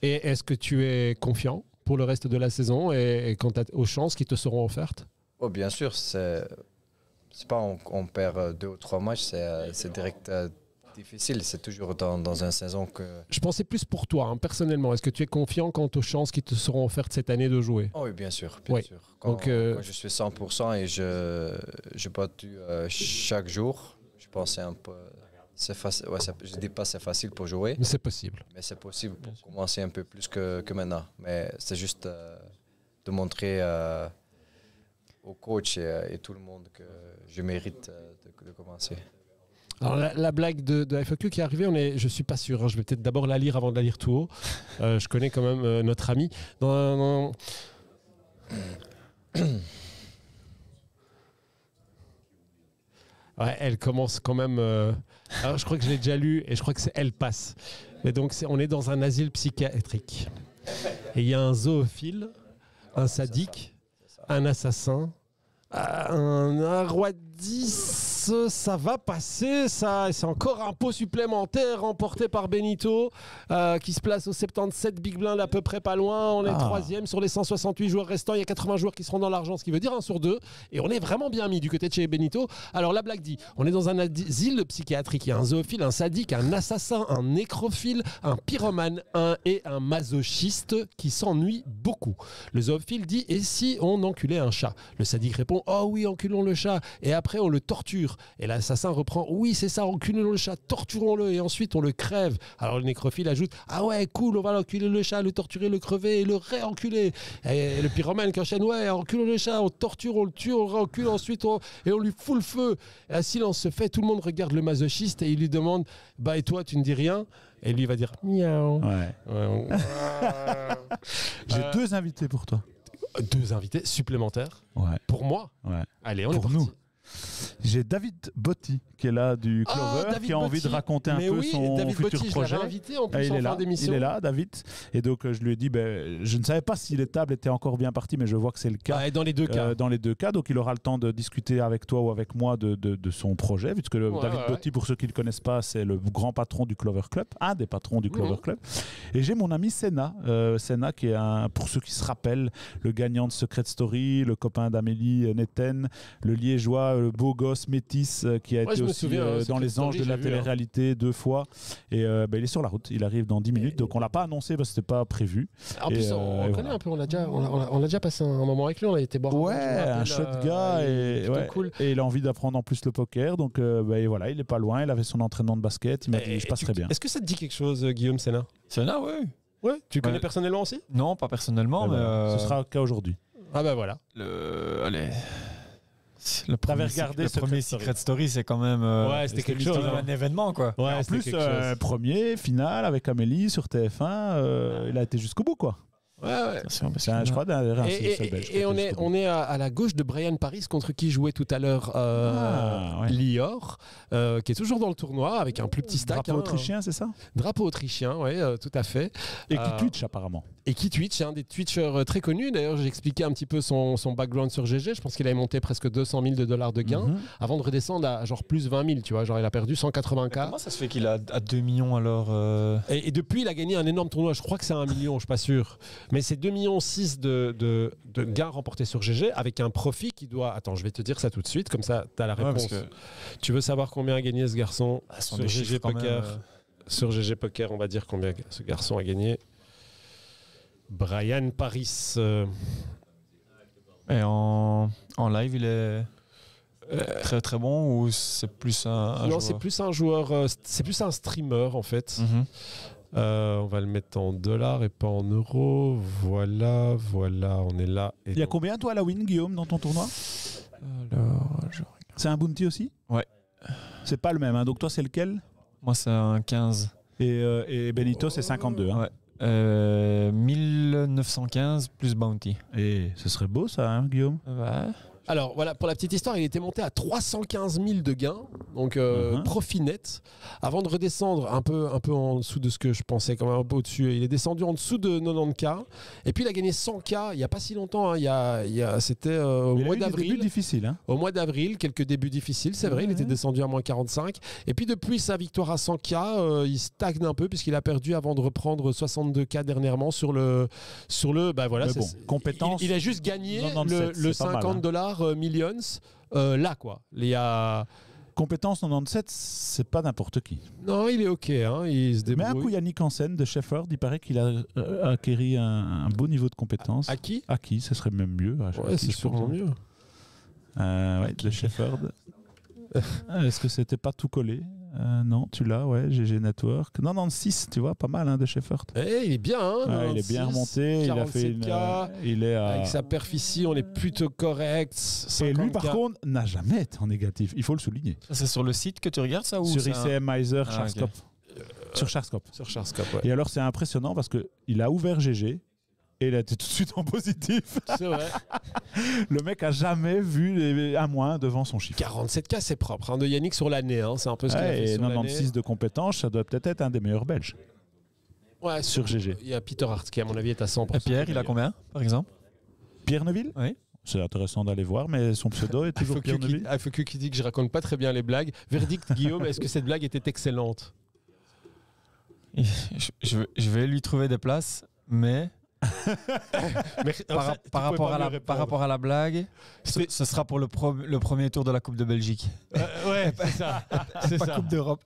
Et est-ce que tu es confiant pour le reste de la saison et, et quant à- aux chances qui te seront offertes? Oh, bien sûr, c'est. C'est pas on, on perd euh, deux ou trois matchs, c'est euh, c'est direct difficile. C'est toujours dans, dans une saison que. Je pensais plus pour toi, hein, personnellement. Est-ce que tu es confiant quant aux chances qui te seront offertes cette année de jouer? Oh oui, bien sûr. Bien Oui. sûr. Quand, Donc, euh, quand je suis 100% et je, je battu euh, chaque jour, je que c'est un peu. C'est facile. Ouais, je dis pas c'est facile pour jouer, Mais c'est possible. mais c'est possible pour commencer un peu plus que, que maintenant. Mais c'est juste euh, de montrer euh, au coach et, et tout le monde que je mérite de, de commencer. Alors la, la blague de, de FAQ qui est arrivée, on est, je suis pas sûr. hein. je vais peut-être d'abord la lire avant de la lire tout haut. Euh, je connais quand même euh, notre ami. Dans- dans- Ouais, elle commence quand même. euh, Alors je crois que je l'ai déjà lu et je crois que c'est elle passe. Mais donc on est dans un asile psychiatrique et il y a un zoophile, un sadique, un assassin, un, un roi 10, ça va passer, ça. C'est encore un pot supplémentaire remporté par Benito, euh, qui se place au 77 Big Blind à peu près pas loin. On est Ah. troisième sur les 168 joueurs restants. Il y a 80 joueurs qui seront dans l'argent, ce qui veut dire un sur deux. Et on est vraiment bien mis du côté de chez Benito. Alors la blague dit, on est dans un asile psychiatrique. Il y a un zoophile, un sadique, un assassin, un nécrophile, un pyromane, un et un masochiste qui s'ennuie beaucoup. Le zoophile dit Et si on enculait un chat? Le sadique répond Oh oui, enculons le chat. Et après, on le torture. Et l'assassin reprend Oui, c'est ça, enculons le chat, torturons-le. Et ensuite, on le crève. Alors le nécrophile ajoute Ah ouais, cool, on va l'enculer le chat, le torturer, le crever et le réenculer. Et le pyromane qui enchaîne Ouais, enculons le chat, on torture, on le tue, on le réencule, ensuite on- et on lui fout le feu. Et un silence se fait, tout le monde regarde le masochiste et il lui demande Bah et toi, tu ne dis rien? Et lui il va dire Miaou. Ouais. Ouais, on- J'ai Euh, deux invités pour toi. Deux invités supplémentaires Ouais. pour moi. Ouais. Allez, on est Pour parti. nous. J'ai David Botti qui est là du Ah, Clover, qui a envie Botti. de raconter un Mais peu oui, son David futur Botti, projet. l'avais invité en Ah, il en est fin là, il est là, David. Et donc je lui ai dit, ben, je ne savais pas si les tables étaient encore bien parties, mais je vois que c'est le cas. Dans les deux cas. Euh, dans les deux cas, donc il aura le temps de discuter avec toi ou avec moi de, de- de son projet, puisque le Ouais, David ouais, Botti, pour ceux qui ne le connaissent pas, c'est le grand patron du Clover Club, un des patrons du Clover Mhm. Club. Et j'ai mon ami Senna, euh, Senna qui est un, pour ceux qui se rappellent, le gagnant de Secret Story, le copain d'Amélie euh, Netten, le liégeois, le beau gosse métis euh, qui a Ouais, été aussi souviens, euh, dans les anges de la hein. télé-réalité deux fois. Et euh, ben, il est sur la route, il arrive dans 10 minutes, donc on l'a pas annoncé parce que c'était pas prévu. En Et, plus, euh, on, on connaît voilà. un peu, on a, déjà, on, a, on a- on a déjà passé un moment avec lui, on a été boire. Ouais, un chouette euh, gars et, ouais, cool. et il a envie d'apprendre en plus le poker. Donc euh, bah, et voilà, il est pas loin. Il avait son entraînement de basket. Il m'a dit je passerai bien. Est-ce que ça te dit quelque chose, euh, Guillaume Senna C'est là, oui. Ouais. Tu le connais Ouais. personnellement aussi? Non, pas personnellement, Et mais. voilà, euh, Ce sera le cas aujourd'hui. Ah bah voilà. Le. Allez. Le premier, regardé le Secret premier Story. Secret Story, c'est quand même. euh, Ouais, c'était quelque quand chose, même hein. un événement, quoi. en plus, euh, premier, finale avec Amélie sur TF1. euh, il a été jusqu'au bout, quoi. Ouais, ouais. Un, je crois, d'ailleurs, un Et, et- et a on est, on est à, à la gauche de Brian Paris contre qui jouait tout à l'heure euh, Ah, ouais. Lior, euh, qui est toujours dans le tournoi avec un plus petit stack. Drapeau hein. autrichien, c'est ça? Drapeau autrichien, oui, tout à fait. Et qui Euh, Twitch, apparemment. Et qui Twitch, c'est un des Twitchers euh, très connus. D'ailleurs, j'ai expliqué un petit peu son, son background sur GG. Je pense qu'il avait monté presque 200 000 de dollars de gains Mhm. avant de redescendre à genre plus 20 000. Tu vois, genre il a perdu 180K. Comment ça se fait qu'il a à 2 millions alors euh, Et, et depuis, il a gagné un énorme tournoi. Je crois que c'est un million, je suis pas sûr. Mais c'est 2 millions 6 de, de, de gains remportés sur GG avec un profit qui doit. Attends, je vais te dire ça tout de suite, comme ça, tu as la réponse. que- Tu veux savoir combien a gagné ce garçon Ah, sur GG Poker même, euh. Sur GG Poker, on va dire combien ce garçon a gagné. Brian Paris. euh, Et en, en live, il est très très bon ou c'est plus un, un non, joueur? c'est plus un joueur, euh, c'est plus un streamer en fait. Mhm. Euh, on va le mettre en dollars et pas en euros. Voilà, voilà, on est là. Et Il y a donc- combien, toi, à la win, Guillaume, dans ton tournoi? Alors, je- C'est un bounty aussi? Ouais. C'est pas le même. hein. Donc, toi, c'est lequel? Moi c'est un 15. et, euh, et Benito, c'est 52. hein. Ouais. Euh, 1915 plus bounty. Et ce serait beau, ça, hein, Guillaume? Ouais. Alors voilà, pour la petite histoire, il était monté à 315 000 de gains, donc euh, Mhm. profit net, avant de redescendre un peu, un peu en dessous de ce que je pensais, quand même un peu au-dessus. Il est descendu en dessous de 90K, et puis il a gagné 100K il n'y a pas si longtemps, hein, il y a, il y a- c'était euh, au Il a mois d'avril. difficiles. Hein. Au mois d'avril, quelques débuts difficiles, c'est vrai, il était descendu à moins 45. Et puis depuis sa victoire à 100K, euh, il stagne un peu puisqu'il a perdu avant de reprendre 62K dernièrement sur le... Sur le bah voilà, bon, compétence, Il, il a juste gagné 97, le, le c'est pas mal, 50 hein. dollars euh, millions euh, là, quoi. Il y a... Compétence 97, c'est pas n'importe qui. Non, il est OK, hein, il se Mais un coup. Yannick Hansen de Shefford, il paraît qu'il a euh, acquéri un, un beau niveau de compétence. À qui? Acquis, ce serait même mieux. à- à Ouais, qui c'est sûrement pense. mieux. Euh, ouais, de Shefford. Est-ce que c'était pas tout collé? Euh, Non, tu l'as, ouais, GG Network. 96, tu vois, pas mal hein, de Shefford. Eh, il est bien, hein, Ouais, il est bien 96, remonté, il a fait une, 47K, euh, il est à... Avec sa perficie, on est plutôt correct. Et lui, par 50K. contre, n'a jamais été en négatif. Il faut le souligner. C'est sur le site que tu regardes ça ou Sur un- ICM Miser, Ah, Sharkscope. Sur Sharkscope. Sur Charscope, ouais. Et alors, c'est impressionnant parce qu'il a ouvert GG et il a été tout de suite en positif. C'est vrai. Le mec a jamais vu les- un moins devant son chiffre. 47K, c'est propre. hein, de Yannick sur l'année, hein, c'est un peu ce qu'il a Ouais, fait et sur l'année. 96 de compétences, ça doit peut-être être un des meilleurs Belges. Ouais, sur GG. Il y a Peter Hart qui, à mon avis, est à 100%. Et Pierre, il a combien, par exemple? Pierre Neuville Oui. C'est intéressant d'aller voir, mais son pseudo est toujours Pierre ah, FOQ qui dit que je raconte pas très bien les blagues. Verdict, Guillaume, est-ce que cette blague était excellente? Je, je vais- je vais lui trouver des places, Mais, par, rapport à la, répondre. par rapport à la blague, ce, sera pour le, pro- le premier tour de la Coupe de Belgique. Euh, ouais, c'est ça. C'est ça. Coupe d'Europe.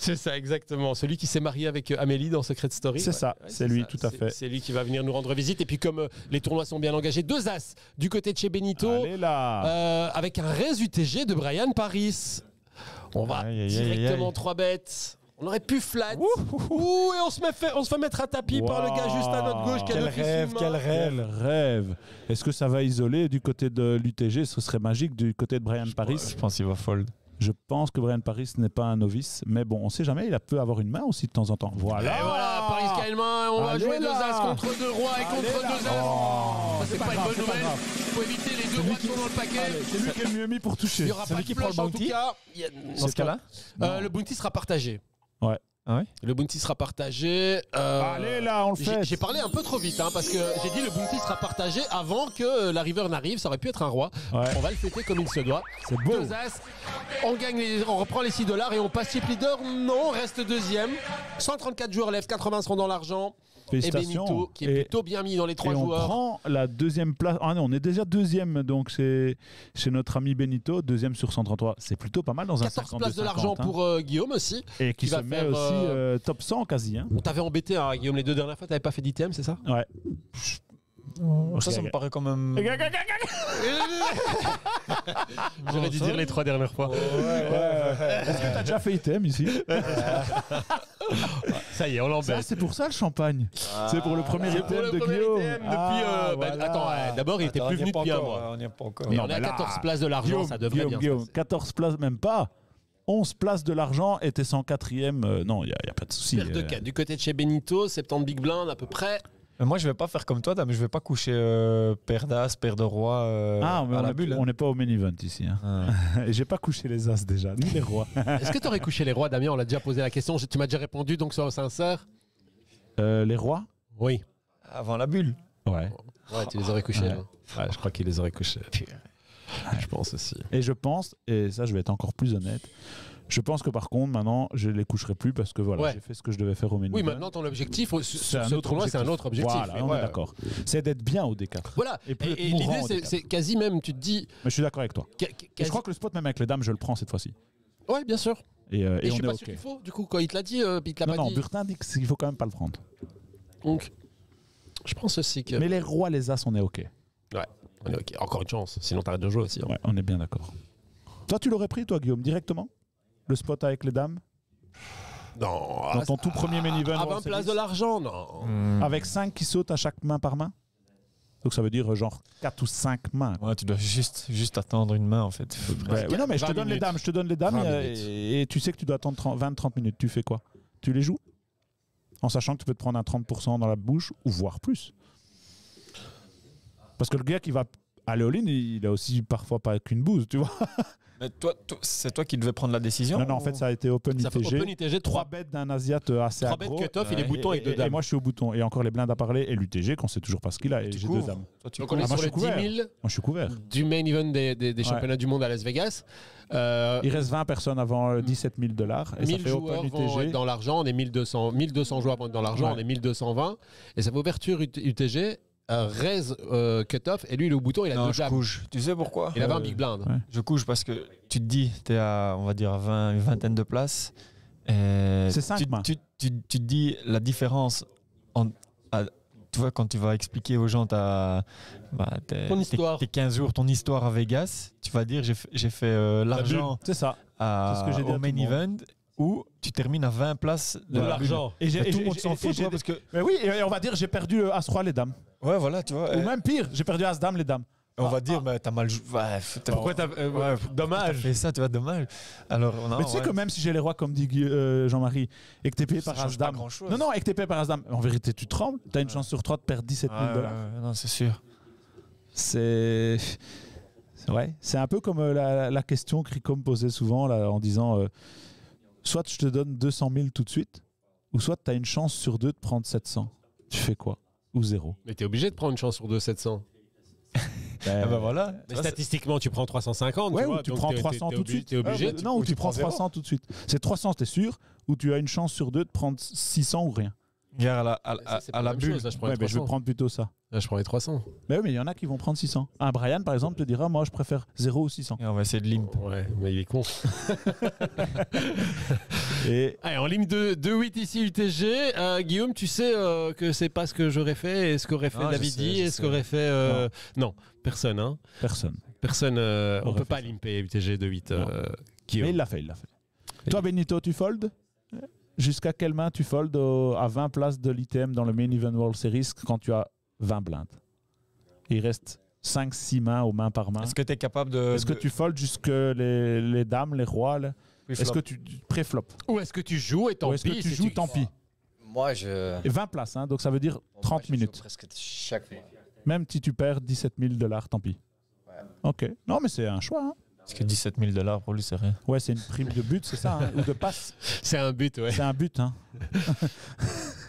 C'est ça, exactement. Celui qui s'est marié avec euh, Amélie dans Secret Story. C'est ça, c'est lui, tout à fait. C'est lui qui va venir nous rendre visite. Et puis, comme euh, les tournois sont bien engagés, deux as du côté de chez Benito, Allez là euh, avec un res UTG de Brian Paris. On va Aïe, aïe, aïe, directement aïe. 3 bêtes. On aurait pu flat. Ouh, et on se, met fait, on se fait mettre à tapis par le gars juste à notre gauche. qui a Quel rêve, quel rêve. Quel rêve Est-ce que ça va isoler du côté de l'UTG Ce serait magique du côté de Brian Paris. Je pense qu'il va fold. Je pense que Brian Paris n'est pas un novice, mais bon, on sait jamais, il a- peut avoir une main aussi de temps en temps. Voilà Et voilà, Paris Caillemin, on va Allez jouer deux as contre deux rois et contre Allez deux as. Oh, c'est pas, une grave, bonne pas nouvelle. grave. faut éviter les deux aura toujours dans le paquet. C'est lui qui est le mieux mis pour Il toucher. n'y aura pas de qui prend le flush, en tout bounty cas. Il y a- Dans ce cas-là Euh, le bounty sera partagé. Ouais. Ah ouais Le bounty sera partagé. euh, Allez là, on le J'ai fait. j'ai parlé un peu trop vite hein, parce que j'ai dit le bounty sera partagé avant que la river n'arrive. Ça aurait pu être un roi. Ouais. On va le fêter comme il se doit. C'est beau. Deux as. On gagne, les- on reprend les 6 dollars et on passe chip leader. Non, on reste deuxième. 134 joueurs lèvent, 80 seront dans l'argent. Et Félicitations. Benito qui est Et- plutôt bien mis dans les trois et on joueurs. prend la deuxième place. Ah non, on est déjà deuxième, donc c'est chez notre ami Benito, deuxième sur 133. C'est plutôt pas mal dans un 14 52 places de l'argent 50, hein. pour euh, Guillaume aussi. Et qui qui se va met faire, aussi euh, euh, top 100 quasi. Hein. On t'avait embêté, hein, Guillaume, les deux dernières fois, t'avais pas fait d'ITM, c'est ça? Ouais. Ça, ça me paraît quand même. J'aurais dû dire les trois dernières fois. Est-ce que t'as déjà fait item ici? Ça y est, on Ça, l'embête. c'est pour ça le champagne. c'est pour le premier C'est pour item le de premier Guillaume. ITM depuis. Ah, euh, bah, voilà. Attends, ouais, d'abord, il était plus venu depuis un mois. On n'y est pas encore. Mais Non, on est à mais là, 14 places de l'argent, ça devrait Guillaume, bien Guillaume, passer. 14 places, même pas. 11 places de l'argent t'es 104ème. euh, non, il n'y a, pas de souci. Euh. Du côté de chez Benito, 70 big blind à peu près. Mais moi, je vais pas faire comme toi, mais je vais pas coucher euh, père d'as, père de roi euh, Ah, mais à on la est- bulle. on n'est pas au main event ici. hein. Ah. Et j'ai pas couché les as déjà, ni les rois. Est-ce que tu aurais couché les rois, Damien? On l'a déjà posé la question. Tu m'as déjà répondu, donc sois sincère. Euh, les rois? Oui. Avant la bulle. Ouais. Ouais, tu les aurais couchés. Ouais. hein. Ouais, je crois qu'il les aurait couchés. Je pense aussi. Et je pense, et ça je vais être encore plus honnête, je pense que par contre maintenant je les coucherai plus parce que voilà, Ouais. j'ai fait ce que je devais faire au main Oui, maintenant, ton objectif C'est un ce autre un autre objectif. Voilà, on ouais. est d'accord. C'est d'être bien au D4. Voilà. Et Et, l'idée, c'est- D4. c'est quasi même, tu te dis. Mais je suis d'accord avec toi. Et je crois que le spot même avec les dames, je le prends cette fois-ci. Ouais, bien sûr. Et, euh, Et, et je suis pas ok. sûr qu'il faut, du coup, quand il te l'a dit, euh, il te l'a Non, pas non, dit. Burtin dit qu'il faut quand même pas le prendre. Donc, je pense aussi que. Mais les rois, les as, on est ok. On est ok. Encore une chance, sinon t'arrêtes de jouer aussi. hein. Ouais, on est bien d'accord. Toi, tu l'aurais pris, toi, Guillaume, directement? Le spot avec les dames Non. Dans ton tout premier main event À World 20 places de l'argent, non. Hmm. Avec 5 qui sautent à chaque main par main Donc ça veut dire euh, genre 4 ou 5 mains. Ouais, tu dois juste, juste attendre une main en fait. Ouais, ouais, non, mais je te 20 donne les minutes. dames, je te donne les dames 20 et, minutes. et tu sais que tu dois attendre 20-30 minutes. Tu fais quoi? Tu les joues? En sachant que tu peux te prendre un 30% dans la bouche ou voire plus. Parce que le gars qui va aller all-in, il a aussi parfois pas qu'une bouse, tu vois. Mais toi, toi- c'est toi qui devais prendre la décision Non, non, en fait, ça a été Open Ça fait ITG. Open ITG, 3 3 bêtes d'un Asiat euh, assez Trois bêtes aggro. cut-off, il est Et- bouton avec et- deux dames. Et moi, je suis au bouton. Et encore les blindes à parler. Et l'UTG, qu'on sait toujours pas ce qu'il a. Et j'ai deux dames. Toi, tu Donc on est Ah, moi, sur le suis 10 couvert. 000 Moi, je suis couvert. du main event des, des- des Ouais. championnats du monde à Las Vegas. Euh, Il reste 20 personnes avant euh, 17 000 dollars. Et ça 1000 fait joueurs Open vont être dans l'argent, on est 1200, 1200 joueurs vont être dans l'argent, Ouais. on est 1220. Et ça fait ouverture UT- UTG, euh, raise euh, cut-off, et lui, au bouton, il a Non, deux je couche. Tu sais pourquoi Il avait un Euh, big blind. ouais. Je couche parce que tu te dis, tu es à, on va dire, à 20, une vingtaine de places. C'est cinq tu, mains. tu, tu, tu te dis la différence. En, à- tu vois, quand tu vas expliquer aux gens ta, bah, tes, Ton tes- histoire. tes 15 jours, ton histoire à Vegas, tu vas dire j'ai fait, j'ai fait euh, l'argent C'est ça. à- ce que j'ai dit à au main le event où tu termines à 20 places de, De la l'argent. Et. Et tout le monde s'en fout, et parce que Mais oui, et on va dire j'ai perdu euh, As-Roi les dames. Ouais, voilà, tu vois. Ou et- même pire, j'ai perdu As-Dame les dames. on va dire, bah, t'as mal joué. Ouais, t'as- Pourquoi t'as. euh, Ouais, dommage. T'as fait ça, tu vois, dommage. Alors, non, mais tu sais ouais. que même si j'ai les rois comme dit Guy- euh, Jean-Marie et que t'es payé Ça par change pas As-Dame. grand-chose. Non, non, et que t'es payé par As-Dame. En vérité, tu trembles. T'as une chance sur trois de perdre 17 000 Ouais, dollars. ouais, ouais, non, c'est sûr. C'est. c'est- Ouais, c'est un peu comme euh, la, la question que Ricom posait souvent là, en disant euh, soit je te donne 200 000 tout de suite, ou soit tu as une chance sur deux de prendre 700. Tu fais quoi? Ou zéro Mais t'es obligé de prendre une chance sur 2 700. Ben, Ah bah voilà. Mais statistiquement, tu prends 350. Ouais, tu ou tu prends t'es- t'es- 300 t'es tout de suite. Obligé. Ah, non, ou ou tu prends zéro. 300 tout de suite. C'est 300, t'es sûr, ou tu as une chance sur deux de prendre 600 ou rien. Regarde, à la, à, la bulle. chose, là, je prends Ouais, mais je vais 300. prendre plutôt ça. Là, je prends les 300. Mais oui, mais il y en a qui vont prendre 600. Un Brian, par exemple, te dira moi, je préfère 0 ou 600. Et on va essayer de limp. Ouais, mais il est con. Et Allez, en ligne de 2-8 ici UTG. Euh, Guillaume, tu sais euh, que c'est pas ce que j'aurais fait et ce qu'aurait fait Ah, je Davidi sais, je et ce qu'aurait fait. euh, non. personne. Hein. personne. Personne. euh, on peut pas ça. limper UTG 2-8. euh, Mais il l'a fait, il l'a fait. Toi, Benito, tu fold Jusqu'à quelle main tu fold au- à 20 places de l'ITM dans le Main Event World Series quand tu as 20 blindes Il reste 5-6 mains aux mains par main. Est-ce que tu es capable de. Est-ce que tu fold jusque les, les dames, les rois là? Est-ce que tu pré-flop? Ou est-ce que tu joues et tant Ou est-ce que tu si joues, tant pis? Moi, je. Et 20 places, hein, donc ça veut dire Moi, 30 je joue minutes. Presque chaque mois. Même si tu perds 17 000 dollars, tant pis. Ouais, Ok. Non, mais c'est un choix. hein. Parce que 17 000 dollars pour lui, c'est rien. Ouais, c'est une prime de but, c'est ça hein, Ou de passe C'est un but, ouais. C'est un but. Hein.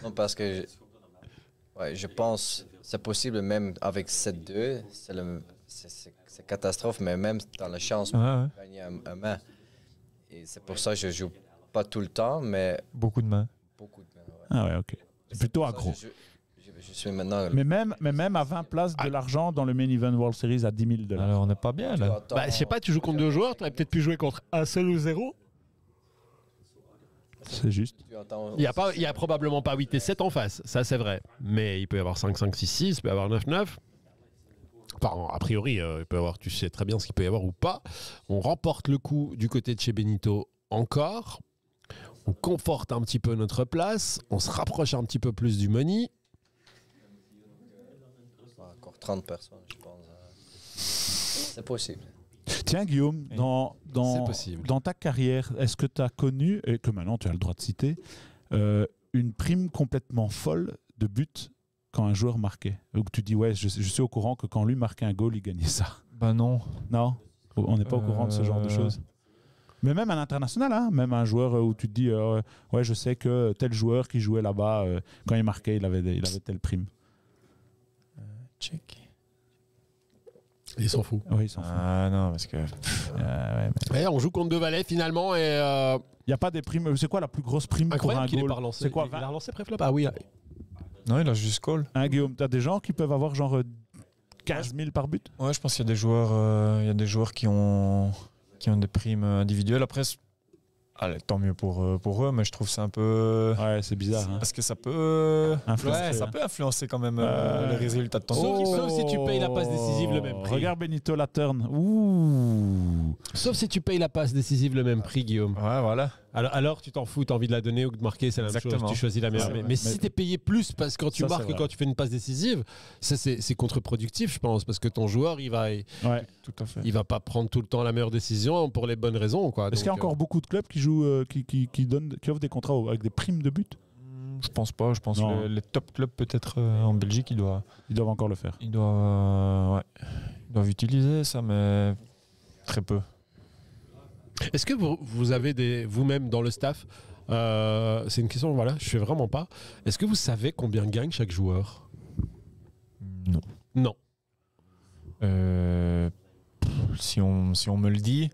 Non, parce que je, ouais, je pense c'est possible même avec 7-2. C'est le- c'est- c'est- c'est catastrophe, mais même dans la chance Ouais, de ouais. gagner un, un main. Et c'est pour ça que je joue pas tout le temps, mais Beaucoup de mains. beaucoup de mains. ouais. Ah ouais, ok. C'est plutôt accro. Je, je- je suis maintenant. Mais même, mais même à 20 places de l'argent dans le main event World Series à 10 000 dollars. Alors, on n'est pas bien, là. Bah, je sais pas, tu joues contre deux joueurs, tu aurais peut-être pu jouer contre un seul ou zéro. C'est juste. Il n'y a, pas- il y a probablement pas 8 et 7 en face, ça c'est vrai. Mais il peut y avoir 5, 5, 6, 6, il peut y avoir 9, 9. Enfin, a priori, euh, il peut y avoir, tu sais très bien ce qu'il peut y avoir ou pas. On remporte le coup du côté de chez Benito encore. On conforte un petit peu notre place. On se rapproche un petit peu plus du money. Encore 30 personnes, je pense. C'est possible. Tiens, Guillaume, dans, dans, ta carrière, est-ce que tu as connu, et que maintenant tu as le droit de citer, euh, une prime complètement folle de but quand un joueur marquait? Ou que tu dis, ouais, je, je suis au courant que quand lui marquait un goal, il gagnait ça. Bah non. Non? On n'est pas au courant de ce genre de Euh. choses. Mais même à l'international, hein, même un joueur euh, où tu te dis, euh, ouais, je sais que tel joueur qui jouait là-bas, euh, quand il marquait, il avait, des- il avait telle prime. Check. Il s'en fout. Oui, il s'en fout. Ah non, parce que. Euh, ouais, mais- Et on joue contre deux valets finalement. Et euh, Il n'y a pas des primes. C'est quoi la plus grosse prime pour un incroyable qu'il ait goal pas relancé. C'est quoi Il a 20 relancé préflop Ah oui. Non, il a juste call. Hein, Guillaume, tu as des gens qui peuvent avoir genre euh, 15 000 par but? Ouais, je pense qu'il y a des joueurs, euh, il y a des joueurs qui ont, qui ont des primes individuelles. Après, c'est- allez, tant mieux pour, euh, pour eux, mais je trouve c'est un peu. Ouais, c'est bizarre. hein. Parce que ça peut. Influencer, Ouais, ça peut influencer quand même euh, les résultats de ton Sauf- sauf si tu payes la passe décisive le même prix. Regarde Benito Laturn. Ouh. Sauf si tu payes la passe décisive le même prix, Guillaume. Ouais, voilà. Alors, alors tu t'en fous, tu as envie de la donner ou de marquer, c'est la même Exactement. chose, tu choisis la meilleure. Mais, mais si Mais- tu es payé plus parce que quand tu Ça, marques que quand tu fais une passe décisive, ça c'est contre-productif, je pense, parce que ton joueur, il va, il, Ouais. Tout à fait. il va pas prendre tout le temps la meilleure décision pour les bonnes raisons. quoi. Est-ce qu'il y a Donc, encore beaucoup de clubs qui jouent, euh, qui, qui, qui, donnent, qui offrent des contrats avec des primes de but? Je pense pas. Je pense Non. que les, les top clubs, peut-être euh, en Belgique, ils doivent, Ils doivent encore le faire. ils doivent, euh, ouais, ils doivent utiliser ça, mais très peu. Est-ce que vous, vous avez des vous-même dans le staff euh, C'est une question, voilà, je sais vraiment pas. Est-ce que vous savez combien gagne chaque joueur? Non. Non. Euh, pff, si, on, si on me le dit,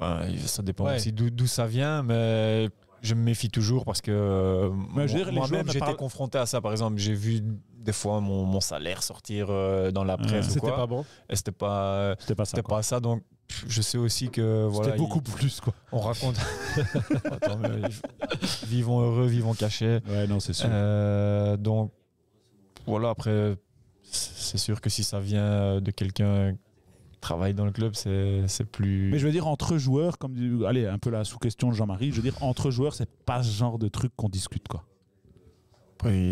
euh, ça dépend Ouais. aussi d'où d'où ça vient, mais je me méfie toujours parce que euh, moi-même j'étais confronté à ça. Par exemple, j'ai vu des fois mon, mon salaire sortir euh, dans la presse ou C'était quoi, pas bon. et c'était pas C'était pas ça. pas ça. Donc je sais aussi que voilà, C'était beaucoup il- plus, quoi. on raconte. Attends, mais vivons heureux, vivons cachés. Ouais, non, c'est sûr. Euh, donc voilà, après, c'est sûr que si ça vient de quelqu'un qui travaille dans le club, c'est c'est plus. Mais je veux dire, entre joueurs, comme allez, un peu la sous-question de Jean-Marie, je veux dire, entre joueurs, c'est pas ce genre de truc qu'on discute, quoi. Après, il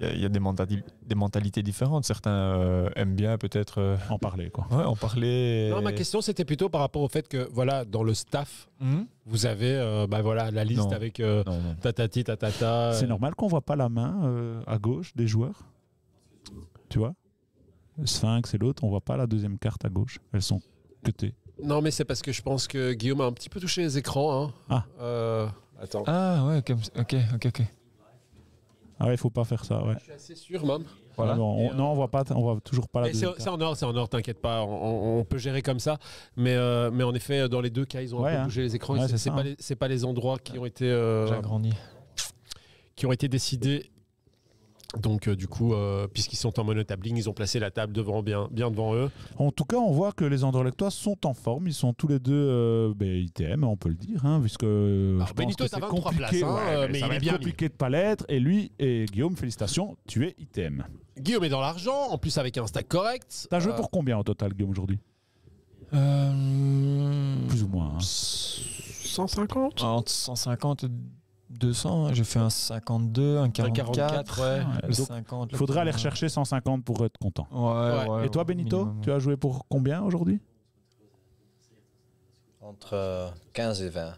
y a- il y, a- des, mentali- des mentalités différentes. Certains euh, aiment bien peut-être euh, En parler, quoi. ouais, en parler. Non, ma question c'était plutôt par rapport au fait que voilà, dans le staff, Mhm. vous avez euh, bah, voilà, la liste Non. avec euh, Non, non. tatati, tatata. C'est euh, normal qu'on voit pas la main euh, à gauche des joueurs? Tu vois? Sphinx et l'autre, on voit pas la deuxième carte à gauche. Elles sont cutées. Non, mais c'est parce que je pense que Guillaume a un petit peu touché les écrans. hein. Ah. Euh, attends. Ah ouais, ok, ok, ok. Ah ouais, il faut pas faire ça, ouais. Je suis assez sûr, même. Voilà. Non, on, non, on voit pas, on voit toujours pas la c'est en or, c'est en or, t'inquiète pas. On, peut gérer comme ça. Mais, euh, mais en effet, dans les deux cas, ils ont Ouais, un peu hein. bougé les écrans. Ouais, c'est pas, hein. pas les endroits qui ont été, euh, J'ai agrandi. qui ont été décidés. Donc, euh, du coup, euh, puisqu'ils sont en monotabling, ils ont placé la table devant, bien, bien devant eux. En tout cas, on voit que les Anderlechtois sont en forme. Ils sont tous les deux euh, ben, ITM, on peut le dire, hein, puisque Alors, je pense Benito que est à c'est 23 compliqué. places, hein, ouais, mais mais il est bien compliqué de pas l'être. Et lui et Guillaume, félicitations, tu es ITM. Guillaume est dans l'argent, en plus avec un stack correct. T'as joué pour combien au total, Guillaume, aujourd'hui Euh, Plus ou moins. hein. 150 Entre 150 et 200, hein. j'ai fait un 52, un 44. 44, ouais. Le Donc, 50. Il faudrait plus- aller rechercher 150 pour être content. Ouais, ouais, et toi, ouais, Benito, minimum. tu as joué pour combien aujourd'hui? Entre euh, 15 et 20.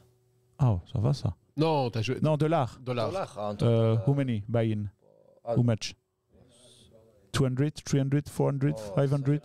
Ah, ça va ça. Non, t'as joué. Non, dollars. Dollars. Dollars, Euh, euh, how many? Buy-in ah, How much? 200, 300, 400, Oh, 500, ça 1000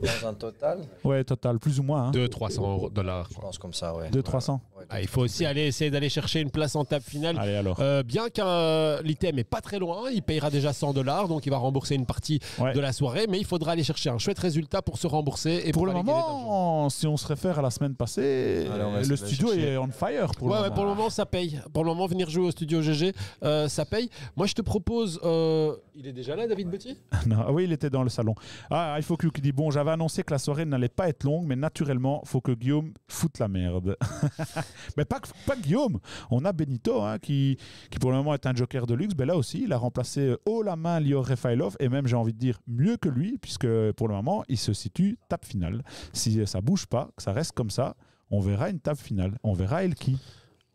Pense en total. Ouais, total, plus ou moins. Hein. 200-300 dollars. Je pense comme ça, ouais. 200, 300. Ouais, Ah, il faut aussi aller essayer d'aller chercher une place en table finale. Allez alors. Euh, bien qu'un l'item est pas très loin, il payera déjà 100 dollars, donc il va rembourser une partie Ouais. de la soirée, mais il faudra aller chercher un chouette résultat pour se rembourser. Et Pour le moment, si on se réfère à la semaine passée, Allez, le studio chercher. est on fire pour ouais, le ouais, moment. pour le moment, ça paye. Pour le moment, venir jouer au studio GG, euh, ça paye. Moi, je te propose. euh, Il est déjà là, David Betty Non, ah oui, il était dans le salon. Ah, il faut que Luc dit bon, j'avais annoncé que la soirée n'allait pas être longue, mais naturellement, faut que Guillaume foute la merde. mais pas, que- pas Guillaume. On a Benito, hein, qui, qui pour le moment est un joker de luxe. Ben là aussi, il a remplacé euh, haut la main Lior Refailov, et même, j'ai envie de dire, mieux que lui, puisque pour le moment, il se situe tape finale. Si ça bouge pas, que ça reste comme ça, on verra une table finale. On verra Elki.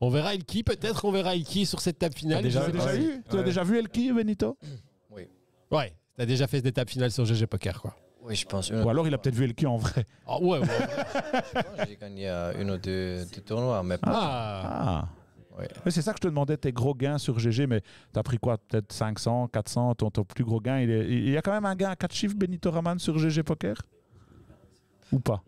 On verra Elki, peut-être on verra Elki sur cette table finale. Tu Je as déjà, vu Tu as Ouais. déjà vu Elki, Benito? Ouais, t'as déjà fait des tables finales sur GG Poker, quoi. Oui, je pense. Une... Ou alors il a peut-être vu Elki en vrai. Ah, ouais, ouais. Je pense que J'ai gagné euh, une ou deux, deux tournois, mais pas. Ah, Ah Ouais. Mais c'est ça que je te demandais, tes gros gains sur GG, mais t'as pris quoi? Peut-être 500, 400, ton, ton plus gros gain, il, est- il y a quand même un gain à 4 chiffres, Benito Raman, sur GG Poker? Ou pas?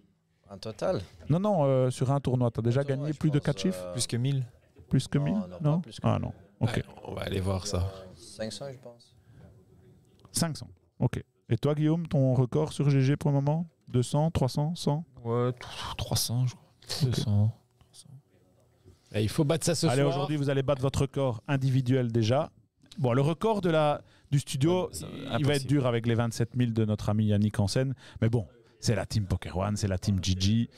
En total? Non, non, euh, sur un tournoi, t'as déjà Un tournoi, gagné plus de pense, 4 chiffres? Euh, Plus que 1000. Plus que non, 1000 non, pas plus que Ah 1000. non, ok. Ouais, on va aller voir ça. 500, je pense. 500, ok. Et toi, Guillaume, ton record sur GG pour le moment? 200, 300, 100 Ouais, 300, je crois. 200. Et il faut battre ça ce Allez, soir. aujourd'hui, vous allez battre votre record individuel déjà. Bon, le record de la, du studio, Ça, il va être dur avec les 27 000 de notre ami Yannick Hansen. Mais bon, c'est la team Poker One, c'est la team Gigi.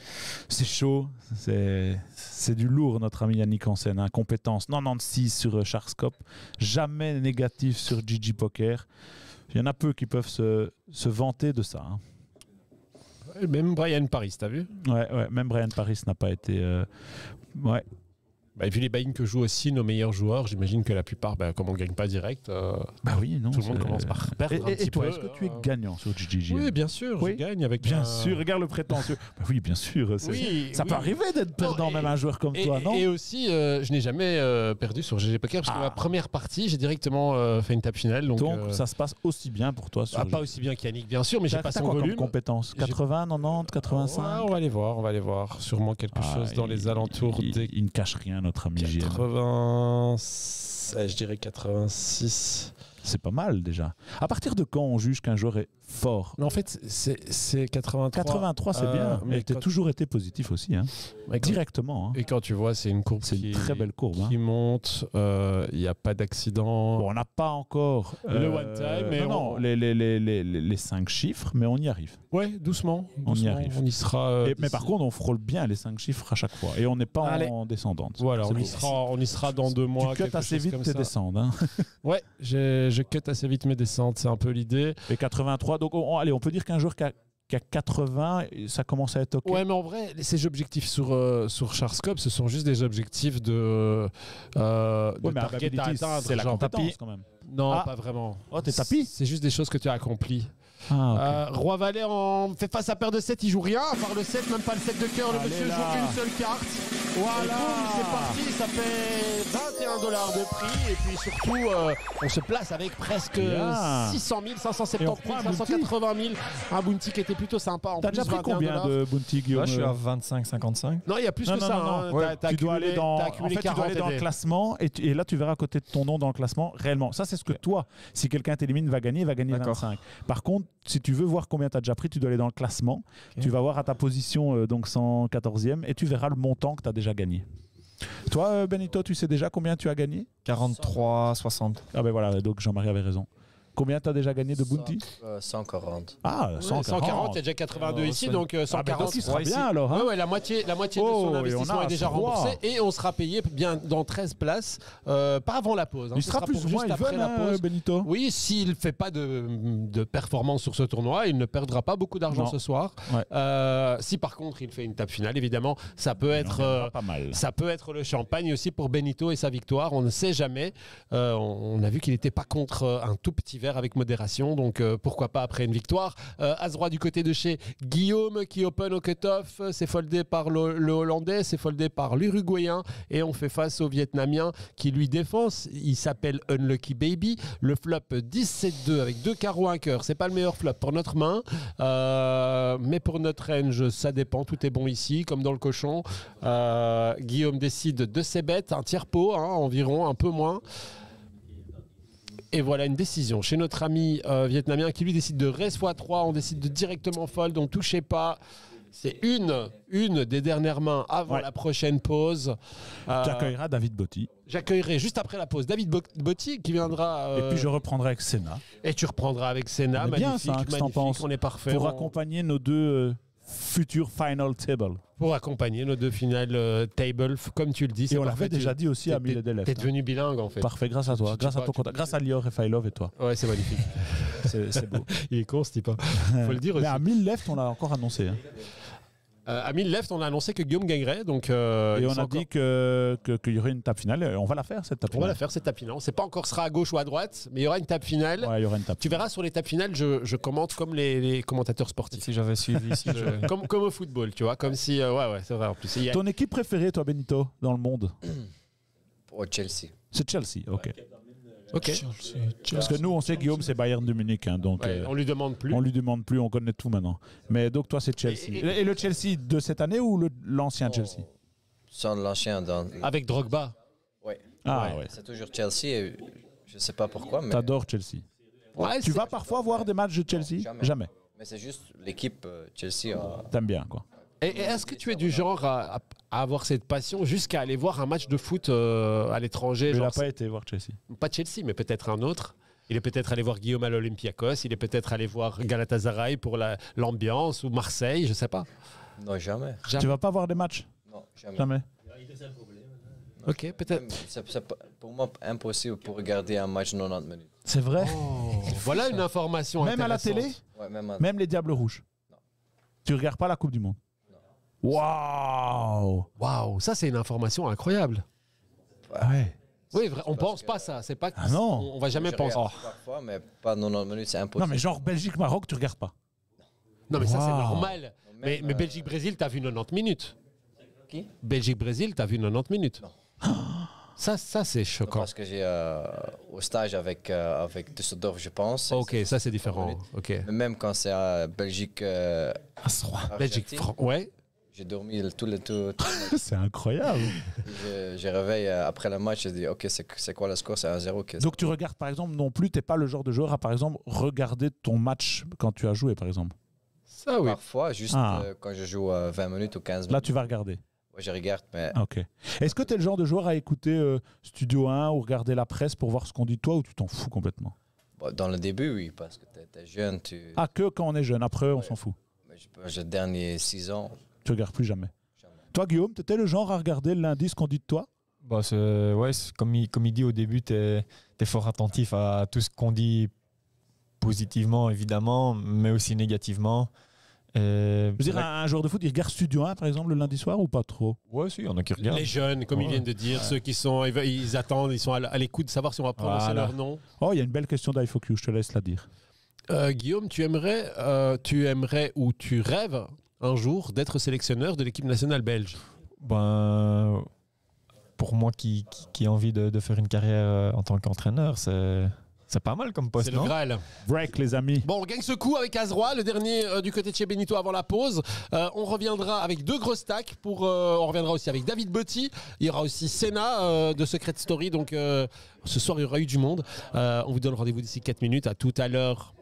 C'est chaud, c'est c'est du lourd, notre ami Yannick Hansen. Hein. Compétence 96 sur Sharkscope, jamais négatif sur Gigi Poker. Il y en a peu qui peuvent se, se vanter de ça. hein. Même Brian Paris, t'as vu? Ouais, ouais, même Brian Paris n'a pas été. euh, Ouais, bah, Vu les buy que jouent aussi nos meilleurs joueurs, j'imagine que la plupart, bah, comme on gagne pas direct, euh, bah oui, non. tout le monde commence par perdre Et, un et- toi, est-ce que tu es gagnant sur Gigi Oui, bien sûr, Oui. je gagne avec Bien un- sûr, regarde le prétentieux. Bah oui, bien sûr. Oui, ça oui. peut arriver d'être perdant, et- même un joueur comme toi, non et aussi, euh, je n'ai jamais euh, perdu sur GG Poker parce que Ah. ma première partie, j'ai directement fait une table finale. Donc, Donc, ça se passe aussi bien pour toi. Sur ah, pas aussi bien qu'Yannick, bien sûr, mais j'ai pas son quoi comme volume. compétence J'ai- 80, 90, 85 Ouais, on va aller voir, on va aller voir. Sûrement quelque Ah, chose dans les alentours il ne cache rien, notre ami JM. 80. eh, Je dirais 86. C'est pas mal déjà. À partir de quand on juge qu'un joueur est fort? En fait, c'est c'est 83. 83, c'est Euh, bien. mais Mais t'as quand- toujours été positif aussi. Hein. quand- Directement. hein. Et quand tu vois, c'est une courbe C'est qui, une très belle courbe. hein. qui monte. euh, Il n'y a pas d'accident. Bon, on n'a pas encore euh, Le one time, mais non, non, on- les, les, les, les, les cinq chiffres, mais on y arrive. Ouais, doucement. On y arrive. On y sera. euh, Et- mais par contre, on frôle bien les cinq chiffres à chaque fois. Et on n'est pas Allez. en descendante. Voilà, on y, sera, on y sera dans deux mois. Tu cut quelque assez vite tes descentes. hein. Ouais, j'ai- je cut assez vite mes descentes, c'est un peu l'idée. Et 83, donc on, allez, on peut dire qu'un joueur qui a, qui a 80, ça commence à être OK. Ouais, mais en vrai, ces objectifs sur, euh, sur Charscope, ce sont juste des objectifs de, euh, de Ouais, mais target à ability, atteindre. c'est la compétence tapis. quand même. Non, Ah. pas vraiment. Oh, t'es tapis C'est juste des choses que tu as accomplies. Ah, ok. Euh, Roi Valet en fait face à paire de 7, il joue rien, à part le 7, même pas le 7 de cœur, le Allez monsieur là. joue une seule carte. Voilà, c'est parti, ça fait 21 dollars de prix, et puis surtout, euh, on se place avec presque Bien. 600 000, Et on 570 000, prend un bounty. 580 000, un bounty qui était plutôt sympa. En T'as plus, déjà pris 21 combien de bounty, Guillaume Là, je suis à 25-55. Non, il y a plus Non, que non, ça. non, hein. t'as tu dois accumulé- aller dans, en fait, tu dois 40 aller dans le classement et, tu- et là tu verras à côté de ton nom dans le classement réellement. Ça c'est ce que toi, si quelqu'un t'élimine, va gagner, va gagner D'accord. 25. Par contre, si tu veux voir combien tu as déjà pris, tu dois aller dans le classement. Tu vas voir à ta position euh, donc 114e et tu verras le montant que tu as déjà gagné. Toi euh, Benito, tu sais déjà combien tu as gagné? 43, 60. Ah ben voilà, donc Jean-Marie avait raison. Combien tu as déjà gagné de bounty Euh, 140. Ah, Ouais, 140. 140, il y a déjà 82 Oh, ici, donc euh, Ah ben 140. donc il sera bien ici. alors. hein. Ouais, ouais, la moitié, la moitié Oh, de son on investissement est déjà remboursé et on sera payé bien dans 13 places, euh, pas avant la pause. hein. Il sera plus ou moins juste après la hein, pause. Benito. Oui, s'il ne fait pas de, de performance sur ce tournoi, il ne perdra pas beaucoup d'argent ce soir. Ouais. Euh, si par contre il fait une table finale, évidemment, ça peut être. Euh, pas mal. ça peut être le champagne aussi pour Benito et sa victoire. On ne sait jamais. Euh, on, on a vu qu'il n'était pas contre euh, un tout petit avec modération. Donc euh, pourquoi pas après une victoire. Euh, As du côté de chez Guillaume qui open au cut-off. C'est foldé par le, Hollandais, c'est foldé par l'Uruguayen. Et on fait face au Vietnamien qui lui défense. Il s'appelle Unlucky Baby. Le flop 17-2 avec deux carreaux, un cœur. C'est pas le meilleur flop pour notre main. Euh, mais pour notre range, ça dépend. Tout est bon ici, comme dans le cochon. Euh, Guillaume décide de ses bêtes, un tiers pot, hein, environ, un peu moins. Et voilà une décision chez notre ami euh, vietnamien qui lui décide de raise x3, on décide de directement fold, on ne touchez pas. C'est une, une des dernières mains avant Ouais. la prochaine pause. Euh, Tu accueilleras David Botti. J'accueillerai juste après la pause David Bo- Botti qui viendra. euh, Et puis je reprendrai avec Senna et tu reprendras avec Senna. On est bien, magnifique, ça, hein, magnifique, On est parfait. pour On- accompagner nos deux futurs final table. pour accompagner nos deux finales euh, table, comme tu le dis. Et on l'avait déjà dit aussi à et Deleft, T'es hein. devenu bilingue en fait. Parfait, grâce à toi, Tu- grâce à pas- ton contact, grâce à Lior et Failov et toi. Ouais, c'est magnifique. C'est c'est beau. Il est con ce type. hein. Faut le dire aussi. Mais à 1000 left, on l'a encore annoncé. hein. Euh, à 1000 left, on a annoncé que Guillaume gagnerait. Donc, euh, et on a encore- dit que- que- qu'il y aurait une tape finale. On va la faire cette tape On va finale. la faire cette tape finale. On sait pas encore sera à gauche ou à droite, mais il y aura une tape finale. Ouais, il y aura une tape. Tu verras sur les tapes finales, je, je commente comme les, les commentateurs sportifs. Si j'avais suivi je- comme, comme au football, tu vois. Comme si. euh, ouais, ouais, c'est vrai en plus. Il y a- Ton équipe préférée, toi, Benito, dans le monde Pour Chelsea. C'est Chelsea, ok. Ok. Parce que nous, on sait Guillaume, c'est Bayern de Munich. hein, donc, Ouais, euh, on lui demande plus. on lui demande plus, on connaît tout maintenant. Mais donc, toi, c'est Chelsea. Et- Et, et- le Chelsea de cette année ou le- l'ancien Oh. Chelsea? Sans l'ancien dans. Avec Drogba. Ouais. Ah Ouais. ouais. C'est toujours Chelsea. Et je sais pas pourquoi, mais, T'adores Chelsea. Ouais, Tu c'est- vas parfois voir des matchs de Chelsea? Jamais. Jamais. mais c'est juste l'équipe euh, Chelsea. a- T'aimes bien, quoi. Et, et est-ce que tu es du genre à, à- à avoir cette passion jusqu'à aller voir un match de foot euh, à l'étranger il n'a pas été voir Chelsea. pas Chelsea, mais peut-être un autre. Il est peut-être allé voir Guillaume à l'Olympiakos, il est peut-être allé voir Galatasaray pour la- l'ambiance ou Marseille, je sais pas. Non, jamais. Jamais. Tu vas pas voir des matchs? Non, jamais. Jamais. Ok, peut-être. Pour moi, impossible pour regarder un match 90 minutes. C'est vrai? Voilà une information Même à la télé? Ouais, même à- Même les Diables Rouges? Tu regardes pas la Coupe du Monde? Waouh Waouh, ça c'est une information incroyable. Ouais. Oui, vrai, on parce pense que- pas ça. C'est pas. que- Ah non. On, on va jamais Je penser. regarde Parfois, mais pas 90 minutes, c'est impossible. Non, mais genre Belgique-Maroc, tu regardes pas. Non, mais ça c'est normal. Même, Mais, mais euh, Belgique-Brésil, t'as vu 90 minutes. Qui? Belgique-Brésil, t'as vu 90 minutes. Ça, ça c'est choquant. Parce que j'ai euh, au stage avec, euh, avec Düsseldorf, je pense. Ok, ça c'est différent. Ok. Mais même quand c'est à Belgique, euh, Belgique, Argentine, Fran- ouais. J'ai dormi tout le tout. C'est incroyable. je, je réveille euh, après le match, je dis ok, c'est quoi le score? C'est 1-0. qu'est-ce- Donc tu regardes par exemple non plus, t'es pas le genre de joueur à par exemple regarder ton match quand tu as joué par exemple. Ça oui. Parfois, juste Ah. euh, quand je joue euh, 20 minutes ou 15 Là minutes, tu vas regarder. ouais, je regarde, mais Ah, Ok. Est-ce que tu es le genre de joueur à écouter euh, Studio 1 ou regarder la presse pour voir ce qu'on dit de toi ou tu t'en fous complètement? Bon, dans le début, oui, parce que tu es, jeune, tu. Ah que quand on est jeune, après on s'en fout. mais je- J'ai derniers 6 ans. Tu regardes plus jamais. Jamais. Toi Guillaume, tu étais le genre à regarder le lundi ce qu'on dit de toi? Bah, c'est- ouais, comme, il, comme il dit au début, tu es, fort attentif à tout ce qu'on dit positivement, évidemment, mais aussi négativement. Et Je veux dire, un, un joueur de foot, il regarde Studio 1 par exemple le lundi soir ou pas trop? Ouais, si, il y en a qui regardent. Les jeunes, comme ils viennent de dire, ceux qui sont, ils, attendent, ils sont à l'écoute de savoir si on va prononcer Voilà. leur nom. Oh, il y a une belle question d'iFocus, je te laisse la dire. Euh, Guillaume, tu aimerais, euh, tu aimerais ou tu rêves un jour d'être sélectionneur de l'équipe nationale belge Ben, pour moi qui, qui, qui ai envie de, de faire une carrière euh, en tant qu'entraîneur, c'est c'est pas mal comme poste, C'est le non? Graal. Break les amis. Bon, on gagne ce coup avec Azroy, le dernier euh, du côté de chez Benito avant la pause. Euh, on reviendra avec deux gros stacks. Pour, euh, on reviendra aussi avec David Botti. Il y aura aussi Senna euh, de Secret Story. Donc euh, ce soir, il y aura eu du monde. Euh, on vous donne rendez-vous d'ici 4 minutes. À tout à l'heure.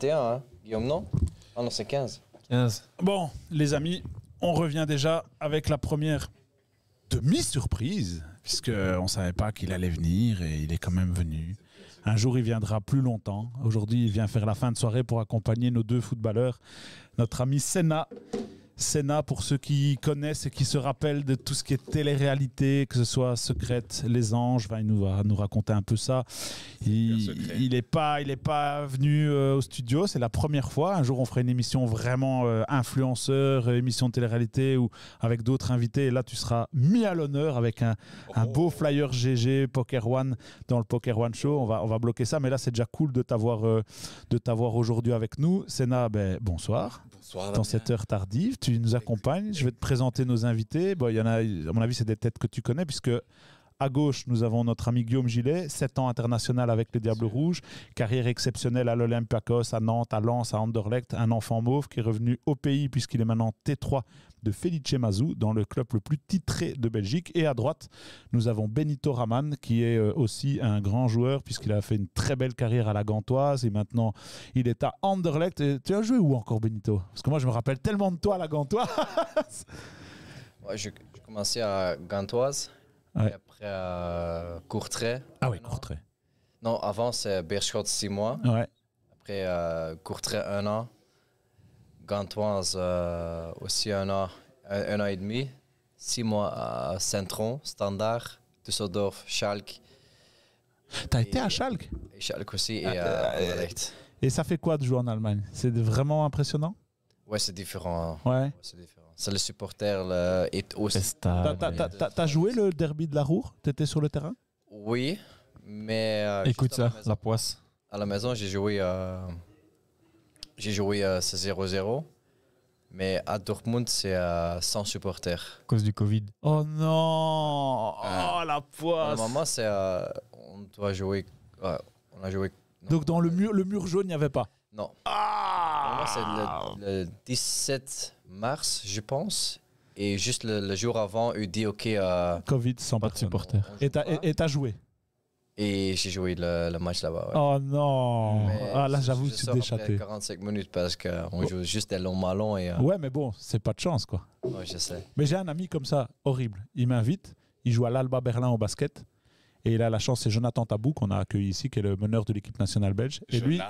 21, hein Guillaume, non? Ah non, c'est 15. 15. Bon, les amis, on revient déjà avec la première demi-surprise, puisqu'on ne savait pas qu'il allait venir et il est quand même venu. Un jour, il viendra plus longtemps. Aujourd'hui, il vient faire la fin de soirée pour accompagner nos deux footballeurs. Notre ami Senna. Senna, pour ceux qui connaissent et qui se rappellent de tout ce qui est télé-réalité, que ce soit Secrète, Les Anges, va, il nous va nous raconter un peu ça. Il n'est pas, il est pas venu euh, au studio, c'est la première fois. Un jour, on fera une émission vraiment euh, influenceur, euh, émission de télé-réalité ou avec d'autres invités. Et là, tu seras mis à l'honneur avec un, un beau flyer GG Poker One dans le Poker One Show. On va, on va bloquer ça, mais là, c'est déjà cool de t'avoir, euh, de t'avoir aujourd'hui avec nous. Senna, ben, bonsoir. Bonsoir. Dans cette heure tardive, tu nous accompagnes. Je vais te présenter nos invités. Bon, il y en a, à mon avis, c'est des têtes que tu connais, puisque à gauche, nous avons notre ami Guillaume Gillet, 7 ans international avec les Diables Rouges, carrière exceptionnelle à l'Olympiakos, à Nantes, à Lens, à Anderlecht, un enfant mauve qui est revenu au pays puisqu'il est maintenant T3 de Felice Mazou dans le club le plus titré de Belgique. Et à droite, nous avons Benito Raman qui est euh, aussi un grand joueur puisqu'il a fait une très belle carrière à la Gantoise et maintenant il est à Anderlecht. Et tu as joué où encore Benito? Parce que moi je me rappelle tellement de toi à la Gantoise. Ouais, je- J'ai commencé à Gantoise, Ouais. et après à Courtrai. Ah oui, Courtrai. Non, avant c'est Beerschot 6 mois. Ouais. Après euh, Courtrai 1 an. Gantoise euh, aussi un an, un, un an et demi. 6 mois à Saint-Tron, Standard, Düsseldorf, Schalke. T'as été à Schalke Et Schalke aussi et Ah, à euh, Anderlecht. Et ça fait quoi de jouer en Allemagne? C'est vraiment impressionnant? Ouais, c'est différent. Ouais. c'est différent. C'est le supporter le, et aussi. T'as- t'as- t'as- T'as t'as joué le derby de la Roure T'étais sur le terrain? Oui, mais. euh, Écoute juste à ça, maison- la poisse. À la maison, j'ai joué. euh, j'ai joué euh, c'est 0-0. Mais à Dortmund, c'est euh, sans supporter. À cause du Covid. Oh non Oh la poisse Normalement, c'est. euh, on doit jouer. ouais, on a joué. Donc dans le mur, le mur jaune, il n'y avait pas? Non. Ah Normalement, c'est le, le 17 mars, je pense. Et juste le, le jour avant, il dit OK. euh, Covid sans Pas de supporters. Et t'as pas. et- et t'as joué? Et j'ai joué le, le match là-bas. ouais. Oh non Mais Ah là, je- j'avoue, je je suis sors après déchaté. 45 minutes parce qu'on Oh. joue juste des longs ballons. Et, euh, Ouais, mais bon, c'est pas de chance, quoi. ouais, je sais. Mais j'ai un ami comme ça, horrible. Il m'invite, il joue à l'Alba Berlin au basket. Et il a la chance, c'est Jonathan Tabou qu'on a accueilli ici, qui est le meneur de l'équipe nationale belge. Et lui,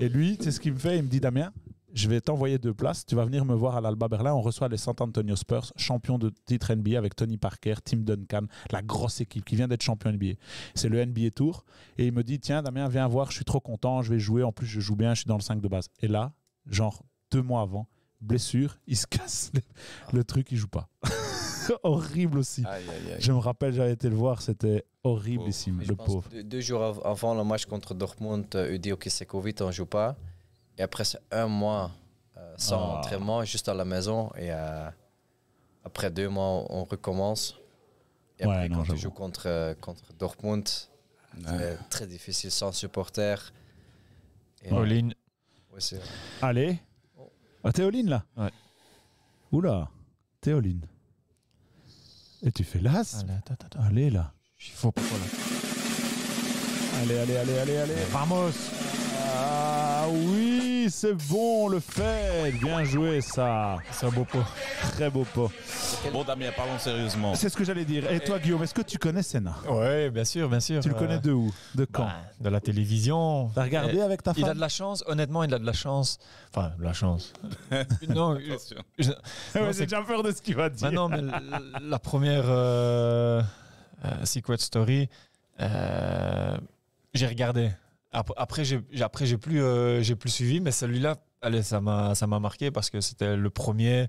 et lui, c'est ce qu'il me fait. Il me dit Damien, je vais t'envoyer deux places. Tu vas venir me voir à l'Alba Berlin. On reçoit les San Antonio Spurs, champion de titre NBA avec Tony Parker, Tim Duncan, la grosse équipe qui vient d'être champion NBA. C'est le NBA Tour. Et il me dit Tiens, Damien, viens voir. Je suis trop content. Je vais jouer. En plus, je joue bien. Je suis dans le 5 de base. Et là, genre deux mois avant, blessure, il se casse le, le truc, il joue pas. Horrible aussi. Aïe, aïe, aïe. Je me rappelle, j'avais été le voir, c'était horriblissime, Je le pauvre. Deux, deux jours av- avant le match contre Dortmund, euh, il dit OK, c'est Covid, on joue pas. Et après, c'est un mois euh, sans Ah. entraînement, juste à la maison. Et euh, après deux mois, on recommence. Et Ouais, après, non, quand tu joues contre, euh, contre Dortmund, c'est très difficile sans supporter. Ouais, c'est- Allez. Ah, all-in, là Ouais. Oula, all-in. Et tu fais l'as Allez, attends, attends. Allez, là. Il faut pas là. Allez, allez, allez, allez, allez. Vamos Ah oui, c'est bon, on le fait. Bien joué, ça. C'est un beau pot. Très beau pot. Bon, Damien, parlons sérieusement. C'est ce que j'allais dire. Et toi, Guillaume, est-ce que tu connais Senna? Ouais, bien sûr, bien sûr. Tu le Euh, connais de où? De quand? bah, De la télévision. T'as regardé Eh, avec ta Il a femme? de la chance, honnêtement, il a de la chance. Enfin, de la chance. non, Attention. je- Ouais, J'ai c'est- déjà peur de ce qu'il va dire. Bah non, mais la, la première euh, euh, Secret Story, euh, j'ai regardé. Après, euh, j'ai plus suivi, mais celui-là, allez, ça m'a ça m'a marqué parce que c'était le premier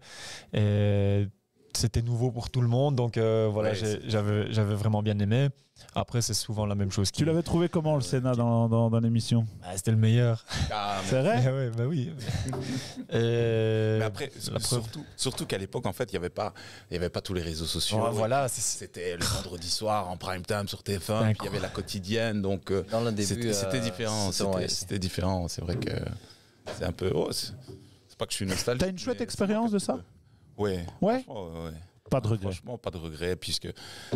c'était nouveau pour tout le monde. Donc euh, voilà, Ouais, j'avais j'avais vraiment bien aimé. Après, c'est souvent la même chose. qui- Tu l'avais trouvé comment, le Sénat, dans, dans, dans l'émission? Bah, C'était le meilleur. Ah, mais- C'est vrai? Eh ouais, bah oui. Et mais après, surtout, surtout qu'à l'époque, en fait, il n'y avait, pas- il y avait pas tous les réseaux sociaux. Voilà, C'était le vendredi soir en prime time sur TF1, puis il y avait la quotidienne. Donc, euh, début, c'était c'était euh, différent. c'était- différent. C'est vrai que c'est un peu. Oh, c'est pas que je suis nostalgique. T'as une chouette expérience de ça? Ouais franchement, ouais, ouais. Pas de regret. Franchement, pas de regret, puisque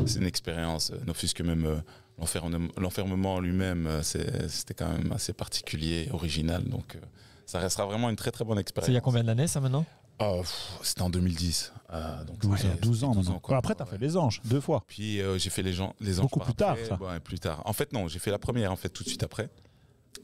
c'est une expérience, euh, n'offusque même euh, l'enferme- l'enfermement en lui-même, euh, c'était quand même assez particulier, original. Donc, euh, ça restera vraiment une très très bonne expérience. C'est il y a combien d'années ça maintenant? Ah, C'était en 2010. euh, donc 12, ouais, ans, 12 ans c'était maintenant. quoi. après, tu as Ouais. fait les anges deux fois. Puis euh, j'ai fait les, gens, les anges Beaucoup plus tard, ça. Ouais, plus tard. En fait, non, j'ai fait la première en fait tout de suite après.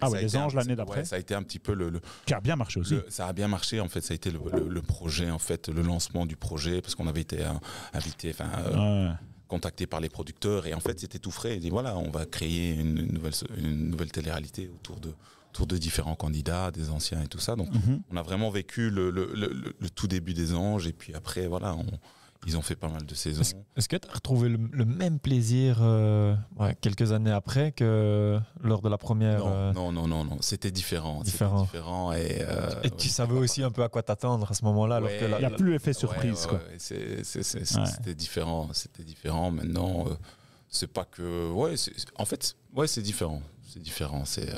Ah ouais, les anges l'année d'après. ouais, ça a été un petit peu le, le- Qui a bien marché aussi. le- ça a bien marché en fait. Ça a été le, le- projet en fait, le lancement du projet parce qu'on avait été euh, invité, enfin euh, Ouais. contacté par les producteurs et en fait c'était tout frais. Et dit voilà, on va créer une, une nouvelle une nouvelle télé-réalité autour de autour de différents candidats, des anciens et tout ça. Donc Mhm. on a vraiment vécu le, tout début des anges et puis après voilà, on- ils ont fait pas mal de saisons. Est-ce est-ce que tu as retrouvé le, le même plaisir euh, ouais, quelques années après que lors de la première Non, euh, non, non, non, non, c'était différent. c'était Différent. différent et, euh, Et ouais, tu savais aussi un peu à quoi t'attendre à ce moment-là alors Ouais, que Il n'y a plus l'effet surprise. ouais, quoi. ouais, c'est- c'est- c'est- Ouais. C'était différent, c'était différent. Maintenant, euh, c'est pas que. Ouais, en fait, ouais, c'est différent. C'est différent. C'est.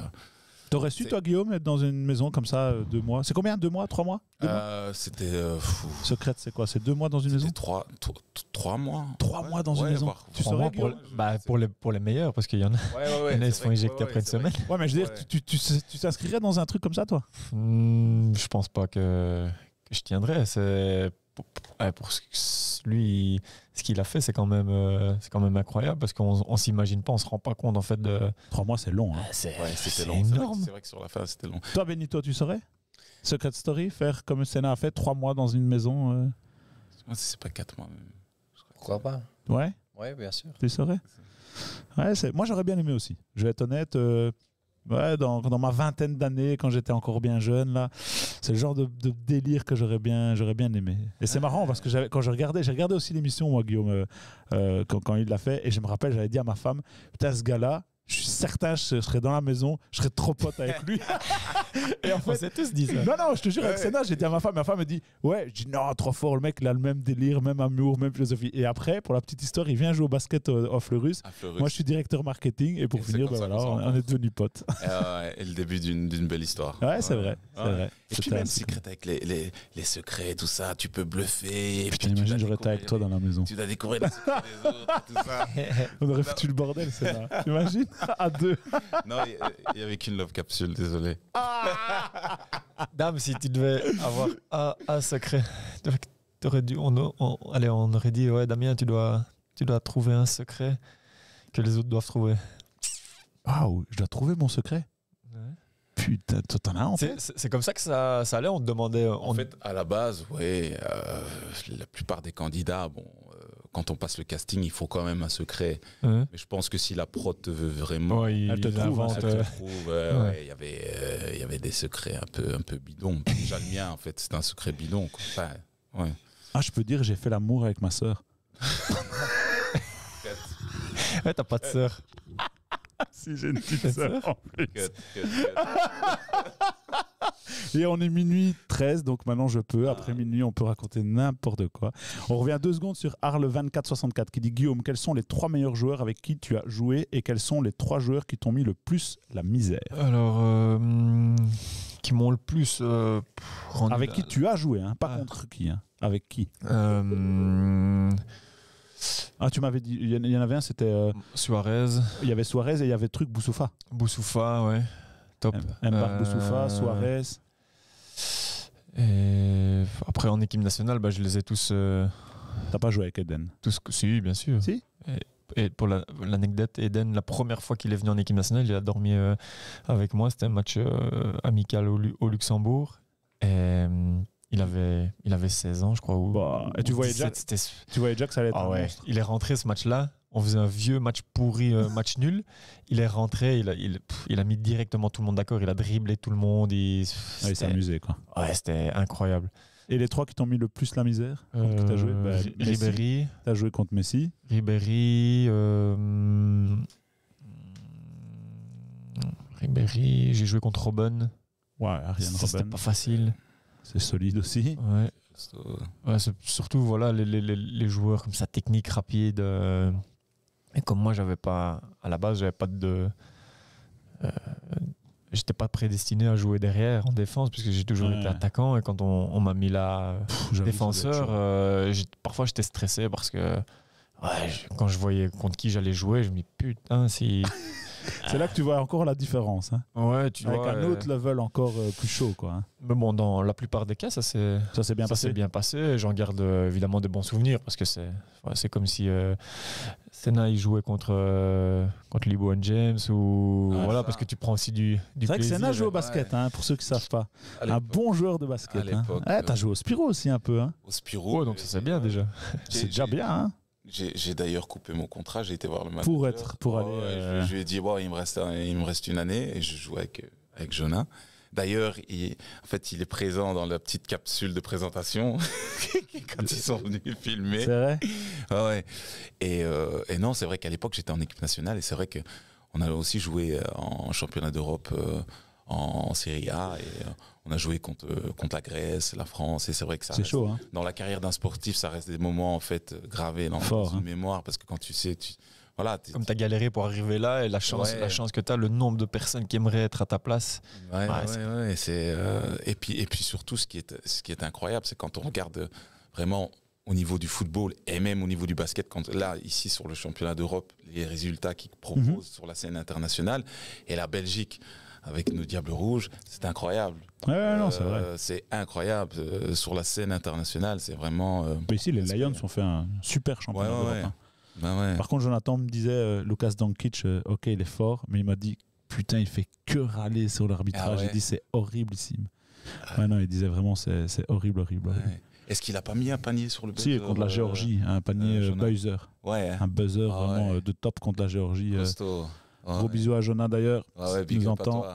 T'aurais su, toi, Guillaume, être dans une maison comme ça, euh, deux mois? C'est combien? Deux mois? Trois mois? Deux mois? Euh, c'était. euh, fou, Secrète, c'est quoi? C'est deux mois dans une maison? c'était trois, tro- t- trois mois. Trois mois dans une maison. voire- Tu Trois saurais, mois pour, Guillaume? bah, pour, les, pour les meilleurs parce qu'il y en a, Ouais, ouais, ouais, il y en a, ils c'est se font vrai que- éjecter ouais, après ouais, une c'est vrai semaine. Ouais, mais je veux dire, Ouais. tu tu- tu- tu t'inscrirais dans un truc comme ça, toi? Hmm, je pense pas que, que je tiendrais. C'est pour, ouais, pour ce que- lui, ce qu'il a fait, c'est quand même, euh, c'est quand même incroyable parce qu'on on s'imagine pas, on se rend pas compte en fait de. Trois mois, c'est long. hein. C'est Ouais, c'était c'est long. C'est vrai que- énorme. C'est vrai que sur la fin, c'était long. Toi, Benito, tu saurais? Secret Story, faire comme Senna a fait, trois mois dans une maison euh, Ouais, C'est pas quatre mois. même. Pourquoi pas? Ouais, Oui, bien sûr. tu saurais? Ouais, c'est- moi j'aurais bien aimé aussi. Je vais être honnête. euh, Ouais, dans, dans ma vingtaine d'années, quand j'étais encore bien jeune, là, c'est le genre de, délire que j'aurais bien, j'aurais bien aimé. Et c'est marrant parce que quand je regardais, j'ai regardé aussi l'émission, moi, Guillaume, euh, euh, quand, quand il l'a fait, et je me rappelle, j'avais dit à ma femme, putain, ce gars-là, je suis certain, je serais dans la maison, je serais trop pote avec lui. et en On fait, s'est tous dit ça. non, non, je te jure, avec Ouais. Senna, j'ai dit à ma femme, ma femme me dit, ouais, je dis non, trop fort, le mec, il a le même délire, même amour, même philosophie. Et après, pour la petite histoire, il vient jouer au basket euh, off le russe. À Fleurus. Moi, je suis directeur marketing, et pour Et finir, ben ça voilà, on, est devenus potes. Et, euh, et le début d'une d'une belle histoire. Ouais, c'est vrai, c'est Ouais. vrai. Et puis même secret avec les, les, les secrets, tout ça, tu peux bluffer. et Putain, imagine, j'aurais été avec toi dans la maison. Tu dois découvrir les secrets des autres, tout ça. On aurait foutu le bordel, c'est là. Imagine, à deux. Non, il n'y avait qu'une love capsule, désolé. Dame, si tu devais avoir un, un secret, t'aurais dû, on, on- allez, on aurait dit, ouais, Damien, tu dois, tu dois trouver un secret que les autres doivent trouver. Waouh, je dois trouver mon secret. Putain, toi, t'en as un en C'est fait c'est- c'est comme ça que ça, ça allait, on te demandait. En fait, à la base, ouais, euh, la plupart des candidats, bon, quand on passe le casting, il faut quand même un secret. Ouais. Mais je pense que si la prod te veut vraiment, Ouais, il- Elle te trouve, euh, trouve, ouais, Ouais. ouais, il y avait, euh, il y avait des secrets un peu, un peu bidons. Déjà le mien, en fait, c'est un secret bidon. quoi. Enfin, ouais. Ah, je peux dire, j'ai fait l'amour avec ma sœur. Ouais, t'as pas de sœur. Si, j'ai une petite sœur en plus. Cut, cut, cut. Et on est minuit 13, donc maintenant je peux. Après minuit, on peut raconter n'importe quoi. On revient deux secondes sur Arle 2464 qui dit Guillaume, quels sont les trois meilleurs joueurs avec qui tu as joué et quels sont les trois joueurs qui t'ont mis le plus la misère Alors, euh, qui m'ont le plus euh, rendu Avec la- qui tu as joué, hein, pas Ah. contre qui. hein. Avec qui Euh, Ah, tu m'avais dit, il y en- il y en avait un, c'était. euh, Suarez, il y avait Suarez et il y avait truc Boussoufa. Boussoufa, ouais. Top. Mbark Euh, Boussoufa, Suarez. Et après, en équipe nationale, bah, je les ai tous. euh, T'as pas joué avec Eden tous si, bien sûr. Si Et, et pour la- l'anecdote, Eden, la première fois qu'il est venu en équipe nationale, il a dormi euh, avec moi. C'était un match euh, amical au, Lu- au Luxembourg. Et euh, il avait, il avait 16 ans, je crois. Ou, Bah, et tu ou voyais 17, déjà- Tu voyais déjà que ça allait être Ah ouais, il est rentré ce match-là. On faisait un vieux match pourri, euh, match nul. Il est rentré, il a, il, pff, il a mis directement tout le monde d'accord. Il a dribblé tout le monde. Il, s'amusait, quoi. ouais, c'était incroyable. Et les trois qui t'ont mis le plus la misère joué? Euh, Bah, Ri- Messi. Ribéry, T'as joué contre Messi. Ribéry, euh, Ribéry, j'ai joué contre Robben. Ouais, Ariane Ça, C'était pas facile. C'est solide aussi. Ouais. Surtout voilà les, les- les- les joueurs comme ça technique rapide euh, et comme moi j'avais pas à la base j'avais pas de euh, j'étais pas prédestiné à jouer derrière en défense puisque j'ai toujours Ouais. été attaquant et quand on, on m'a mis là Pff, défenseur euh, parfois j'étais stressé parce que ouais, je- quand je voyais contre qui j'allais jouer je me dis putain si C'est là que tu vois encore la différence. hein. Ouais, tu Avec vois. un euh, autre level encore euh, plus chaud. Quoi, hein. Mais bon, dans la plupart des cas, ça s'est bien ça passé. bien passé. J'en garde euh, évidemment de bons souvenirs parce que c'est comme si euh, Senna il jouait contre euh, contre LeBron James ou Ah, voilà ça. parce que tu prends aussi du du C'est vrai que. Senna joue au ouais. basket, hein, pour ceux qui ne savent pas. Un bon joueur de basket. À hein. l'époque, Ouais, T'as euh, joué au Spiro aussi un peu. Hein. Au Spiro. Ouais, donc ça c'est bien déjà. C'est déjà bien. J'ai d'ailleurs coupé mon contrat, j'ai été voir le match. Pour être- pour aller, je- euh, Je, lui ai dit, bon, il me reste, un- il me reste une année et je joue avec, avec Jonah. D'ailleurs, il, en fait, il est présent dans la petite capsule de présentation quand ils sont venus filmer. C'est vrai? Ah ouais. Et, euh, et non, c'est vrai qu'à l'époque, j'étais en équipe nationale et c'est vrai que on a aussi joué en championnat d'Europe euh, en, en Série A et euh, on a joué contre, euh, contre la Grèce, la France et c'est vrai que ça C'est reste- chaud. Hein. dans la carrière d'un sportif, ça reste des moments en fait gravés dans, Fort, hein. mémoire parce que quand tu sais, tu, voilà, Comme tu as galéré pour arriver là et la chance, Ouais. la chance que tu as, le nombre de personnes qui aimeraient être à ta place. Ouais, Ouais, ouais, c'est- ouais, ouais, c'est euh, et puis et puis surtout ce qui est ce qui est incroyable, c'est quand on regarde vraiment au niveau du football et même au niveau du basket, quand là ici sur le championnat d'Europe, les résultats qu'ils proposent Mhm. sur la scène internationale et la Belgique avec nos Diables Rouges, c'est incroyable. Ouais, non, c'est vrai. Euh, C'est incroyable Euh, sur la scène internationale, c'est vraiment. euh, Mais ici, les Lions ont fait un super championnat Ouais, ouais, ouais. Par contre, Jonathan me disait, Lucas Donkic, euh, ok, il est fort, mais il m'a dit, putain, il fait que râler sur l'arbitrage. Ah. J'ai dit, c'est horriblissime. Ouais, non, il disait vraiment, c'est horrible, horrible. Est-ce qu'il a pas mis un panier sur le Si, buzzer, contre la Géorgie, un panier buzzer. Ouais. Un buzzer Ah vraiment de top contre la Géorgie. Costaud. Ouais, Gros ouais. bisous à Jonah d'ailleurs, ouais, qui nous entend.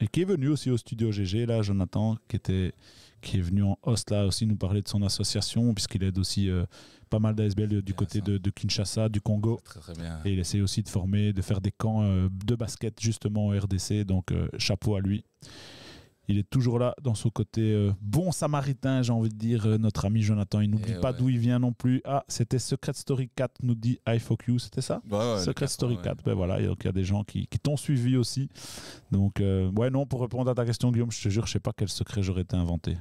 Et qui est venu aussi au studio GG, là, Jonathan, qui, était, qui est venu en host là aussi nous parler de son association, puisqu'il aide aussi euh, pas mal d'ASBL du Bien côté ça. de, de Kinshasa, du Congo. Très très bien. Et il essaie aussi de former, de faire des camps euh, de basket justement au RDC. Donc euh, chapeau à lui. Il est toujours là dans son côté euh, bon samaritain, j'ai envie de dire, euh, notre ami Jonathan. Il n'oublie Eh pas ouais. d'où il vient non plus. Ah, c'était Secret Story 4, nous dit I fuck you, c'était ça Ouais, ouais, Secret Story ouais. 4, ben voilà, donc il y a des gens qui, qui t'ont suivi aussi. Donc, euh, ouais, non, pour répondre à ta question, Guillaume, je te jure, je sais pas quel secret j'aurais été inventé.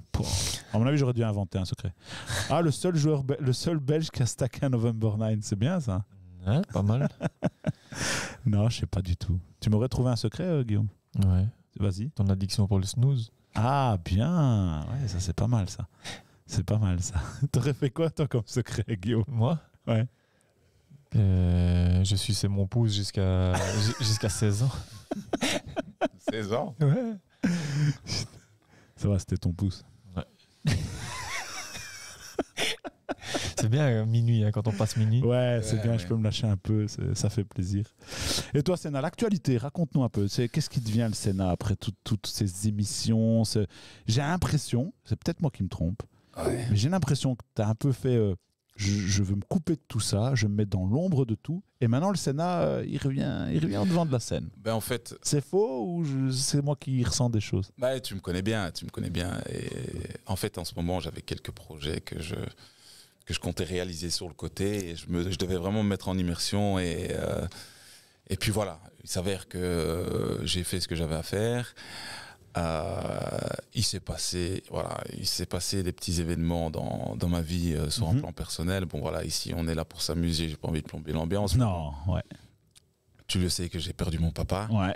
À mon avis, j'aurais dû inventer un secret. Ah, le seul joueur, le seul belge qui a stacké un November 9, c'est bien ça Ouais, pas mal. Non, je sais pas du tout. Tu m'aurais trouvé un secret, Guillaume? Ouais. Vas-y. Ton addiction pour le snooze. Ah, bien. Ouais, ça, c'est pas mal, ça. C'est pas mal, ça. T'aurais fait quoi, toi, comme secret, Guillaume? Moi? Ouais. Euh, je suis c'est mon pouce jusqu'à jusqu'à 16 ans. 16 ans? Ouais. Ça va, c'était ton pouce. C'est bien euh, minuit hein, quand on passe minuit. Ouais, c'est Ouais, bien, ouais. je peux me lâcher un peu, ça fait plaisir. Et toi, Sénat, l'actualité, raconte-nous un peu. C'est- Qu'est-ce qui devient le Sénat après tout- toutes ces émissions ce- J'ai l'impression, c'est peut-être moi qui me trompe, Ouais. mais j'ai l'impression que tu as un peu fait euh, je, je veux me couper de tout ça, je me mets dans l'ombre de tout, et maintenant le Sénat, euh, il, revient, il revient au devant de la scène. Ben en fait, C'est faux ou je- c'est moi qui ressens des choses? Bah, tu me connais bien, tu me connais bien. Et en fait, en ce moment, j'avais quelques projets que je que je comptais réaliser sur le côté et je, me, je devais vraiment me mettre en immersion et euh, et puis voilà, il s'avère que euh, j'ai fait ce que j'avais à faire. Euh, il s'est passé, voilà, il s'est passé des petits événements dans, dans ma vie sur Mhm. un plan personnel. Bon voilà, ici on est là pour s'amuser. J'ai pas envie de plomber l'ambiance. Non, ouais. Tu le sais que j'ai perdu mon papa. ouais.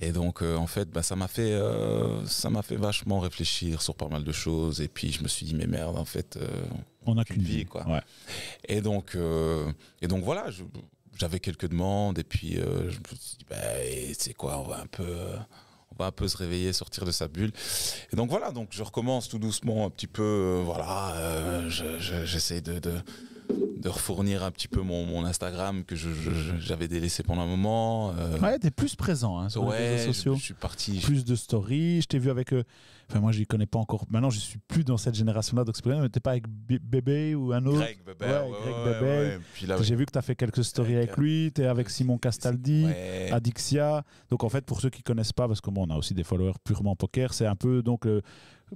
Et donc, euh, en fait, bah, ça m'a fait, euh, ça m'a fait vachement réfléchir sur pas mal de choses. Et puis, je me suis dit, mais merde, en fait, euh, On n'a qu'une vie, vie, quoi. Ouais. Et donc, et donc voilà, j'avais quelques demandes. Et puis, je me suis dit, bah, c'est quoi, on va un peu, on va un peu se réveiller, sortir de sa bulle. Et donc voilà, donc je recommence tout doucement, un petit peu, voilà, euh, je- je- j'essaie de, de de refournir un petit peu mon, mon Instagram que j'avais délaissé pendant un moment. euh, Ouais, t'es plus présent hein, sur les réseaux sociaux. je suis parti. plus de stories. Je t'ai vu avec. euh, Enfin, moi, je connais pas encore. Maintenant, je suis plus dans cette génération-là. Donc, c'est pas grave, mais t'es pas avec Bébé ou un autre? Greg Bébé. Ouais, ouais, Greg Bébé. J'ai vu que tu as fait quelques stories Avec, avec lui. Tu es avec Simon Castaldi. Adixia. Donc, en fait, pour ceux qui connaissent pas, parce que bon, on a aussi des followers purement poker, c'est un peu donc euh,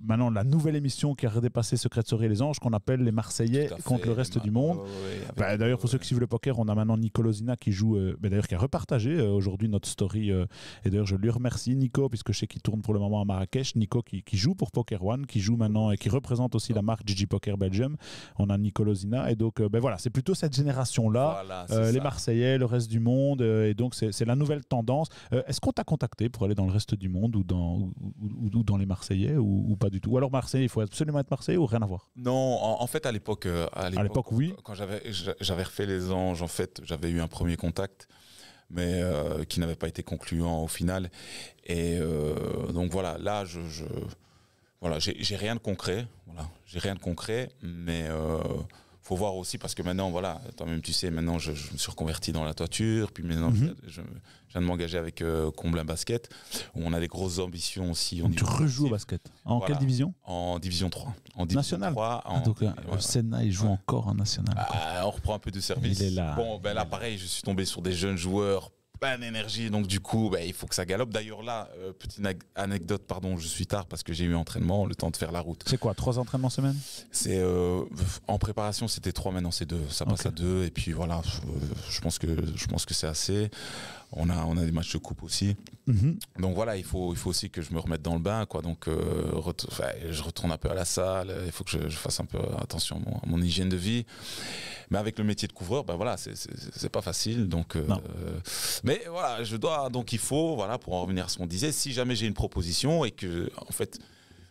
maintenant la nouvelle émission qui a redépassé Secret Soirée et les Anges, qu'on appelle les Marseillais contre fait, le reste du monde. ouais, ouais, Bah, D'ailleurs, pour ceux qui suivent le poker, on a maintenant Nico Lozina qui joue, euh, bah, d'ailleurs qui a repartagé euh, aujourd'hui notre story. euh, et d'ailleurs, je lui remercie Nico, puisque je sais qu'il tourne pour le moment à Marrakech. Nico qui, qui joue pour Poker One, qui joue maintenant et qui représente aussi la marque Gigi Poker Belgium. On a Nico Lozina. Et donc, euh, ben voilà, c'est plutôt cette génération-là. Voilà, les. Marseillais, le reste du monde, et donc c'est la nouvelle tendance. Est-ce qu'on t'a contacté pour aller dans le reste du monde ou dans, ou, ou- ou dans les Marseillais ou, ou pas du tout Ou alors Marseille, il faut absolument être Marseillais ou rien à voir Non, en, en fait, à l'époque, euh, à l'époque, oui. Quand j'avais j'avais refait les anges, en fait, j'avais eu un premier contact, mais euh, qui n'avait pas été concluant au final. Et euh, donc voilà, là, je, je- voilà, j'ai rien de concret. Voilà, j'ai rien de concret, mais euh, faut voir aussi parce que maintenant, voilà, toi-même tu sais, maintenant je, je me suis reconverti dans la toiture, puis maintenant Mhm. je, je viens de m'engager avec euh, Comblin Basket, où on a des grosses ambitions aussi. au Donc, Tu rejoues au basket. En Voilà. quelle division? En division 3. En division National 3, Ah, en- donc, euh, ouais. Senna, il joue Ouais. encore en national. Ah, on reprend un peu de service. Il est là. Bon, ben là, pareil, je suis tombé sur des jeunes joueurs, plein d'énergie, donc du coup, ben, il faut que ça galope. D'ailleurs, là, euh, petite anecdote, pardon, je suis tard parce que j'ai eu entraînement, le temps de faire la route. C'est quoi, trois entraînements semaine? C'est euh, en préparation, c'était trois, maintenant c'est deux. Ça passe à deux, et puis voilà, je pense que je pense que c'est assez. On a on a des matchs de coupe aussi. Mhm. Donc voilà, il faut, il faut aussi que je me remette dans le bain, quoi. Donc, euh, ret- je retourne un peu à la salle. Il faut que je, je fasse un peu attention à mon, à mon hygiène de vie. Mais avec le métier de couvreur, ben voilà, c'est- pas facile. Donc, euh, mais voilà, je dois. Donc, il faut, voilà, pour en revenir à ce qu'on disait, si jamais j'ai une proposition et que, en fait,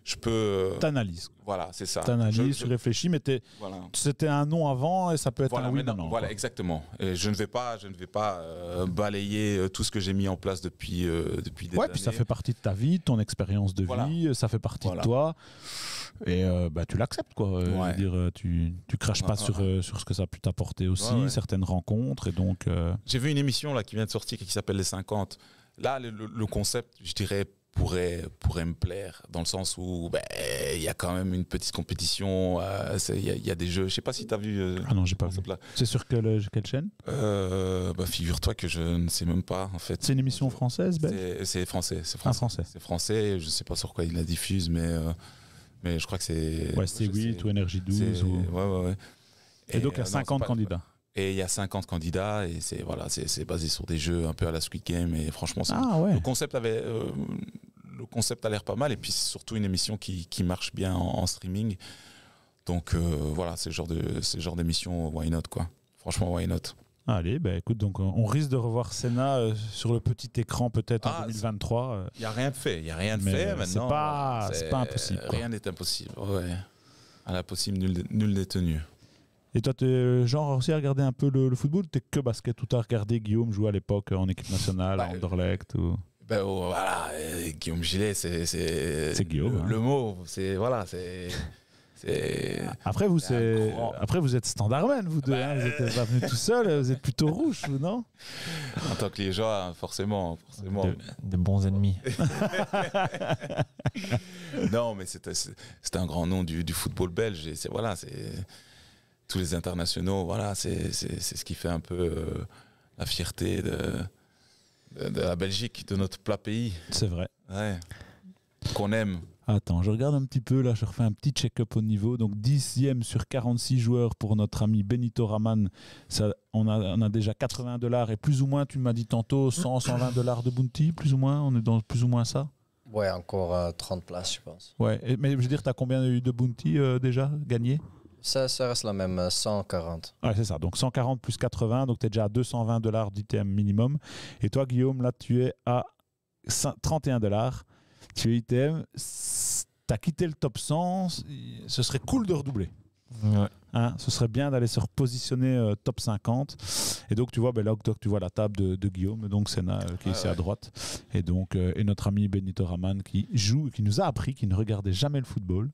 je peux. euh, T'analyses. voilà, c'est ça. T'analyses, Je- tu réfléchis, mais voilà. c'était un non avant et ça peut être Voilà, un oui maintenant, voilà, quoi. exactement. Et je ne vais pas, je ne vais pas euh, balayer euh, tout ce que j'ai mis en place depuis euh, depuis des Ouais, années. puis ça fait partie de ta vie, de ton expérience de Voilà. vie, ça fait partie de toi. Et euh, bah, tu l'acceptes, quoi. Je veux dire, tu, tu craches pas Ouais, sur, ouais. euh, sur ce que ça a pu t'apporter aussi, Ouais, certaines rencontres. Et donc, J'ai vu une émission là qui vient de sortir qui s'appelle Les 50. Là, le concept, je dirais, pourrait, pourrait me plaire dans le sens où ben, il y a quand même une petite compétition. euh, Il y, a- il y a des jeux. Je sais pas si tu as vu. euh, ah non, j'ai pas vu. C'est sur quelle, quelle chaîne? Euh, bah, Figure-toi que je ne sais même pas en fait. C'est une émission française, belge C'est c'est français. C'est Ah, français. français. C'est français. Je sais pas sur quoi il la diffuse, mais, euh, mais je crois que c'est. Ouais, c'est je 8 sais. ou Énergie 12. C'est- ou- Ouais, ouais, ouais. Et, donc, il y euh, a non, 50 c'est pas- candidats. Et il y a 50 candidats et c'est voilà, c'est basé sur des jeux un peu à la Squid Game et franchement, Ah ouais. le concept avait euh, le concept a l'air pas mal et puis c'est surtout une émission qui, qui marche bien en, en streaming. Donc euh, voilà, c'est le genre de c'est genre d'émission why not quoi. Franchement why not. Allez, bah, écoute, donc on on risque de revoir Senna euh, sur le petit écran peut-être en Ah, 2023. euh. Il y a rien de fait, il y a rien de Mais, fait euh, maintenant. c'est pas- c'est pas impossible, quoi. Rien n'est impossible. Ouais. À l'impossible nul nul n'est tenu. Et toi, tu es genre aussi à regarder un peu le, le football T'es que basket Tout à regarder Guillaume jouer à l'époque en équipe nationale, Bah, à Anderlecht ou... Ben oh, voilà, euh, Guillaume Gillet, c'est c'est Guillaume, Le, hein. le mot, c'est voilà, c'est Après, vous, grand- Après, vous êtes standardman, vous deux. hein. Vous n'êtes pas venus tout seul, vous êtes plutôt rouge, vous, non? En tant que les gens, forcément, forcément. De, de bons ennemis. non, mais c'est un grand nom du, du football belge. Et c'est voilà, c'est tous les internationaux. Voilà, c'est c'est- c'est ce qui fait un peu euh, la fierté de, de, de la Belgique, de notre plat pays. C'est vrai. Ouais. Qu'on aime. Attends, je regarde un petit peu, là, je refais un petit check-up au niveau. Donc, 10e sur 46 joueurs pour notre ami Benito Raman. Ça, on, a, on a déjà 80 dollars et plus ou moins, tu m'as dit tantôt, 100, 120 dollars de bounty, plus ou moins. On est dans plus ou moins ça? Ouais, encore euh, 30 places, je pense. Ouais, et- mais je veux dire, tu as combien eu de bounty euh, déjà gagné? Ça, ça reste la même, euh, 140. Ouais, c'est ça. Donc 140 plus 80, donc tu es déjà à 220 dollars d'ITM minimum. Et toi, Guillaume, là, tu es à cin- 31 dollars. Tu es ITM. Tu as quitté le top 100. Ce serait cool de redoubler. Ouais. Hein, ce serait bien d'aller se repositionner euh, top 50. Et donc, tu vois, ben là, donc, tu vois la table de, de Guillaume, donc Senna euh, qui est Ouais, ici à droite. Et donc, euh, et notre ami Benito Raman qui joue, qui nous a appris qu'il ne regardait jamais le football,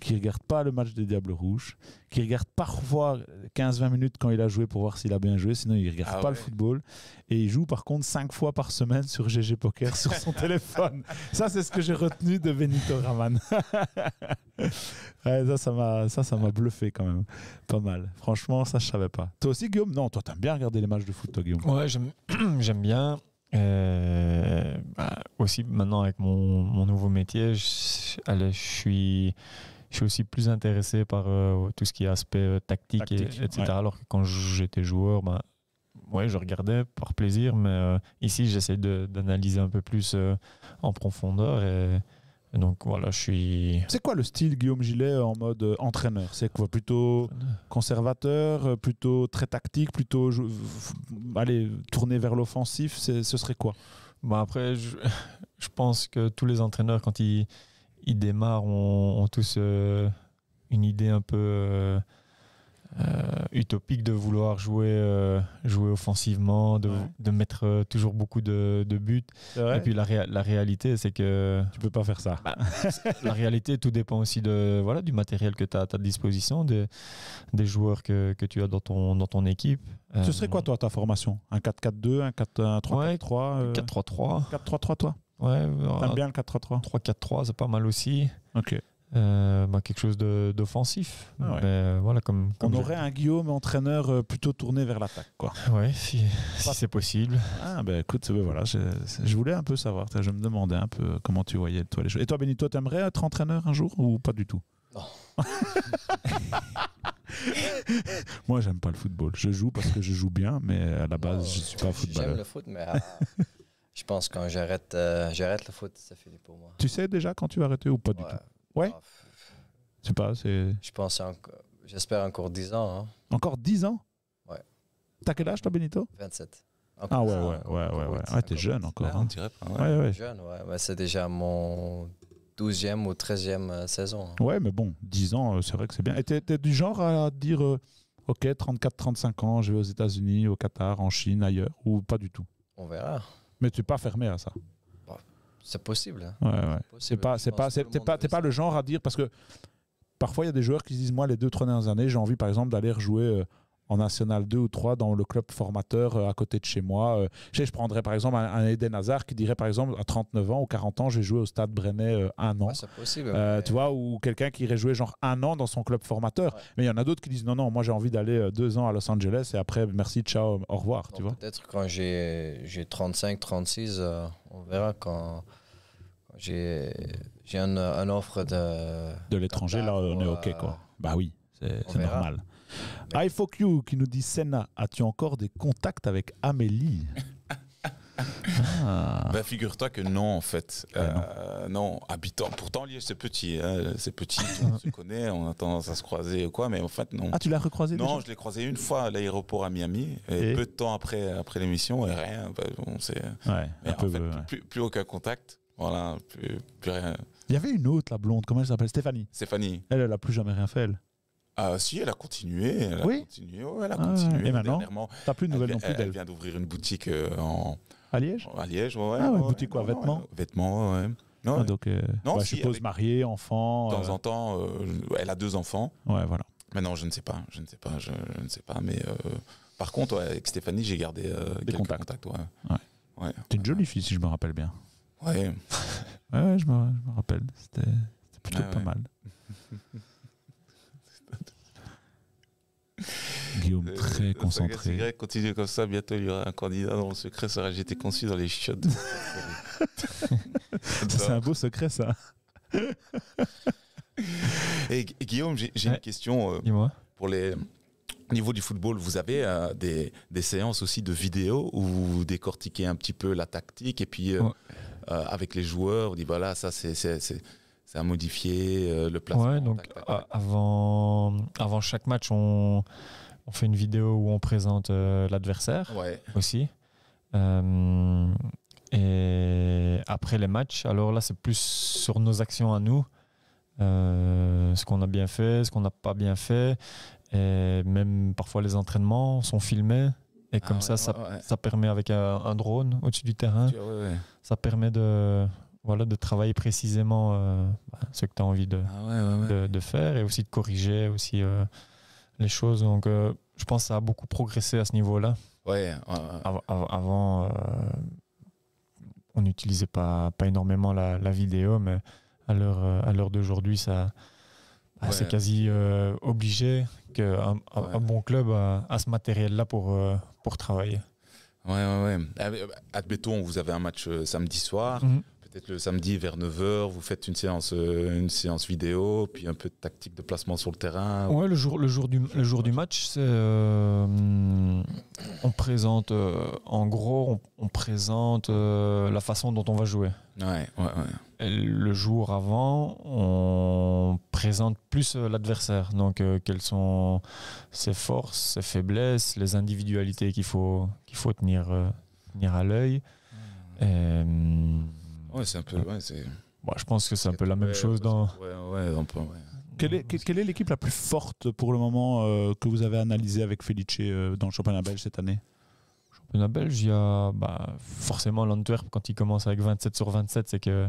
qui regarde pas le match des Diables Rouges, qui regarde parfois 15-20 minutes quand il a joué pour voir s'il a bien joué, sinon il regarde Ah pas le football. Et il joue par contre 5 fois par semaine sur GG Poker sur son téléphone. Ça, c'est ce que j'ai retenu de Benito Raman. Ouais, ça, ça m'a, ça, ça m'a bluffé quand même. Pas mal. Franchement, ça, je savais pas. Toi aussi, Guillaume? Non, toi, t'aimes bien regarder les matchs de foot, toi, Guillaume? Ouais, j'aime bien. Et, bah, aussi maintenant avec mon, mon nouveau métier, je, allez, je suis je suis aussi plus intéressé par euh, tout ce qui est aspect euh, tactique, et- Tactique, etc. ouais. Alors que quand j'étais joueur, bah, ouais, je regardais par plaisir, mais euh, ici j'essaie d'analyser un peu plus euh, en profondeur. Et, et donc voilà, je suis. C'est quoi le style Guillaume Gillet en mode euh, entraîneur? C'est quoi Plutôt conservateur, euh, plutôt très tactique, plutôt f- allez, tourné vers l'offensif? Ce serait quoi? Bon, après, je, je pense que tous les entraîneurs, quand ils, ils démarrent, ont, ont tous euh, une idée un peu euh, euh, utopique de vouloir jouer, euh, jouer offensivement, de, Ouais. de mettre euh, toujours beaucoup de, de buts. Et puis la, réa- la réalité, c'est que tu peux pas faire ça. la réalité, tout dépend aussi de, voilà, du matériel que tu as à ta disposition, des, des joueurs que, que tu as dans ton, dans ton équipe. Ce serait quoi, toi, ta formation? Un 4-4-2, un 4-3-4-3 euh, 4-3-3. 4-3-3, toi? Ouais, T'aimes bien le 4-3-3 3-4-3, c'est pas mal aussi. Ok. Euh, bah, quelque chose de- d'offensif. Ah ouais. Euh, voilà, comme, On comme aurait un Guillaume entraîneur euh, plutôt tourné vers l'attaque, quoi. Ouais, si, si c'est possible. Ah ben écoute, ben voilà, je, je voulais un peu savoir. Je me demandais un peu comment tu voyais toi les choses. Et toi, Benito, t'aimerais être entraîneur un jour ou pas du tout? Non. Moi, j'aime pas le football. Je joue parce que je joue bien, mais à la base, je suis pas J'aime footballeur. le foot, mais ah, je pense que quand j'arrête euh, j'arrête le foot, c'est fini pour moi. Tu sais déjà quand tu vas arrêter ou pas du tout? Ouais. Ah, Je sais pas, c'est Je pense encore, j'espère encore 10 ans, hein. encore 10 ans? Ouais. T'as quel âge toi, Benito? 27. Ah ouais, ouais, encore- ouais, encore ouais, ouais. huit, Ouais, t'es encore jeune encore. Ouais, hein. on dirait pas. ouais. Ouais, ouais. Jeune, ouais. Mais c'est déjà mon 12e ou 13e euh, saison. hein. Ouais, mais bon, 10 ans, euh, c'est vrai que c'est bien. Et t'es t'es du genre à dire, euh, ok, 34-35 ans, je vais aux États-Unis, au Qatar, en Chine, ailleurs, ou pas du tout? On verra. Mais tu n'es pas fermé à ça? C'est possible. hein. Ouais, ouais. C'est Possible. pas, c'est pas, c'est pas, t'es pas le genre à dire parce que parfois il y a des joueurs qui se disent moi les deux trois dernières années j'ai envie par exemple d'aller rejouer euh, en National 2 ou 3 dans le club formateur euh, à côté de chez moi. Euh, je, sais, je prendrais par exemple un, un Eden Hazard qui dirait par exemple à 39 ans ou 40 ans je vais jouer au Stade Brennais euh, un an. Ouais, c'est possible. Euh, mais- tu vois, ou quelqu'un qui irait jouer genre un an dans son club formateur. Ouais. Mais il y en a d'autres qui disent non, non, moi j'ai envie d'aller deux ans à Los Angeles et après merci, ciao, au revoir. Non, tu vois Peut-être quand j'ai j'ai 35, 36, euh, on verra quand j'ai j'ai une, une offre de. de l'étranger, là, on est OK, euh, quoi. Bah oui, c'est on c'est verra. normal. iFoq qui nous dit Senna, as-tu encore des contacts avec Amélie? Ah. Ben, figure-toi que non, en fait. Ouais, Euh, non. habitant. Pourtant, Liège, c'est petit. hein, C'est petit, monde se connaît, on a tendance à se croiser ou quoi, mais en fait, non. Ah, tu l'as recroisé non, déjà je l'ai croisé une fois à l'aéroport à Miami, et, Et peu de temps après, après l'émission, et rien. ben, c'est- Ouais, mais un peu, en fait, ouais. plus, plus- plus aucun contact. Voilà, plus, plus rien. Il y avait une autre, la blonde, comment elle s'appelle? Stéphanie. Stéphanie. Elle, elle a plus jamais rien fait, elle. Ah, si, elle a continué. Elle a Oui continué. ouais, elle a Ah, continué. et maintenant? T'as plus de elle, nouvelles non plus elle- elle d'elle? vient d'ouvrir une boutique euh, en, À Liège? à Liège. Ouais, Ah ouais, ouais, boutique quoi, non, vêtements? Vêtements, ouais. Non, Ah, Donc, euh, Non, si, je suppose avec- mariée, enfant. de temps euh, en temps, euh, elle a deux enfants. Ouais, voilà. Maintenant, je ne sais pas. Je ne sais pas. Je, je ne sais pas. Mais par contre, avec Stéphanie, j'ai gardé euh, quelques contacts. contacts. Ouais. T'es une jolie fille, si je me rappelle bien. Ouais. Ouais, je me, je me rappelle. C'était c'était plutôt Ouais, pas ouais. mal. Guillaume, Euh, très concentré. Y continue comme ça. Bientôt, il y aura un candidat dont le secret sera jeté conçu dans les chiottes. de. C'est un beau secret, ça. Et Gu- Guillaume, j'ai Ouais. une question. euh, Dis-moi. pour les au niveau du football, vous avez euh, des, des séances aussi de vidéo où vous décortiquez un petit peu la tactique et puis euh, Ouais. Euh, avec les joueurs, vous dites voilà, ça c'est à modifier, euh, le placement. Ouais, donc tac, tac, a- tac. avant, avant chaque match, on, on fait une vidéo où on présente euh, l'adversaire Ouais. aussi. Et après les matchs, alors là, c'est plus sur nos actions à nous, euh, ce qu'on a bien fait, ce qu'on n'a pas bien fait. Et même parfois les entraînements sont filmés. Et Ah comme ouais, ça, ça, ouais, ça permet avec un, un drone au-dessus du terrain, ouais, ça permet de, voilà, de travailler précisément euh, bah, ce que tu as envie de, Ah de, de faire et aussi de corriger aussi euh, les choses. Donc, euh, je pense que ça a beaucoup progressé à ce niveau-là. Ouais, ouais, ouais. Av- av- avant, euh, on n'utilisait pas, pas énormément la, la vidéo, mais à l'heure euh, d'aujourd'hui, ça, bah, Ouais. c'est quasi euh, obligé qu'un Ouais. bon club a, a ce matériel-là pour, euh, pour travailler. Ouais, ouais, ouais. Ah, euh, Admettons, vous avez un match euh, samedi soir. Mhm. Peut-être le samedi vers 9h, vous faites une séance, euh, une séance vidéo, puis un peu de tactique de placement sur le terrain. Ouais, le jour, le jour, du, le jour du match, c'est, euh, on présente, en gros, on, on présente la façon dont on va jouer. Ouais, ouais, ouais. Le jour avant, on présente plus euh, l'adversaire. Donc, euh, quelles sont ses forces, ses faiblesses, les individualités qu'il faut, qu'il faut tenir, euh, tenir à l'œil. Ouais, c'est un peu. Ouais, bon, je pense que c'est un peu la même chose dans. Ouais, ouais, un peu, ouais. Quelle est, quelle- quelle est l'équipe la plus forte pour le moment euh, que vous avez analysée avec Felice euh, dans le championnat belge cette année? Championnat belge, il y a bah, forcément l'Antwerp quand il commence avec 27 sur 27, c'est que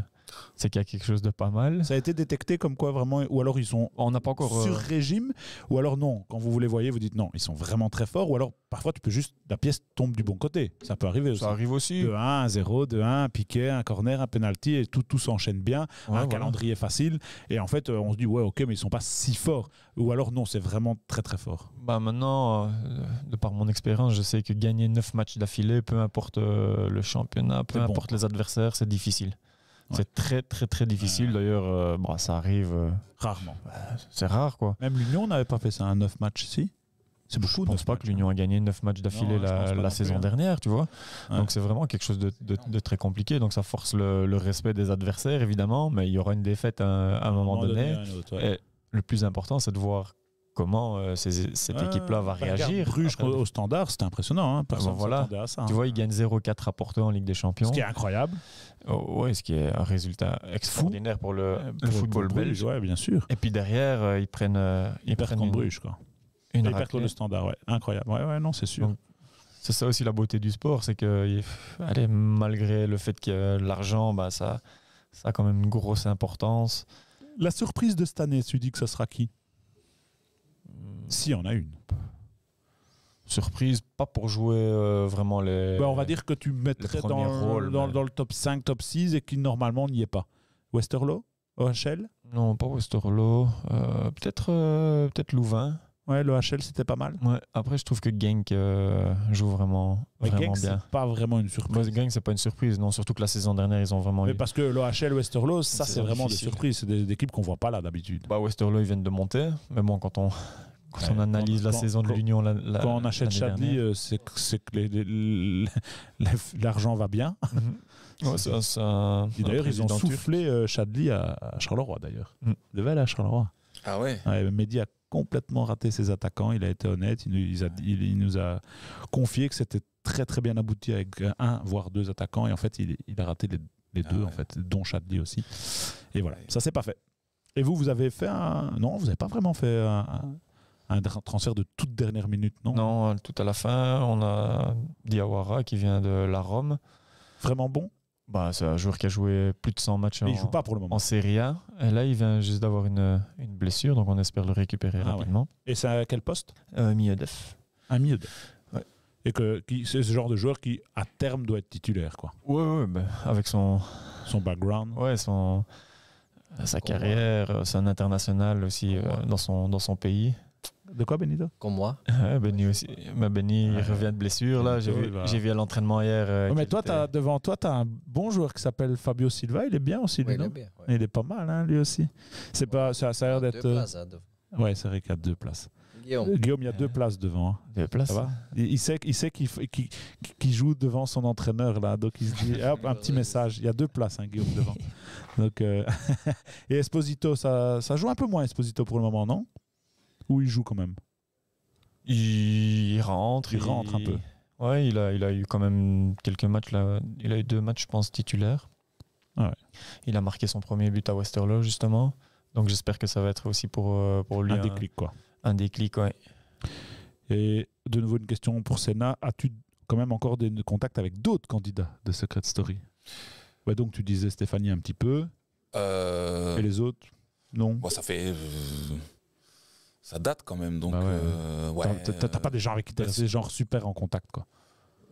c'est qu'il y a quelque chose de pas mal. Ça a été détecté comme quoi vraiment, ou alors ils sont On n'a pas encore. sur euh, régime, ou alors non, quand vous les voyez, vous dites non, ils sont vraiment très forts, ou alors parfois tu peux juste, la pièce tombe du bon côté. Ça peut arriver aussi. ça arrive aussi. De 1 à 0, de 1, un piqué, un corner, un penalty, et tout, tout s'enchaîne bien, Ouais, un voilà. calendrier facile, et en fait euh, on se dit ouais ok mais ils sont pas si forts, ou alors non, c'est vraiment très très fort. Bah maintenant, euh, de par mon expérience, je sais que gagner 9 matchs d'affilée, peu importe euh, le championnat, peu bon, importe les adversaires, c'est difficile. Ouais. C'est très très très difficile. D'ailleurs, euh, bah, ça arrive, euh, Rarement. c'est rare quoi. Même l'Union n'avait pas fait ça, un 9 matchs ici. C'est Je beaucoup. pense neuf pas matchs. que l'Union a gagné 9 matchs d'affilée je pense la, saison hein. dernière, tu vois. Ouais. Donc c'est vraiment quelque chose de, de- de très compliqué. Donc ça force le, le respect des adversaires, évidemment, mais il y aura une défaite à, à un moment donné. un autre, ouais. Et le plus important, c'est de voir comment euh, ces- cette Ouais, équipe-là va bah, réagir. Bruges Après, au, standard, c'était impressionnant. Hein. Personne bah, voilà. s'attendait à ça. Tu hein. vois, ils gagnent 0-4 à Porto en Ligue des Champions. Ce qui est incroyable. Oh, ouais, ce qui est un résultat extraordinaire pour le, Euh, le pour- football pour belge. Ouais, bien sûr. Et puis derrière, euh, ils prennent, euh, ils prennent contre une, Bruges, quoi. une Ils perdent le standard, ouais. Incroyable. Ouais, ouais, non, c'est sûr. Donc, C'est ça aussi la beauté du sport, c'est que allez, malgré le fait que l'argent, bah, ça, ça a quand même une grosse importance. La surprise de cette année, tu dis que ça sera qui? Si, on a une. Surprise, pas pour jouer euh, vraiment les. Bah, on va dire que tu mettrais dans, rôles, dans, mais- dans le top 5, top 6 et qui normalement n'y est pas. Westerlo OHL Non, pas Westerlo. euh, peut-être, euh, peut-être Louvain. Ouais, l'OHL c'était pas mal. Ouais. Après, je trouve que Genk joue vraiment, Mais vraiment Genk, bien. c'est pas vraiment une surprise. Moi, Genk, c'est pas une surprise, non. Surtout que la saison dernière, ils ont vraiment Mais eu. parce que l'OHL, Westerlo, ça C'est c'est vraiment difficile. des surprises. C'est des, des équipes qu'on voit pas là d'habitude. Bah, Westerlo, ils viennent de monter. Mais bon, quand on, quand Ouais, on analyse quand- la quand- saison de l'Union, la, la- Quand on achète dernière. euh, c'est que, l'argent va bien. Mhm. Ouais, d'ailleurs, ils ont soufflé euh, Chadli à, à Charleroi, d'ailleurs. Mm. Il devait aller à Charleroi. Ah ouais Ouais, Mehdi a complètement raté ses attaquants. Il a été honnête. Il nous, il a, il- il nous a confié que c'était très très bien abouti avec un voire deux attaquants. Et en fait, il, il a raté les, les Ah deux, ouais. en fait, dont Chadli aussi. Et voilà, ça c'est pas fait. Et vous, vous avez fait un. Non, vous n'avez pas vraiment fait un, un- un tra- transfert de toute dernière minute, non? Non, euh, tout à la fin, on a Diawara qui vient de la Rome. Vraiment bon? Bah, c'est un joueur qui a joué plus de 100 matchs en, il joue pas pour le moment. en Serie A. Et là, il vient juste d'avoir une, une blessure, donc on espère le récupérer Ah ouais. rapidement. Et c'est à quel poste? Euh, milieu def. Un milieu. de- Ouais. Et que qui- c'est ce genre de joueur qui, à terme, doit être titulaire, quoi. Ouais, ouais, bah, avec son, Son background. ouais, son, sa carrière, euh, c'est un international aussi euh, dans, son, dans son pays. De quoi, Benito? Comme moi. Ouais, Benny aussi. Bah, Benny, revient de blessure. Là, j'ai vu, j'ai vu à l'entraînement hier. euh, Ouais, mais toi, t'as- devant toi, tu as un bon joueur qui s'appelle Fabio Silva. Il est bien aussi, lui, Oui, il est non bien. ouais. Il est pas mal, hein, lui aussi. C'est pas, ça, ça a l'air Deux d'être. euh, places, hein. Ouais, c'est vrai qu'il y a deux places. Guillaume. Guillaume, il y a deux places devant. hein. Des places? Ça va? Il, il sait, il sait qu'il f- qu'il- qu'il joue devant son entraîneur là, donc il se dit hop, un petit message. Il y a deux places, hein, Guillaume devant. Donc euh, et Esposito, ça, ça joue un peu moins Esposito pour le moment, non? Ou il joue quand même Il rentre. Il rentre un peu. Ouais, il a, il a eu quand même quelques matchs là. Il a eu deux matchs, je pense, titulaires. Ah ouais. Il a marqué son premier but à Westerlo, justement. Donc j'espère que ça va être aussi pour, euh, pour lui Un déclic quoi. Un déclic, ouais. Et de nouveau une question pour Senna. As-tu quand même encore des contacts avec d'autres candidats de Secret Story? Ouais, Donc tu disais Stéphanie un petit peu. Euh, Et les autres? Non bon, ça fait. Ça date quand même, donc. Bah ouais. euh, ouais, T'as- pas des gens avec qui t'es resté genre super en contact quoi.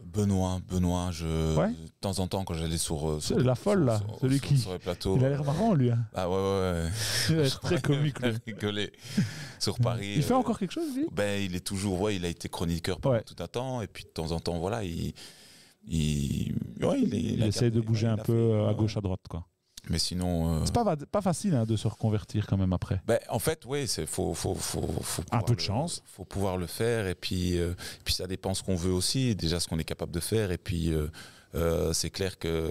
Benoît, Benoît, je, Ouais. de temps en temps quand j'allais sur, euh, sur la folle, là, sur- celui qui- sur les plateaux. Il a l'air marrant lui. hein. Ah ouais ouais ouais. Il a l'air très comique lui. Rigoler sur Paris. Il fait euh, encore quelque chose lui? Ben il est toujours ouais, il a été chroniqueur pendant Ouais. tout un temps et puis de temps en temps voilà il il, il, essaie de bouger un peu fait, à gauche, à droite. quoi. Mais sinon. euh, C'est pas, pas facile hein, de se reconvertir quand même après. Ben, en fait, oui, il faut, faut, faut, faut Un pouvoir peu de le- chance. faut pouvoir le faire. Et puis, euh, puis ça dépend ce qu'on veut aussi, déjà ce qu'on est capable de faire. Et puis, euh, c'est clair que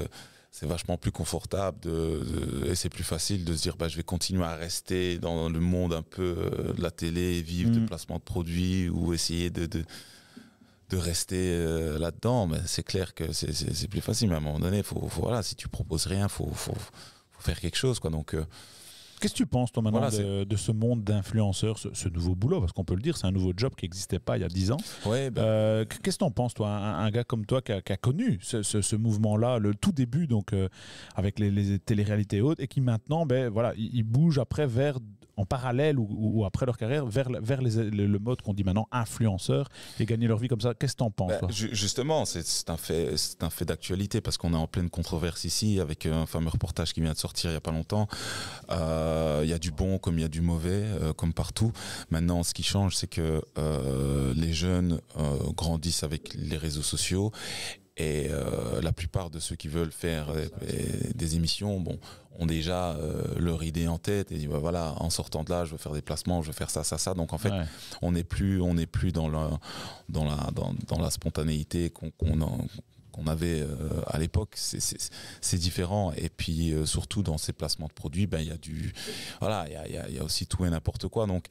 c'est vachement plus confortable de, de- et c'est plus facile de se dire bah, je vais continuer à rester dans le monde un peu de la télé, vivre de Mhm. placement de produits ou essayer de, de, de rester euh, là-dedans. Mais c'est clair que c'est- plus facile. Mais à un moment donné, faut, faut- voilà, si tu proposes rien, il faut, faut, faut faire quelque chose. Quoi. Donc, euh, Qu'est-ce que tu penses, toi, maintenant, Voilà, de, de ce monde d'influenceurs, ce, ce nouveau boulot? Parce qu'on peut le dire, c'est un nouveau job qui n'existait pas il y a 10 ans. ouais, ben, Euh, Qu'est-ce que tu en penses, toi, un, un gars comme toi qui a, qui a connu ce, ce- ce mouvement-là, le tout début, donc euh, avec les, les téléréalités et autres, et qui maintenant, ben, voilà, il, il bouge après vers, en parallèle ou, ou- ou après leur carrière, vers, la- vers les- le, le mode qu'on dit maintenant influenceur et gagner leur vie comme ça. Qu'est-ce que tu en penses, Bah, justement, c'est un fait, c'est un fait d'actualité parce qu'on est en pleine controverse ici avec un fameux reportage qui vient de sortir il y a pas longtemps. Euh, Il y a du bon comme il y a du mauvais, euh, comme partout. Maintenant, ce qui change, c'est que euh, les jeunes euh, grandissent avec les réseaux sociaux. Et euh, la plupart de ceux qui veulent faire euh, des émissions, bon, ont déjà euh, leur idée en tête et disent bah, voilà, en sortant de là, je veux faire des placements, je veux faire ça, ça, ça. Donc en fait, Ouais. on n'est plus on n'est plus dans la dans la dans, dans la spontanéité qu'on qu'on en- qu'on avait euh, à l'époque c'est- différent. Et puis euh, surtout dans ces placements de produits ben il y a du voilà il y a, aussi tout et n'importe quoi. Donc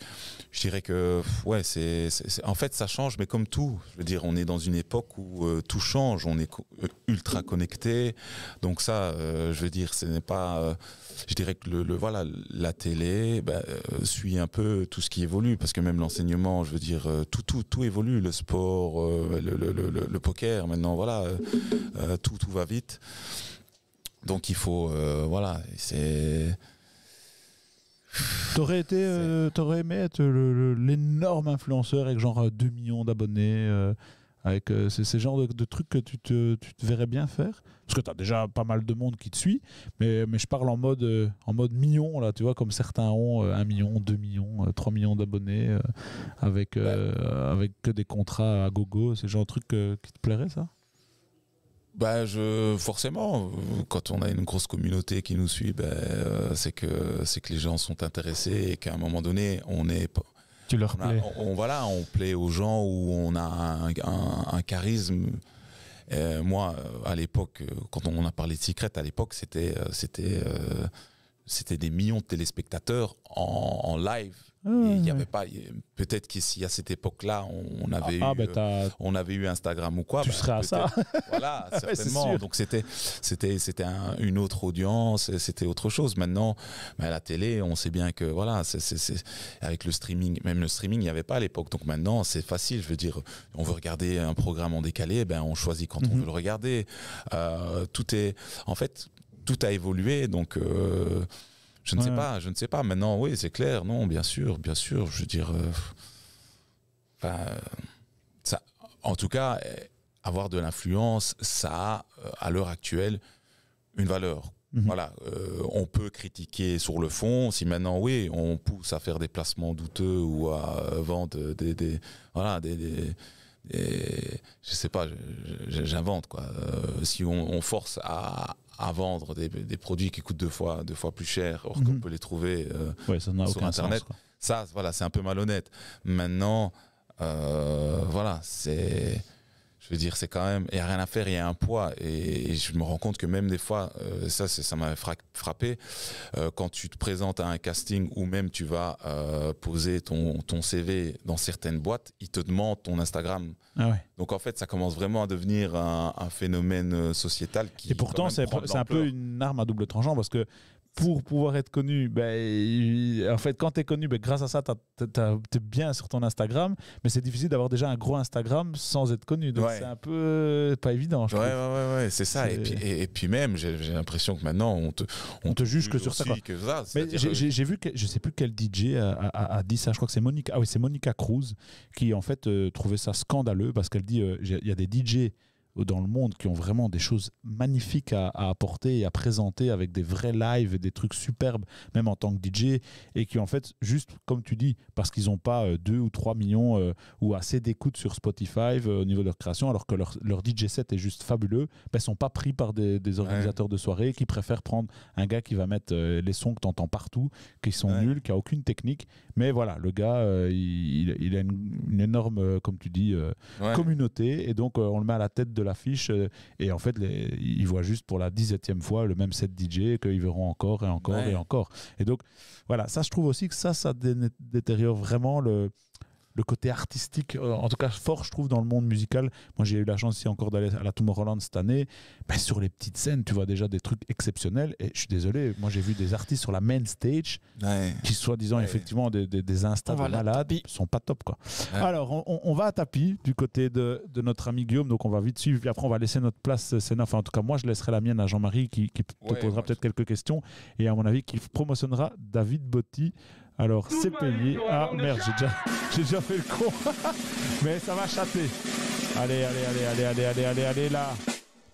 je dirais que ouais c'est en fait ça change mais comme tout. Je veux dire on est dans une époque où euh, tout change. On est ultra connecté. Donc ça je veux dire ce n'est pas je dirais que le, le- voilà la télé ben, euh, suit un peu tout ce qui évolue parce que même l'enseignement je veux dire euh, tout tout tout évolue le sport euh, le, poker maintenant voilà tout tout va vite. Donc il faut euh, voilà c'est T'aurais été, euh, t'aurais aimé être l'énorme influenceur avec genre euh, 2 millions d'abonnés, euh, avec euh, ces, ces genres de, de trucs que tu te, tu te verrais bien faire? Parce que tu as déjà pas mal de monde qui te suit, mais, mais je parle en mode, euh, en mode million, là, tu vois, comme certains ont euh, 1 million, 2 millions, euh, 3 millions d'abonnés, euh, avec, euh, avec que des contrats à gogo, c'est le genre de truc euh, qui te plairait, ça? Bah, je, forcément, euh, quand on a une grosse communauté qui nous suit, euh, c'est que c'est que les gens sont intéressés et qu'à un moment donné, on est pas- Tu leur on, a- on- voilà, on plaît aux gens où on a un, un- un charisme. Euh, moi, euh, à l'époque, euh, quand on a parlé de Secret, à l'époque, c'était des millions de téléspectateurs en live. Il y avait pas, peut-être qu'ici à cette époque-là, on, on avait Ah, eu, ben, euh, on avait eu Instagram ou quoi. Tu bah, serais à ça. Voilà, certainement. Donc c'était, c'était, c'était un- une autre audience, c'était autre chose. Maintenant, bah, à la télé, on sait bien que voilà, c'est, avec le streaming, même le streaming, il n'y avait pas à l'époque. Donc maintenant, c'est facile. Je veux dire, on veut regarder un programme en décalé, ben on choisit quand on Mhm. veut le regarder. Euh, tout est, en fait, tout a évolué. Donc euh, je ne sais pas, je ne sais pas. Maintenant, oui, c'est clair. Non, bien sûr, bien sûr. Je veux dire, euh, ça, en tout cas, euh, avoir de l'influence, ça a, euh, à l'heure actuelle, une valeur. Mhm. Voilà, euh, on peut critiquer sur le fond. Si maintenant, oui, on pousse à faire des placements douteux ou à vendre des, des- voilà, des, des- des- je sais pas, j'invente quoi. Euh, si on, on force à, à vendre des, des produits qui coûtent deux fois, deux fois plus cher, or qu'on Mhm. peut les trouver euh, Ouais, ça n'a sur aucun Internet, sens. ça, voilà, c'est un peu malhonnête. Maintenant, euh, voilà, c'est. Je veux dire, c'est quand même. Il n'y a rien à faire, il y a un poids. Et, et je me rends compte que même des fois, euh, ça, ça m'a fra- frappé, euh, quand tu te présentes à un casting ou même tu vas euh, poser ton, ton CV dans certaines boîtes, ils te demandent ton Instagram. Ah ouais. Donc en fait, ça commence vraiment à devenir un, un phénomène sociétal qui. Et pourtant, c'est un peu une arme à double tranchant parce que pour pouvoir être connu, ben, en fait, quand tu es connu, ben, grâce à ça, tu es bien sur ton Instagram, mais c'est difficile d'avoir déjà un gros Instagram sans être connu. Donc Ouais. c'est un peu pas évident, je Ouais, ouais, ouais, ouais, c'est ça. Et puis, et, et puis même, j'ai l'impression que maintenant, on te, On te juge que sur ça, ça, j'ai- vu, que, je sais plus quel DJ a, a- a- a dit ça, je crois que c'est Monica, ah oui, Monica Cruz qui en fait euh, trouvait ça scandaleux parce qu'elle dit euh, il y a des DJ dans le monde qui ont vraiment des choses magnifiques à, à apporter et à présenter avec des vrais lives et des trucs superbes, même en tant que DJ, et qui en fait, juste comme tu dis, parce qu'ils n'ont pas 2 ou 3 millions euh, ou assez d'écoute sur Spotify euh, au niveau de leur création, alors que leur, leur DJ set est juste fabuleux, ben, sont pas pris par des, des organisateurs de soirée qui préfèrent prendre un gars qui va mettre euh, les sons que tu entends partout, qui sont Ouais. nuls, qui a aucune technique. Mais voilà, le gars, euh, il, il a une, une énorme, euh, comme tu dis, euh, Ouais. communauté. Et donc, euh, on le met à la tête de l'affiche. euh, et en fait, les, ils voient juste pour la dixième fois le même set DJ qu'ils verront encore et encore Ouais. et encore. Et donc, voilà, ça, je trouve aussi que ça, ça dé- détériore vraiment le le côté artistique, euh, en tout cas fort, je trouve, dans le monde musical. Moi, j'ai eu la chance ici encore d'aller à la Tomorrowland cette année. Ben, sur les petites scènes, tu vois déjà des trucs exceptionnels. Et je suis désolé, moi, j'ai vu des artistes sur la main stage Ouais. qui, soi-disant, Ouais. effectivement, des, des, des de malades, tapis. sont pas top, quoi. Ouais. Alors, on, va à tapis du côté de, de notre ami Guillaume, donc on va vite suivre. Puis après, on va laisser notre place, euh, Sénat. Enfin, en tout cas, moi, je laisserai la mienne à Jean-Marie qui, qui te Ouais, posera peut-être quelques questions. Et à mon avis, qui promotionnera David Botti. Alors, c'est payé. Ah, merde, j'ai déjà, j'ai déjà fait le con. Mais ça va chatter. Allez, allez, allez, allez, allez, allez, allez, allez, là.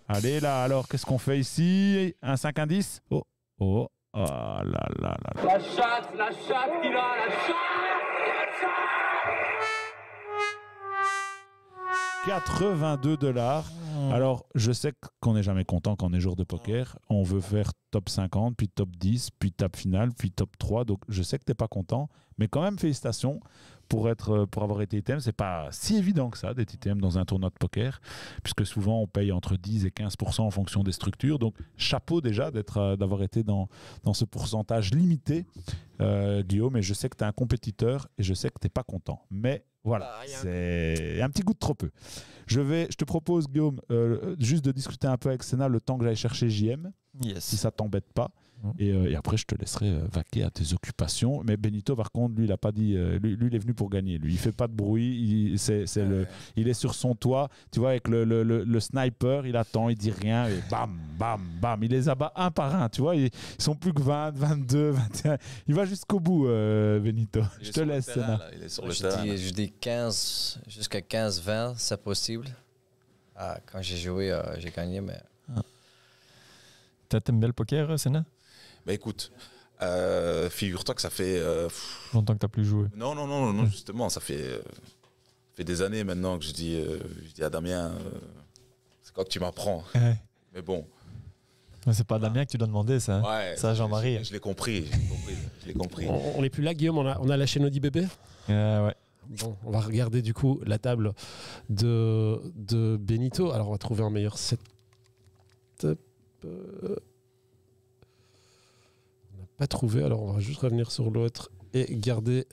Allez, là. Alors, qu'est-ce qu'on fait ici? Un 5 indice Oh, oh. Oh là là là là. La chatte, la chatte qu'il a, la chatte 82 dollars. Alors, je sais qu'on n'est jamais content quand on est jour de poker. On veut faire top 50, puis top 10, puis top finale, puis top 3. Donc, je sais que tu n'es pas content. Mais quand même, félicitations pour, être, euh, pour avoir été item. C'est pas si évident que ça d'être item dans un tournoi de poker, puisque souvent, on paye entre 10 et 15% en fonction des structures. Donc, chapeau déjà euh, d'avoir été dans, dans ce pourcentage limité, euh, Guillaume. Et je sais que tu es un compétiteur et je sais que tu n'es pas content. Mais voilà, c'est un petit goût de trop peu. Je, vais, je te propose, Guillaume, euh, juste de discuter un peu avec Sénat le temps que j'aille chercher JM, si ça t'embête pas. Et, euh, et après, je te laisserai euh, vaquer à tes occupations. Mais Benito, par contre, lui, il a pas dit. euh, lui, lui, il est venu pour gagner. Lui, il fait pas de bruit. Il, c'est, c'est le, il est sur son toit. Tu vois, avec le, le, le- le sniper, il attend, il dit rien. Et bam, bam, bam. Il les abat un par un. Tu vois, ils, ils sont plus que 20, 22, 21. Il va jusqu'au bout, euh, Benito. Il Je te laisse, terrain, Sénat. là. Il est sur le je, terrain. dis, je dis 15, jusqu'à 15-20, c'est possible. Ah, quand j'ai joué, euh, j'ai gagné, mais T'as- T'aimes bien le poker, Sénat Bah écoute, euh, figure-toi que ça fait. euh, pff, Longtemps que t'as plus joué. non, non, non, non, justement, ça fait, euh, fait des années maintenant que je dis, euh, je dis à Damien, euh, c'est quand que tu m'apprends? Ouais. Mais bon, Mais c'est pas Damien que tu dois demander, ça. hein. ouais, Ça, Jean-Marie. Je, je l'ai compris, je l'ai compris, je l'ai compris. On, on n'est plus là, Guillaume. On a, on a lâché nos 10 bébés. Euh, ouais. Bon, on va regarder du coup la table de, de Benito. Alors, on va trouver un meilleur setup. Pas trouvé. Alors, on va juste revenir sur l'autre et garder.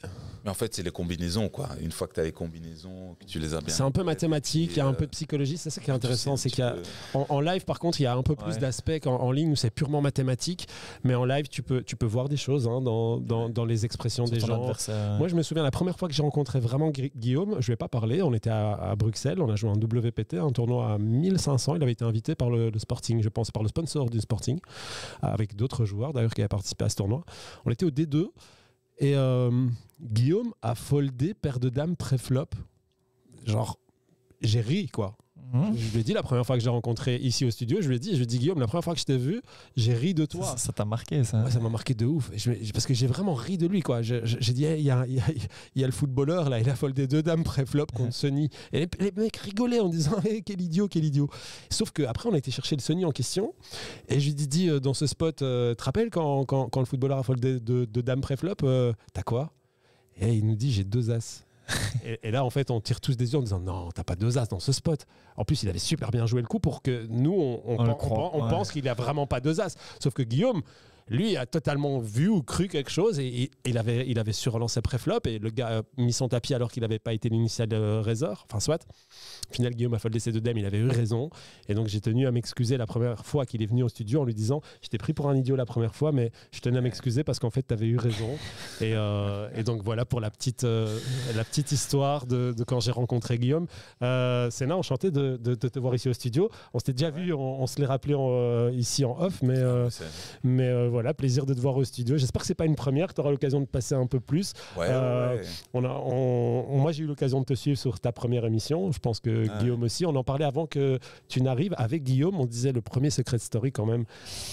Mais en fait, c'est les combinaisons, quoi. Une fois que tu as les combinaisons, que tu les as bien. C'est un peu mathématique, il y a un euh, peu de psychologie. C'est ça qui est intéressant. tu sais C'est qu'il y a. En, en live, par contre, il y a un peu plus Ouais. d'aspects qu'en en ligne où c'est purement mathématique. Mais en live, tu peux, tu peux voir des choses hein, dans, dans, dans les expressions des gens. Moi, je me souviens la première fois que j'ai rencontré vraiment Gui- Guillaume, je vais pas parler, on était à, à Bruxelles, on a joué un WPT, un tournoi à 1500. Il avait été invité par le, le Sporting, je pense, par le sponsor du Sporting, avec d'autres joueurs d'ailleurs qui avaient participé à ce tournoi. On était au D2 et euh, Guillaume a foldé paire de dames pré-flop. Genre, j'ai ri quoi. Mhm. Je lui ai dit la première fois que j'ai rencontré ici au studio, je lui ai dit, je lui ai dit Guillaume, la première fois que je t'ai vu, j'ai ri de toi. Ça- t'a marqué, ça. Ouais, ça m'a marqué de ouf. Je parce que j'ai vraiment ri de lui. quoi. J'ai dit, Hey, il y, a, il y a- il y a le footballeur, là, il a foldé deux dames pré-flop contre Sony. Et les, les mecs rigolaient en disant, Hey, quel idiot, quel idiot. Sauf qu'après, on a été chercher le Sony en question. Et je lui ai dit, euh, dans ce spot, euh, tu te rappelles quand, quand, quand le footballeur a foldé deux, deux dames pré-flop, euh, t'as quoi? Et il nous dit, j'ai deux as. et, et là, en fait, on tire tous des yeux en disant, non, t'as pas deux as dans ce spot. En plus, il avait super bien joué le coup pour que nous, on, on On le pen- on croit, on ouais. pense qu'il a vraiment pas deux as. Sauf que Guillaume, lui a totalement vu ou cru quelque chose et, et il avait, il avait pré-flop et le gars a mis son tapis alors qu'il n'avait pas été l'initial euh, raiseur. Enfin, soit. Au final, Guillaume a foldé ses deux dames, il avait eu raison. Et donc, j'ai tenu à m'excuser la première fois qu'il est venu au studio en lui disant Je t'ai pris pour un idiot la première fois, mais je tenais à m'excuser parce qu'en fait, tu avais eu raison. Et, euh, et donc, voilà pour la petite, euh, la petite histoire de, de quand j'ai rencontré Guillaume. Euh, Sénat, enchanté de, de- de te voir ici au studio. On s'était déjà vu, on, on se l'est rappelé en, euh, ici en off, mais, euh, c'est- mais euh, voilà. Voilà, plaisir de te voir au studio. J'espère que c'est pas une première, que tu auras l'occasion de passer un peu plus. Ouais, Euh, ouais. On a, on- moi, j'ai eu l'occasion de te suivre sur ta première émission. Je pense que Ah. Guillaume aussi. On en parlait avant que tu n'arrives. Avec Guillaume, on disait le premier Secret Story quand même.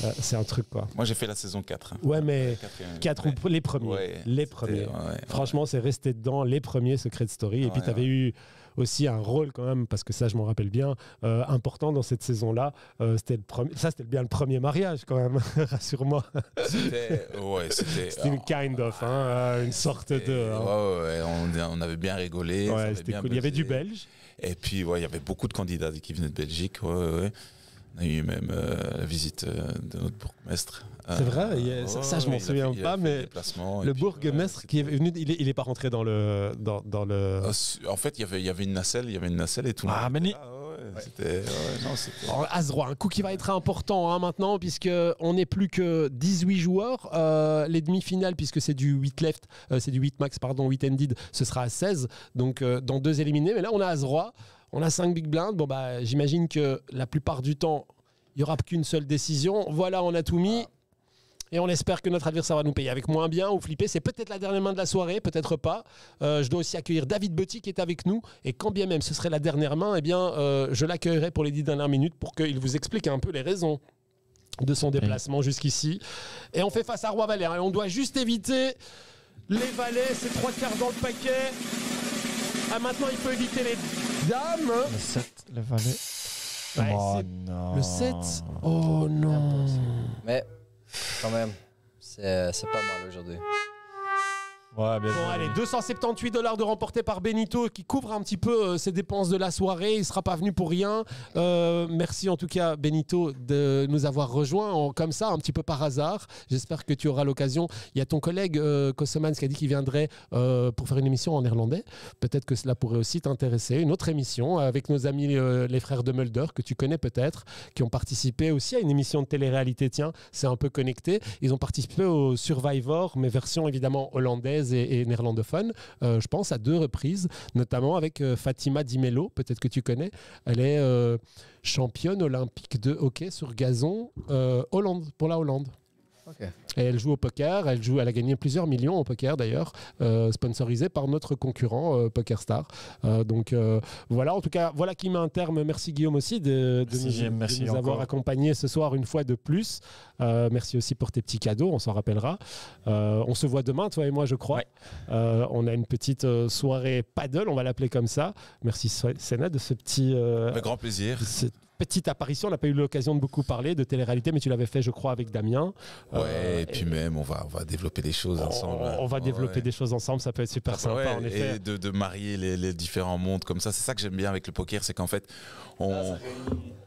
euh, c'est un truc quoi. Moi, j'ai fait la saison 4. hein. Ouais, mais Quatrième. quatre Ouais. ou les premiers. Les premiers. Franchement, c'est resté dedans les premiers Secret Story. Et puis, tu avais eu aussi un rôle quand même, parce que ça, je m'en rappelle bien, euh, important dans cette saison-là. Euh, c'était le premier, ça, c'était bien le premier mariage quand même, rassure-moi. C'était, ouais, c'était. C'était une kind of, hein, euh, une sorte de. ouais, hein. ouais, on, on avait bien rigolé. Ouais, c'était bien cool. Il y avait du belge. Et puis, ouais, il y avait beaucoup de candidats qui venaient de Belgique. Ouais, ouais, ouais. On a eu même euh, la visite euh, de notre bourgmestre. C'est Euh, vrai, a- ça- ça, je m'en souviens fait- pas, mais le bourgmestre ouais, qui est venu, il est, il est pas rentré dans le. Dans, dans le... Ah, En fait, il y avait, il y avait une nacelle, il y avait une nacelle et tout. Ah, mais là, ouais, C'était, ouais, un coup qui va être important hein, maintenant, puisque on n'est plus que 18 joueurs. Euh, les demi-finales, puisque c'est du 8 left, euh, c'est du 8 max, pardon, 8 ended, ce sera à 16. Donc, euh, dans deux éliminés. Mais là, on a As-Roi, on a 5 big blinds. Bon, bah, j'imagine que la plupart du temps, il n'y aura qu'une seule décision. Voilà, on a tout mis. Et on espère que notre adversaire va nous payer avec moins bien ou flipper. C'est peut-être la dernière main de la soirée, peut-être pas. Euh, je dois aussi accueillir David Betty qui est avec nous. Et quand bien même ce serait la dernière main, eh bien, euh, je l'accueillerai pour les dix dernières minutes pour qu'il vous explique un peu les raisons de son déplacement jusqu'ici. Et on fait face à Roi Valère. Et on doit juste éviter les valets, c'est trois quarts dans le paquet. Ah, maintenant, il peut éviter les dames. Le 7, le valet. Ouais, oh non. Le 7. Oh non. Mais quand même, c'est c'est pas mal aujourd'hui. Ouais, bien Bon, allez, 278 dollars de remporté par Benito qui couvre un petit peu euh, ses dépenses de la soirée. Il ne sera pas venu pour rien. Euh, merci en tout cas, Benito, de nous avoir rejoints en- comme ça, un petit peu par hasard. J'espère que tu auras l'occasion. Il y a ton collègue euh, Kossemans qui a dit qu'il viendrait euh, pour faire une émission en néerlandais. Peut-être que cela pourrait aussi t'intéresser. Une autre émission avec nos amis les frères de Mulder, que tu connais peut-être, qui ont participé aussi à une émission de télé-réalité. Tiens, c'est un peu connecté. Ils ont participé au Survivor, mais version évidemment hollandaise et, néerlandophone, euh, je pense, à deux reprises, notamment avec euh, Fatima Di Mello, peut-être que tu connais. Elle est euh, championne olympique de hockey sur gazon Hollande, pour la Hollande. Et elle joue au poker, elle, joue, elle a gagné plusieurs millions au poker d'ailleurs, euh, sponsorisé par notre concurrent euh, PokerStar. Euh, donc euh, voilà, en tout cas, voilà qui met un terme. Merci Guillaume aussi de, de Merci, nous, Jim, de merci nous avoir accompagnés ce soir une fois de plus. Euh, merci aussi pour tes petits cadeaux, on s'en rappellera. Euh, on se voit demain, toi et moi, je crois. Euh, on a une petite euh, soirée paddle, on va l'appeler comme ça. Merci Sénat de ce petit... euh, Avec grand plaisir. Petite apparition. On n'a pas eu l'occasion de beaucoup parler de télé-réalité, mais tu l'avais fait, je crois, avec Damien. Ouais, Euh, et puis même, on va, on va développer des choses ensemble. on, va développer ouais. des choses ensemble, ça peut être super Ah sympa ouais, en effet. Et de, de marier les, les différents mondes comme ça. C'est ça que j'aime bien avec le poker, c'est qu'en fait, on,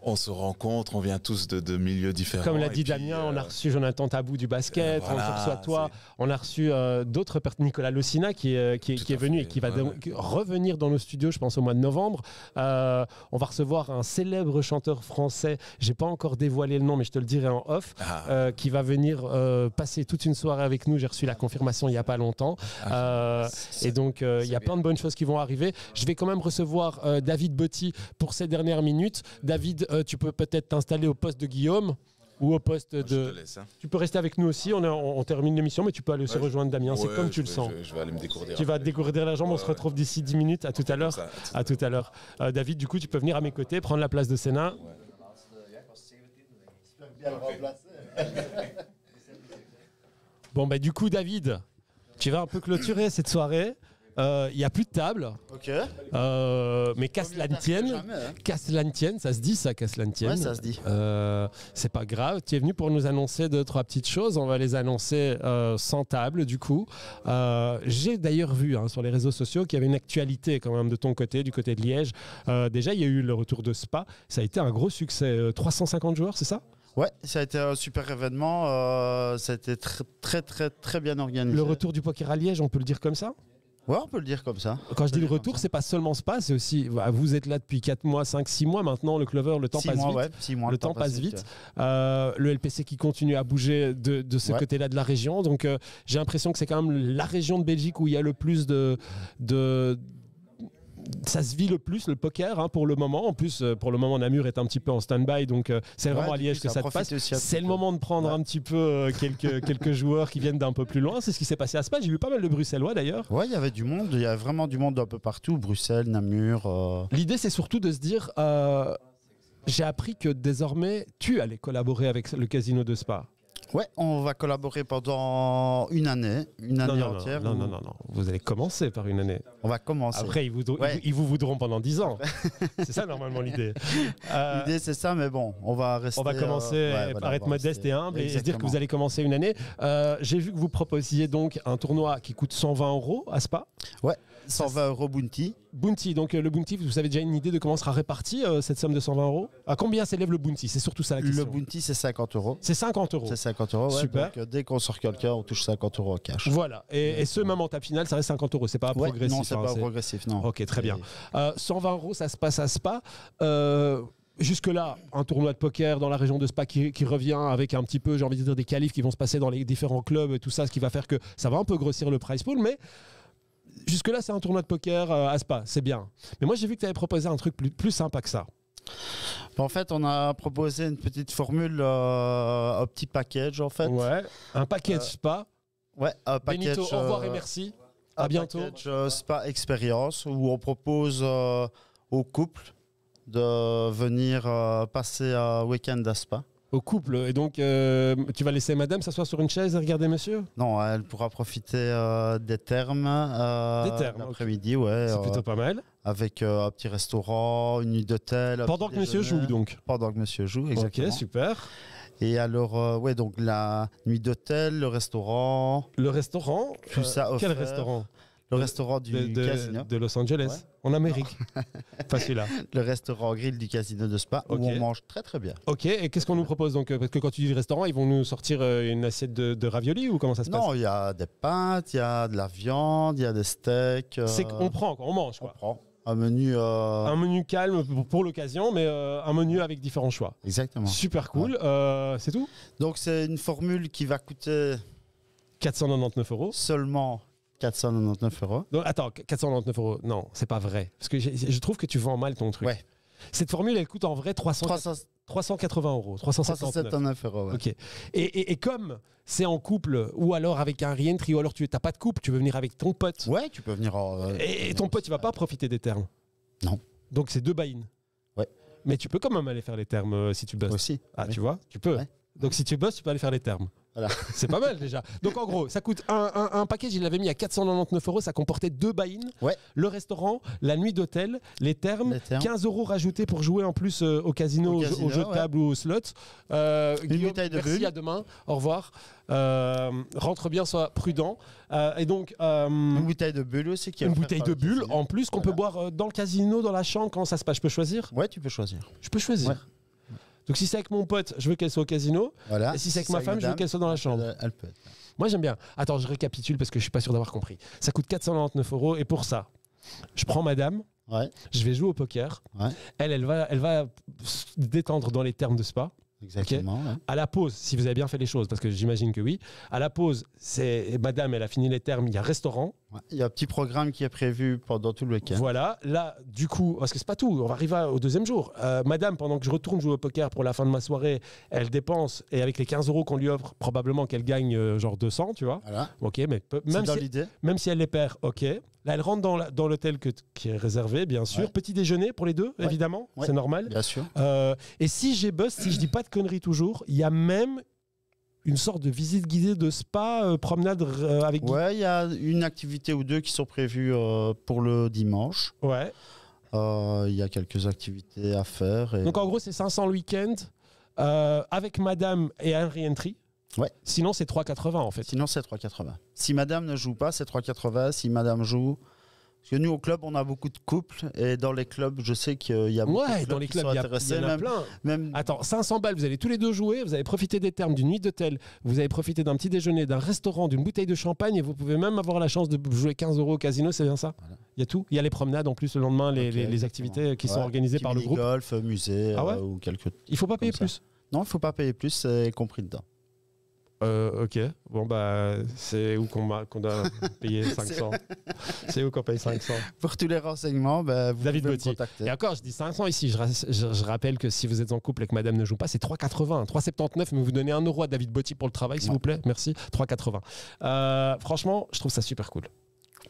on se rencontre, on vient tous de, de milieux différents. Comme l'a dit puis, Damien, euh, on a reçu Jonathan Tabou du basket, voilà, on reçoit toi, on a reçu euh, d'autres personnes, Nicolas Locina qui, est- qui, qui venu fait, et qui va ouais, donc revenir dans nos studios, je pense, au mois de novembre. Euh, on va recevoir un célèbre chanteur français, j'ai pas encore dévoilé le nom, mais je te le dirai en off, Ah. euh, qui va venir euh, passer toute une soirée avec nous. J'ai reçu la confirmation il y a pas longtemps. Ah, Euh, et donc, il y a plein de bonnes choses qui vont arriver. Je vais quand même recevoir David Botti pour ces dernières minutes. David, tu peux peut-être t'installer au poste de Guillaume ou au poste de. te laisse, hein. Tu peux rester avec nous aussi. On, est- on- on termine l'émission, mais tu peux aller aussi Ouais, rejoindre Damien. C'est comme tu le sens. Je, je vais aller me décourdir. Tu vas te dégourdir la jambe. on se retrouve d'ici 10 minutes. À tout à l'heure. À tout à l'heure. Euh, David, du coup, tu peux venir à mes côtés, prendre la place de Sénat. Bon, bah, du coup, David, tu vas un peu clôturer cette soirée. Il n'y a plus de table. Ok. Euh, mais casse la tienne. jamais, hein. Casse la tienne, ça se dit ça, casse la tienne. Ouais, ça se dit. Euh, c'est pas grave. Tu es venu pour nous annoncer deux, trois petites choses. On va les annoncer euh, sans table, du coup. Euh, J'ai d'ailleurs vu hein, sur les réseaux sociaux qu'il y avait une actualité quand même de ton côté, du côté de Liège. Euh, déjà, il y a eu le retour de Spa. Ça a été un gros succès. Euh, 350 joueurs, c'est ça? Ouais, ça a été un super événement. euh, ça a été tr- très, très, très bien organisé. Le retour du poker à Liège, on peut le dire comme ça? Ouais, on peut le dire comme ça. Quand je dis le retour, c'est pas seulement Spa, c'est aussi. bah, Vous êtes là depuis 4 mois, 5, 6 mois maintenant, le Clover, le temps Six passe mois, vite. ouais, six mois, le, temps, passe vite. Euh, le LPC qui continue à bouger de, de ce Ouais. côté-là de la région. Donc euh, j'ai l'impression que c'est quand même la région de Belgique où il y a le plus de, de, ça se vit le plus le poker hein, pour le moment. En plus, euh, pour le moment, Namur est un petit peu en stand-by, donc euh, c'est Ouais, vraiment à Liège que ça te passe. C'est le moment de prendre un petit peu euh, quelques, quelques joueurs qui viennent d'un peu plus loin. C'est ce qui s'est passé à Spa. J'ai vu pas mal de Bruxellois d'ailleurs. Ouais, il y avait du monde. Il y avait vraiment du monde un peu partout. Bruxelles, Namur. euh, L'idée, c'est surtout de se dire j'ai appris que désormais, tu allais collaborer avec le casino de Spa. Ouais, on va collaborer pendant une année, une année non, non, entière. non, non, non, non. Vous allez commencer par une année. On va commencer. Après, ils vous, Ouais. ils vous voudront pendant 10 ans. c'est ça, normalement, l'idée. Euh, L'idée c'est ça, mais bon, on va rester. on va commencer euh, ouais, voilà, par être modeste et humble et se dire que vous allez commencer une année. Euh, J'ai vu que vous proposiez donc un tournoi qui coûte 120 euros à Spa. Ouais, 120 euros Bounty. Bounty, donc euh, le Bounty, vous avez déjà une idée de comment sera répartie euh, cette somme de 120 euros? À combien s'élève le Bounty? C'est surtout ça la question. Le Bounty c'est 50 euros. C'est 50 euros. C'est 50 euros. ouais, Super. donc, euh, dès qu'on sort quelqu'un, on touche 50 euros en cash. Voilà, et, et ce même en table finale, ça reste 50 euros, c'est pas Ouais, progressif. non, c'est hein, pas progressif, non. Ok, très bien. Et- Euh, 120 euros, ça se passe à Spa. Euh, Jusque-là, un tournoi de poker dans la région de Spa qui, qui revient avec un petit peu, j'ai envie de dire, des qualifs qui vont se passer dans les différents clubs et tout ça, ce qui va faire que ça va un peu grossir le price pool, mais jusque-là, c'est un tournoi de poker euh, à Spa, c'est bien. Mais moi, j'ai vu que tu avais proposé un truc plus, plus sympa que ça. En fait, on a proposé une petite formule, euh, un petit package en fait. Ouais, un package Euh, Spa. Ouais, un package. Benito, au revoir et euh, merci. À bientôt. package, euh, Spa Experience où on propose euh, aux couples de venir euh, passer un week-end à Spa. Au couple. Et donc, euh, tu vas laisser madame s'asseoir sur une chaise et regarder monsieur? Non, elle pourra profiter euh, des termes. euh, Des termes, L'après-midi, ouais. C'est plutôt pas mal. Avec un petit restaurant, une nuit d'hôtel. Pendant que monsieur joue, donc. Pendant que monsieur joue, exactement. Ok, super. Et alors, ouais, donc la nuit d'hôtel, le restaurant. Le restaurant Tout ça Quel offert. restaurant? Le restaurant du de, de- casino. de Los Angeles, Ouais. en Amérique. pas celui-là. Le restaurant grill du casino de Spa où on mange très très bien. Ok, et qu'est-ce qu'on nous propose donc euh, Parce que quand tu dis restaurant, ils vont nous sortir euh, une assiette de, de raviolis ou comment ça se passe? Non, il y a des pâtes, il y a de la viande, il y a des steaks. euh, C'est qu'on prend, quoi, on mange. on Quoi. prend un menu. euh, Un menu calme pour, l'occasion, mais euh, un menu avec différents choix. Exactement. Super cool. C'est tout? Donc c'est une formule qui va coûter 499 euros. seulement 499 euros. Donc, attends, 499 euros. Non, c'est pas vrai. Parce que je trouve que tu vends mal ton truc. Ouais. Cette formule, elle coûte en vrai 300, 300 380 euros. 379. 379 euros. ouais. Ok. Et, et- et comme c'est en couple, ou alors avec un re-entry, ou alors tu n'as pas de couple, tu veux venir avec ton pote. Ouais, tu peux venir en. euh, Et, et ton pote, il va pas profiter des termes. Non. Donc c'est deux buy-in. Ouais. Mais tu peux quand même aller faire les termes euh, si tu bosses. Aussi. Ah, tu vois, tu peux. Ouais. Donc si tu bosses, tu peux aller faire les termes. Voilà. C'est pas mal déjà. Donc en gros, ça coûte un, un, un package, il l'avait mis à 499 euros, ça comportait deux buy-in, Ouais. le restaurant, la nuit d'hôtel, les termes, Les termes. 15 euros rajoutés pour jouer en plus euh, au casino, Au jeu- casino, au jeu de ouais. table ou au slot. Euh, Guillaume, bouteille de merci, bulle. à demain, au revoir. Euh, rentre bien, sois prudent. Euh, et donc, Une bouteille de bulle aussi qui une bouteille de le bulle en plus qu'on peut boire dans le casino, dans la chambre, quand ça se passe. Je peux choisir? Ouais, tu peux choisir. Je peux choisir. Ouais. Donc si c'est avec mon pote, je veux qu'elle soit au casino. Voilà. Et si c'est avec Si ma femme, je veux qu'elle soit dans la chambre. Elle, peut. Moi j'aime bien. Attends, je récapitule parce que je suis pas sûr d'avoir compris. Ça coûte 499 euros et pour ça, je prends madame, Ouais, je vais jouer au poker. Ouais. Elle, elle va, elle va se détendre dans les termes de spa. exactement. ouais. À la pause, si vous avez bien fait les choses, parce que j'imagine que oui. À la pause, c'est madame, elle a fini les termes, il y a restaurant. Ouais. Il y a un petit programme qui est prévu pendant tout le week-end. Voilà, là, du coup, parce que c'est pas tout, on va arriver au deuxième jour. Euh, madame, pendant que je retourne jouer au poker pour la fin de ma soirée, elle dépense, et avec les 15 euros qu'on lui offre, probablement qu'elle gagne euh, genre 200, tu vois. Voilà. Ok, mais peu- même dans si, même si elle les perd, ok. Là, elle rentre dans la- dans l'hôtel que- qui est réservé, bien sûr. Ouais. Petit déjeuner pour les deux, Ouais. évidemment, c'est normal. Bien sûr. Euh, et si j'ai buzz, si je dis pas de conneries toujours, il y a même une sorte de visite guidée de spa, euh, promenade euh, avec. Ouais, il y a une activité ou deux qui sont prévues euh, pour le dimanche. Ouais. Il y a quelques activités à faire. Et... Donc en gros, c'est 500 le week-end avec madame et un re-entry. Ouais. Sinon, c'est 3,80 en fait. Sinon, c'est 3,80. Si madame ne joue pas, c'est 3,80. Si madame joue. Parce que nous, au club, on a beaucoup de couples. Et dans les clubs, je sais qu'il y a beaucoup de clubs dans les qui clubs, sont il y, a- intéressés. il y en a même, plein. même Attends, 500 balles, vous allez tous les deux jouer, vous avez profité des termes d'une nuit d'hôtel, vous avez profité d'un petit déjeuner, d'un restaurant, d'une bouteille de champagne et vous pouvez même avoir la chance de jouer 15 euros au casino, c'est bien ça Voilà. Il y a tout Il y a les promenades en plus le lendemain, les, activités qui sont organisées par le groupe. Golf, musée Ah ouais euh, ou quelques. Il faut pas payer plus. Non, il faut pas payer plus, c'est compris dedans. Euh, ok, bon bah c'est où qu'on qu'on a payé 500 C'est où qu'on paye 500 Pour tous les renseignements, ben, vous David pouvez me Botti. contacter. Et encore, je dis 500 ici. Je, ra- je- je rappelle que si vous êtes en couple et que madame ne joue pas, c'est 3,80. 3,79, mais vous donnez 1 euro à David Botti pour le travail, s'il Ouais. vous plaît. Merci. 3,80. Euh, franchement, je trouve ça super cool.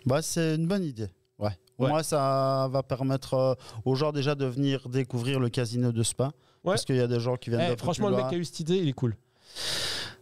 Bah, c'est une bonne idée. Ouais. Ouais. Moi, ça va permettre euh, aux gens déjà de venir découvrir le casino de Spa. Parce qu'il y a des gens qui viennent Eh, franchement, le mec qui a eu cette idée, il est cool.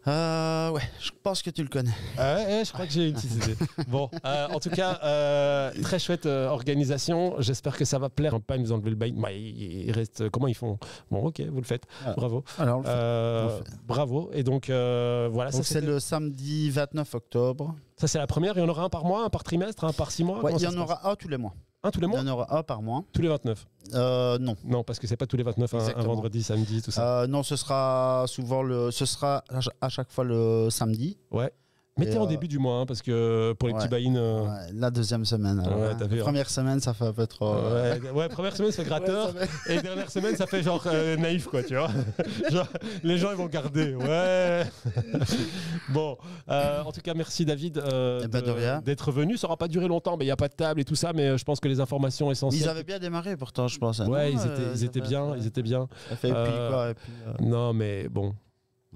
Euh, ouais, je pense que tu le connais. Ah ouais, je crois que j'ai une petite idée. Bon, euh, en tout cas, euh, très chouette organisation. J'espère que ça va plaire. Pas nous enlever le bail. Bah, il, reste. Comment ils font? Bon, ok, vous le faites. Voilà. Bravo. Alors, on le fait. Euh, On le fait. bravo. Et donc, voilà. Donc, c'est le samedi 29 octobre. ça, c'est la première. Il y en aura un par mois, un par trimestre, un par six mois? Ouais, il y en aura un tous les mois. Un tous les mois Il y en aura un par mois. Tous les 29 Euh, non. Non, parce que c'est pas tous les 29, un, un Exactement. vendredi, samedi, tout ça. Euh, non, ce sera souvent le, ce sera à chaque fois le samedi. Ouais. Mettez Et, en euh, début du mois, hein, parce que pour les ouais. petits buy-in. euh, Ouais, la deuxième semaine. Ouais, hein. hein. Première semaine, ça fait un peu trop. euh, Ouais, ouais, première semaine, c'est gratteur. Ouais, ça et dernière semaine, ça fait genre euh, naïf, quoi, tu vois. Genre, les gens, ils vont garder. Ouais. bon, euh, en tout cas, merci David euh, Eh ben, d'être venu. Ça aura pas duré longtemps, mais il n'y a pas de table et tout ça, mais euh, je pense que les informations essentielles. Ils avaient bien démarré pourtant, je pense. hein, Ouais, non, ils étaient, euh, ils ça étaient fait- bien, ils étaient bien. Ça fait puis Euh, quoi et puis, euh, Non, mais bon.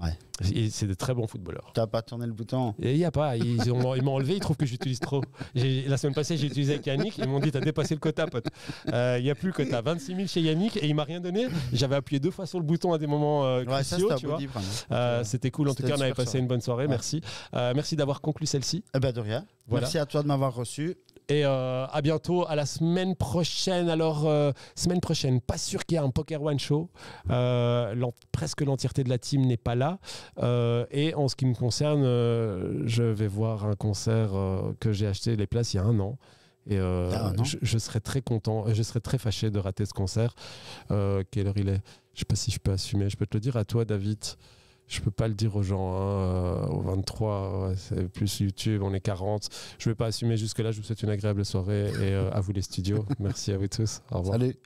Ouais. C'est de très bons footballeurs. T'as pas tourné le bouton? Il n'y a pas, ils ils m'ont enlevé, ils trouvent que j'utilise trop. La semaine passée, j'ai utilisé avec Yannick, ils m'ont dit, t'as dépassé le quota, pote. Euh, Il n'y a plus le quota, 26 000 chez Yannick, et il m'a rien donné. J'avais appuyé deux fois sur le bouton à des moments euh, Ouais, cruciaux, c'était vraiment. Euh, C'était cool, en tout cas, on avait passé une bonne soirée, Ouais. merci. Euh, merci d'avoir conclu celle-ci. Eh ben de rien. Voilà. Merci à toi de m'avoir reçu. Et euh, à bientôt, à la semaine prochaine. Alors, euh, semaine prochaine, pas sûr qu'il y ait un Poker One Show. Euh, presque l'entièreté de la team n'est pas là. Et en ce qui me concerne, je vais voir un concert que j'ai acheté les places il y a un an. Et a je, je serais très content, je serais très fâché de rater ce concert. Quelle heure il est? Je sais pas si je peux assumer. Je peux te le dire à toi, David. Je peux pas le dire aux gens. hein, euh, au 23, ouais, c'est plus YouTube, on est 40. Je vais pas assumer jusque-là. Je vous souhaite une agréable soirée et euh, à vous les studios. Merci à vous tous. Au revoir. Salut.